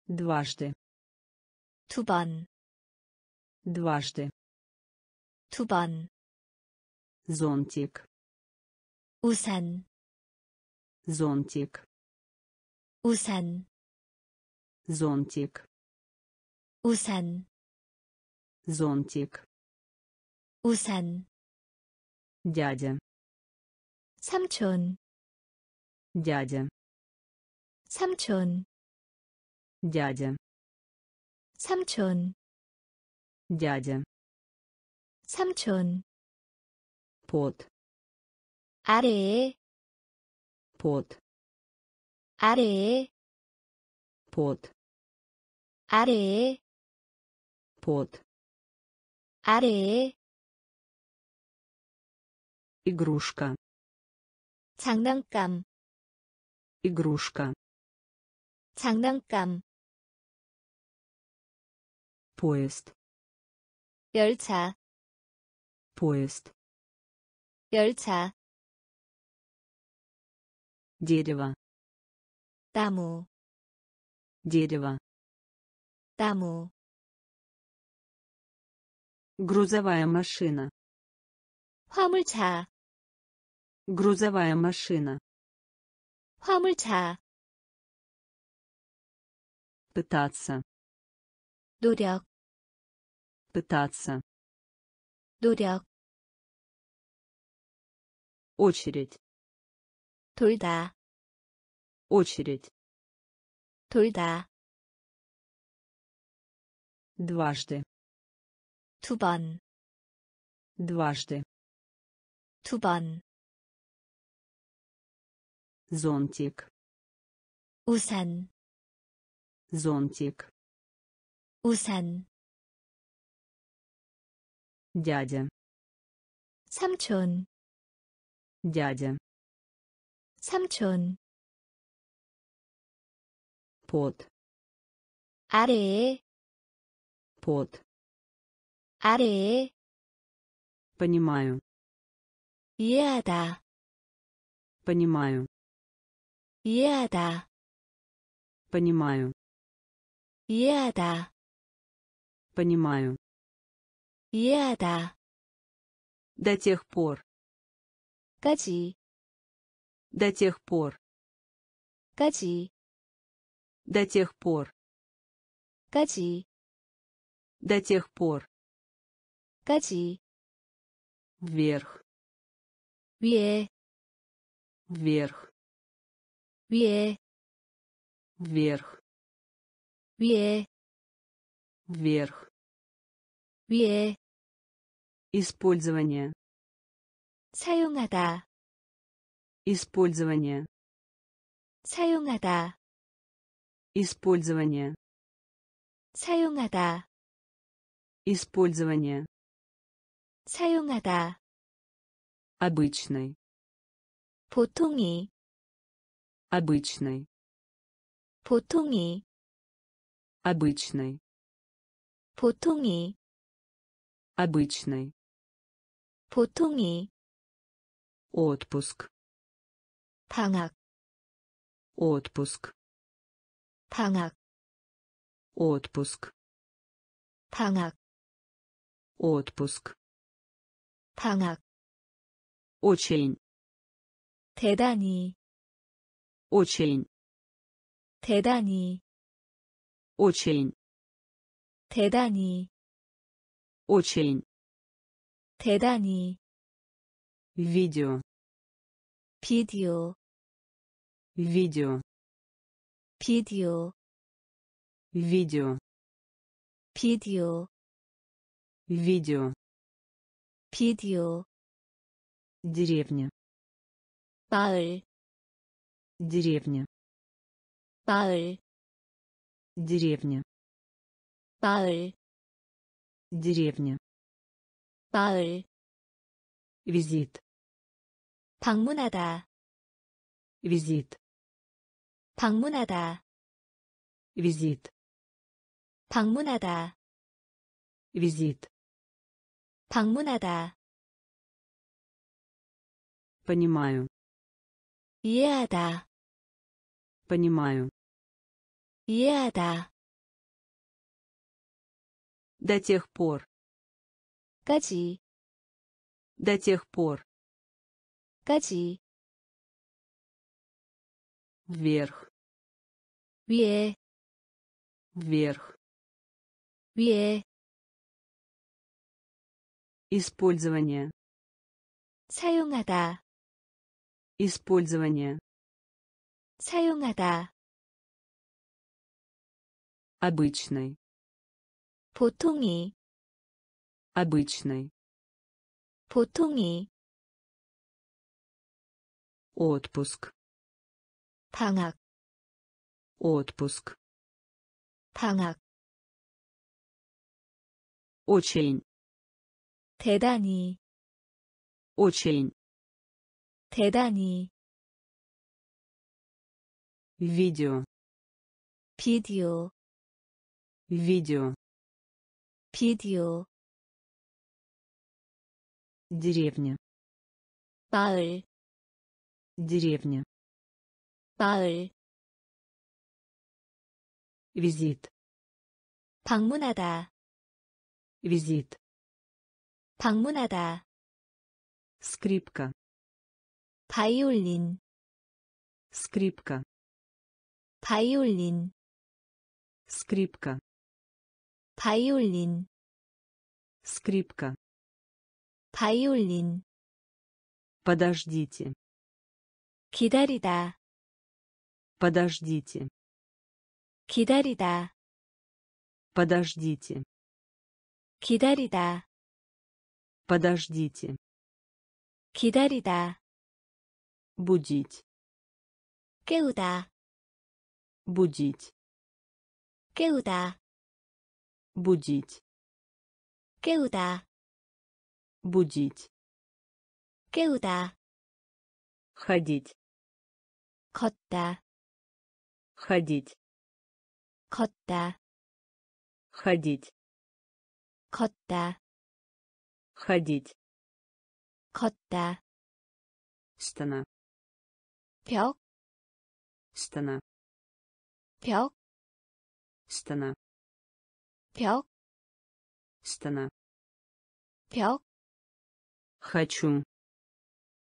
S1: дважды,
S2: 두 번,
S1: дважды,
S2: 두 번,
S1: зонтик,
S2: 우산,
S1: зонтик,
S2: 우산,
S1: зонтик,
S2: 우산,
S1: зонтик,
S2: 우산,
S1: дядя,
S2: 삼촌,
S1: дядя,
S2: 삼촌,
S1: дядя,
S2: 삼촌,
S1: дядя,
S2: 삼촌,
S1: под,
S2: 아래에,
S1: под,
S2: 아래에,
S1: под,
S2: 아래에,
S1: под,
S2: 아래에,
S1: игрушка,
S2: 장난감,
S1: игрушка,
S2: 장난감,
S1: поезд,
S2: 열차,
S1: поезд,
S2: 열차,
S1: дерево,
S2: 나무,
S1: дерево,
S2: 나무,
S1: грузовая машина,
S2: 화물차,
S1: грузовая машина,
S2: 화물차,
S1: пытаться,
S2: 노력,
S1: пытаться,
S2: 노력,
S1: очередь,
S2: 돌다,
S1: очередь,
S2: 돌다,
S1: дважды,
S2: 두 번,
S1: дважды,
S2: 두 번,
S1: зонтик,
S2: 우산,
S1: зонтик,
S2: 우산,
S1: дядя,
S2: 삼촌,
S1: дядя,
S2: 삼촌,
S1: под,
S2: 아래에,
S1: под,
S2: 아래에,
S1: понимаю,
S2: 이해하다,
S1: понимаю,
S2: 이해하다,
S1: понимаю,
S2: 이해하다,
S1: понимаю,
S2: 이해하다,
S1: до тех пор,
S2: 까지,
S1: до тех пор,
S2: 까지,
S1: до тех пор,
S2: 까지,
S1: до тех пор,
S2: 까지,
S1: вверх,
S2: 위에,
S1: вверх,
S2: 위에,
S1: вверх,
S2: 위에,
S1: вверх,
S2: 위에,
S1: использование,
S2: 사용하다,
S1: использование,
S2: 사용하다,
S1: использование,
S2: 사용하다,
S1: использование,
S2: 사용하다,
S1: обычный,
S2: 보통이,
S1: обычный,
S2: 보통이,
S1: обычный,
S2: 보통이,
S1: обычный,
S2: 보통이,
S1: отпуск,
S2: 방학,
S1: отпуск,
S2: 방학,
S1: отпуск,
S2: 방학,
S1: отпуск,
S2: 방학,
S1: очень,
S2: 대단히,
S1: очень,
S2: 대단히,
S1: очень,
S2: 대단히,
S1: очень,
S2: 대단히,
S1: видео,
S2: 비디오,
S1: видео,
S2: 비디오,
S1: видео,
S2: 비디오,
S1: видео,
S2: 비디오,
S1: деревня,
S2: 마을,
S1: деревня,
S2: 마을,
S1: деревня,
S2: 마을,
S1: деревня,
S2: 마을,
S1: визит
S2: 방문하다
S1: визит
S2: 방문하다
S1: визит
S2: 방문하다
S1: визит
S2: 방문하다
S1: понимаю
S2: 이해하다
S1: понимаю
S2: 이해하다
S1: до тех пор
S2: 까지
S1: до тех пор
S2: 까지
S1: вверх
S2: 위에
S1: вверх
S2: 위에
S1: использование
S2: 사용하다
S1: использование
S2: 사용하다
S1: обычный
S2: 보통이
S1: обычный
S2: 보통이
S1: отпуск
S2: 방학
S1: отпуск
S2: 방학
S1: очень
S2: 대단히
S1: очень
S2: 대단히
S1: видео
S2: 비디오
S1: видео
S2: 비디오
S1: деревня
S2: 마을
S1: деревня
S2: 마을
S1: визит
S2: 방문하다
S1: визит
S2: 방문하다
S1: скрипка
S2: 바이올린
S1: скрипка
S2: 바이올린
S1: скрипка
S2: 바이올린
S1: скрипка
S2: 바이올린
S1: подождите
S2: 기다리다
S1: подождите
S2: 기다리다
S1: подождите
S2: 기다리다
S1: подождите
S2: 기다리다
S1: будить
S2: 깨우다
S1: будить
S2: 깨우다
S1: будить
S2: 깨우다
S1: будить
S2: 깨우다
S1: ходить
S2: 걷다
S1: ходить
S2: 걷다
S1: ходить
S2: 걷다
S1: ходить
S2: 걷다
S1: стена
S2: 벽,
S1: стена
S2: 벽,
S1: стена
S2: 벽,
S1: стена
S2: 벽,
S1: хочу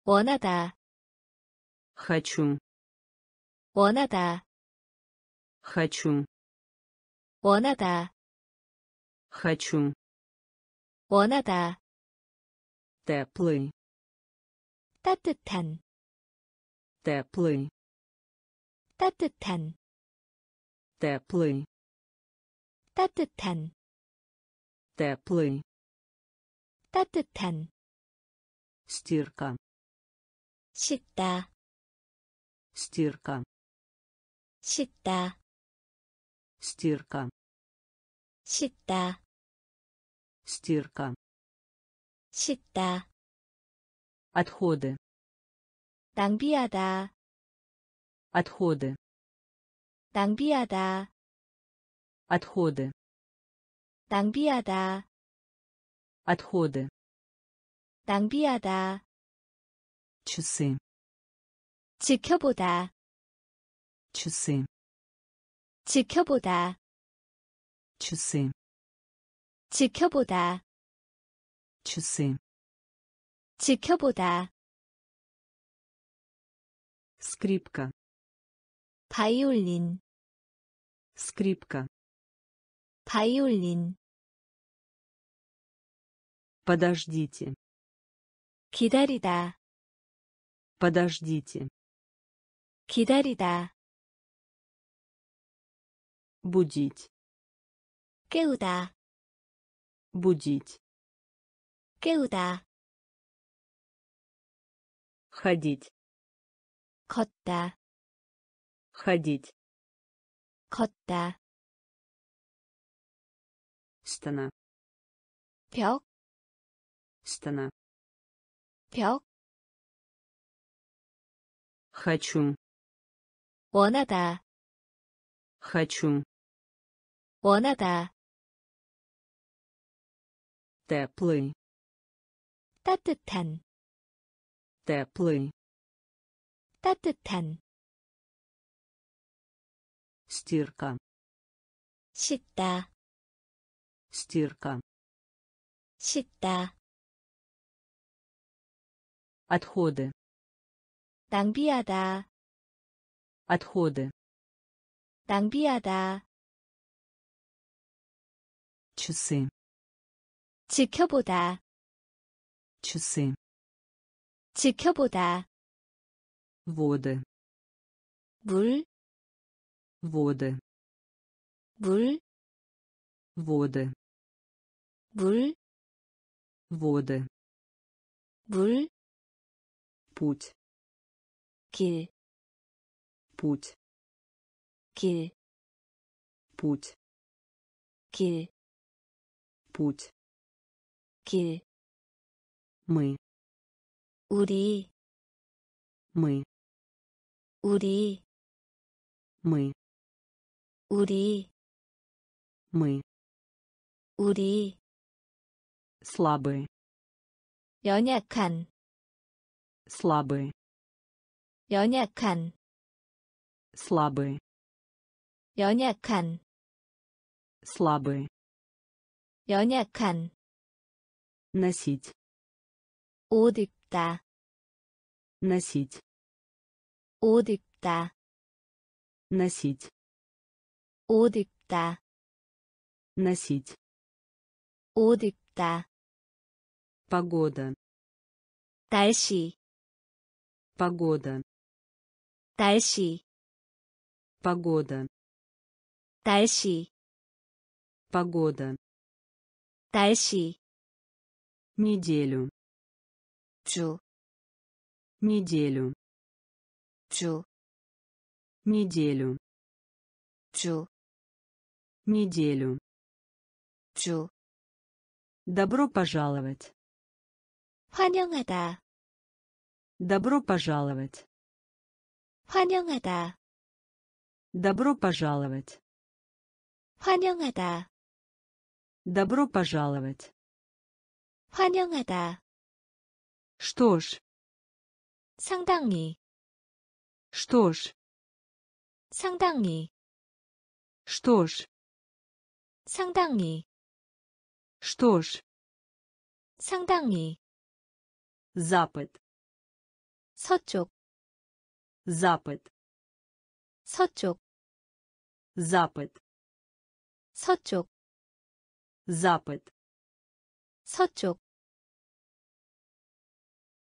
S2: 원하다,
S1: хочу
S2: 원하다,
S1: хочу
S2: 원하다,
S1: хочу
S2: 원하다,
S1: теплый
S2: 따뜻한,
S1: теплый
S2: 따뜻한,
S1: теплый
S2: 따뜻한,
S1: теплый
S2: 따뜻한,
S1: стирка
S2: 씻다,
S1: стирка
S2: 씻다,
S1: стирка
S2: 씻다,
S1: стирка
S2: 씻다,
S1: отходы
S2: 낭비하다,
S1: отходы
S2: 낭비하다,
S1: отходы
S2: 낭비하다,
S1: отходы
S2: 낭비하다,
S1: часы
S2: 지켜보다,
S1: часы
S2: 지켜보다,
S1: часы
S2: 지켜보다,
S1: часы
S2: 지켜보다,
S1: скрипка
S2: 바이올린,
S1: скрипка
S2: 바이올린,
S1: подождите
S2: 기다리다,
S1: подождите
S2: 기다리다,
S1: будить
S2: 깨우다,
S1: будить
S2: 깨우다,
S1: ходить
S2: 걷다,
S1: ходить
S2: 걷다,
S1: стена
S2: 벽,
S1: стена
S2: 벽,
S1: Хочу.
S2: 원하다,
S1: Хочу.
S2: 원하다,
S1: Теплый.
S2: 따뜻한,
S1: Теплый.
S2: 따뜻한,
S1: Стирка.
S2: 씻다,
S1: Стирка.
S2: 씻다,
S1: Отходы.
S2: 낭비하다,
S1: Отходы.
S2: 낭비하다,
S1: Часы.
S2: 지켜보다,
S1: Часы.
S2: 지켜보다,
S1: Воды.
S2: 물,
S1: Воды.
S2: 물,
S1: Воды.
S2: 물,
S1: Воды.
S2: 물,
S1: Путь.
S2: 길,
S1: Путь.
S2: 길,
S1: Путь.
S2: 길,
S1: Путь.
S2: 길,
S1: Мы.
S2: 우리,
S1: Мы.
S2: 우리,
S1: Мы.
S2: 우리,
S1: Мы.
S2: 우리,
S1: Слабые.
S2: 연약한,
S1: Слабые.
S2: 연약한,
S1: Слабые.
S2: 연약한,
S1: Слабые.
S2: 연약한,
S1: Носить.
S2: 옷 입다,
S1: Носить.
S2: 옷 입다,
S1: Носить.
S2: 옷 입다,
S1: Носить.
S2: 옷 입다,
S1: Погода.
S2: 날씨,
S1: Погода.
S2: 날씨,
S1: Погода.
S2: 날씨,
S1: Погода.
S2: 날씨,
S1: Неделю.
S2: 주,
S1: Неделю.
S2: 주,
S1: Неделю.
S2: 주,
S1: Неделю.
S2: 주,
S1: Добро пожаловать.
S2: 환영하다,
S1: Добро пожаловать.
S2: 환영하다,
S1: Добро пожаловать.
S2: 환영하다,
S1: Добро пожаловать.
S2: 환영하다,
S1: Что ж,
S2: 상당히,
S1: что ж,
S2: 상당히,
S1: что ж,
S2: 상당히,
S1: что ж.
S2: 상당히,
S1: Запад.
S2: 서쪽,
S1: Запад.
S2: 서쪽,
S1: Запад.
S2: 서쪽,
S1: Запад.
S2: 서쪽,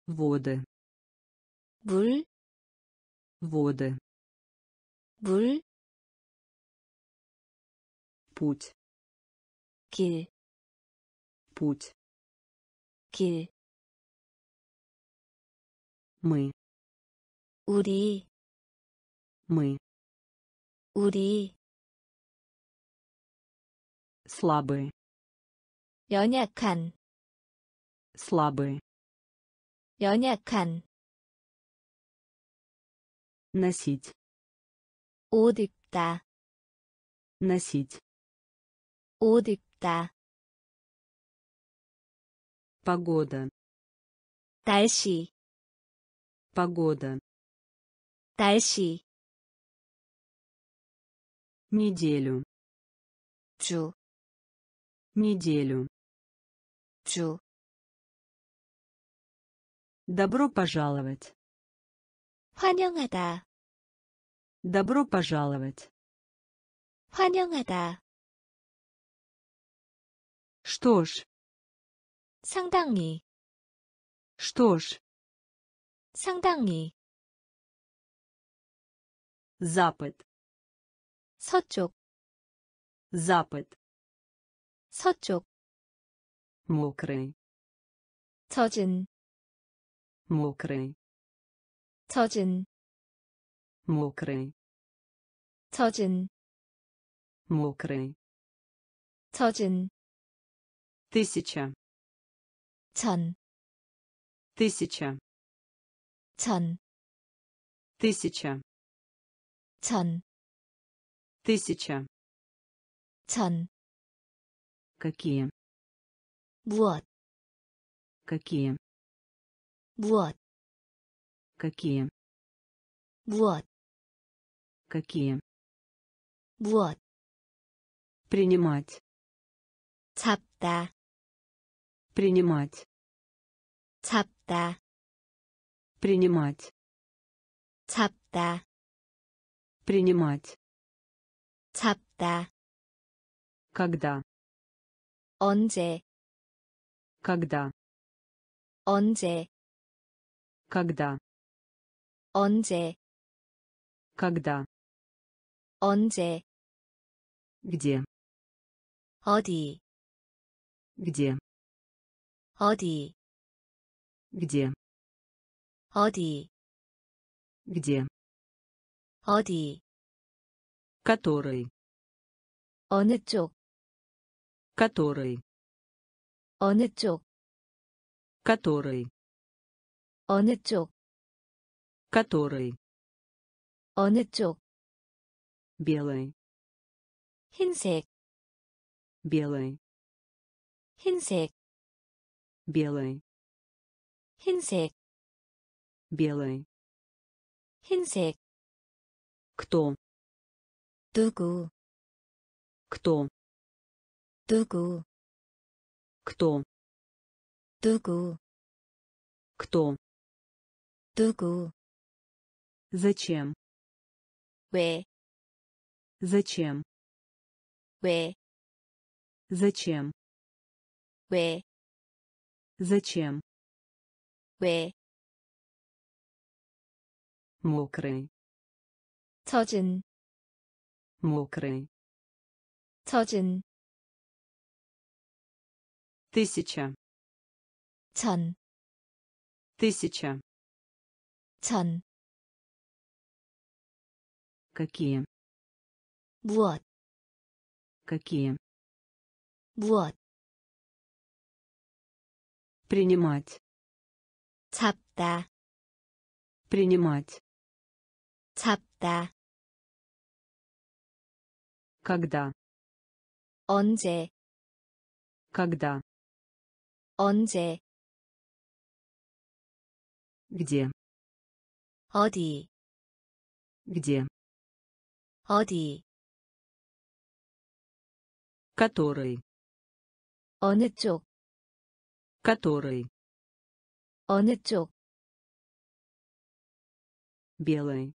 S1: Воды.
S2: 물,
S1: Воды.
S2: 물,
S1: Путь.
S2: 길,
S1: Путь.
S2: 길,
S1: Мы.
S2: 우리,
S1: Мы.
S2: 우리,
S1: Слабые.
S2: 연약한,
S1: Слабые.
S2: 연약한,
S1: Носить.
S2: 옷 입다,
S1: Носить.
S2: 옷 입다,
S1: Погода.
S2: 날씨,
S1: Погода.
S2: 날씨,
S1: Неделю.
S2: 주,
S1: Неделю.
S2: 주,
S1: Добро пожаловать.
S2: 환영하다,
S1: Добро пожаловать.
S2: 환영하다,
S1: Что ж,
S2: 상당히,
S1: что ж.
S2: 상당히,
S1: Запад.
S2: 서쪽,
S1: Запад.
S2: 서쪽,
S1: Мокрый.
S2: 젖은,
S1: Мокрый.
S2: 젖은,
S1: Мокрый.
S2: 젖은,
S1: Мокрый.
S2: 젖은,
S1: Тысяча.
S2: 천,
S1: Тысяча.
S2: 천,
S1: Тысяча.
S2: 천,
S1: Тысяча.
S2: 천,
S1: Какие?
S2: 무엇,
S1: Какие?
S2: 무엇,
S1: Какие?
S2: 무엇,
S1: Какие?
S2: 무엇,
S1: Принимать.
S2: 잡다,
S1: Принимать.
S2: 잡다,
S1: Принимать.
S2: 잡다,
S1: Принимать.
S2: 잡다,
S1: Когда?
S2: 언제,
S1: Когда?
S2: 언제,
S1: Когда?
S2: 언제,
S1: Когда?
S2: 언제,
S1: Где?
S2: 어디,
S1: Где?
S2: 어디,
S1: Где?
S2: 어디,
S1: Где?
S2: 어디,
S1: Который?
S2: 어느 쪽,
S1: Который?
S2: 어느 쪽,
S1: Который?
S2: 어느 쪽,
S1: Который?
S2: 어느 쪽,
S1: Белый.
S2: 흰색,
S1: Белый.
S2: 흰색,
S1: Белый.
S2: 흰색,
S1: Белый.
S2: 흰색,
S1: Кто?
S2: 누구,
S1: Кто?
S2: 누구,
S1: Кто?
S2: 누구,
S1: Кто?
S2: 누구,
S1: Зачем?
S2: 왜,
S1: Зачем?
S2: 왜,
S1: Зачем?
S2: 왜,
S1: Зачем?
S2: 왜,
S1: Мокрый.
S2: 젖은,
S1: Мокрый.
S2: 젖은,
S1: Тысяча.
S2: 천,
S1: Тысяча.
S2: 천,
S1: Какие?
S2: 무엇,
S1: Какие?
S2: 무엇,
S1: Принимать.
S2: 잡다,
S1: Принимать.
S2: 잡다,
S1: Когда?
S2: 언제,
S1: Когда?
S2: 언제,
S1: Где?
S2: 어디,
S1: Где?
S2: 어디,
S1: Который?
S2: 어느 쪽,
S1: Который?
S2: 어느 쪽,
S1: Белый.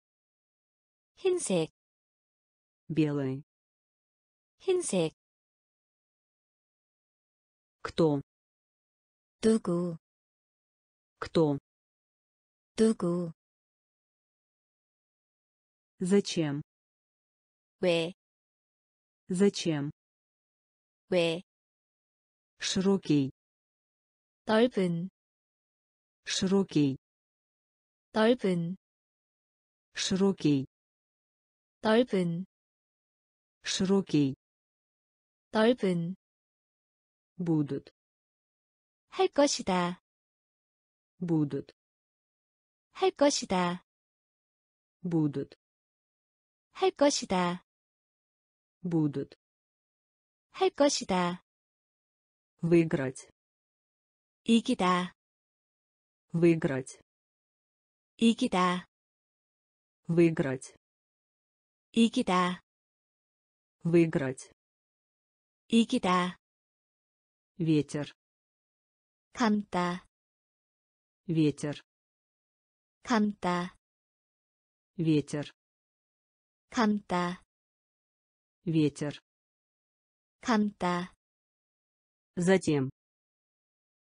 S2: 흰색,
S1: Белый.
S2: 흰색,
S1: Кто?
S2: 누구,
S1: Кто?
S2: 누구,
S1: Зачем?
S2: 왜,
S1: Зачем?
S2: 왜,
S1: Широкий.
S2: 넓은,
S1: Широкий.
S2: 넓은,
S1: Широкий.
S2: 넓은,
S1: Широкий.
S2: 넓은,
S1: Будут.
S2: 할 것이다,
S1: Будут.
S2: 할 것이다,
S1: Будут.
S2: 할 것이다,
S1: Будут.
S2: 할 것이다,
S1: Выиграть.
S2: 이기다,
S1: Выиграть.
S2: 이기다,
S1: Выиграть.
S2: 이기다,
S1: Выиграть.
S2: 이기다,
S1: Ветер.
S2: 감다,
S1: Ветер.
S2: 감다,
S1: Ветер.
S2: 감다,
S1: Ветер.
S2: 감다,
S1: Затем.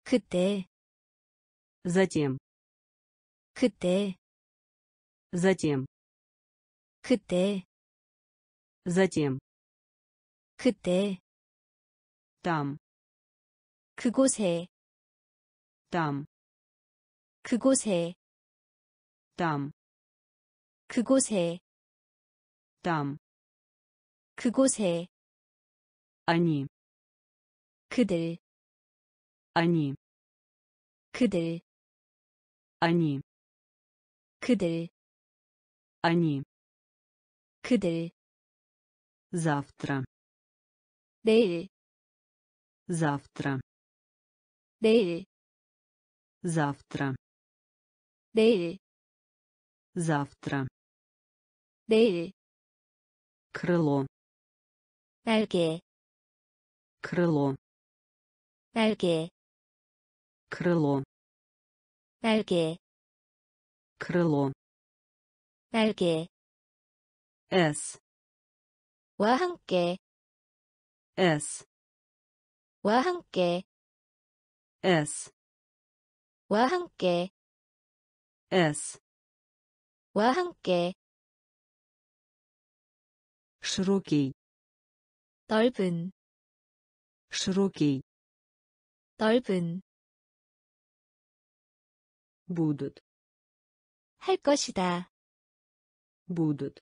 S2: 그때,
S1: Затем.
S2: 그때,
S1: Затем.
S2: 그때,
S1: Затем.
S2: 그때,
S1: Там.
S2: 그곳에,
S1: Там.
S2: 그곳에,
S1: Там.
S2: 그곳에,
S1: Там.
S2: 그곳에,
S1: Они.
S2: 그들,
S1: Они.
S2: 그들,
S1: Они.
S2: 그들,
S1: Они.
S2: 그들,
S1: Завтра.
S2: 내일,
S1: Завтра.
S2: 내일,
S1: Завтра.
S2: 내일,
S1: Завтра.
S2: 내일,
S1: Крыло.
S2: 날개,
S1: Крыло.
S2: 날개,
S1: Крыло.
S2: 날개,
S1: Крыло.
S2: 날개,
S1: S.
S2: 와 함께,
S1: S.
S2: 와 함께,
S1: S.
S2: 와 함께,
S1: S.
S2: 와 함께,
S1: Широкий.
S2: 넓은,
S1: Широкий.
S2: 넓은,
S1: Будут.
S2: 할 것이다,
S1: Будут.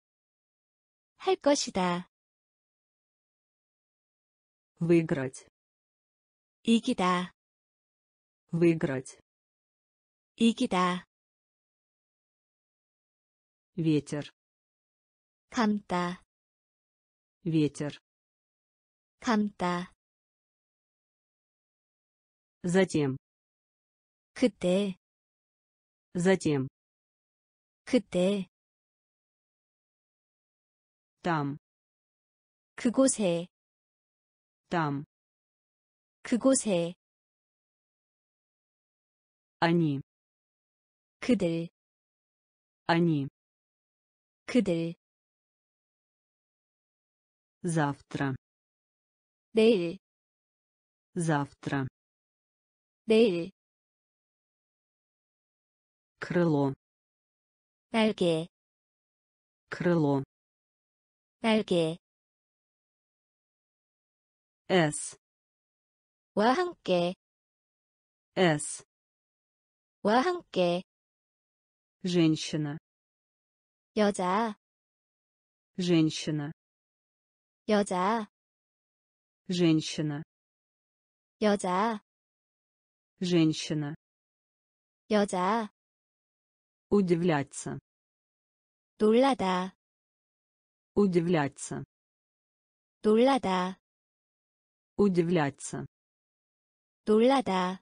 S2: 할 것이다,
S1: Выиграть.
S2: 이기다,
S1: Выиграть.
S2: 이기다,
S1: Ветер.
S2: 감다,
S1: Ветер.
S2: 감다,
S1: Затем.
S2: 그때,
S1: Затем.
S2: 그때,
S1: Там.
S2: 그곳에,
S1: Там.
S2: 그곳에,
S1: Они.
S2: 그들,
S1: Они.
S2: 그들,
S1: Завтра.
S2: 내일,
S1: Завтра.
S2: 내일,
S1: Крыло.
S2: 날개,
S1: Крыло.
S2: 날개,
S1: S.
S2: 와 함께,
S1: S.
S2: 와 함께,
S1: Женщина.
S2: 여자,
S1: Женщина.
S2: 여자,
S1: Женщина.
S2: 여자,
S1: Женщина.
S2: 여자,
S1: Удивляться.
S2: 놀라다,
S1: Удивляться.
S2: 놀라다,
S1: Удивляться.
S2: 놀라다,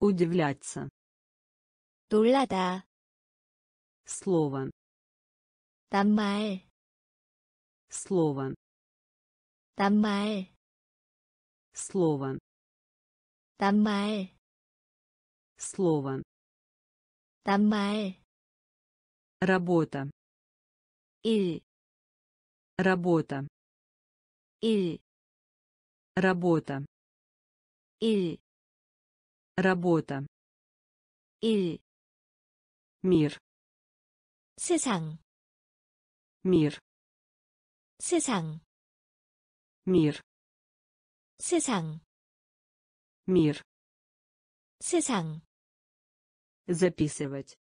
S1: Удивляться.
S2: 놀라다,
S1: Слово.
S2: 낱말,
S1: Слово.
S2: 낱말,
S1: Слово.
S2: 낱말,
S1: Слово.
S2: 낱말,
S1: Работа.
S2: 일,
S1: Работа.
S2: 일,
S1: Работа.
S2: 일,
S1: Работа.
S2: 일,
S1: Мир.
S2: 세상,
S1: Мир.
S2: 세상,
S1: Мир.
S2: 세상,
S1: Мир.
S2: 세상,
S1: Записывать.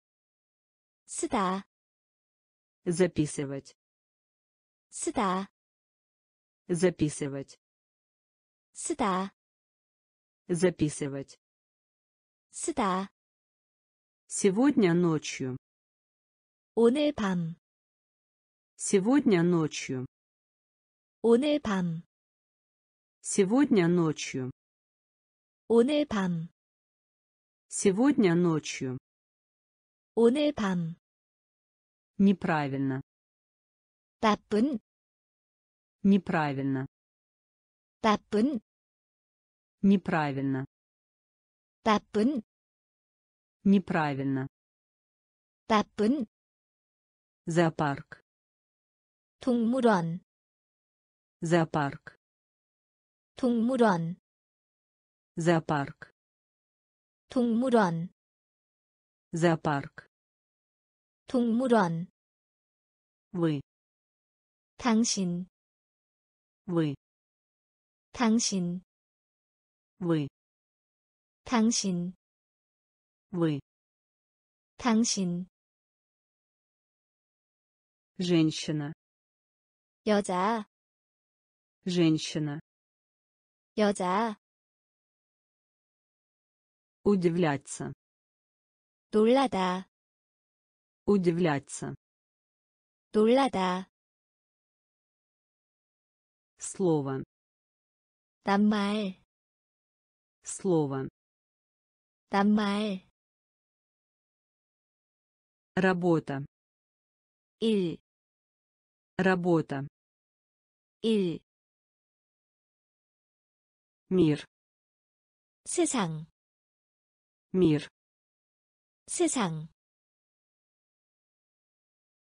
S2: 쓰다,
S1: Записывать.
S2: 쓰다,
S1: Записывать.
S2: 쓰다,
S1: Записывать.
S2: 쓰다,
S1: Сегодня ночью.
S2: 오늘 밤,
S1: Сегодня ночью.
S2: 오늘 밤,
S1: Сегодня ночью.
S2: 오늘 밤,
S1: Сегодня ночью.
S2: 오늘 밤,
S1: Неправильно.
S2: 나쁜,
S1: Неправильно.
S2: 나쁜,
S1: Неправильно.
S2: 나쁜,
S1: Неправильно.
S2: 나쁜,
S1: Зоопарк.
S2: 동물원,
S1: Зоопарк.
S2: 동물원,
S1: Зоопарк.
S2: 동물원,
S1: Зоопарк.
S2: 동물원,
S1: Вы.
S2: 당신,
S1: Вы.
S2: 당신,
S1: Вы.
S2: 당신,
S1: Вы.
S2: 당신,
S1: Женщина.
S2: 여자,
S1: Женщина.
S2: 여자,
S1: Удивляться.
S2: 놀라다
S1: Удивляться.
S2: 놀라다
S1: Слово.
S2: 낱말
S1: Слово.
S2: 낱말
S1: Работа.
S2: 일
S1: Работа.
S2: 일
S1: Мир.
S2: 세상
S1: Мир.
S2: 세상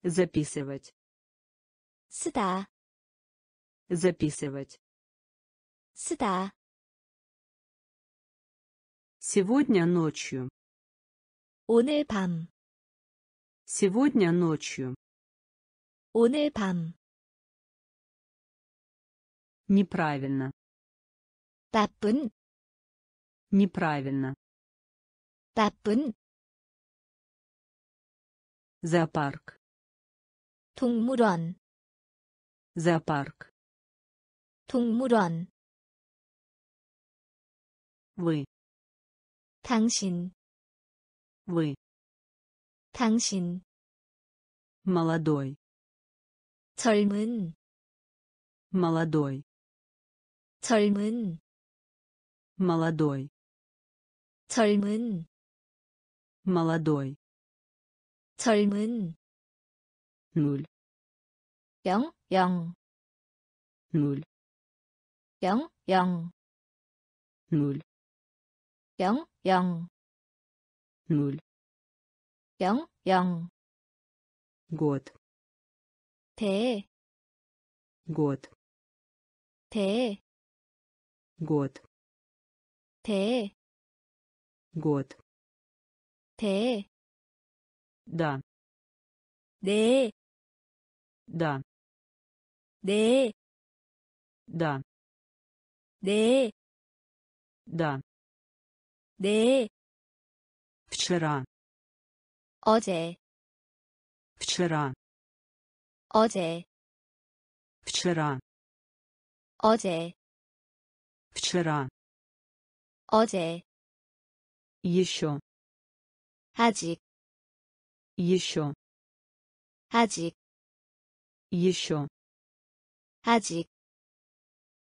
S1: Записывать.
S2: 쓰다
S1: Записывать.
S2: 쓰다
S1: Сегодня ночью.
S2: 오늘 밤
S1: Сегодня ночью.
S2: 오늘 밤
S1: Неправильно.
S2: 나쁜
S1: Неправильно.
S2: 나쁜
S1: Зоопарк.
S2: 동물원
S1: Зоопарк.
S2: 동물원
S1: Вы.
S2: 당신
S1: Вы.
S2: 당신
S1: Молодой.
S2: 젊은
S1: Молодой.
S2: 젊은
S1: Молодой.
S2: 젊은
S1: Молодой.
S2: 젊은
S1: Нуль.
S2: 영, 영,
S1: Нуль.
S2: 영, 영,
S1: Нуль.
S2: 영, 영,
S1: Нуль.
S2: 영, 영,
S1: Год.
S2: 대,
S1: Год.
S2: 대,
S1: Год.
S2: 대,
S1: Год.
S2: 대,
S1: Да.
S2: 네,
S1: Да.
S2: 네,
S1: Да.
S2: 네,
S1: Да.
S2: 네,
S1: Вчера.
S2: 어제,
S1: Вчера.
S2: 어제,
S1: Вчера.
S2: 어제,
S1: Вчера.
S2: 어제,
S1: Еще.
S2: 아직,
S1: Еще.
S2: 아직,
S1: Еще.
S2: 아직,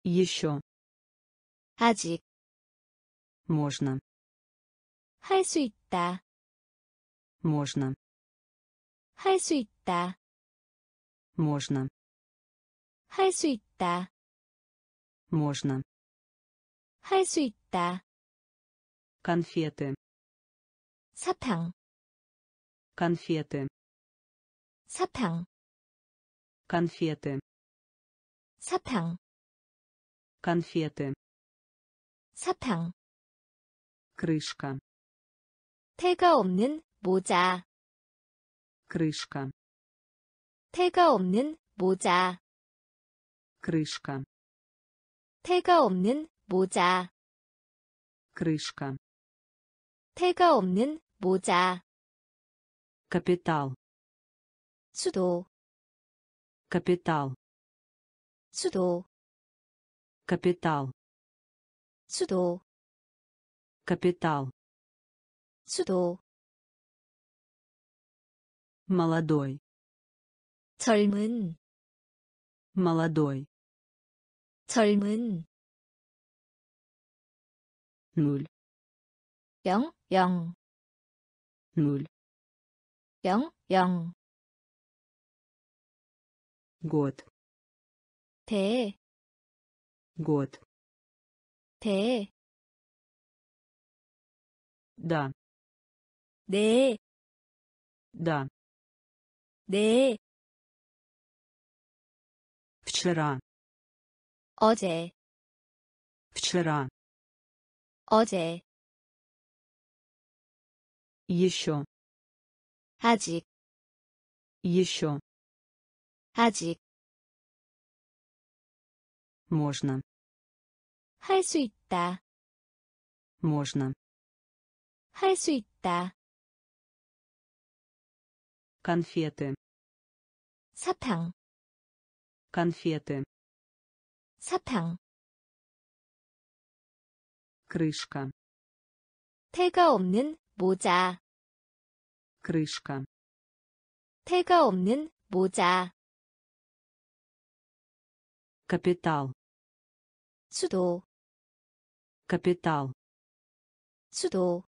S1: Еще.
S2: 아직,
S1: Можно.
S2: 할 수 있다,
S1: Можно.
S2: 할 수 있다,
S1: Можно.
S2: 할 수 있다,
S1: Можно.
S2: 할 수 있다,
S1: Конфеты.
S2: 사탕,
S1: Конфеты.
S2: 사탕,
S1: Конфеты.
S2: 사탕,
S1: Конфеты.
S2: 사탕,
S1: Крышка.
S2: 태가 없는 모자,
S1: Крышка.
S2: 태가 없는 모자,
S1: Крышка.
S2: 태가 없는 모자,
S1: Крышка.
S2: 태가 없는 모자,
S1: Капитал.
S2: 수도,
S1: Капитал.
S2: 수도,
S1: Капитал.
S2: 수도,
S1: Капитал.
S2: 수도,
S1: Молодой.
S2: 젊은,
S1: Молодой.
S2: 젊은,
S1: Нуль.
S2: 영, 영,
S1: Нуль.
S2: 영, 영,
S1: Год.
S2: 대,
S1: Год.
S2: 대,
S1: Да.
S2: 네,
S1: Да.
S2: 네,
S1: Вчера.
S2: 어제,
S1: Вчера.
S2: 어제,
S1: Еще.
S2: 아직,
S1: Еще.
S2: 아직,
S1: Можно.
S2: 할 수 있다,
S1: Можно.
S2: 할 수 있다,
S1: Конфеты.
S2: 사탕,
S1: Конфеты.
S2: 사탕,
S1: Крышка.
S2: 태가 없는 모자,
S1: крышка,
S2: 태가 없는 모자,
S1: капитал,
S2: 수도,
S1: капитал,
S2: 수도,